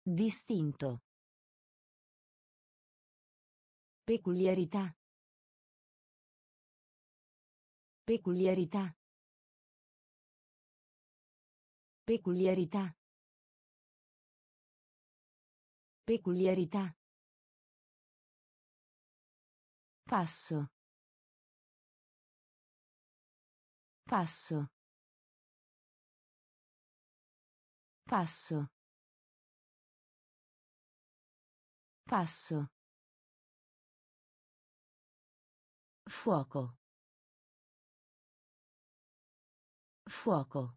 Distinto. Peculiarità. Peculiarità. Peculiarità. Peculiarità. Passo. Passo. Passo. Passo. Fuoco. Fuoco.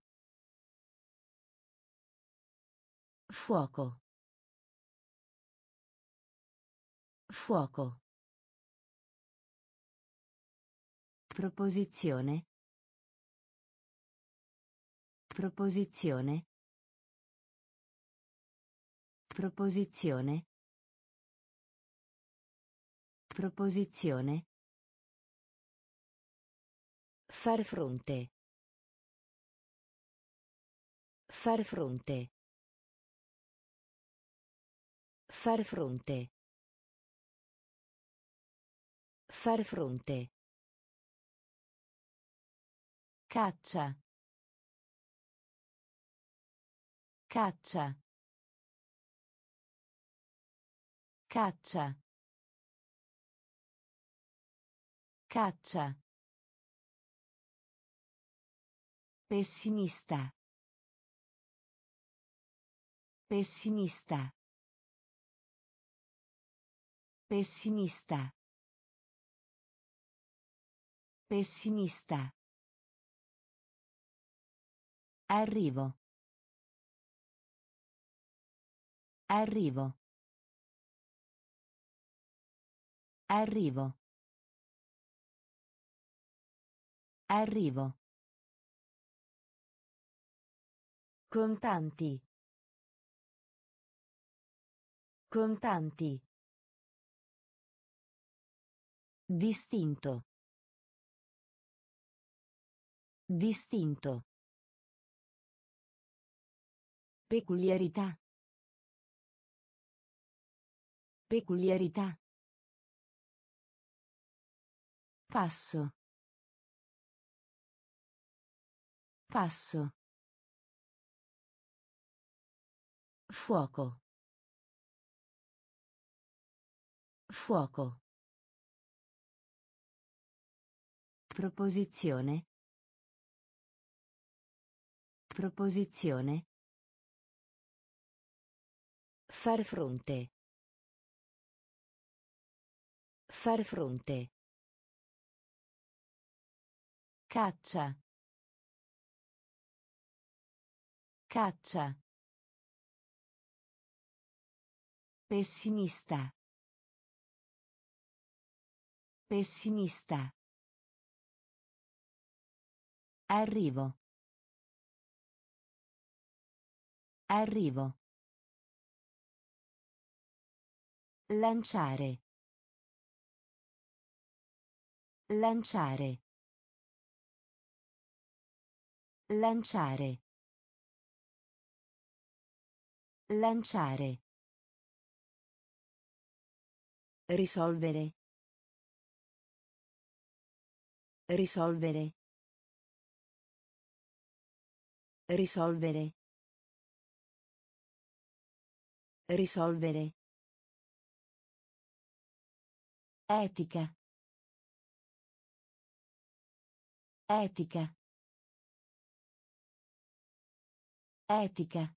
Fuoco. Fuoco. Proposizione. Proposizione. Proposizione. Proposizione. Far fronte. Far fronte. Far fronte. Far fronte. Caccia. Caccia. Caccia. Caccia. Pessimista. Pessimista. Pessimista. Pessimista. Arrivo. Arrivo. Arrivo. Arrivo. Contanti. Contanti. Distinto. Distinto. Peculiarità. Peculiarità. Passo. Passo. Fuoco. Fuoco. Proposizione. Proposizione. Far fronte. Far fronte. Caccia. Caccia. Pessimista. Pessimista. Arrivo. Arrivo. Lanciare. Lanciare. Lanciare. Lanciare. Risolvere. Risolvere. Risolvere. Risolvere. Etica. Etica. Etica.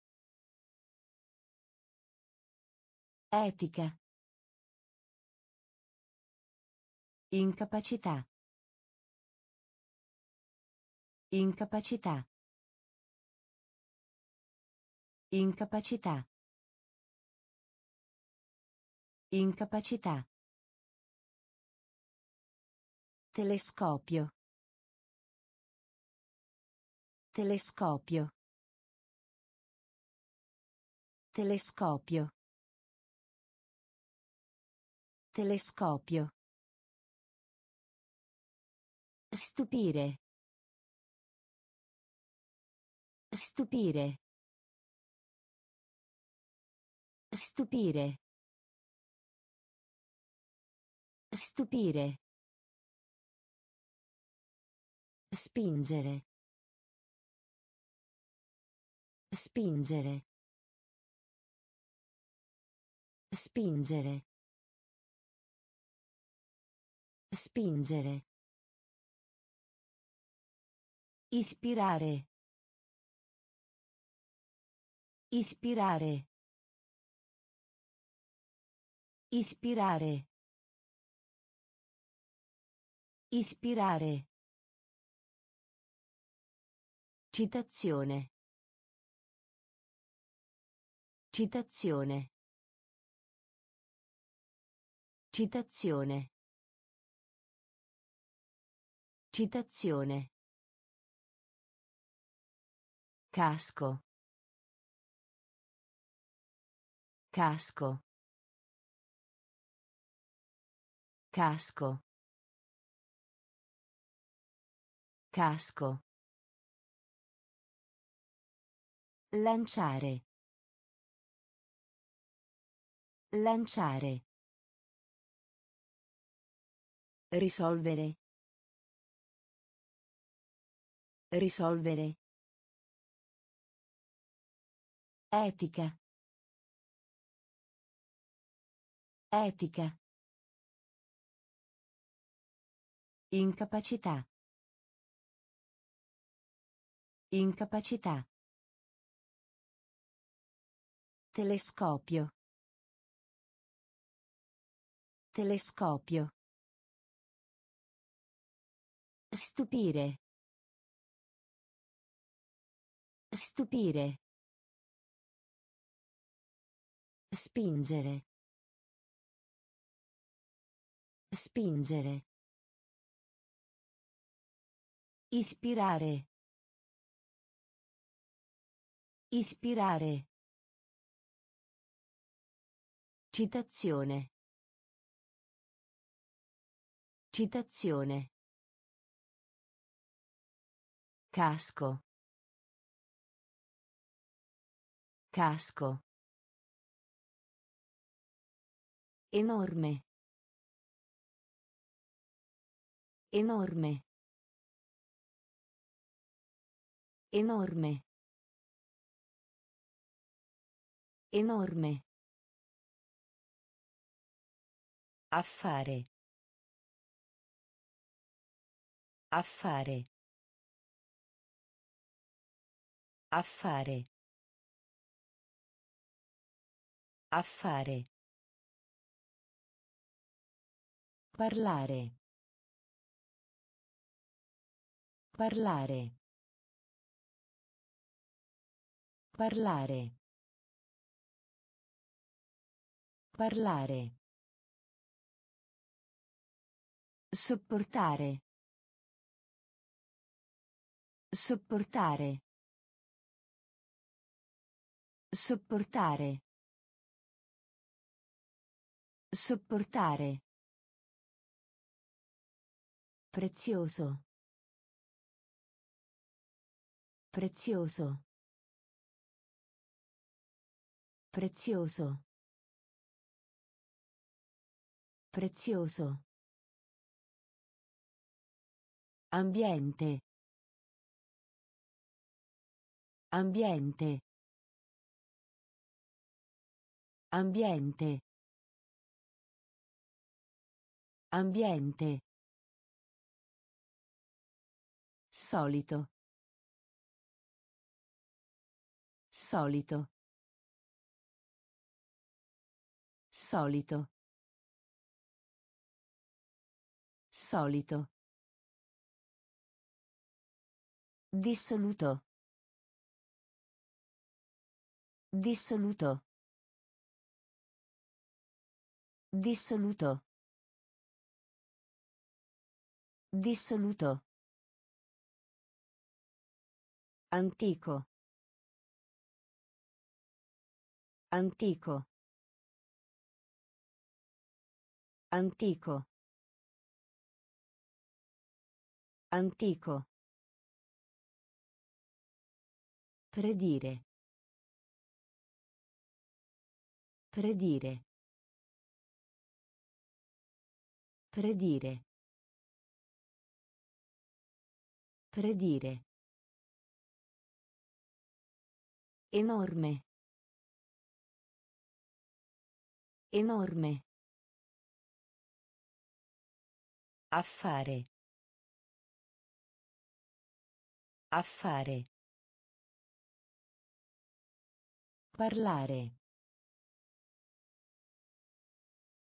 Etica. Incapacità. Incapacità. Incapacità. Incapacità. Telescopio. Telescopio. Telescopio. Telescopio. Stupire. Stupire. Stupire. Stupire. Spingere. Spingere. Spingere. Spingere. Ispirare. Ispirare. Ispirare. Ispirare. Citazione. Citazione. Citazione. Citazione. Casco. Casco. Casco. Casco. Lanciare. Lanciare. Risolvere. Risolvere. Etica. Etica. Incapacità. Incapacità. Telescopio. Telescopio. Stupire. Stupire. Spingere. Spingere. Ispirare. Ispirare. Citazione. Citazione. Casco. Casco. Enorme. Enorme. Enorme. Enorme. Affare. Affare. Affare. Affare. Parlare. Parlare. Parlare. Parlare. Sopportare. Sopportare. Sopportare. Sopportare. Prezioso. Prezioso. Prezioso. Prezioso. Ambiente. Ambiente. Ambiente. Ambiente. Solito. Solito. Solito. Solito. Dissoluto. Dissoluto. Dissoluto. Dissoluto. Antico. Antico. Antico. Antico. Predire. Predire. Predire. Predire. Enorme. Enorme. Affare. Affare. Parlare.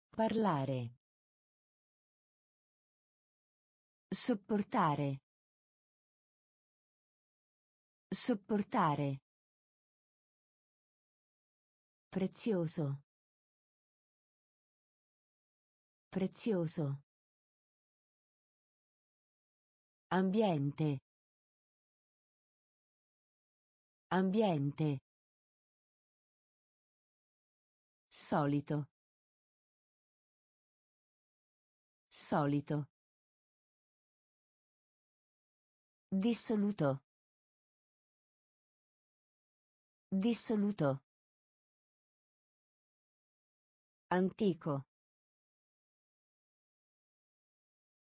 Parlare. Sopportare. Sopportare. Prezioso. Prezioso. Ambiente. Ambiente. Solito. Solito. Dissoluto. Dissoluto. Antico.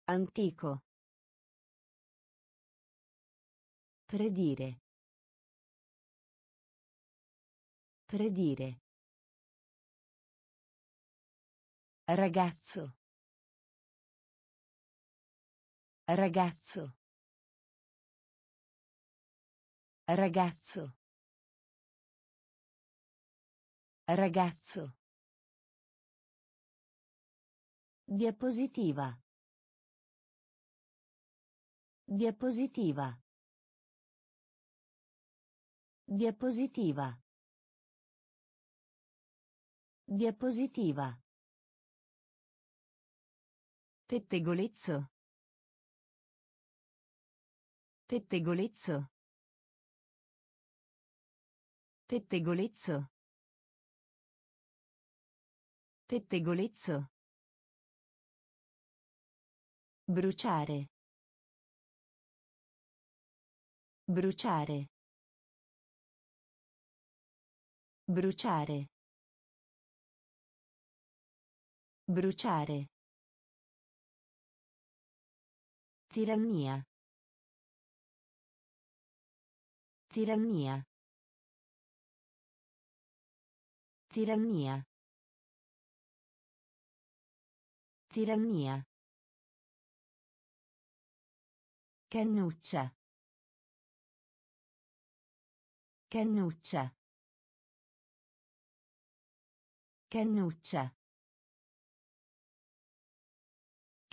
Antico. Predire. Predire. Ragazzo. Ragazzo. Ragazzo. Ragazzo. Diapositiva. Diapositiva. Diapositiva. Diapositiva. Pettegolezzo. Pettegolezzo. Pettegolezzo. Pettegolezzo. Bruciare. Bruciare. Bruciare. Bruciare. Tirannia. Tirannia. Tirannia. Tirannia. Cannuccia. Cannuccia. Cannuccia.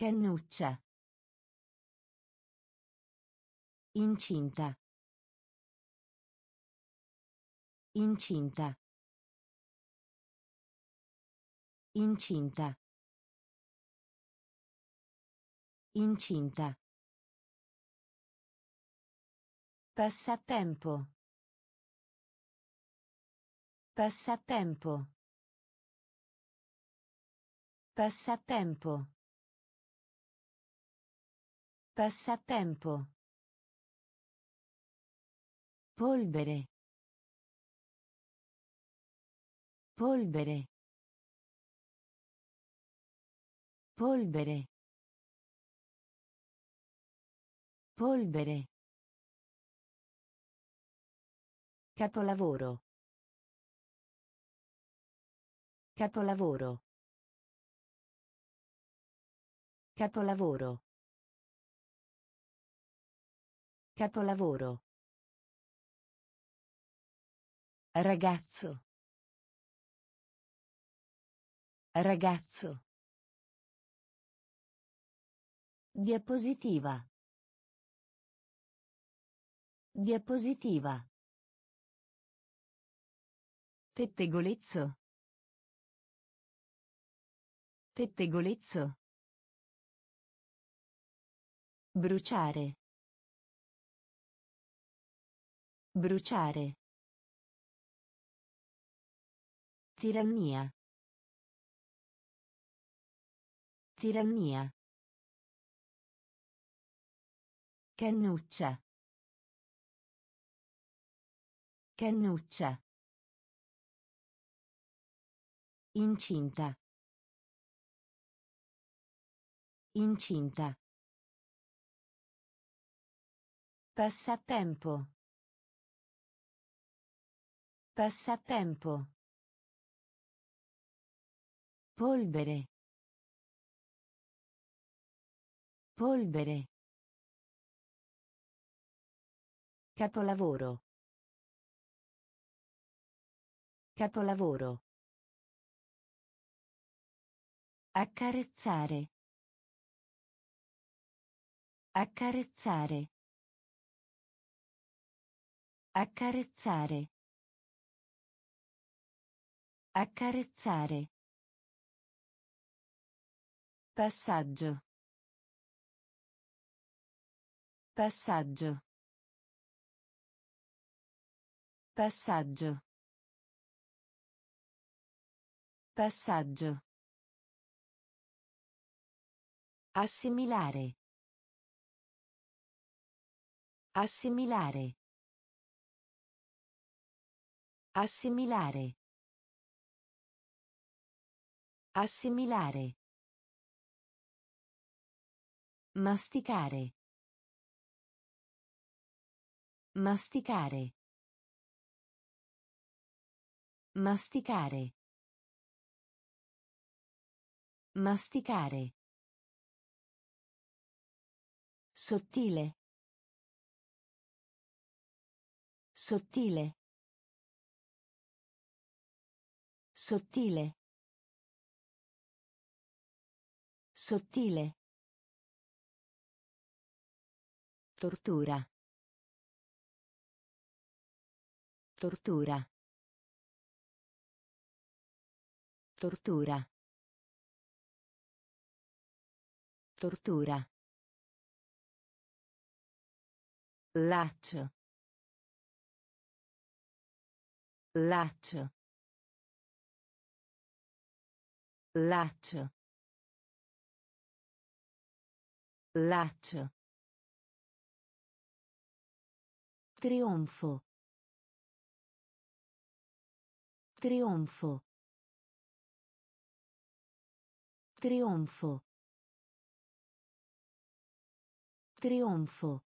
Cannuccia. Incinta. Incinta. Incinta. Incinta. Passatempo. Passatempo. Passatempo. Passatempo. Polvere. Polvere. Polvere. Polvere. Capolavoro. Capolavoro. Capolavoro. Capolavoro. Ragazzo. Ragazzo. Diapositiva. Diapositiva. Pettegolezzo. Pettegolezzo. Bruciare. Bruciare. Tirannia. Tirannia. Cannuccia. Cannuccia. Incinta. Incinta. Passatempo. Passatempo. Polvere. Polvere. Capolavoro. Capolavoro. Accarezzare. Accarezzare. Accarezzare. Accarezzare. Passaggio. Passaggio. Passaggio. Passaggio. Assimilare. Assimilare. Assimilare. Assimilare. Masticare. Masticare. Masticare. Masticare. Sottile. Sottile. Sottile. Sottile. Tortura. Tortura. Tortura. Tortura. Laccio. Laccio. Laccio. Laccio. Trionfo. Trionfo. Trionfo. Trionfo.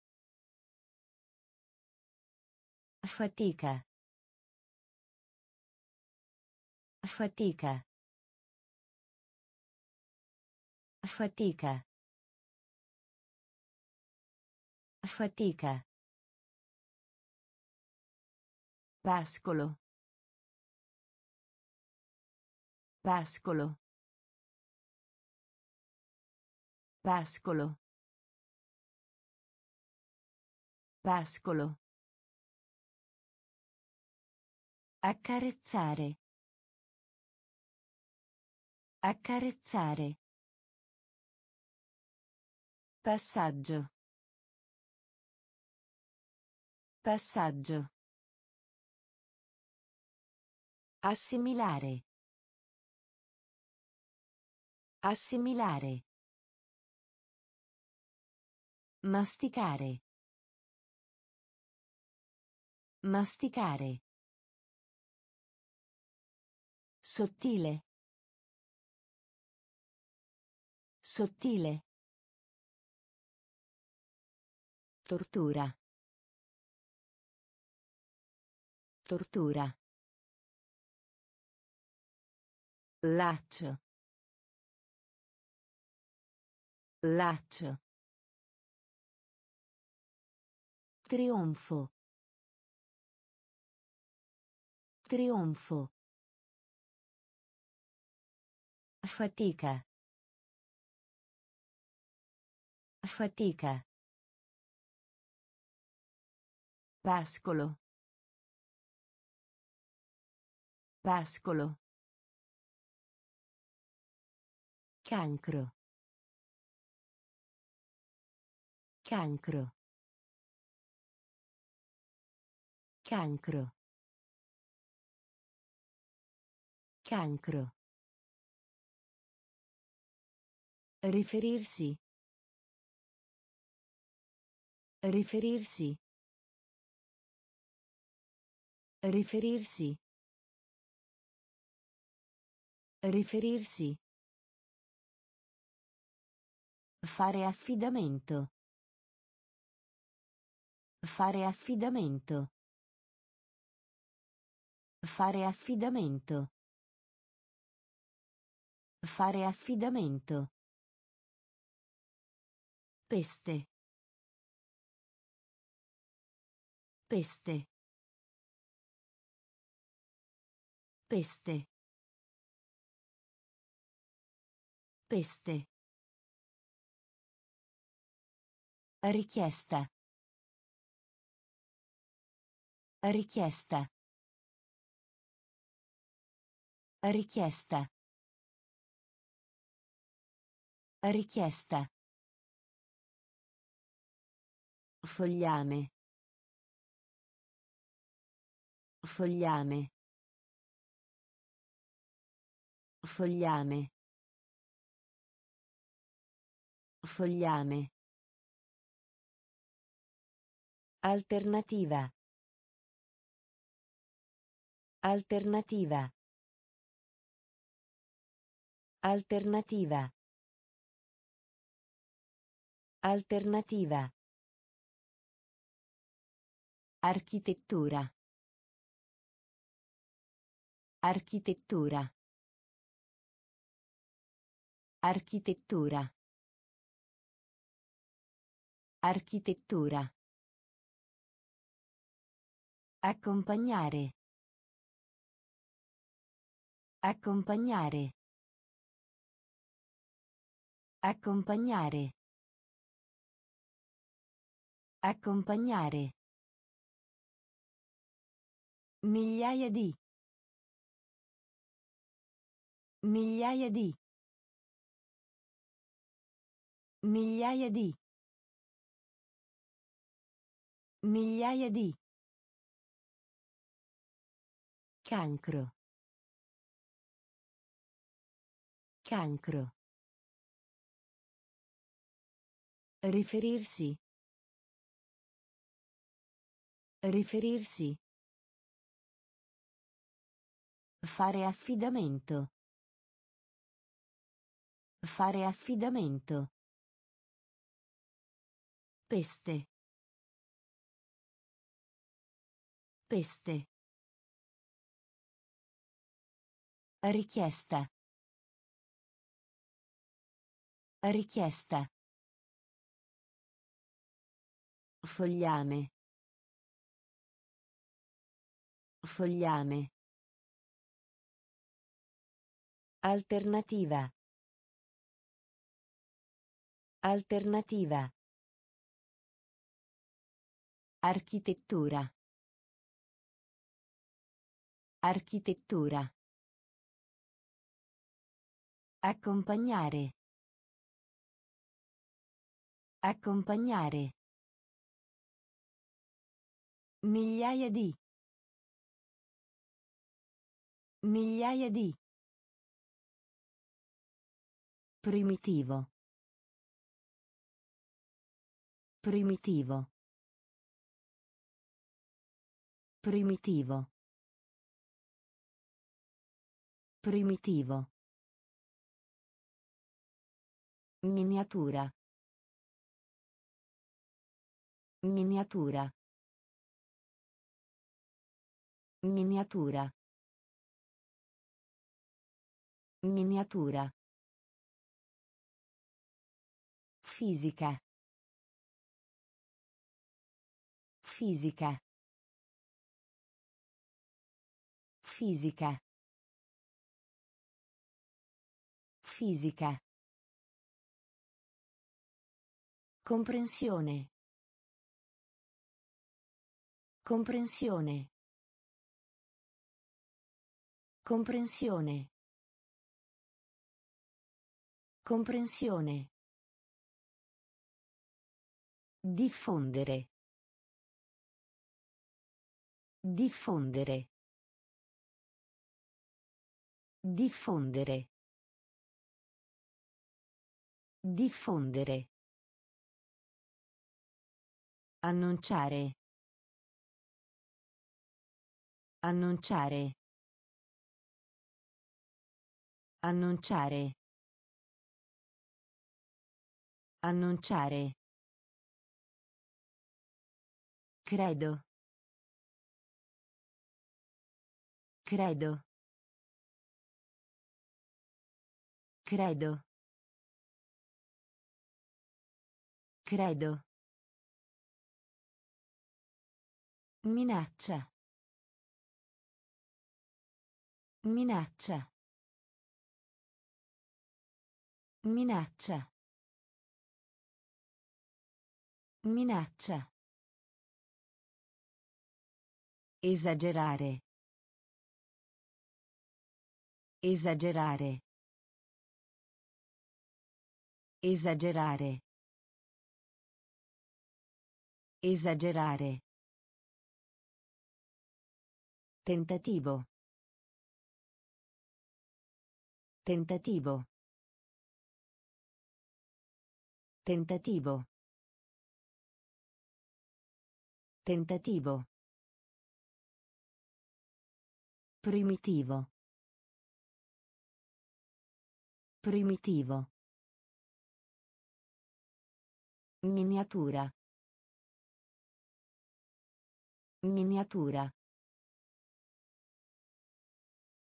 Fatica. Fatica. Fatica. Fatica. Pascolo. Pascolo. Pascolo. Pascolo. Accarezzare. Accarezzare. Passaggio. Passaggio. Assimilare. Assimilare. Masticare. Masticare. Sottile. Sottile. Tortura. Tortura. Laccio. Laccio. Trionfo. Trionfo. Fatica. Fatica. Pascolo. Pascolo. Cancro. Cancro. Cancro. Cancro. Riferirsi. Riferirsi. Riferirsi. Riferirsi. Fare affidamento. Fare affidamento. Fare affidamento. Fare affidamento. Peste. Peste. Peste. Peste. Richiesta. Richiesta. Richiesta. Richiesta. Fogliame. Fogliame. Fogliame. Fogliame. Alternativa. Alternativa. Alternativa. Alternativa. Architettura. Architettura. Architettura. Architettura. Accompagnare. Accompagnare. Accompagnare. Accompagnare. Migliaia di. Migliaia di. Migliaia di. Migliaia di. Cancro. Cancro. Riferirsi. Riferirsi. Fare affidamento. Fare affidamento. Peste. Peste. Richiesta. Richiesta. Fogliame. Fogliame. Alternativa. Alternativa. Architettura. Architettura. Accompagnare. Accompagnare. Migliaia di. Migliaia di. Primitivo. Primitivo. Primitivo. Primitivo. Miniatura. Miniatura. Miniatura. Miniatura. Fisica. Fisica. Fisica. Fisica. Comprensione. Comprensione. Comprensione. Comprensione. Diffondere. Diffondere. Diffondere. Diffondere. Annunciare. Annunciare. Annunciare. Annunciare. Credo. Credo. Credo. Credo. Minaccia. Minaccia. Minaccia. Minaccia. Esagerare. Esagerare. Esagerare. Esagerare. Tentativo. Tentativo. Tentativo. Tentativo. Primitivo. Primitivo. Miniatura. Miniatura.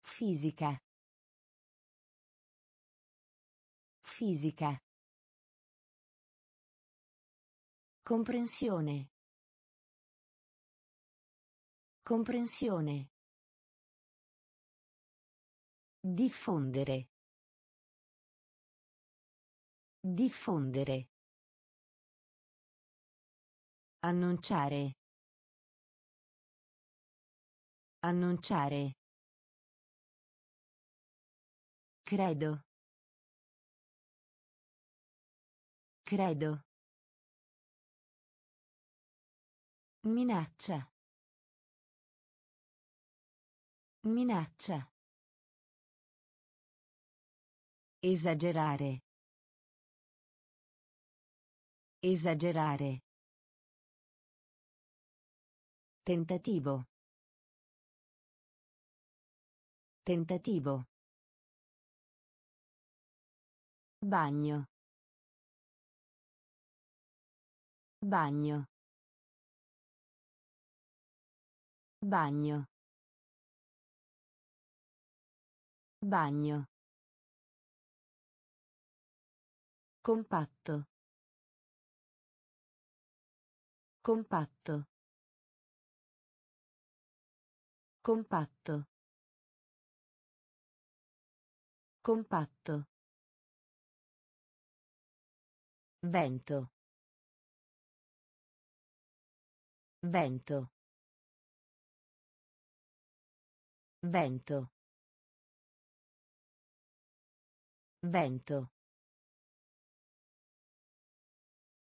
Fisica. Fisica. Comprensione. Comprensione. Diffondere. Diffondere. Annunciare. Annunciare. Credo. Credo. Minaccia. Minaccia. Esagerare. Esagerare. Tentativo. Tentativo. Bagno. Bagno. Bagno. Bagno. Compatto. Compatto. Compatto. Compatto. Vento. Vento. Vento. Vento.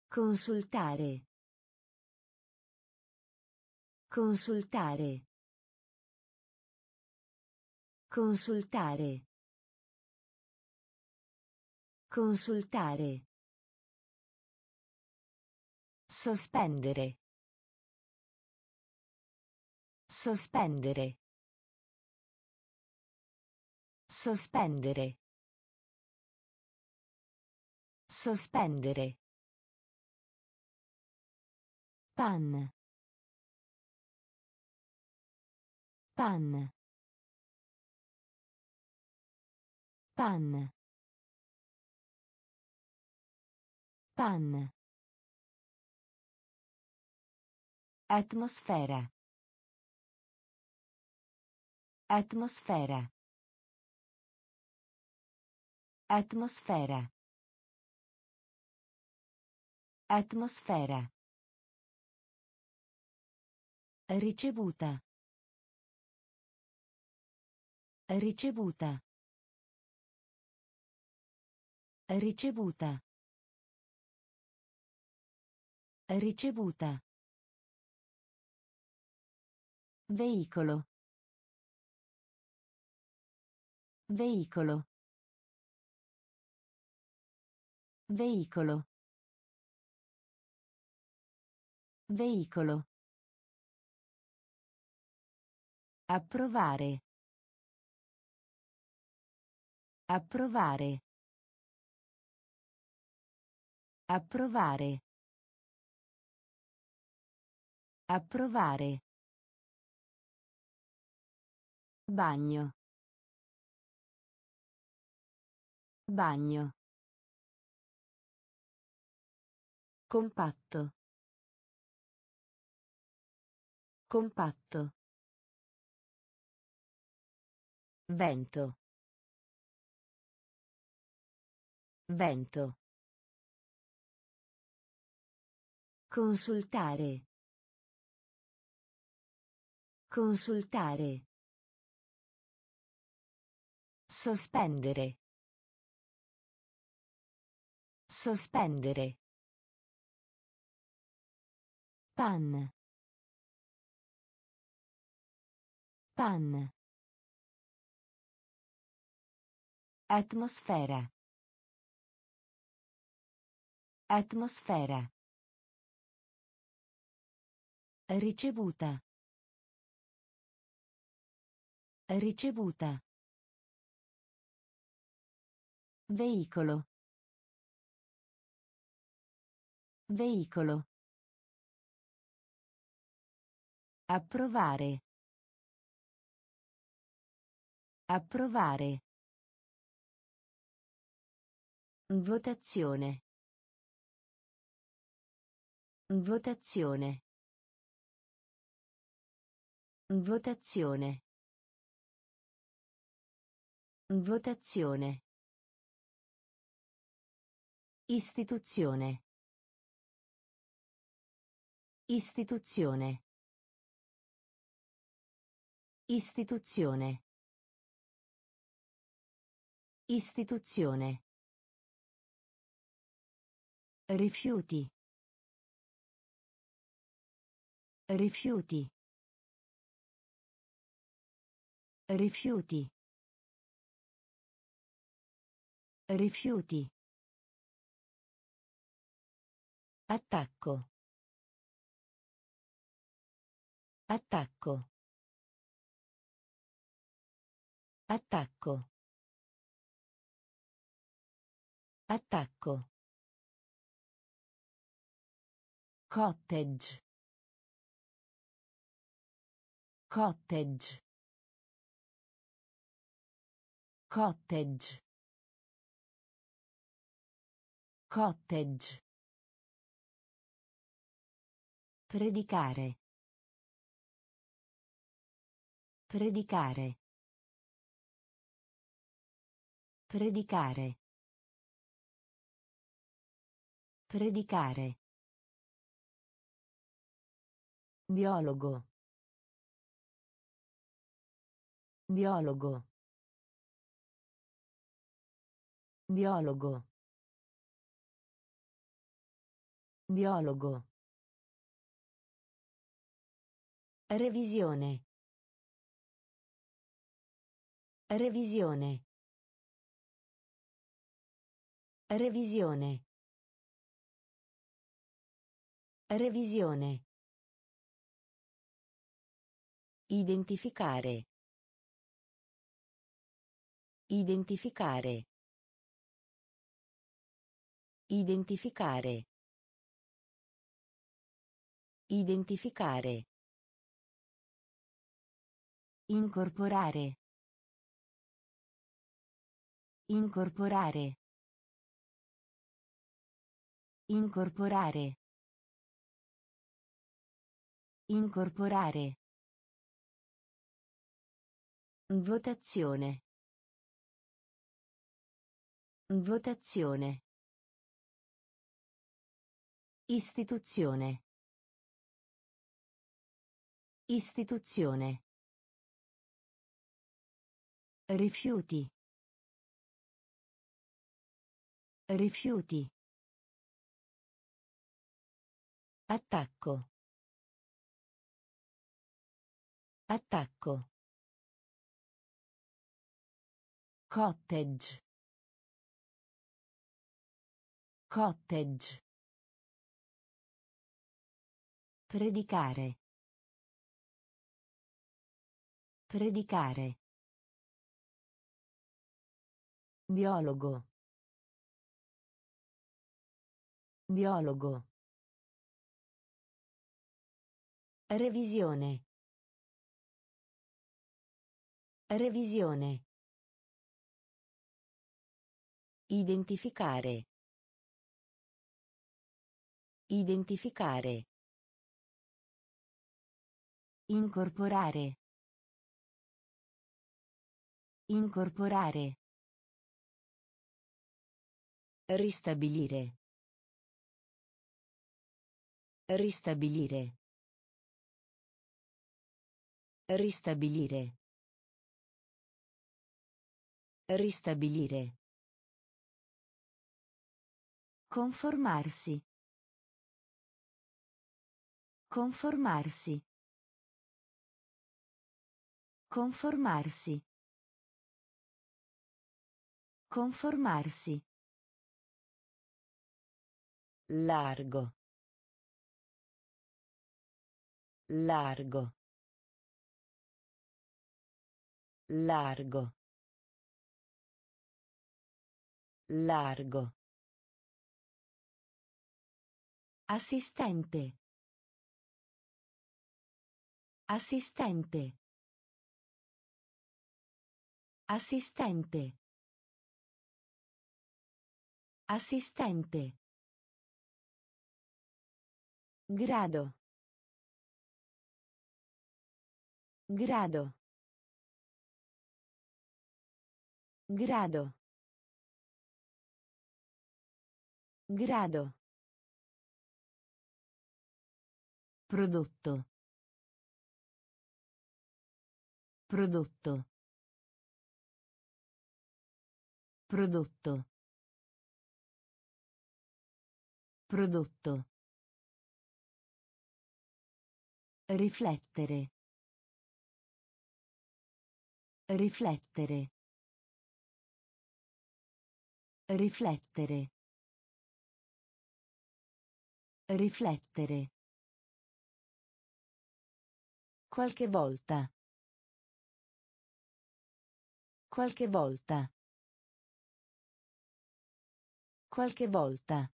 Consultare. Consultare. Consultare. Consultare. Sospendere. Sospendere. Sospendere. Sospendere. Pan. Pan. Pan. Pan. Atmosfera. Atmosfera. Atmosfera. Atmosfera. Ricevuta. Ricevuta. Ricevuta. Ricevuta. Veicolo. Veicolo. Veicolo. Veicolo. Approvare. Approvare. Approvare. Approvare. Bagno. Bagno. Compatto. Compatto. Vento. Vento. Consultare. Consultare. Sospendere. Sospendere. Pan. Pan. Atmosfera. Atmosfera. Ricevuta. Ricevuta. Veicolo. Veicolo. Approvare. Approvare. Votazione. Votazione. Votazione. Votazione. Istituzione. Istituzione. Istituzione. Istituzione. Rifiuti. Rifiuti. Rifiuti. Rifiuti. Attacco. Attacco. Attacco. Attacco. Cottage. Cottage. Cottage. Cottage. Predicare. Predicare. Predicare. Predicare. Biologo. Biologo. Biologo. Biologo. Revisione. Revisione. Revisione. Revisione. Identificare. Identificare. Identificare. Identificare. Incorporare. Incorporare. Incorporare. Incorporare. Votazione. Votazione. Istituzione. Istituzione. Rifiuti. Rifiuti. Attacco. Attacco. Cottage. Cottage. Predicare. Predicare. Biologo. Biologo. Revisione. Revisione. Identificare. Identificare. Incorporare. Incorporare. Ristabilire. Ristabilire. Ristabilire. Ristabilire. Conformarsi. Conformarsi. Conformarsi. Conformarsi. Largo. Largo. Largo. Largo. Assistente. Assistente. Assistente. Assistente. Grado. Grado. Grado. Grado. Prodotto. Prodotto. Prodotto. Prodotto. Riflettere. Riflettere. Riflettere. Riflettere. Qualche volta. Qualche volta. Qualche volta.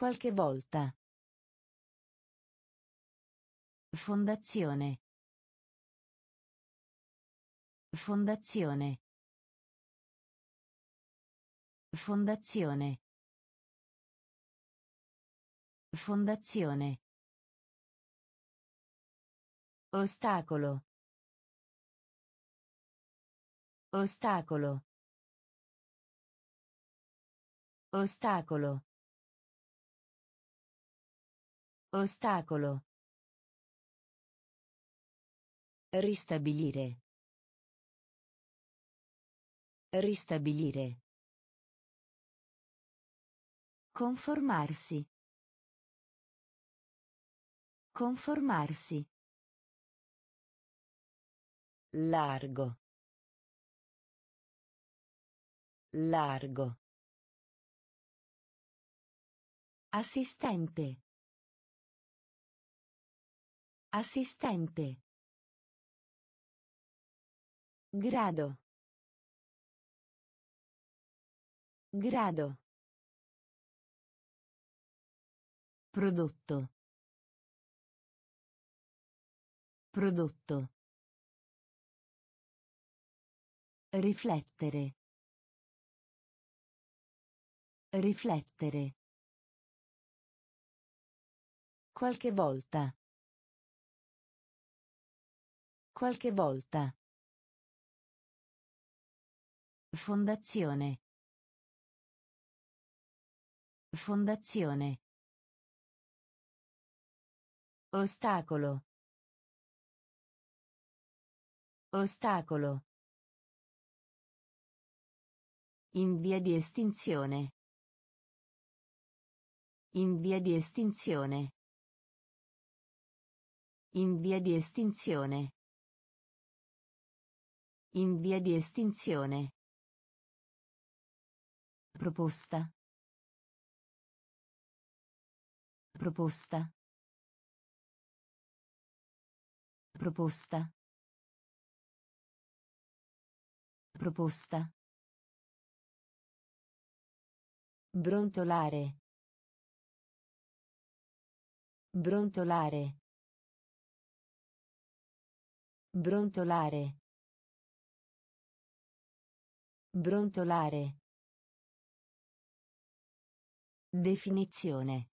Qualche volta. Fondazione. Fondazione. Fondazione. Fondazione. Ostacolo. Ostacolo. Ostacolo. Ostacolo. Ristabilire. Ristabilire. Conformarsi. Conformarsi. Largo. Largo. Assistente. Assistente. Grado. Grado. Prodotto. Prodotto. Riflettere. Riflettere. Qualche volta. Qualche volta. Fondazione. Fondazione. Ostacolo. Ostacolo. In via di estinzione. In via di estinzione. In via di estinzione. In via di estinzione. Proposta. Proposta. Proposta. Proposta. Brontolare. Brontolare. Brontolare. Brontolare. Definizione.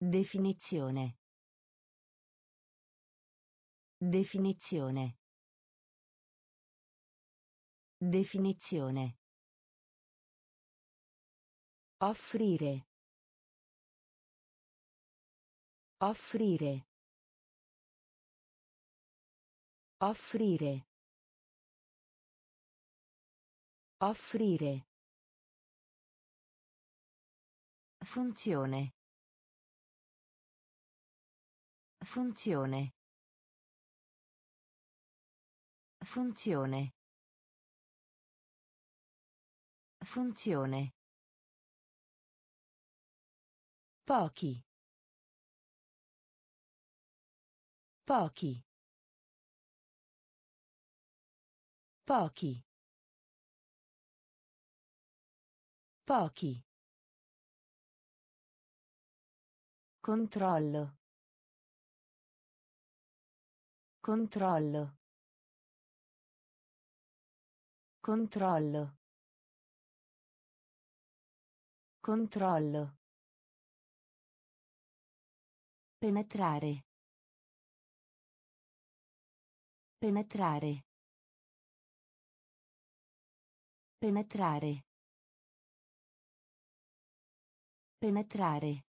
Definizione. Definizione. Definizione. Offrire. Offrire. Offrire. Offrire. Funzione. Funzione. Funzione. Funzione. Pochi. Pochi. Pochi. Pochi. Controllo. Controllo. Controllo. Controllo. Penetrare. Penetrare. Penetrare. Penetrare.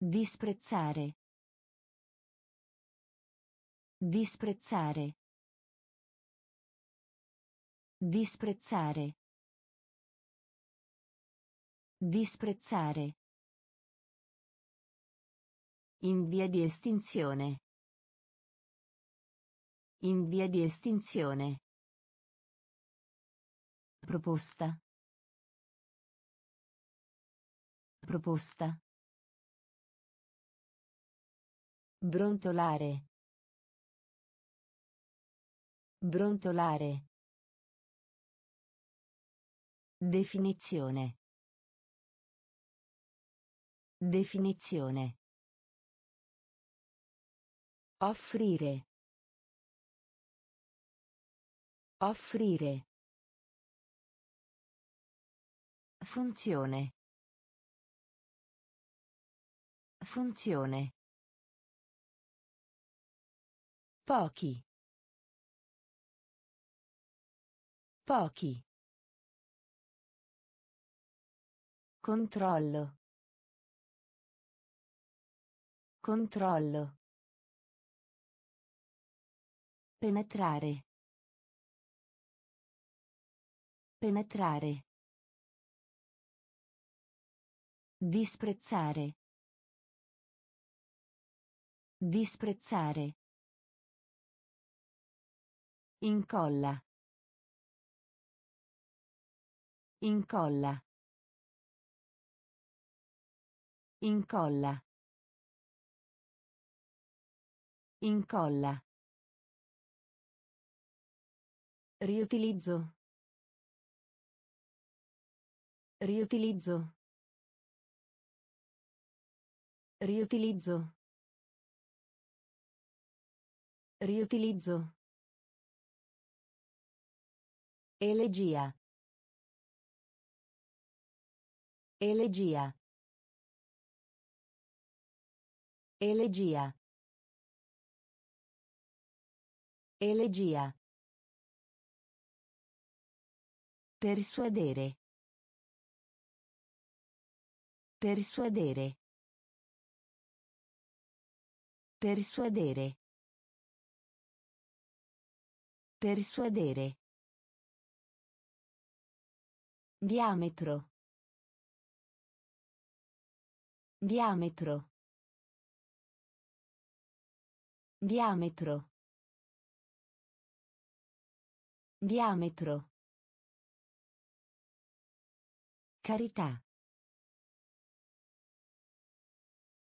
Disprezzare. Disprezzare. Disprezzare. Disprezzare. In via di estinzione. In via di estinzione. Proposta. Proposta. Brontolare. Brontolare. Definizione. Definizione. Offrire. Offrire. Funzione. Funzione. Pochi. Pochi. Controllo. Controllo. Penetrare. Penetrare. Disprezzare. Disprezzare. Incolla. Incolla. Incolla. Incolla. Riutilizzo. Riutilizzo. Riutilizzo. Riutilizzo. Elegia. Elegia. Elegia. Elegia. Persuadere. Persuadere. Persuadere. Persuadere. Diametro. Diametro. Diametro. Diametro. Carità.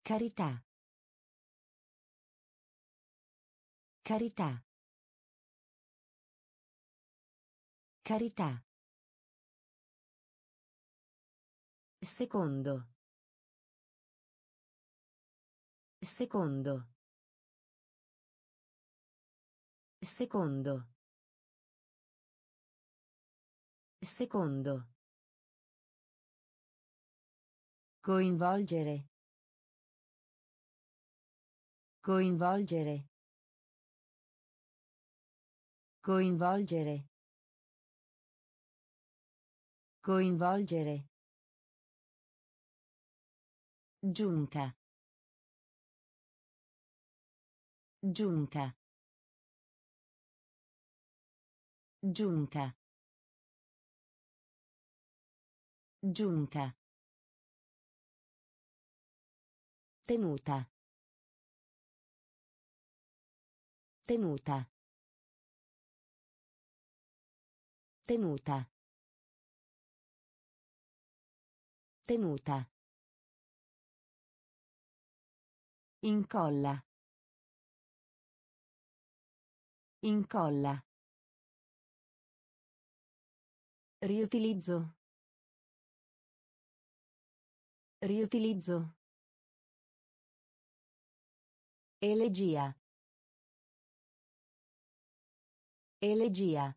Carità. Carità. Carità. Secondo. Secondo. Secondo. Secondo. Coinvolgere. Coinvolgere. Coinvolgere. Coinvolgere. Giunca. Giunca. Giunca. Giunca. Tenuta. Tenuta. Tenuta. Tenuta. Incolla. Incolla. Riutilizzo. Riutilizzo. Elegia. Elegia.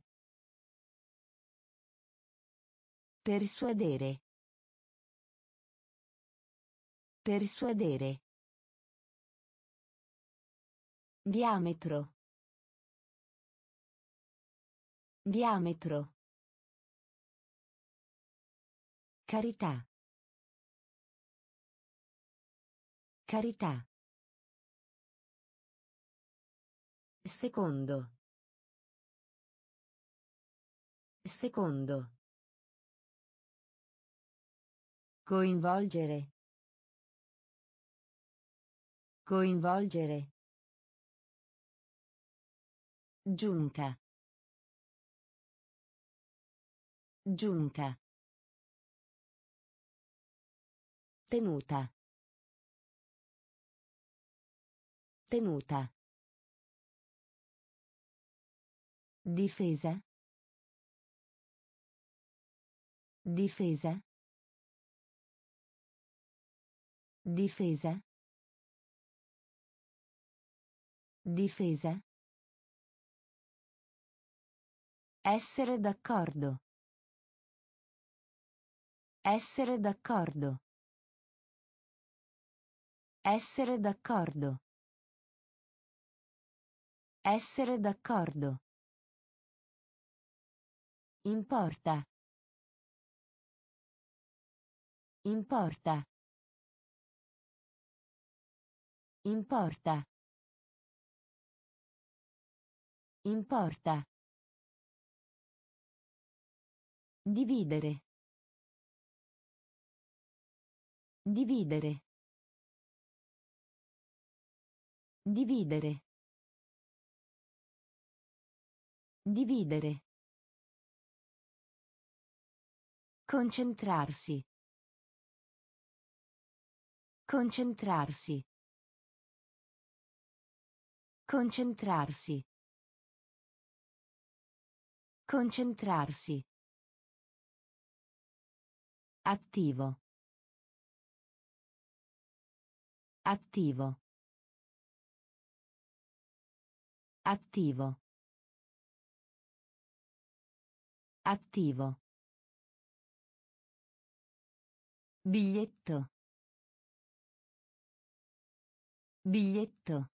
Persuadere. Persuadere. Diametro. Diametro. Carità. Carità. Secondo. Secondo. Coinvolgere. Coinvolgere. Giunca. Giunca. Tenuta. Tenuta. Difesa. Difesa. Difesa. Difesa. Essere d'accordo. Essere d'accordo. Essere d'accordo. Essere d'accordo. Importa. Importa. Importa. Importa. Dividere. Dividere. Dividere. Dividere. Concentrarsi. Concentrarsi. Concentrarsi. Concentrarsi. Attivo. Attivo. Attivo. Attivo. Biglietto. Biglietto.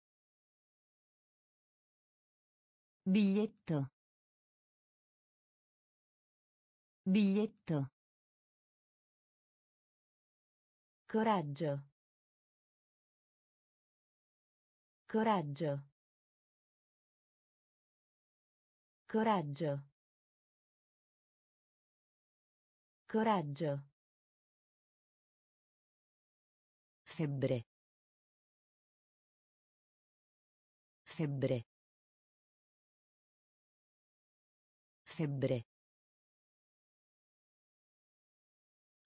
Biglietto. Biglietto. Coraggio. Coraggio. Coraggio. Coraggio. Febbre. Febbre. Febbre.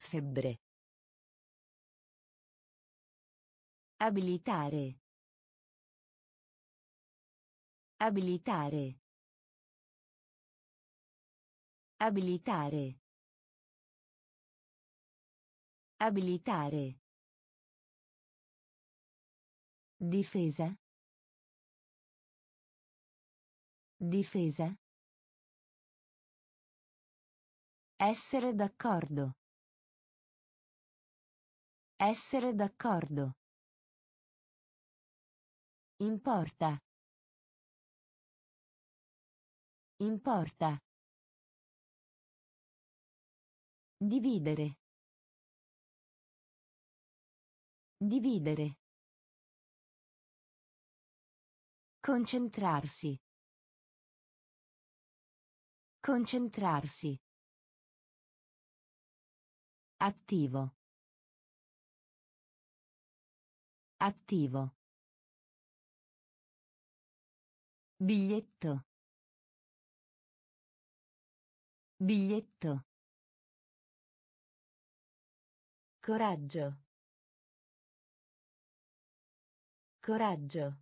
Febbre. Abilitare. Abilitare. Abilitare. Abilitare. Difesa. Difesa. Essere d'accordo. Essere d'accordo. Importa. Importa. Dividere. Dividere. Concentrarsi. Concentrarsi. Attivo. Attivo. Biglietto. Biglietto. Coraggio. Coraggio.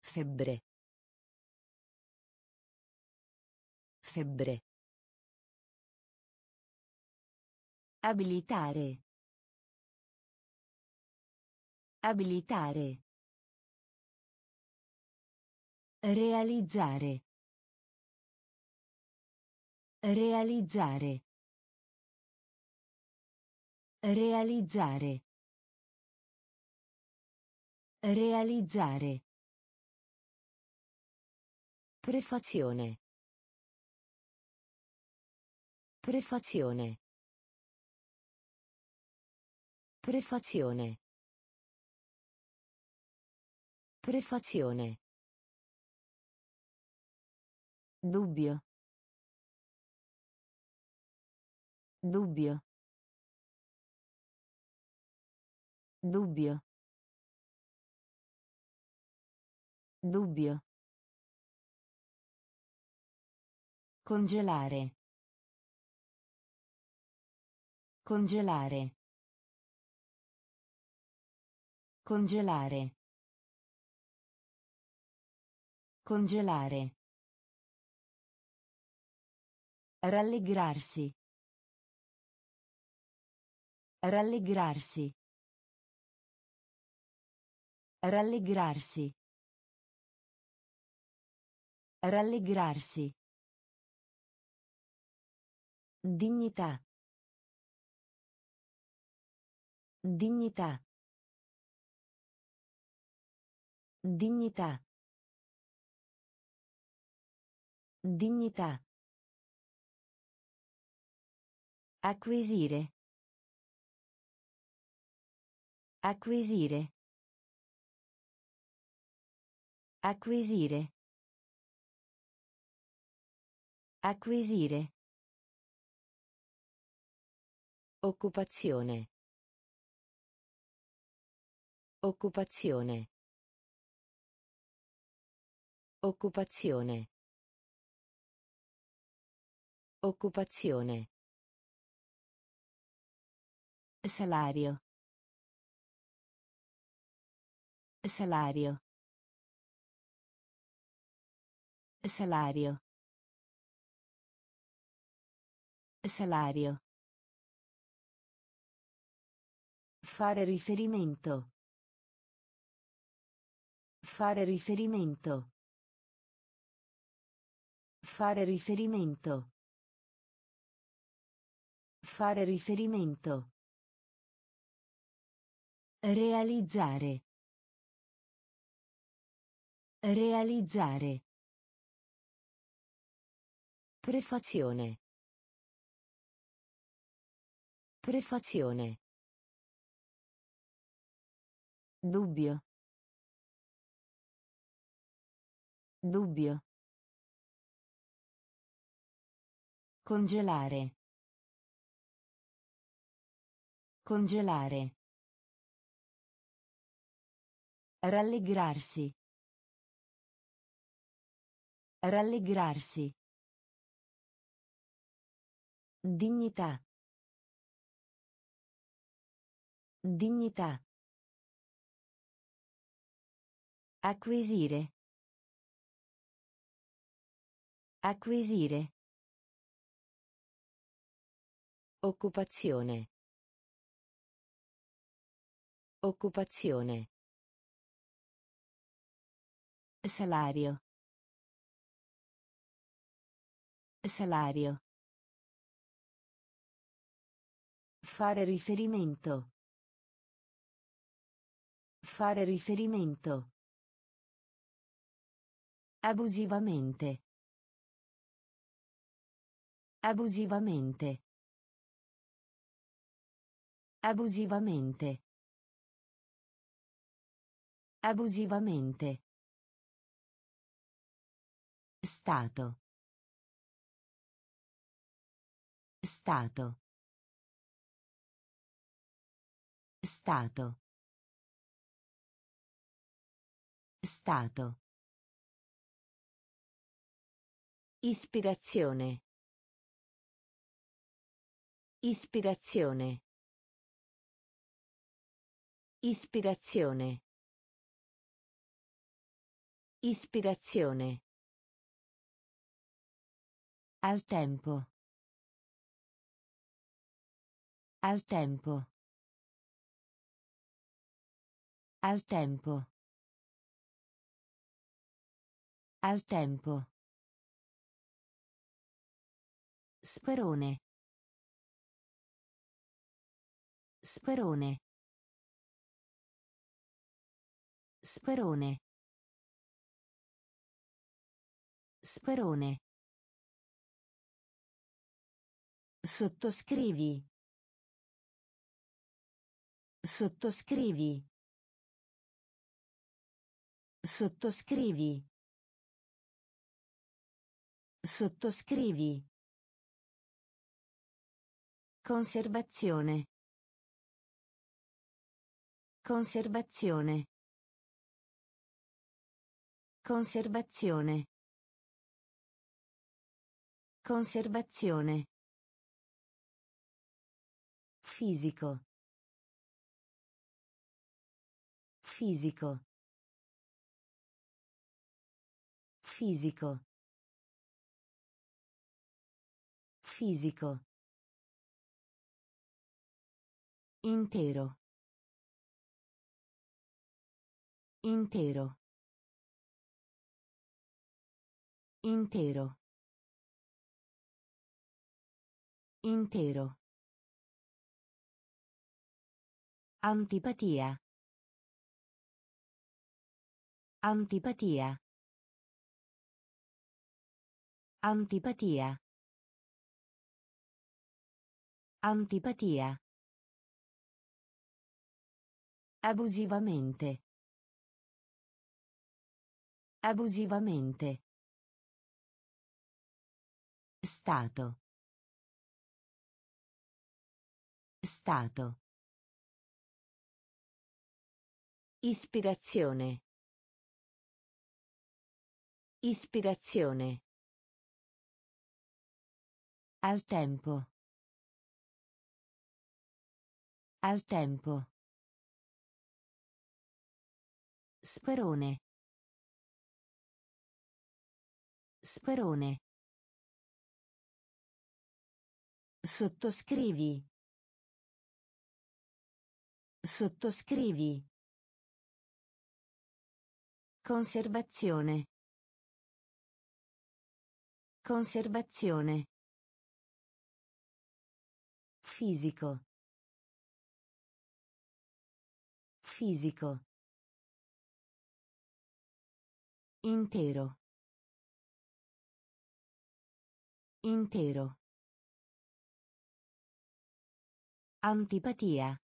Febbre. Febbre. Abilitare. Abilitare. Realizzare. Realizzare. Realizzare. Realizzare. Prefazione. Prefazione. Prefazione. Prefazione. Dubbio. Dubbio. Dubbio. Dubbio. Congelare. Congelare. Congelare. Congelare. Rallegrarsi. Rallegrarsi. Rallegrarsi. Rallegrarsi. Dignità. Dignità. Dignità. Dignità. Acquisire. Acquisire. Acquisire. Acquisire. Occupazione. Occupazione. Occupazione. Occupazione. Salario. Salario. Salario. Salario. Fare riferimento. Fare riferimento. Fare riferimento. Fare riferimento. Realizzare. Realizzare. Prefazione. Prefazione. Dubbio. Dubbio. Congelare. Congelare. Rallegrarsi. Rallegrarsi. Dignità. Dignità. Acquisire. Acquisire. Occupazione. Occupazione. Salario. Salario. Fare riferimento. Fare riferimento. Abusivamente. Abusivamente. Abusivamente. Abusivamente. Stato. Stato. Stato. Stato. Ispirazione. Ispirazione. Ispirazione. Ispirazione. Al tempo. Al tempo. Al tempo. Al tempo. Sperone. Sperone. Sperone. Sperone. Sottoscrivi. Sottoscrivi. Sottoscrivi. Sottoscrivi. Conservazione. Conservazione. Conservazione. Conservazione. Fisico. Fisico. Fisico. Fisico. Intero. Intero. Intero. Intero. Antipatia. Antipatia. Antipatia. Antipatia. Abusivamente. Abusivamente. Stato. Stato. Ispirazione. Ispirazione. Al tempo. Al tempo. Sperone. Sperone. Sottoscrivi. Sottoscrivi. Conservazione. Conservazione. Fisico. Fisico. Intero. Intero. Antipatia.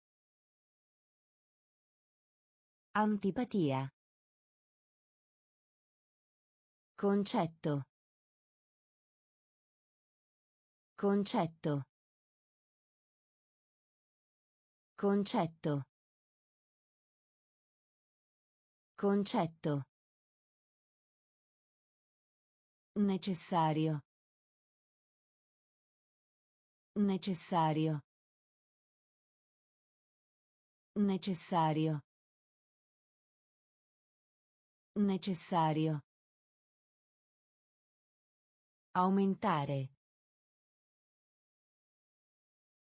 Antipatia. Concetto. Concetto. Concetto. Concetto. Necessario. Necessario. Necessario. Necessario. Aumentare.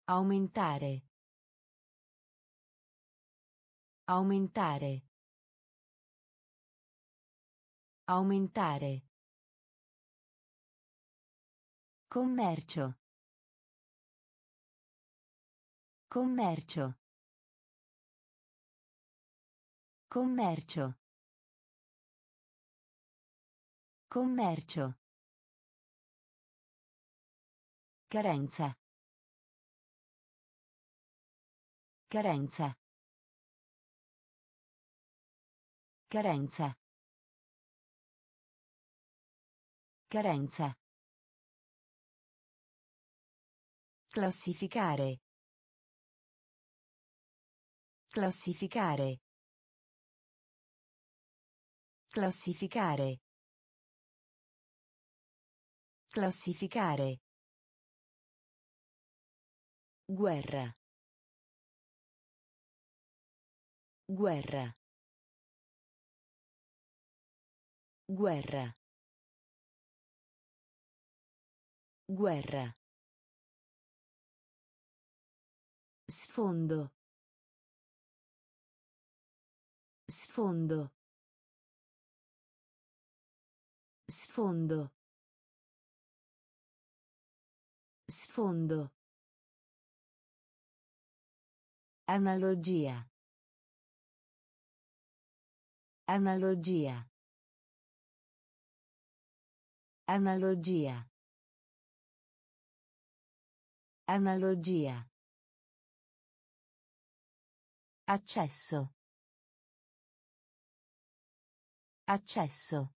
Aumentare. Aumentare. Aumentare. Commercio. Commercio. Commercio. Commercio. Carenza. Carenza. Carenza. Carenza. Classificare. Classificare. Classificare. Classificare. Guerra. Guerra. Guerra. Guerra. Sfondo. Sfondo. Sfondo. Sfondo. Analogia. Analogia. Analogia. Analogia. Accesso. Accesso.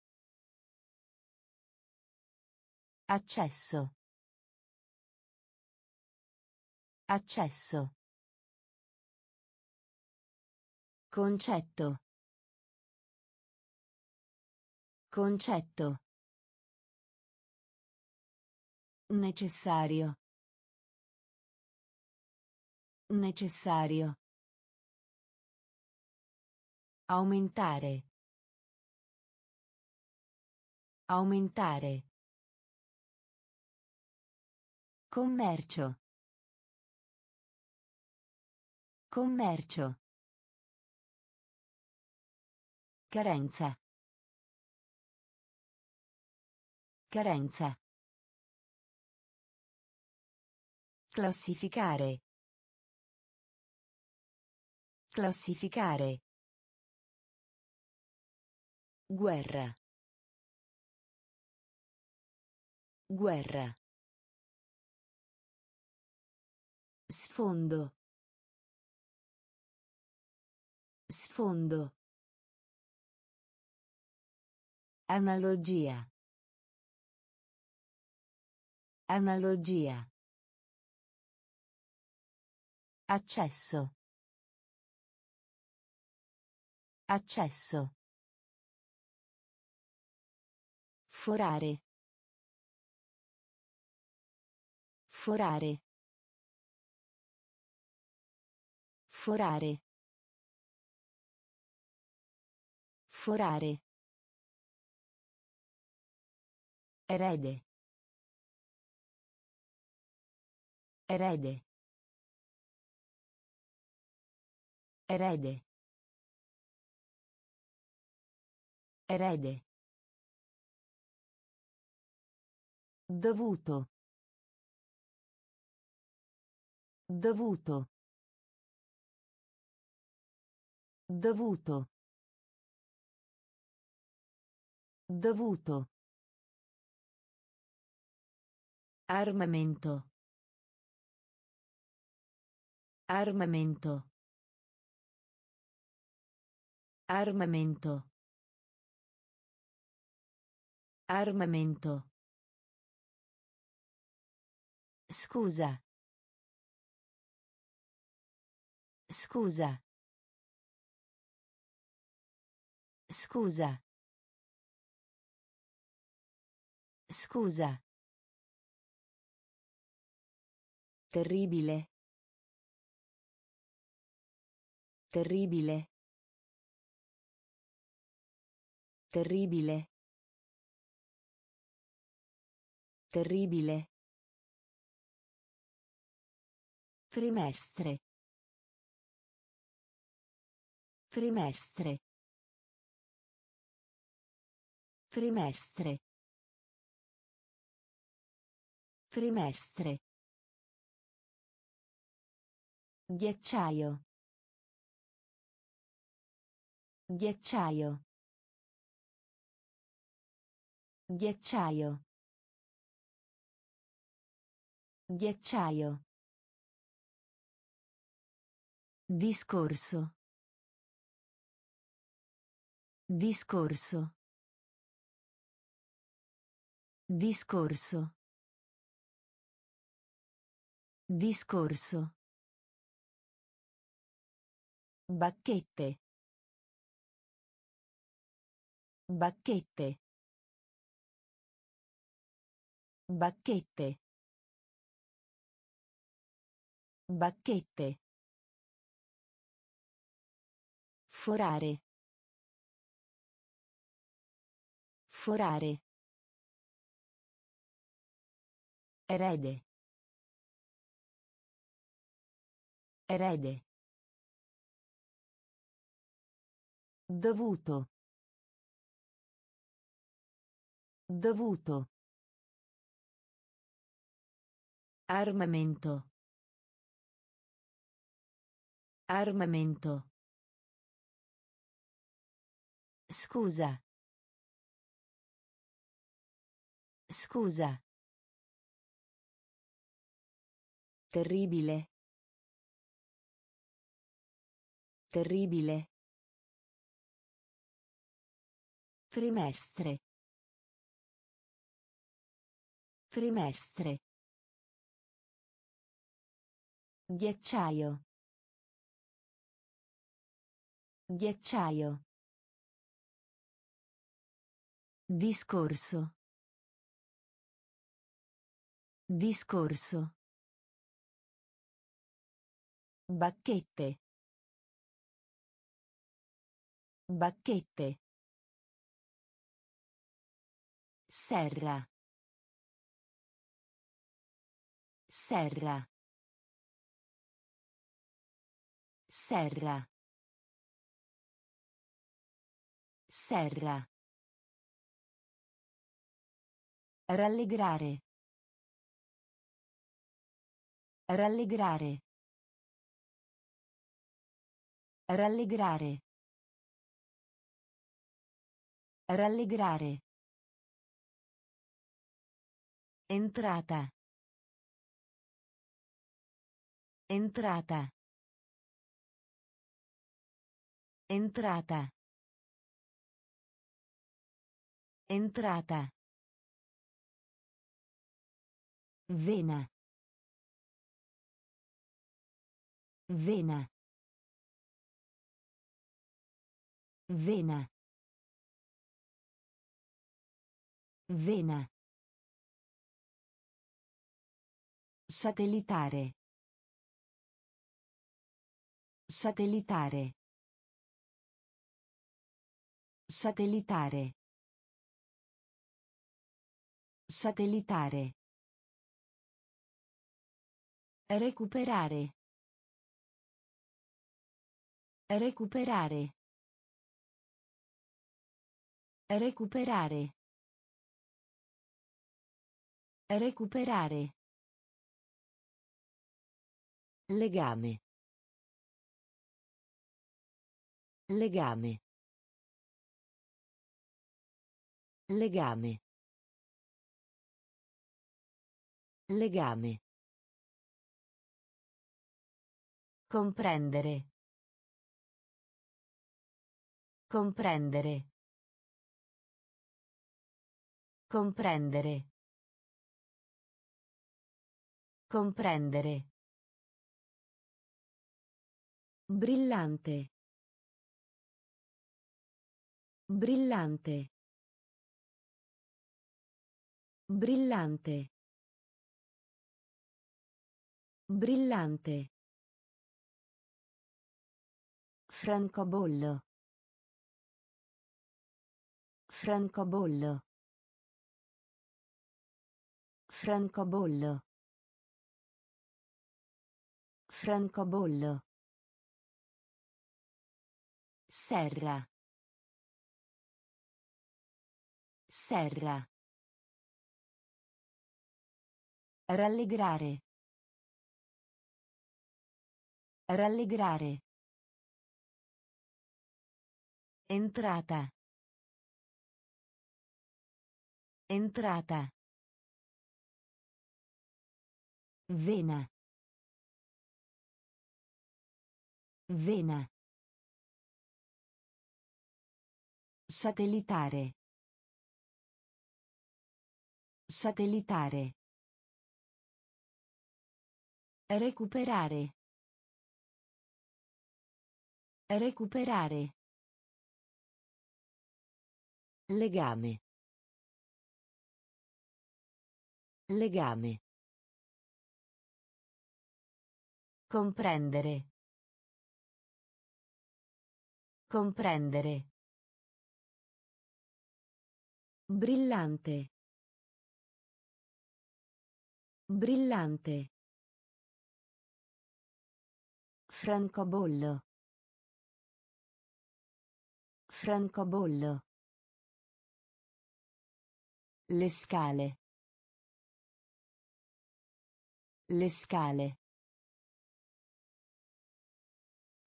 Accesso. Accesso. Concetto. Concetto. Necessario. Necessario. Aumentare. Aumentare. Commercio. Commercio. Carenza. Carenza. Classificare. Classificare. Guerra. Guerra. Sfondo. Sfondo. Analogia. Analogia. Accesso. Accesso. Forare. Forare. Forare. Forare. Erede. Erede. Erede. Erede. Dovuto. Dovuto. Dovuto. Dovuto. Armamento. Armamento. Armamento. Armamento. Scusa. Scusa. Scusa. Scusa. Terribile. Terribile. Terribile. Terribile. Trimestre. Trimestre. Trimestre. Trimestre. Ghiacciaio. Ghiacciaio. Ghiacciaio. Ghiacciaio. Discorso. Discorso. Discorso. Discorso. Bacchette. Bacchette. Bacchette. Bacchette. Forare. Forare. Erede. Erede. Dovuto. Dovuto. Armamento. Armamento. Scusa. Scusa. Terribile. Terribile. Trimestre. Trimestre. Ghiacciaio. Ghiacciaio. Discorso. Discorso. Bacchette. Bacchette. Serra. Serra. Serra. Serra. Rallegrare. Rallegrare. Rallegrare. Rallegrare. Entrata. Entrata. Entrata. Entrata. Vena. Vena. Vena. Vena. Satellitare. Satellitare. Satellitare. Satellitare. Recuperare. Recuperare. Recuperare. Recuperare. Legame. Legame. Legame. Legame. Comprendere. Comprendere. Comprendere. Comprendere. Brillante. Brillante. Brillante. Brillante. Francobollo. Francobollo. Francobollo. Francobollo. Serra. Serra. Rallegrare. Rallegrare. Entrata. Entrata. Vena. Vena. Satellitare. Satellitare. Recuperare. Recuperare. Legame. Legame. Comprendere. Comprendere. Brillante. Brillante. Francobollo. Francobollo. Le scale. Le scale.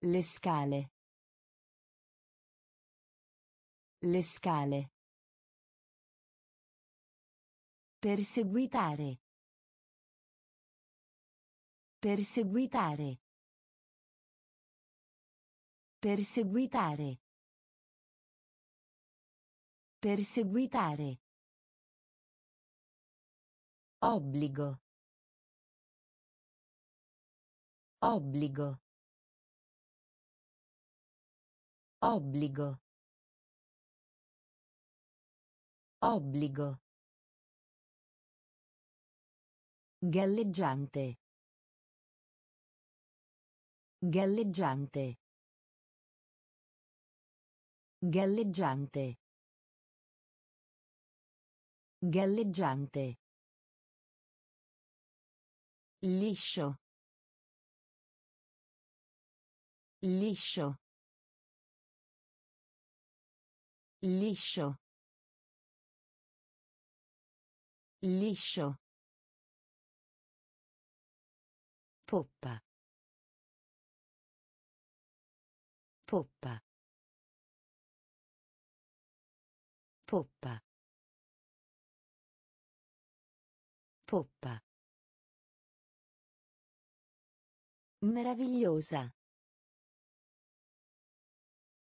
Le scale. Le scale. Perseguitare. Perseguitare. Perseguitare. Perseguitare. Obbligo. Obbligo. Obbligo. Obbligo. Galleggiante. Galleggiante. Galleggiante. Galleggiante. Liscio. Liscio. Liscio. Liscio. Poppa. Poppa. Poppa. Poppa. Meravigliosa.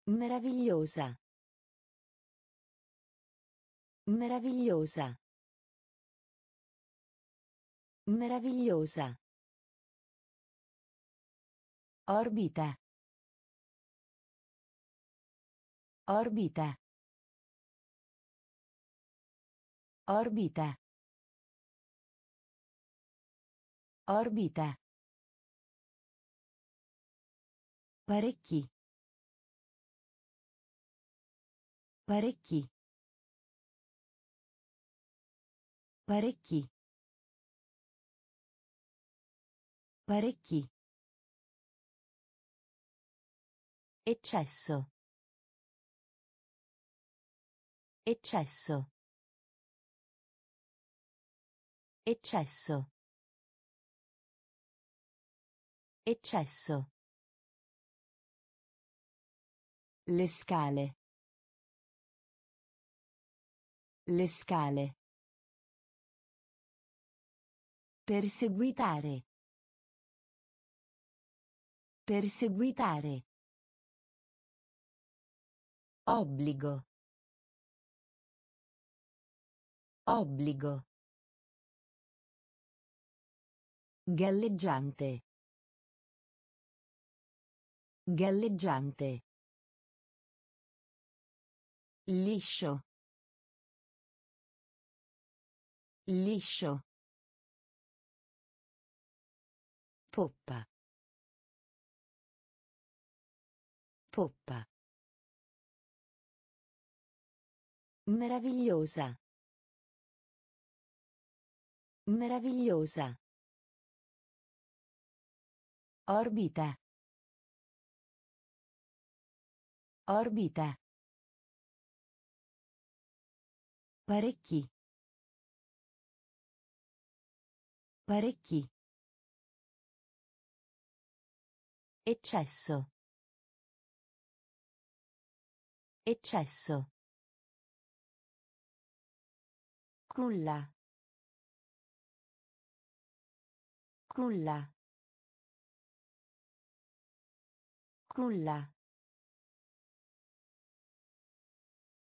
Meravigliosa. Meravigliosa. Meravigliosa. Orbita. Orbita. Orbita. Orbita. Parecchi. Parecchi. Parecchi. Parecchi. Eccesso. Eccesso. Eccesso. Eccesso. Le scale. Le scale. Perseguitare. Perseguitare. Obbligo. Obbligo. Galleggiante. Galleggiante. Liscio. Liscio. Poppa. Poppa. Meravigliosa. Meravigliosa. Orbita. Orbita. Parecchi. Parecchi. Eccesso. Eccesso. Culla. Culla. Culla.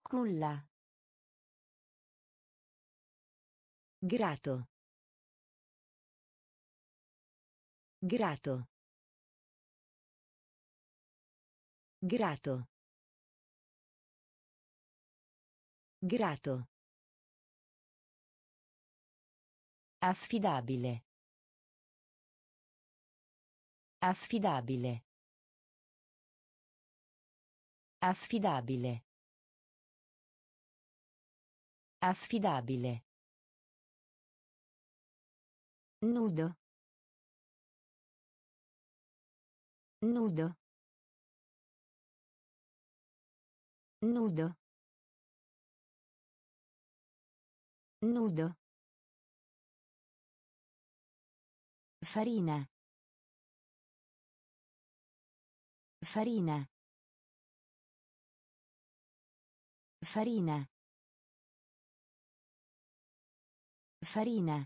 Culla. Grato. Grato. Grato. Grato. Affidabile. Affidabile. Affidabile. Affidabile. Nudo. Nudo. Nudo. Nudo. Farina. Farina. Farina. Farina.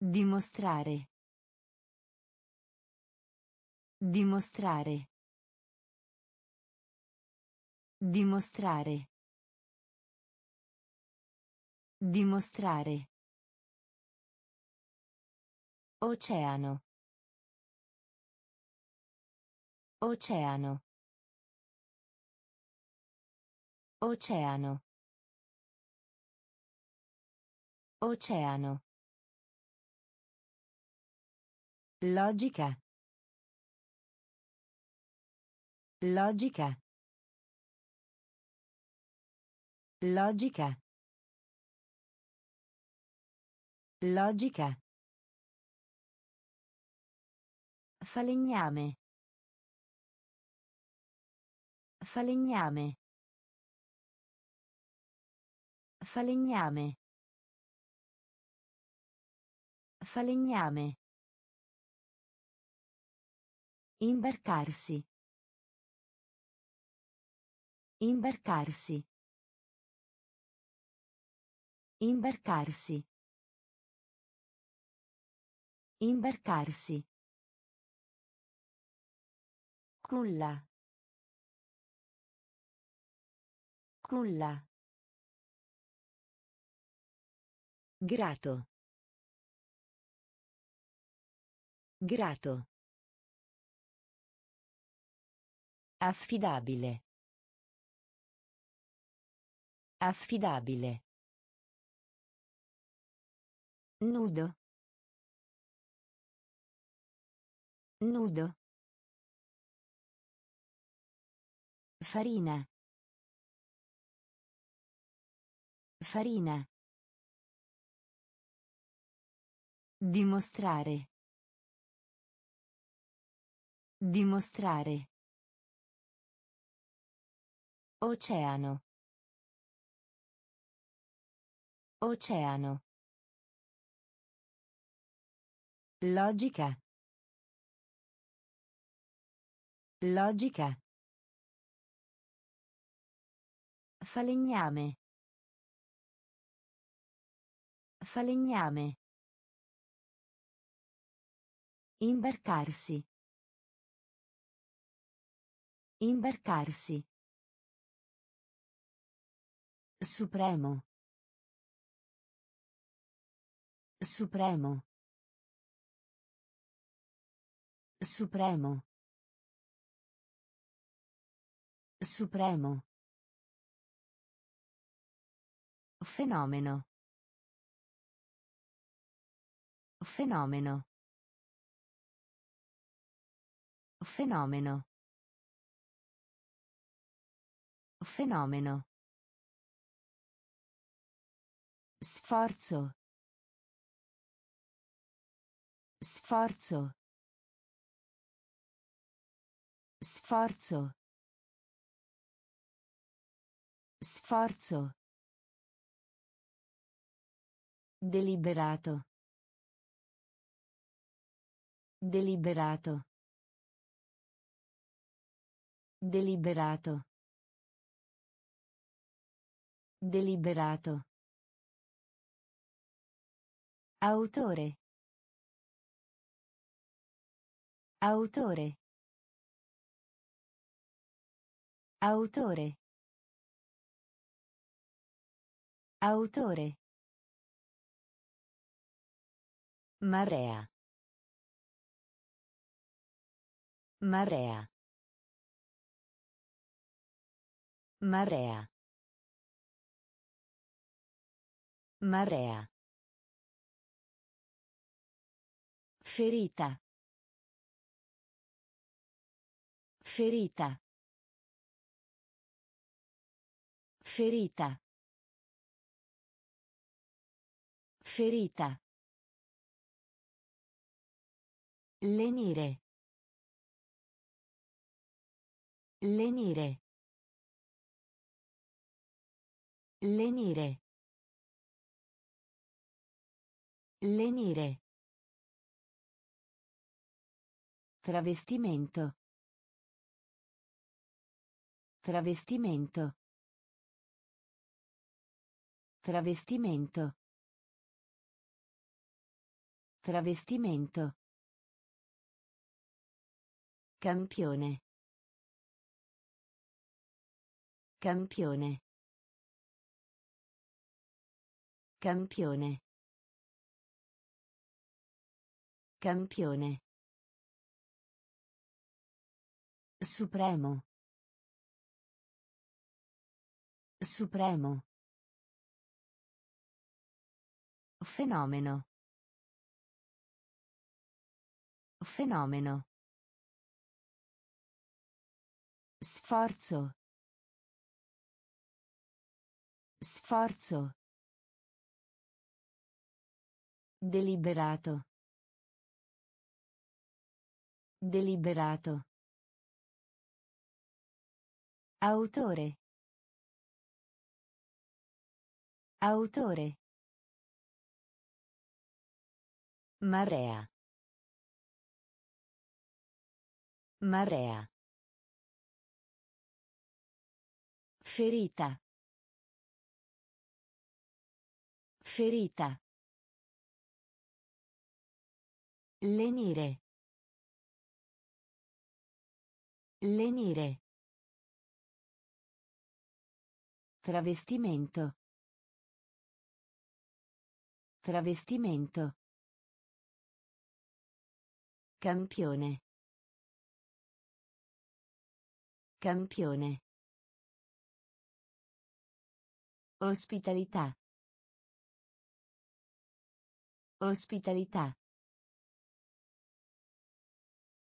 Dimostrare. Dimostrare. Dimostrare. Dimostrare. Oceano. Oceano. Oceano. Oceano. Logica. Logica. Logica. Logica. Falegname. Falegname. Falegname. Falegname. Imbarcarsi. Imbarcarsi. Imbarcarsi. Imbarcarsi. Culla. Culla. Grato. Grato. Affidabile. Affidabile. Nudo. Nudo. Farina. Farina. Dimostrare. Dimostrare. Oceano. Oceano. Logica. Logica. Falegname. Falegname. Imbarcarsi. Imbarcarsi. Supremo. Supremo. Supremo. Supremo. Fenomeno. Fenomeno. Fenomeno. Fenomeno. Sforzo. Sforzo. Sforzo. Sforzo. Deliberato. Deliberato. Deliberato. Deliberato. Autore. Autore. Autore. Autore. Marea. Marea. Marea. Marea. Ferita. Ferita. Ferita. Ferita. Lenire. Lenire. Lenire. Lenire. Travestimento. Travestimento. Travestimento. Travestimento. Campione. Campione. Campione. Campione. Supremo. Supremo. Fenomeno. Fenomeno. Sforzo. Sforzo. Deliberato. Deliberato. Autore. Autore. Marea. Marea. Ferita. Ferita. Lenire. Lenire. Travestimento. Travestimento. Campione. Campione. Ospitalità. Ospitalità.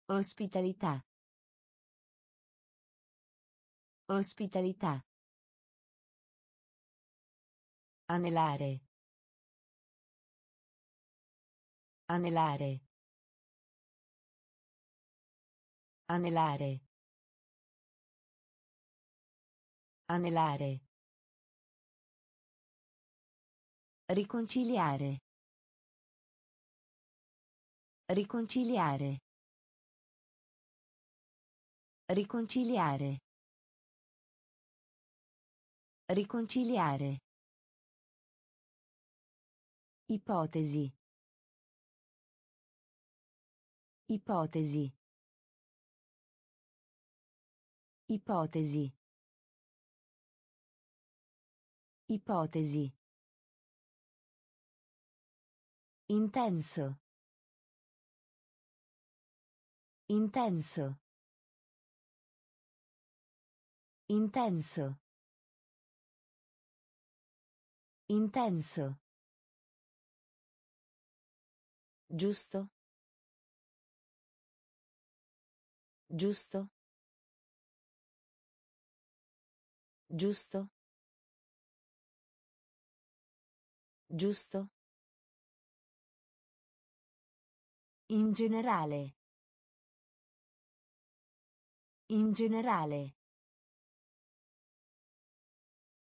Ospitalità. Ospitalità. Anelare. Anelare. Anelare. Anelare. Riconciliare. Riconciliare. Riconciliare. Riconciliare. Ipotesi. Ipotesi. Ipotesi. Ipotesi. Intenso. Intenso. Intenso. Intenso. Giusto. Giusto. Giusto. Giusto. In generale. In generale.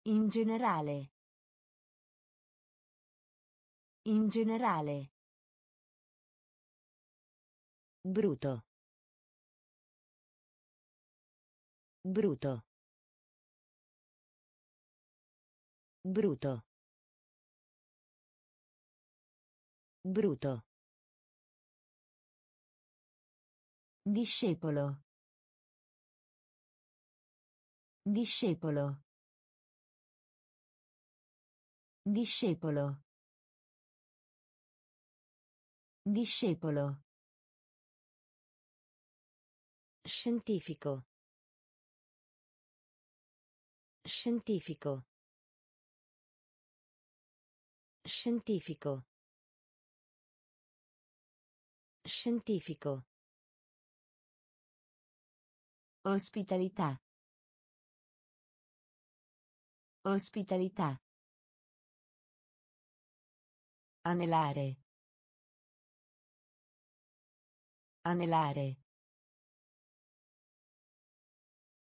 In generale. In generale. Bruto. Bruto. Bruto. Bruto. Discepolo. Discepolo. Discepolo. Discepolo. Scientifico. Scientifico. Scientifico. Scientifico. Ospitalità. Ospitalità. Anelare. Anelare.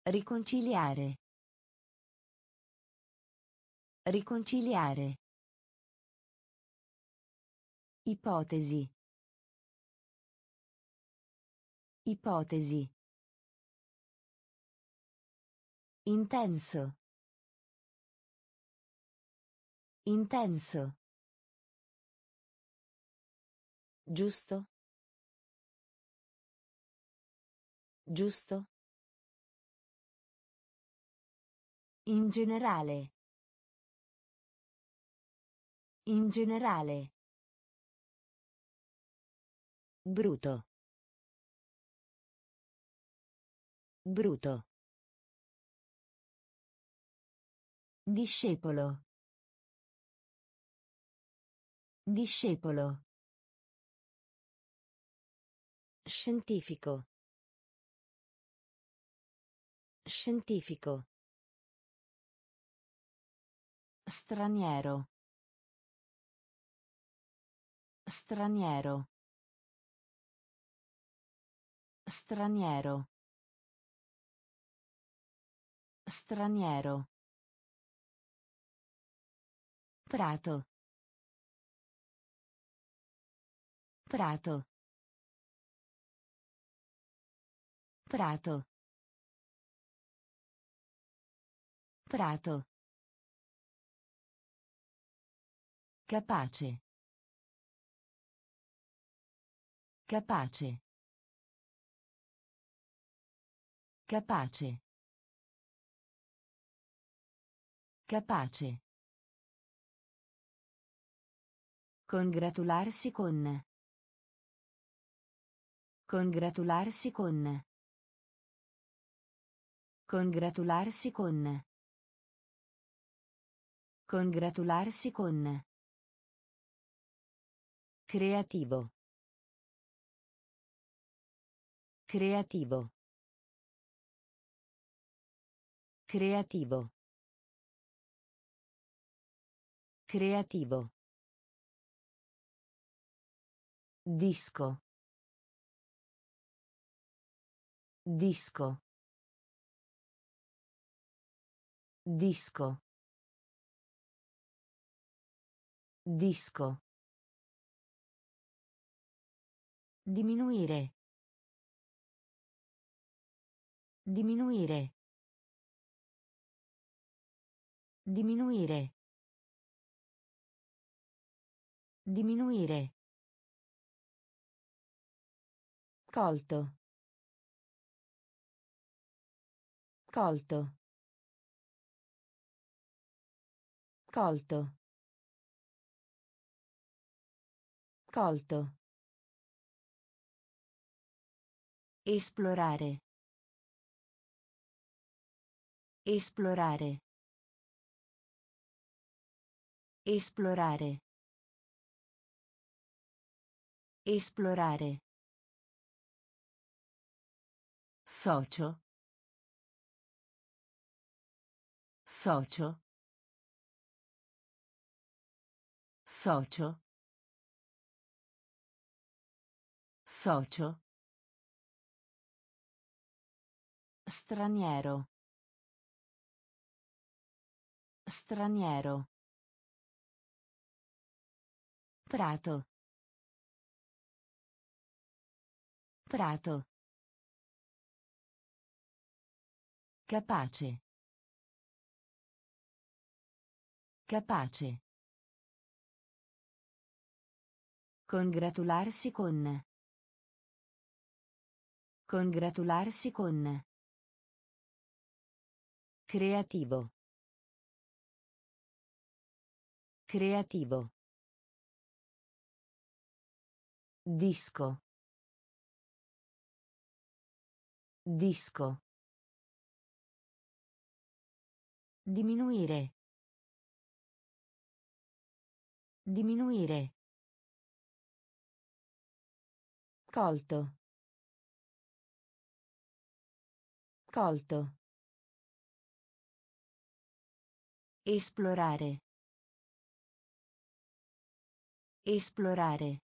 Riconciliare. Riconciliare. Ipotesi. Ipotesi. Intenso. Intenso. Giusto. Giusto. In generale. In generale. Bruto. Bruto. Discepolo. Discepolo. Scientifico. Scientifico. Straniero. Straniero. Straniero. Straniero. Prato. Prato. Prato. Prato. Capace. Capace. Capace. Capace. Congratularsi con. Congratularsi con. Congratularsi con. Congratularsi con. Creativo. Creativo. Creativo. Creativo. Disco. Disco. Disco. Disco. Diminuire. Diminuire. Diminuire. Diminuire. Colto. Colto. Colto. Colto. Esplorare. Esplorare. Esplorare. Esplorare. Socio. Socio. Socio. Socio. Straniero. Straniero. Prato. Prato. Capace. Capace. Congratularsi con. Congratularsi con. Creativo. Creativo. Disco. Disco. Diminuire. Diminuire. Colto. Colto. Esplorare. Esplorare.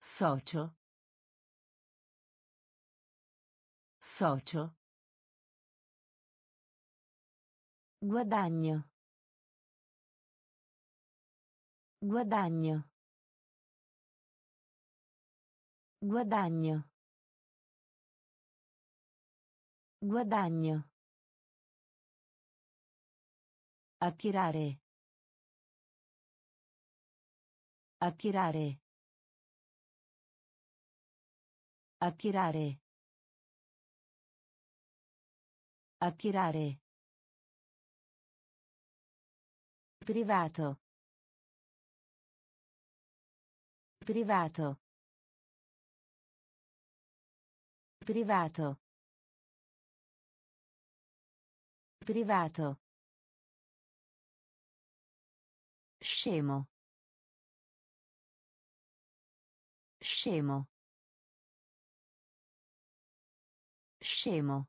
Socio. Socio. Guadagno. Guadagno. Guadagno. Guadagno. Attirare. Attirare. Attirare. Attirare. Privato. Privato. Privato. Privato. Scemo. Scemo. Scemo.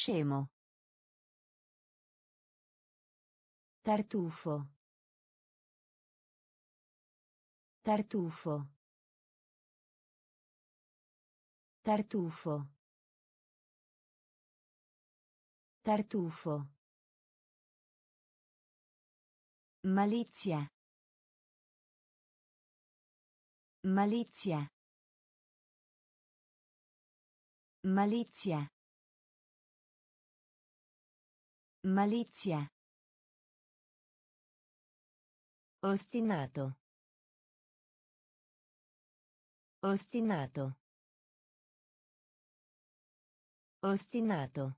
Scemo. Tartufo. Tartufo. Tartufo. Tartufo. Malizia. Malizia. Malizia. Malizia. Ostinato. Ostinato. Ostinato.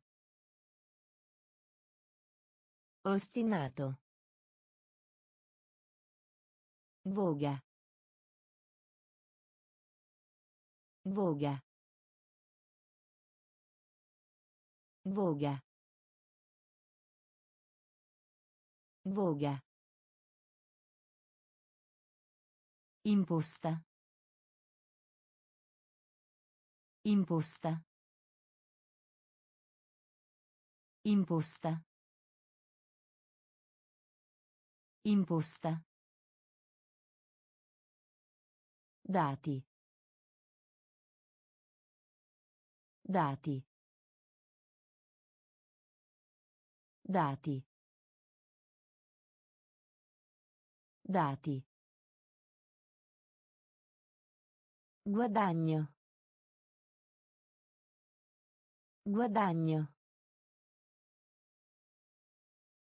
Ostinato. Voga. Voga. Voga. Voga. Imposta. Imposta. Imposta. Imposta. Dati. Dati. Dati. Dati. Guadagno. Guadagno.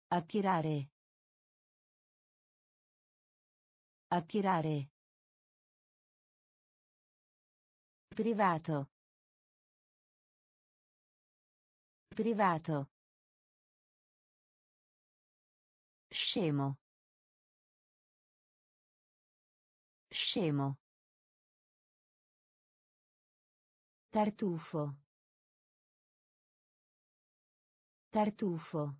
Attirare. Attirare. Privato. Privato. Scemo. Scemo. Tartufo. Tartufo.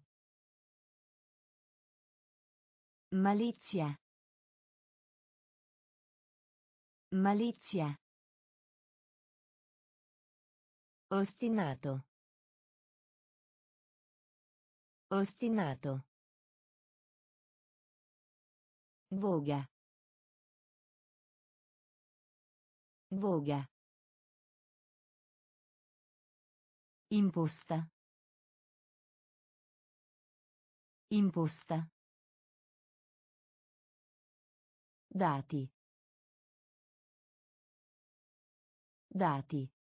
Malizia. Malizia. Ostinato. Ostinato. Voga. Voga. Imposta. Imposta. Dati. Dati.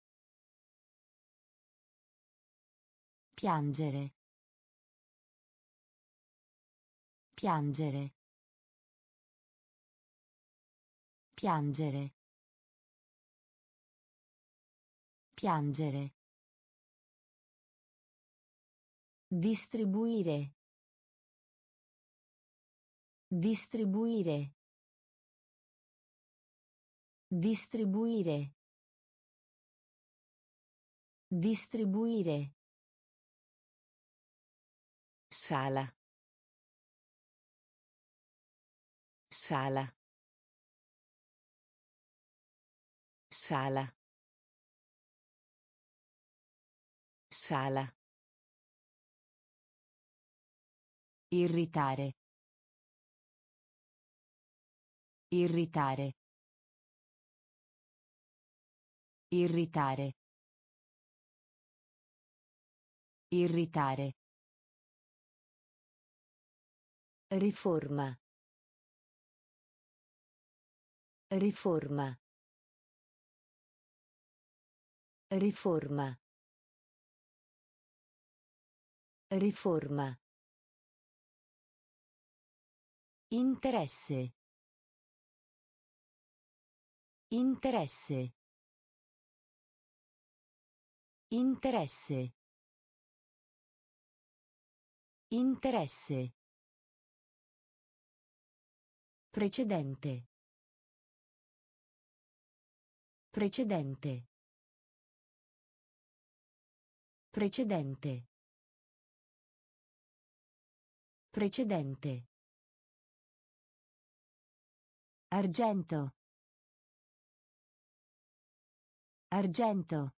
Piangere. Piangere. Piangere. Piangere. Distribuire. Distribuire. Distribuire. Distribuire. Sala. Sala. Sala. Sala. Irritare. Irritare. Irritare. Irritare. Riforma. Riforma. Riforma. Riforma. Interesse. Interesse. Interesse. Interesse. Precedente. Precedente. Precedente. Precedente. Argento. Argento.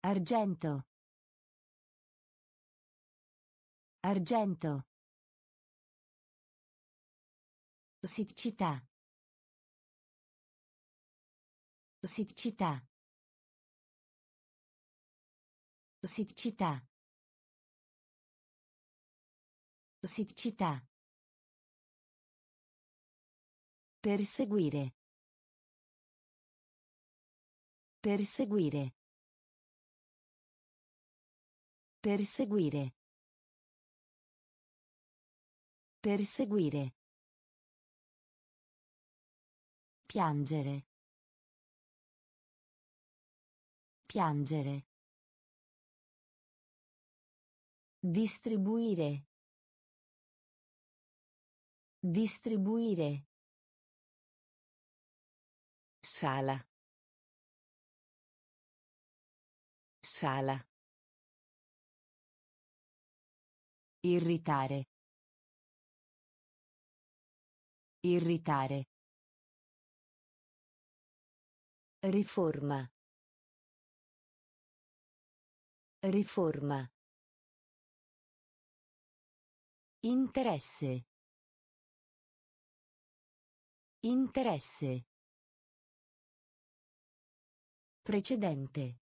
Argento. Argento. Siccità. Siccità. Siccità. Siccità. Perseguire. Perseguire. Perseguire. Perseguire. Piangere. Piangere. Distribuire. Distribuire. Sala. Sala. Irritare. Irritare. Riforma. Riforma. Interesse. Interesse. Precedente.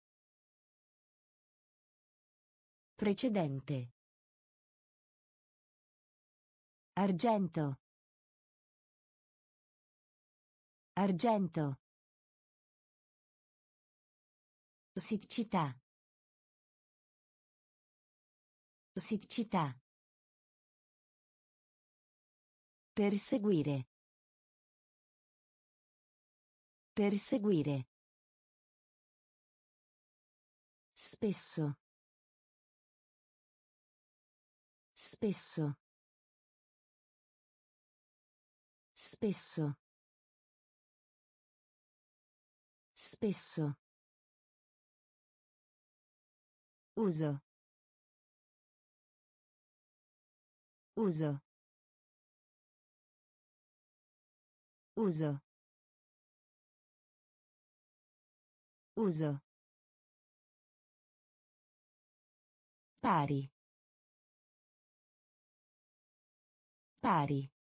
Precedente. Argento. Argento. Siccità. Siccità. Perseguire. Perseguire. Spesso. Spesso. Spesso. Spesso. Uso. Uso. Uso. Uso. Pari. Pari.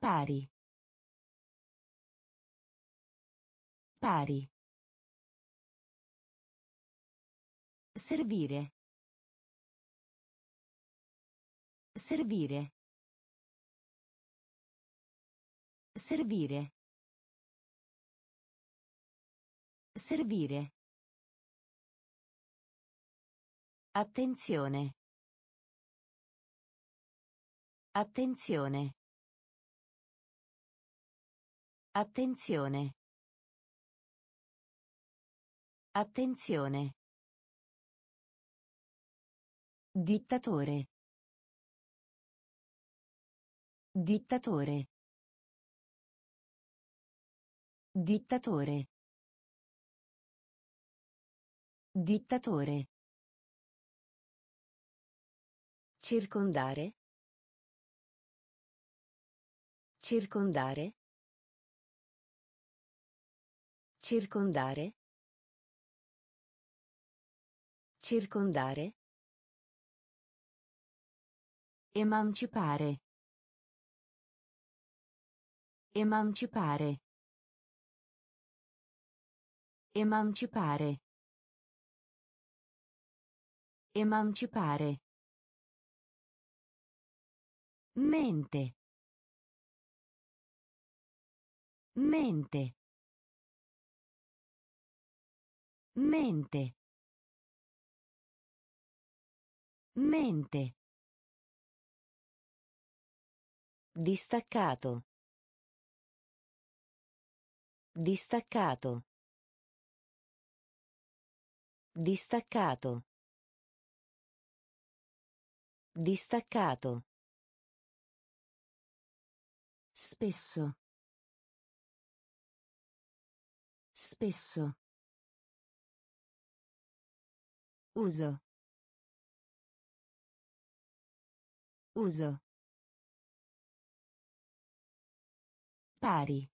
Pari. Pari. Servire. Servire. Servire. Servire. Attenzione. Attenzione. Attenzione. Attenzione. Dittatore. Dittatore. Dittatore. Dittatore. Circondare. Circondare. Circondare. Circondare. Emancipare. Emancipare. Emancipare. Emancipare. Mente. Mente. Mente. Mente. Distaccato. Distaccato. Distaccato. Distaccato. Spesso. Spesso. Uso. Uso. Pari.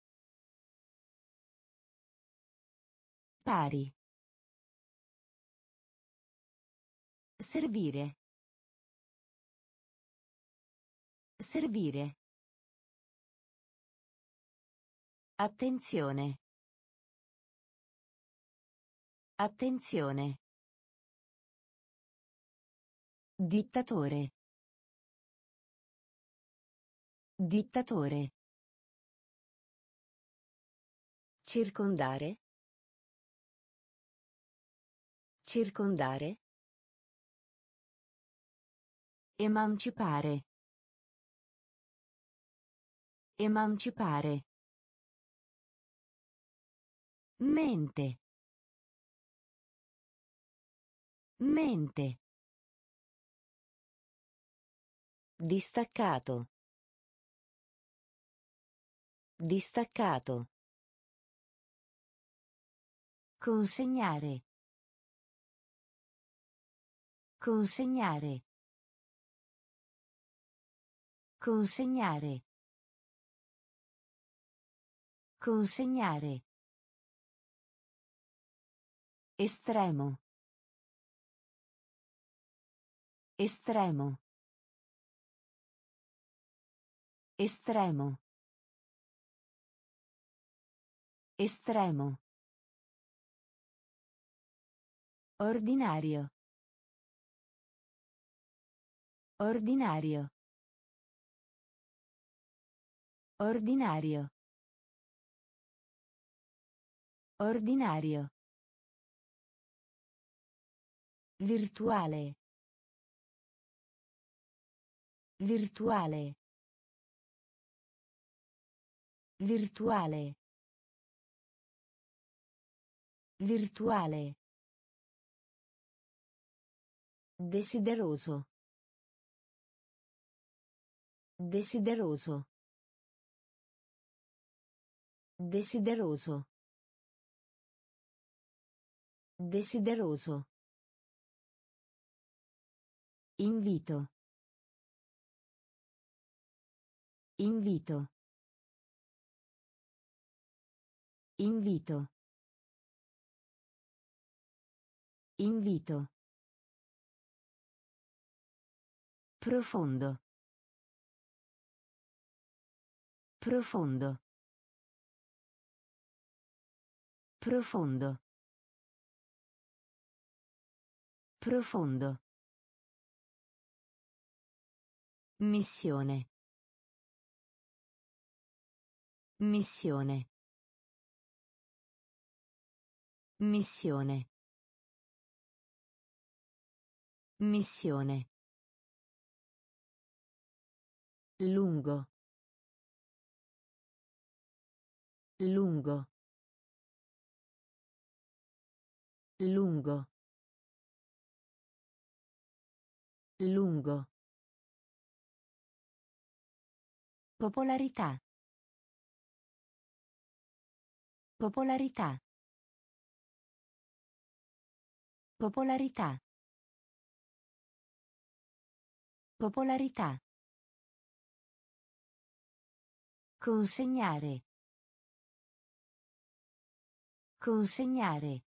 Pari. Servire. Servire. Attenzione. Attenzione. Dittatore. Dittatore. Circondare. Circondare. Emancipare. Emancipare. Mente. Mente. Distaccato. Distaccato. Consegnare. Consegnare. Consegnare. Consegnare. Estremo. Estremo. Estremo. Estremo. Ordinario. Ordinario. Ordinario. Ordinario. Virtuale. Virtuale. Virtuale. Virtuale. Desideroso. Desideroso. Desideroso. Desideroso. Invito. Invito. Invito. Invito. Profondo. Profondo. Profondo. Profondo. Missione. Missione. Missione. Missione. Lungo. Lungo. Lungo. Lungo. Popolarità. Popolarità. Popolarità. Popolarità. Consegnare. Consegnare.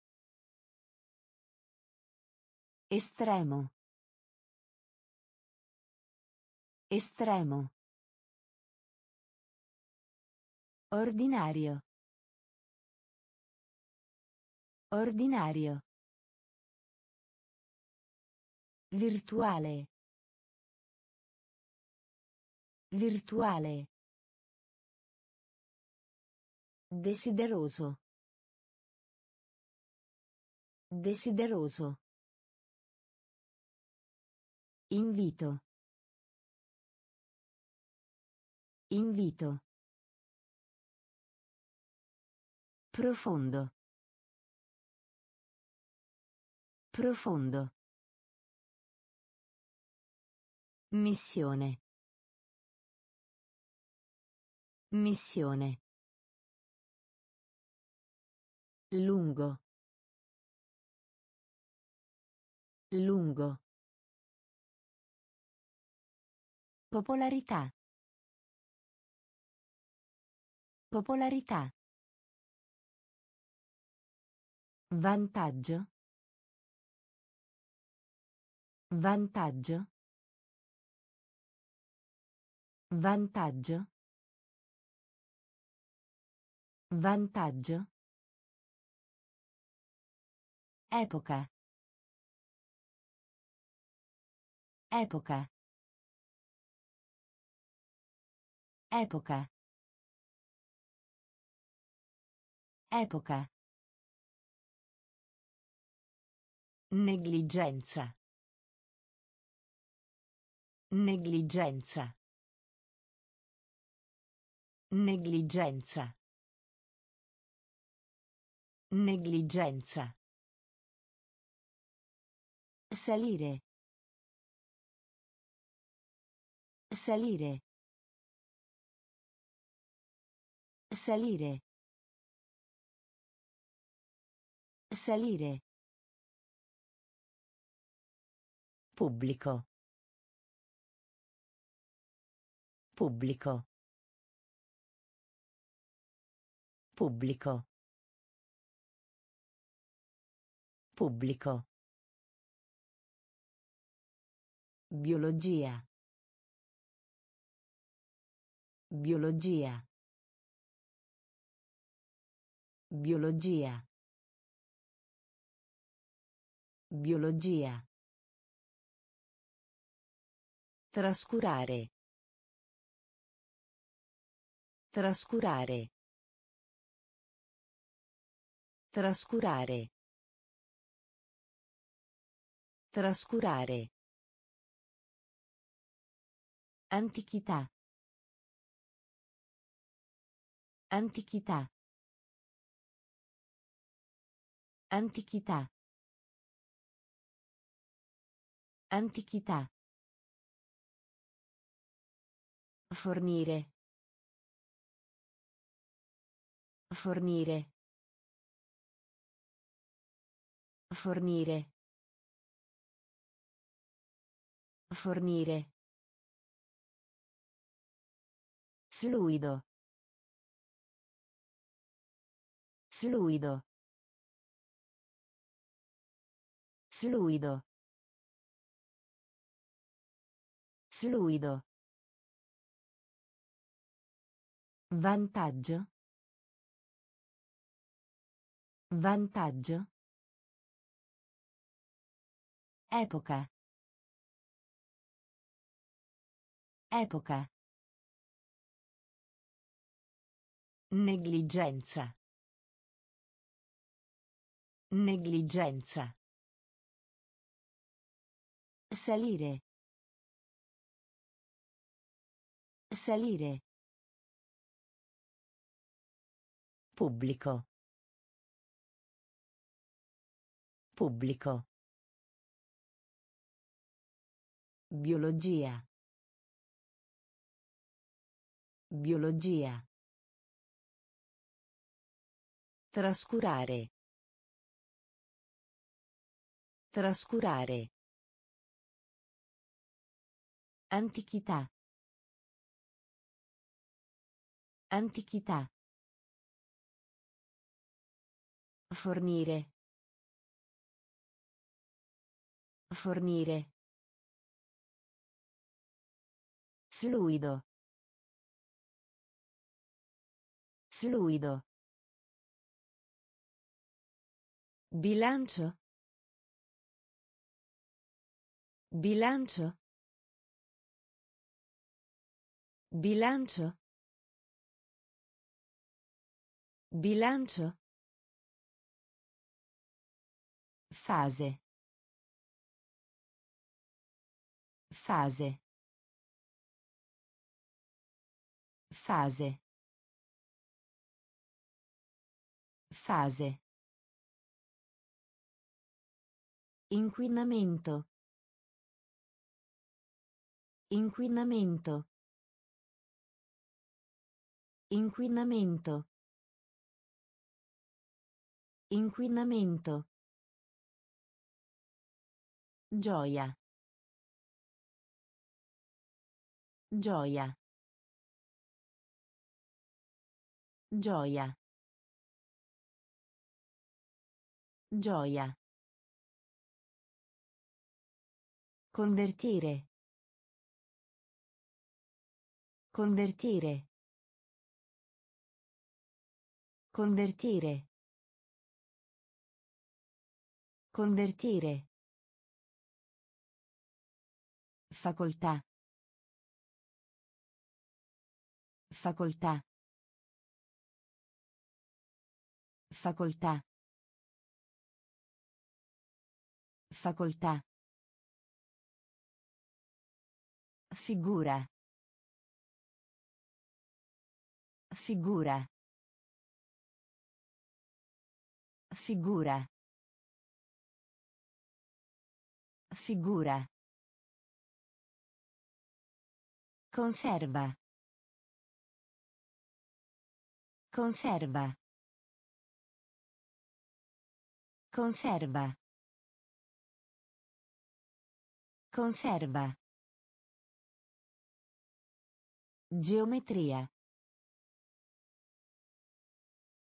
Estremo. Estremo. Ordinario. Ordinario. Virtuale. Virtuale. Desideroso. Desideroso. Invito. Invito. Profondo. Profondo. Missione. Missione. Lungo. Lungo. Popolarità. Popolarità. Vantaggio. Vantaggio. Vantaggio. Vantaggio. Epoca. Epoca. Epoca. Epoca. Negligenza. Negligenza. Negligenza. Negligenza. Salire. Salire. Salire. Salire. Pubblico. Pubblico. Pubblico. Pubblico. Biologia. Biologia. Biologia. Biologia. Trascurare. Trascurare. Trascurare. Trascurare. Antichità. Antichità. Antichità. Antichità. Fornire. Fornire. Fornire. Fornire. Fluido. Fluido. Fluido. Fluido. Vantaggio. Vantaggio. Epoca. Epoca. Negligenza. Negligenza. Salire. Salire. Pubblico. Pubblico. Biologia. Biologia. Trascurare. Trascurare. Antichità. Antichità. Fornire. Fornire. Fluido. Fluido. Bilancio. Bilancio. Bilancio. Bilancio. Fase. Fase. Fase. Fase. Inquinamento. Inquinamento. Inquinamento. Inquinamento. Gioia. Gioia. Gioia. Gioia. Convertire. Convertire. Convertire. Convertire. Facoltà. Facoltà. Facoltà. Facoltà. Figura. Figura. Figura. Figura. Conserva. Conserva. Conserva. Conserva. Geometria.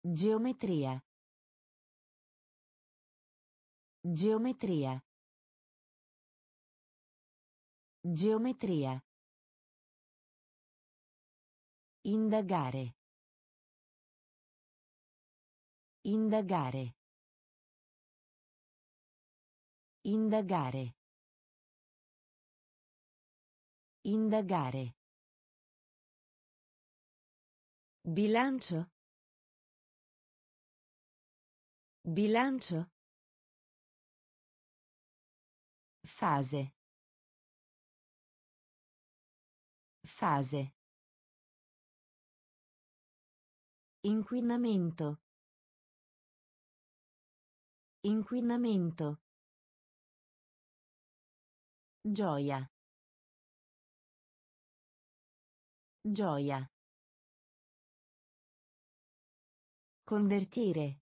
Geometria. Geometria. Geometria. Indagare. Indagare. Indagare. Indagare. Bilancio. Bilancio. Fase. Fase. Inquinamento. Inquinamento. Gioia. Gioia. Convertire.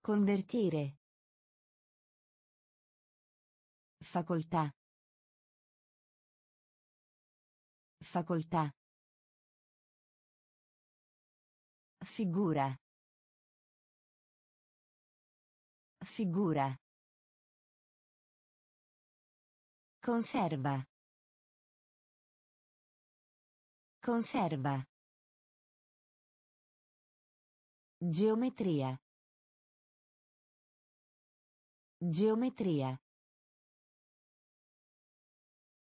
Convertire. Facoltà. Facoltà. Figura. Figura. Conserva. Conserva. Geometria. Geometria.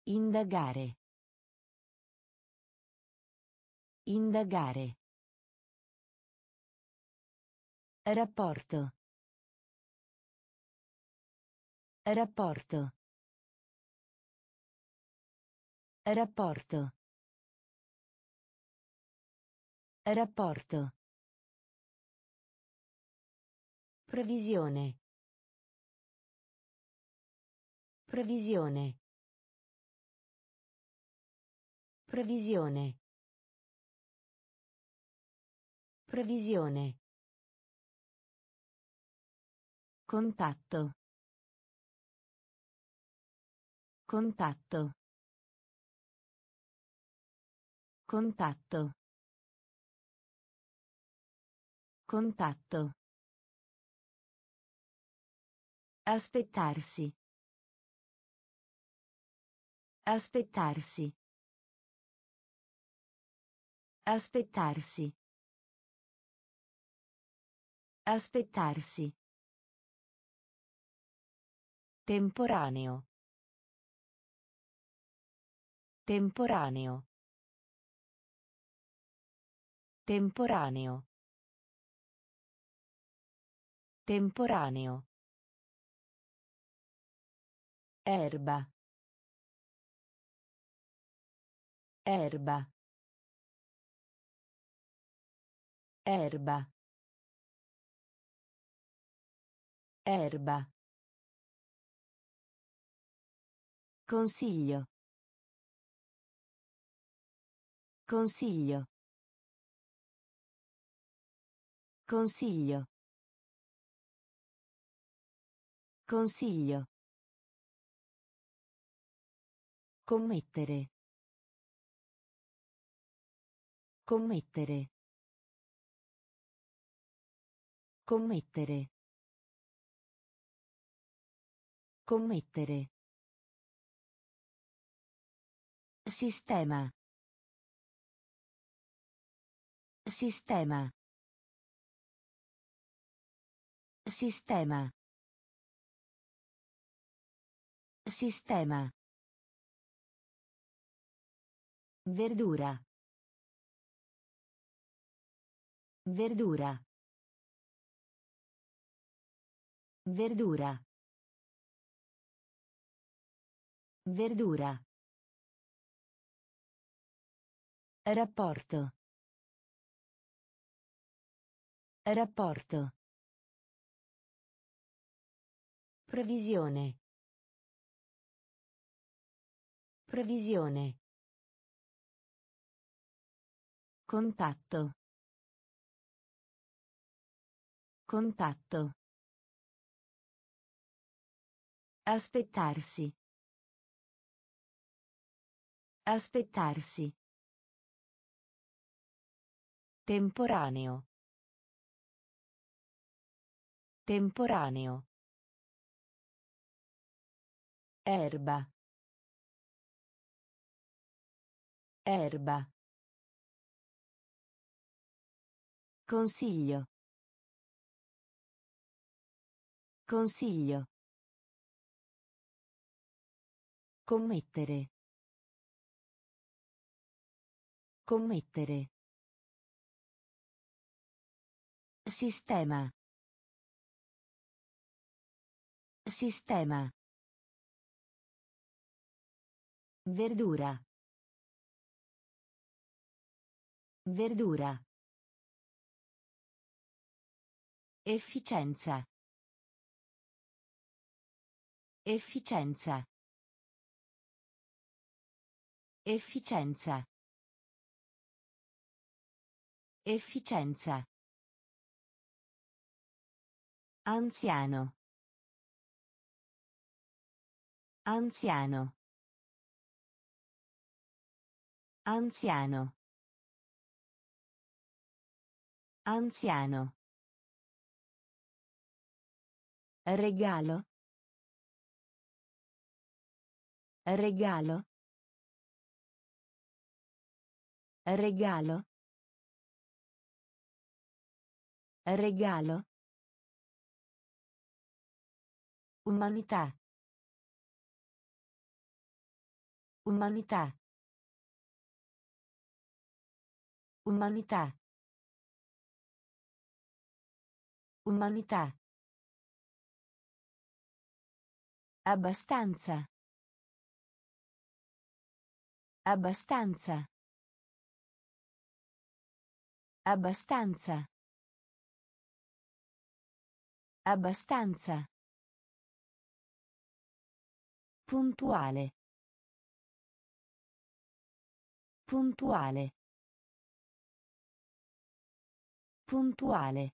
Indagare. Indagare. Rapporto. Rapporto. Rapporto. Rapporto. Previsione. Previsione. Previsione. Previsione. Contatto. Contatto. Contatto. Contatto. Aspettarsi. Aspettarsi. Aspettarsi. Aspettarsi. Temporaneo. Temporaneo. Temporaneo. Temporaneo. Erba. Erba. Erba. Erba. Consiglio. Consiglio. Consiglio. Consiglio. Commettere. Commettere. Commettere. Commettere. Sistema. Sistema. Sistema. Sistema. Verdura. Verdura. Verdura. Verdura. Rapporto. Rapporto. Previsione. Previsione. Contatto. Contatto. Aspettarsi. Aspettarsi. Temporaneo. Temporaneo. Erba. Erba. Consiglio. Consiglio. Commettere. Commettere. Sistema. Sistema. Verdura. Verdura. Efficienza. Efficienza. Efficienza. Efficienza. Anziano. Anziano. Anziano. Anziano. Regalo. Regalo. Regalo. Regalo. Umanità. Umanità. Umanità. Umanità. Abbastanza. Abbastanza. Abbastanza. Abbastanza. Puntuale. Puntuale. Puntuale.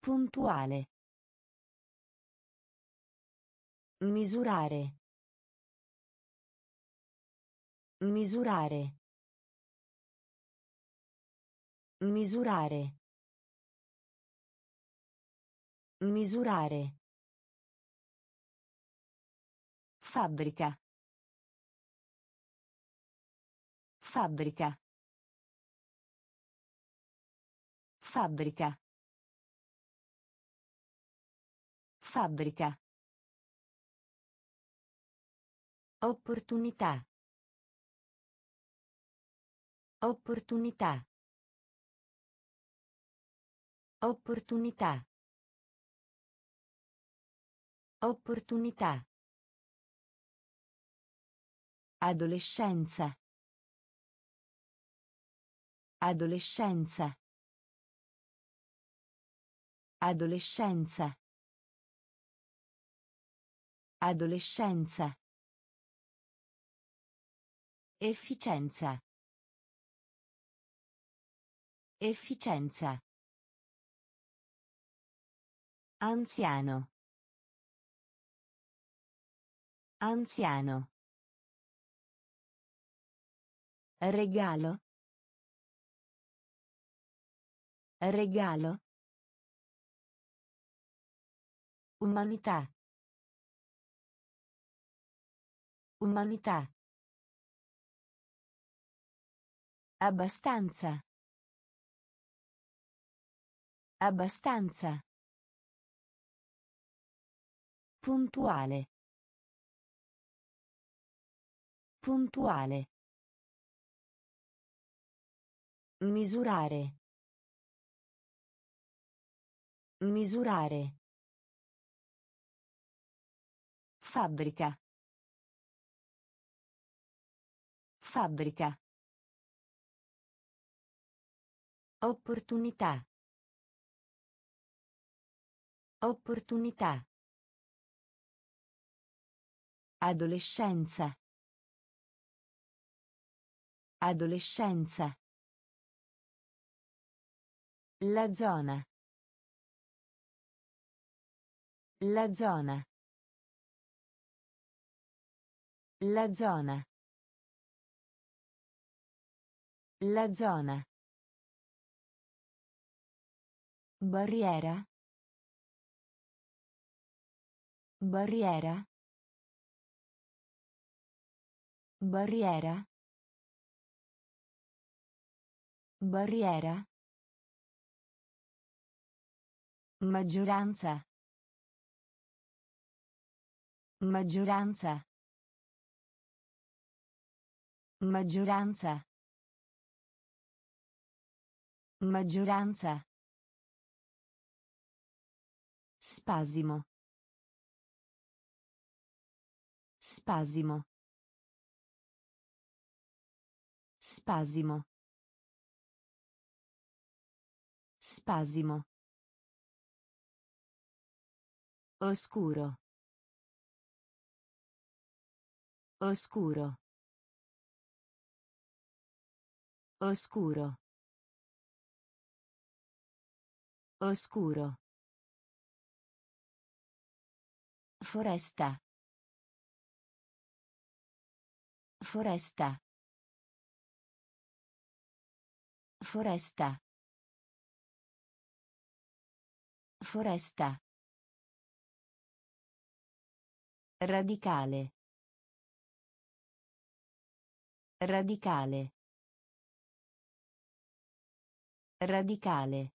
Puntuale. Misurare. Misurare. Misurare. Misurare. Fabbrica. Fabbrica. Fabbrica. Fabbrica. Opportunità. Opportunità. Opportunità. Opportunità. Adolescenza. Adolescenza. Adolescenza. Adolescenza. Efficienza. Efficienza. Anziano. Anziano. Regalo. Regalo. Umanità. Umanità. Abbastanza. Abbastanza. Puntuale. Puntuale. Misurare. Misurare. Fabbrica. Fabbrica. Opportunità. Opportunità. Adolescenza. Adolescenza. La zona. La zona. La zona. La zona. Barriera. Barriera. Barriera. Barriera. Maggioranza. Maggioranza. Maggioranza. Maggioranza. Spasimo. Spasimo. Spasimo. Spasimo. Oscuro. Oscuro. Oscuro. Oscuro. Foresta. Foresta. Foresta. Foresta. Radicale. Radicale. Radicale.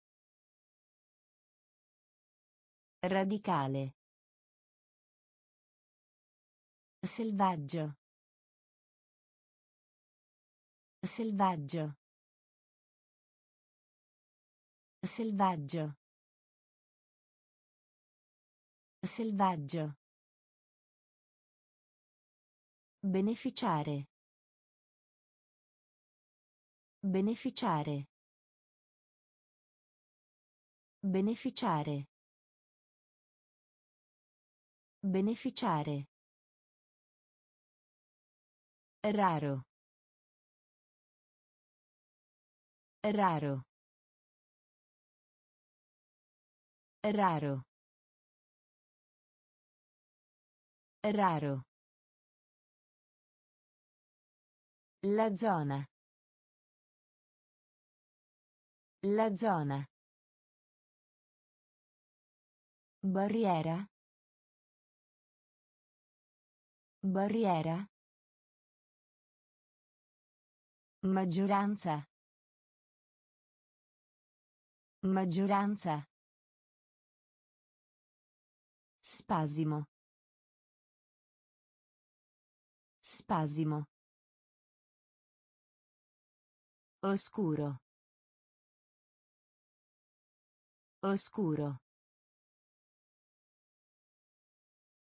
Radicale. Selvaggio. Selvaggio. Selvaggio. Selvaggio. Beneficiare. Beneficiare. Beneficiare. Beneficiare. Raro. Raro. Raro. Raro. La zona. La zona. Barriera. Barriera. Maggioranza. Maggioranza. Spasimo. Spasimo. Oscuro. Oscuro.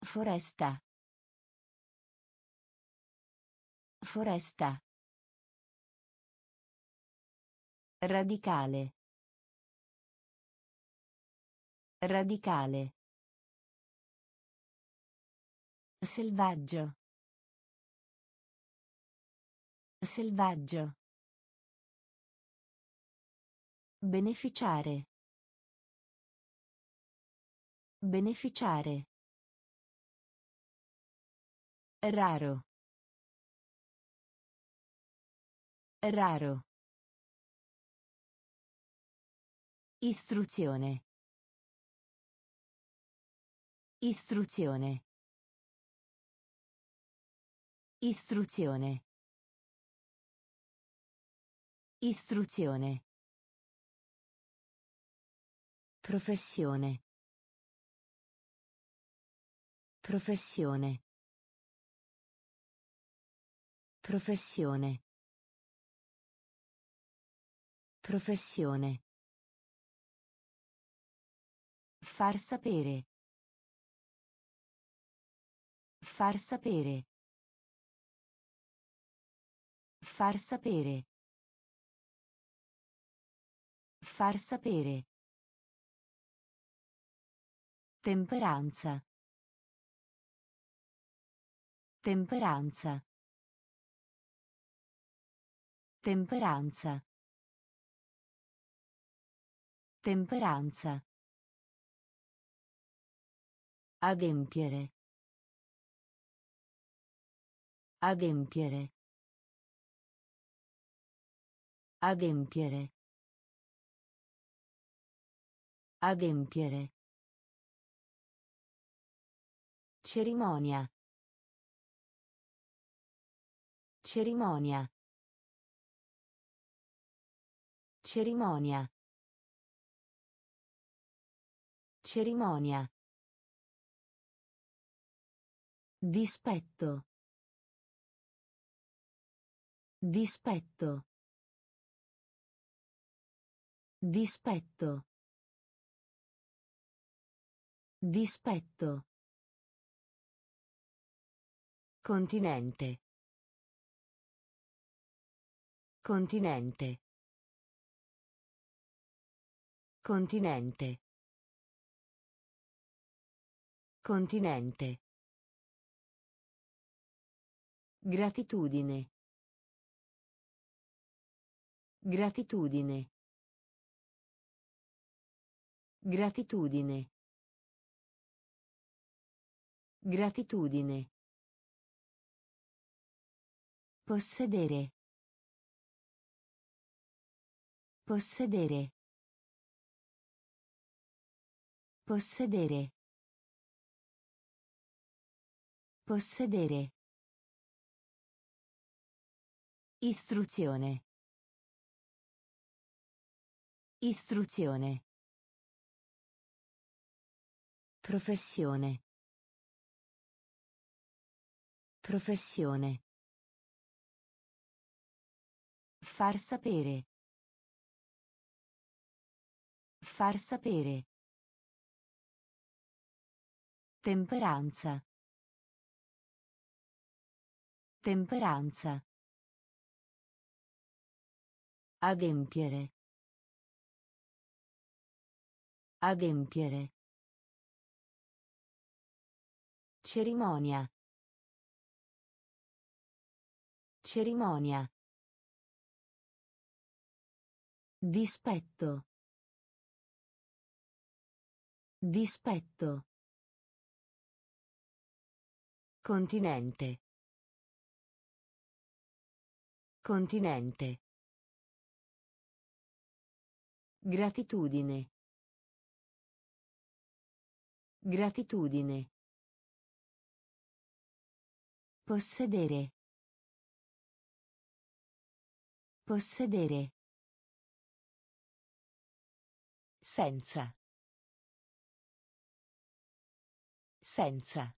Foresta. Foresta. Radicale. Radicale. Selvaggio. Selvaggio. Beneficiare. Beneficiare. Raro. Raro. Istruzione. Istruzione. Istruzione. Istruzione. Professione. Professione. Professione. Professione. Far sapere. Far sapere. Far sapere. Far sapere. Temperanza. Temperanza. Temperanza. Temperanza. Adempiere. Adempiere. Adempiere. Adempiere. Cerimonia. Cerimonia. Cerimonia. Cerimonia. Dispetto. Dispetto. Dispetto. Dispetto. Continente. Continente. Continente. Continente. Gratitudine. Gratitudine. Gratitudine. Gratitudine. Possedere. Possedere. Possedere. Possedere. Istruzione. Istruzione. Professione. Professione. Far sapere. Far sapere. Temperanza. Temperanza. Adempiere. Adempiere. Cerimonia. Cerimonia. Dispetto. Dispetto. Continente. Continente. Gratitudine. Gratitudine. Possedere. Possedere. Senza. Senza.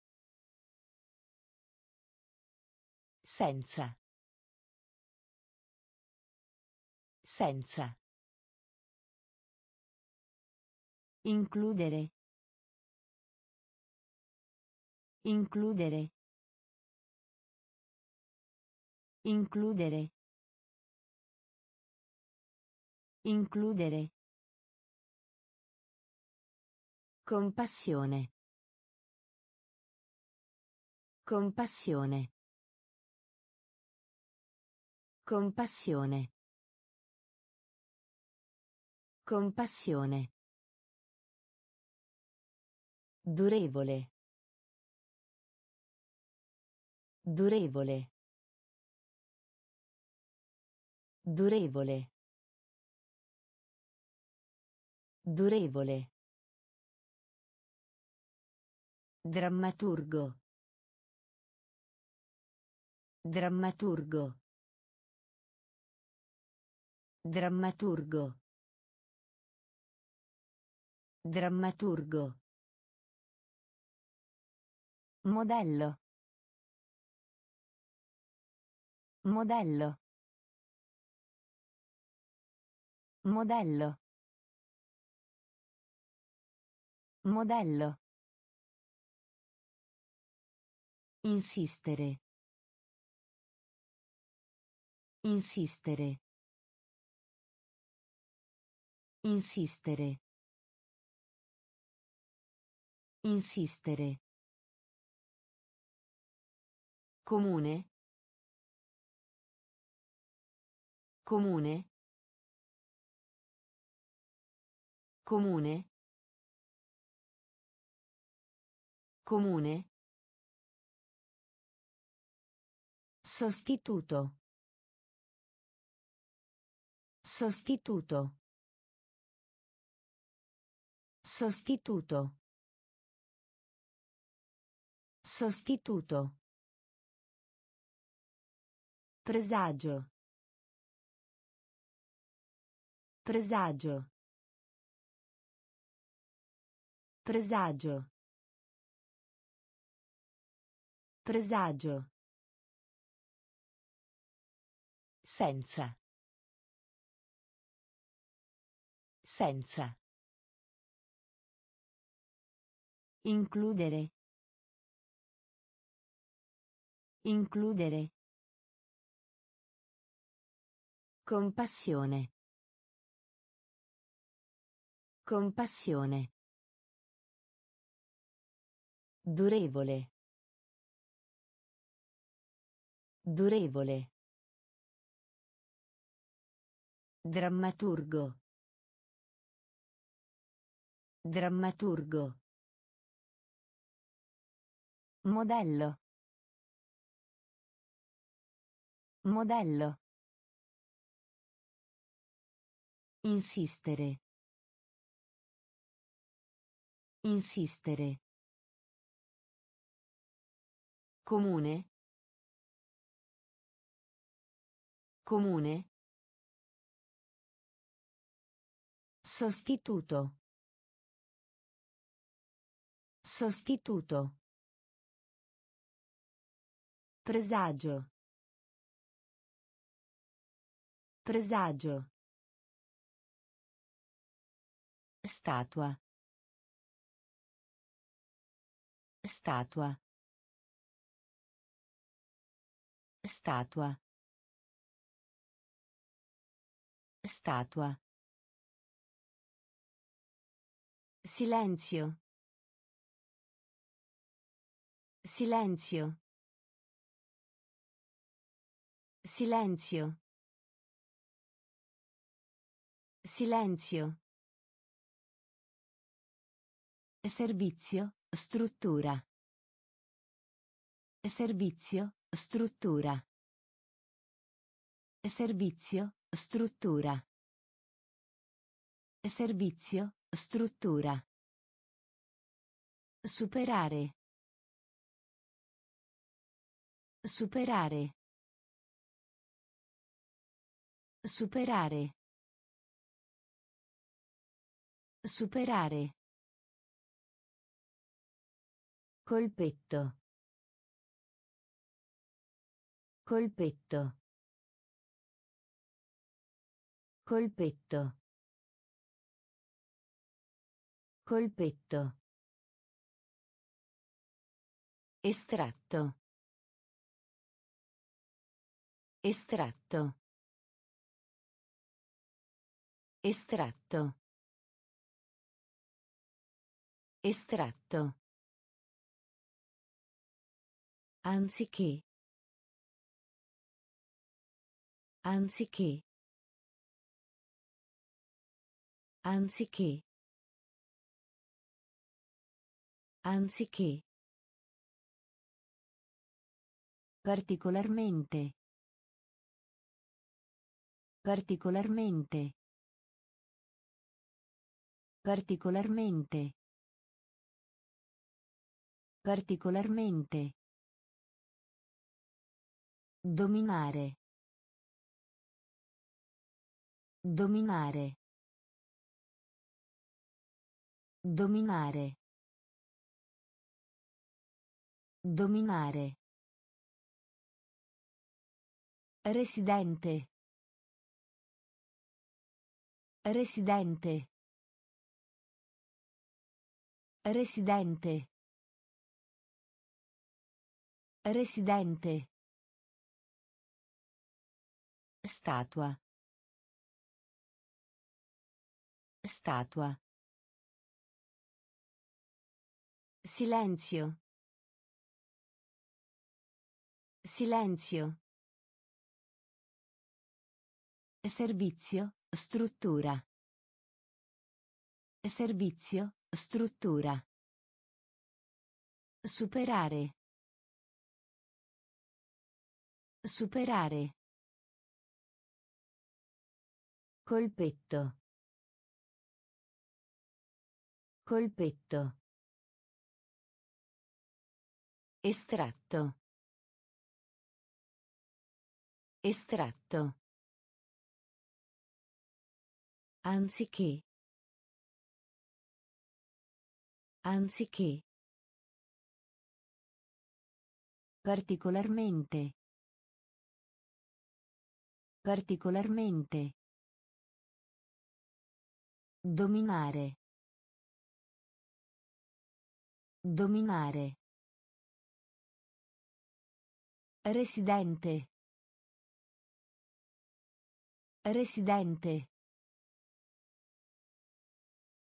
Senza. Senza. Includere. Includere. Includere. Includere. Compassione. Compassione. Compassione. Compassione. Durevole. Durevole. Durevole. Durevole. Drammaturgo. Drammaturgo. Drammaturgo. Drammaturgo. Modello. Modello. Modello. Modello. Insistere. Insistere. Insistere. Insistere. Comune. Comune. Comune. Comune. Sostituto. Sostituto. Sostituto. Sostituto. Presagio. Presagio. Presagio. Presagio. Senza. Senza. Includere. Includere. Compassione. Compassione. Durevole. Durevole. Drammaturgo. Drammaturgo. Modello. Modello. Insistere. Insistere. Comune. Comune. Sostituto. Sostituto. Presagio. Presagio. Statua. Statua. Statua. Statua. Silenzio. Silenzio. Silenzio. Silenzio. Servizio, struttura. Servizio, struttura. Servizio, struttura. Servizio, struttura. Superare. Superare. Superare. Superare. Colpetto. Colpetto. Colpetto. Colpetto. Estratto. Estratto. Estratto. Estratto. Anziché. Anziché. Anziché. Anziché. Particolarmente. Particolarmente. Particolarmente. Particolarmente. Dominare. Dominare. Dominare. Dominare. Residente. Residente. Residente. Residente. Statua. Statua. Silenzio. Silenzio. Servizio, struttura. Servizio, struttura. Superare. Superare. Colpetto. Colpetto. Estratto. Estratto. Anziché. Anziché. Particolarmente. Particolarmente. Dominare. Dominare. Residente. Residente.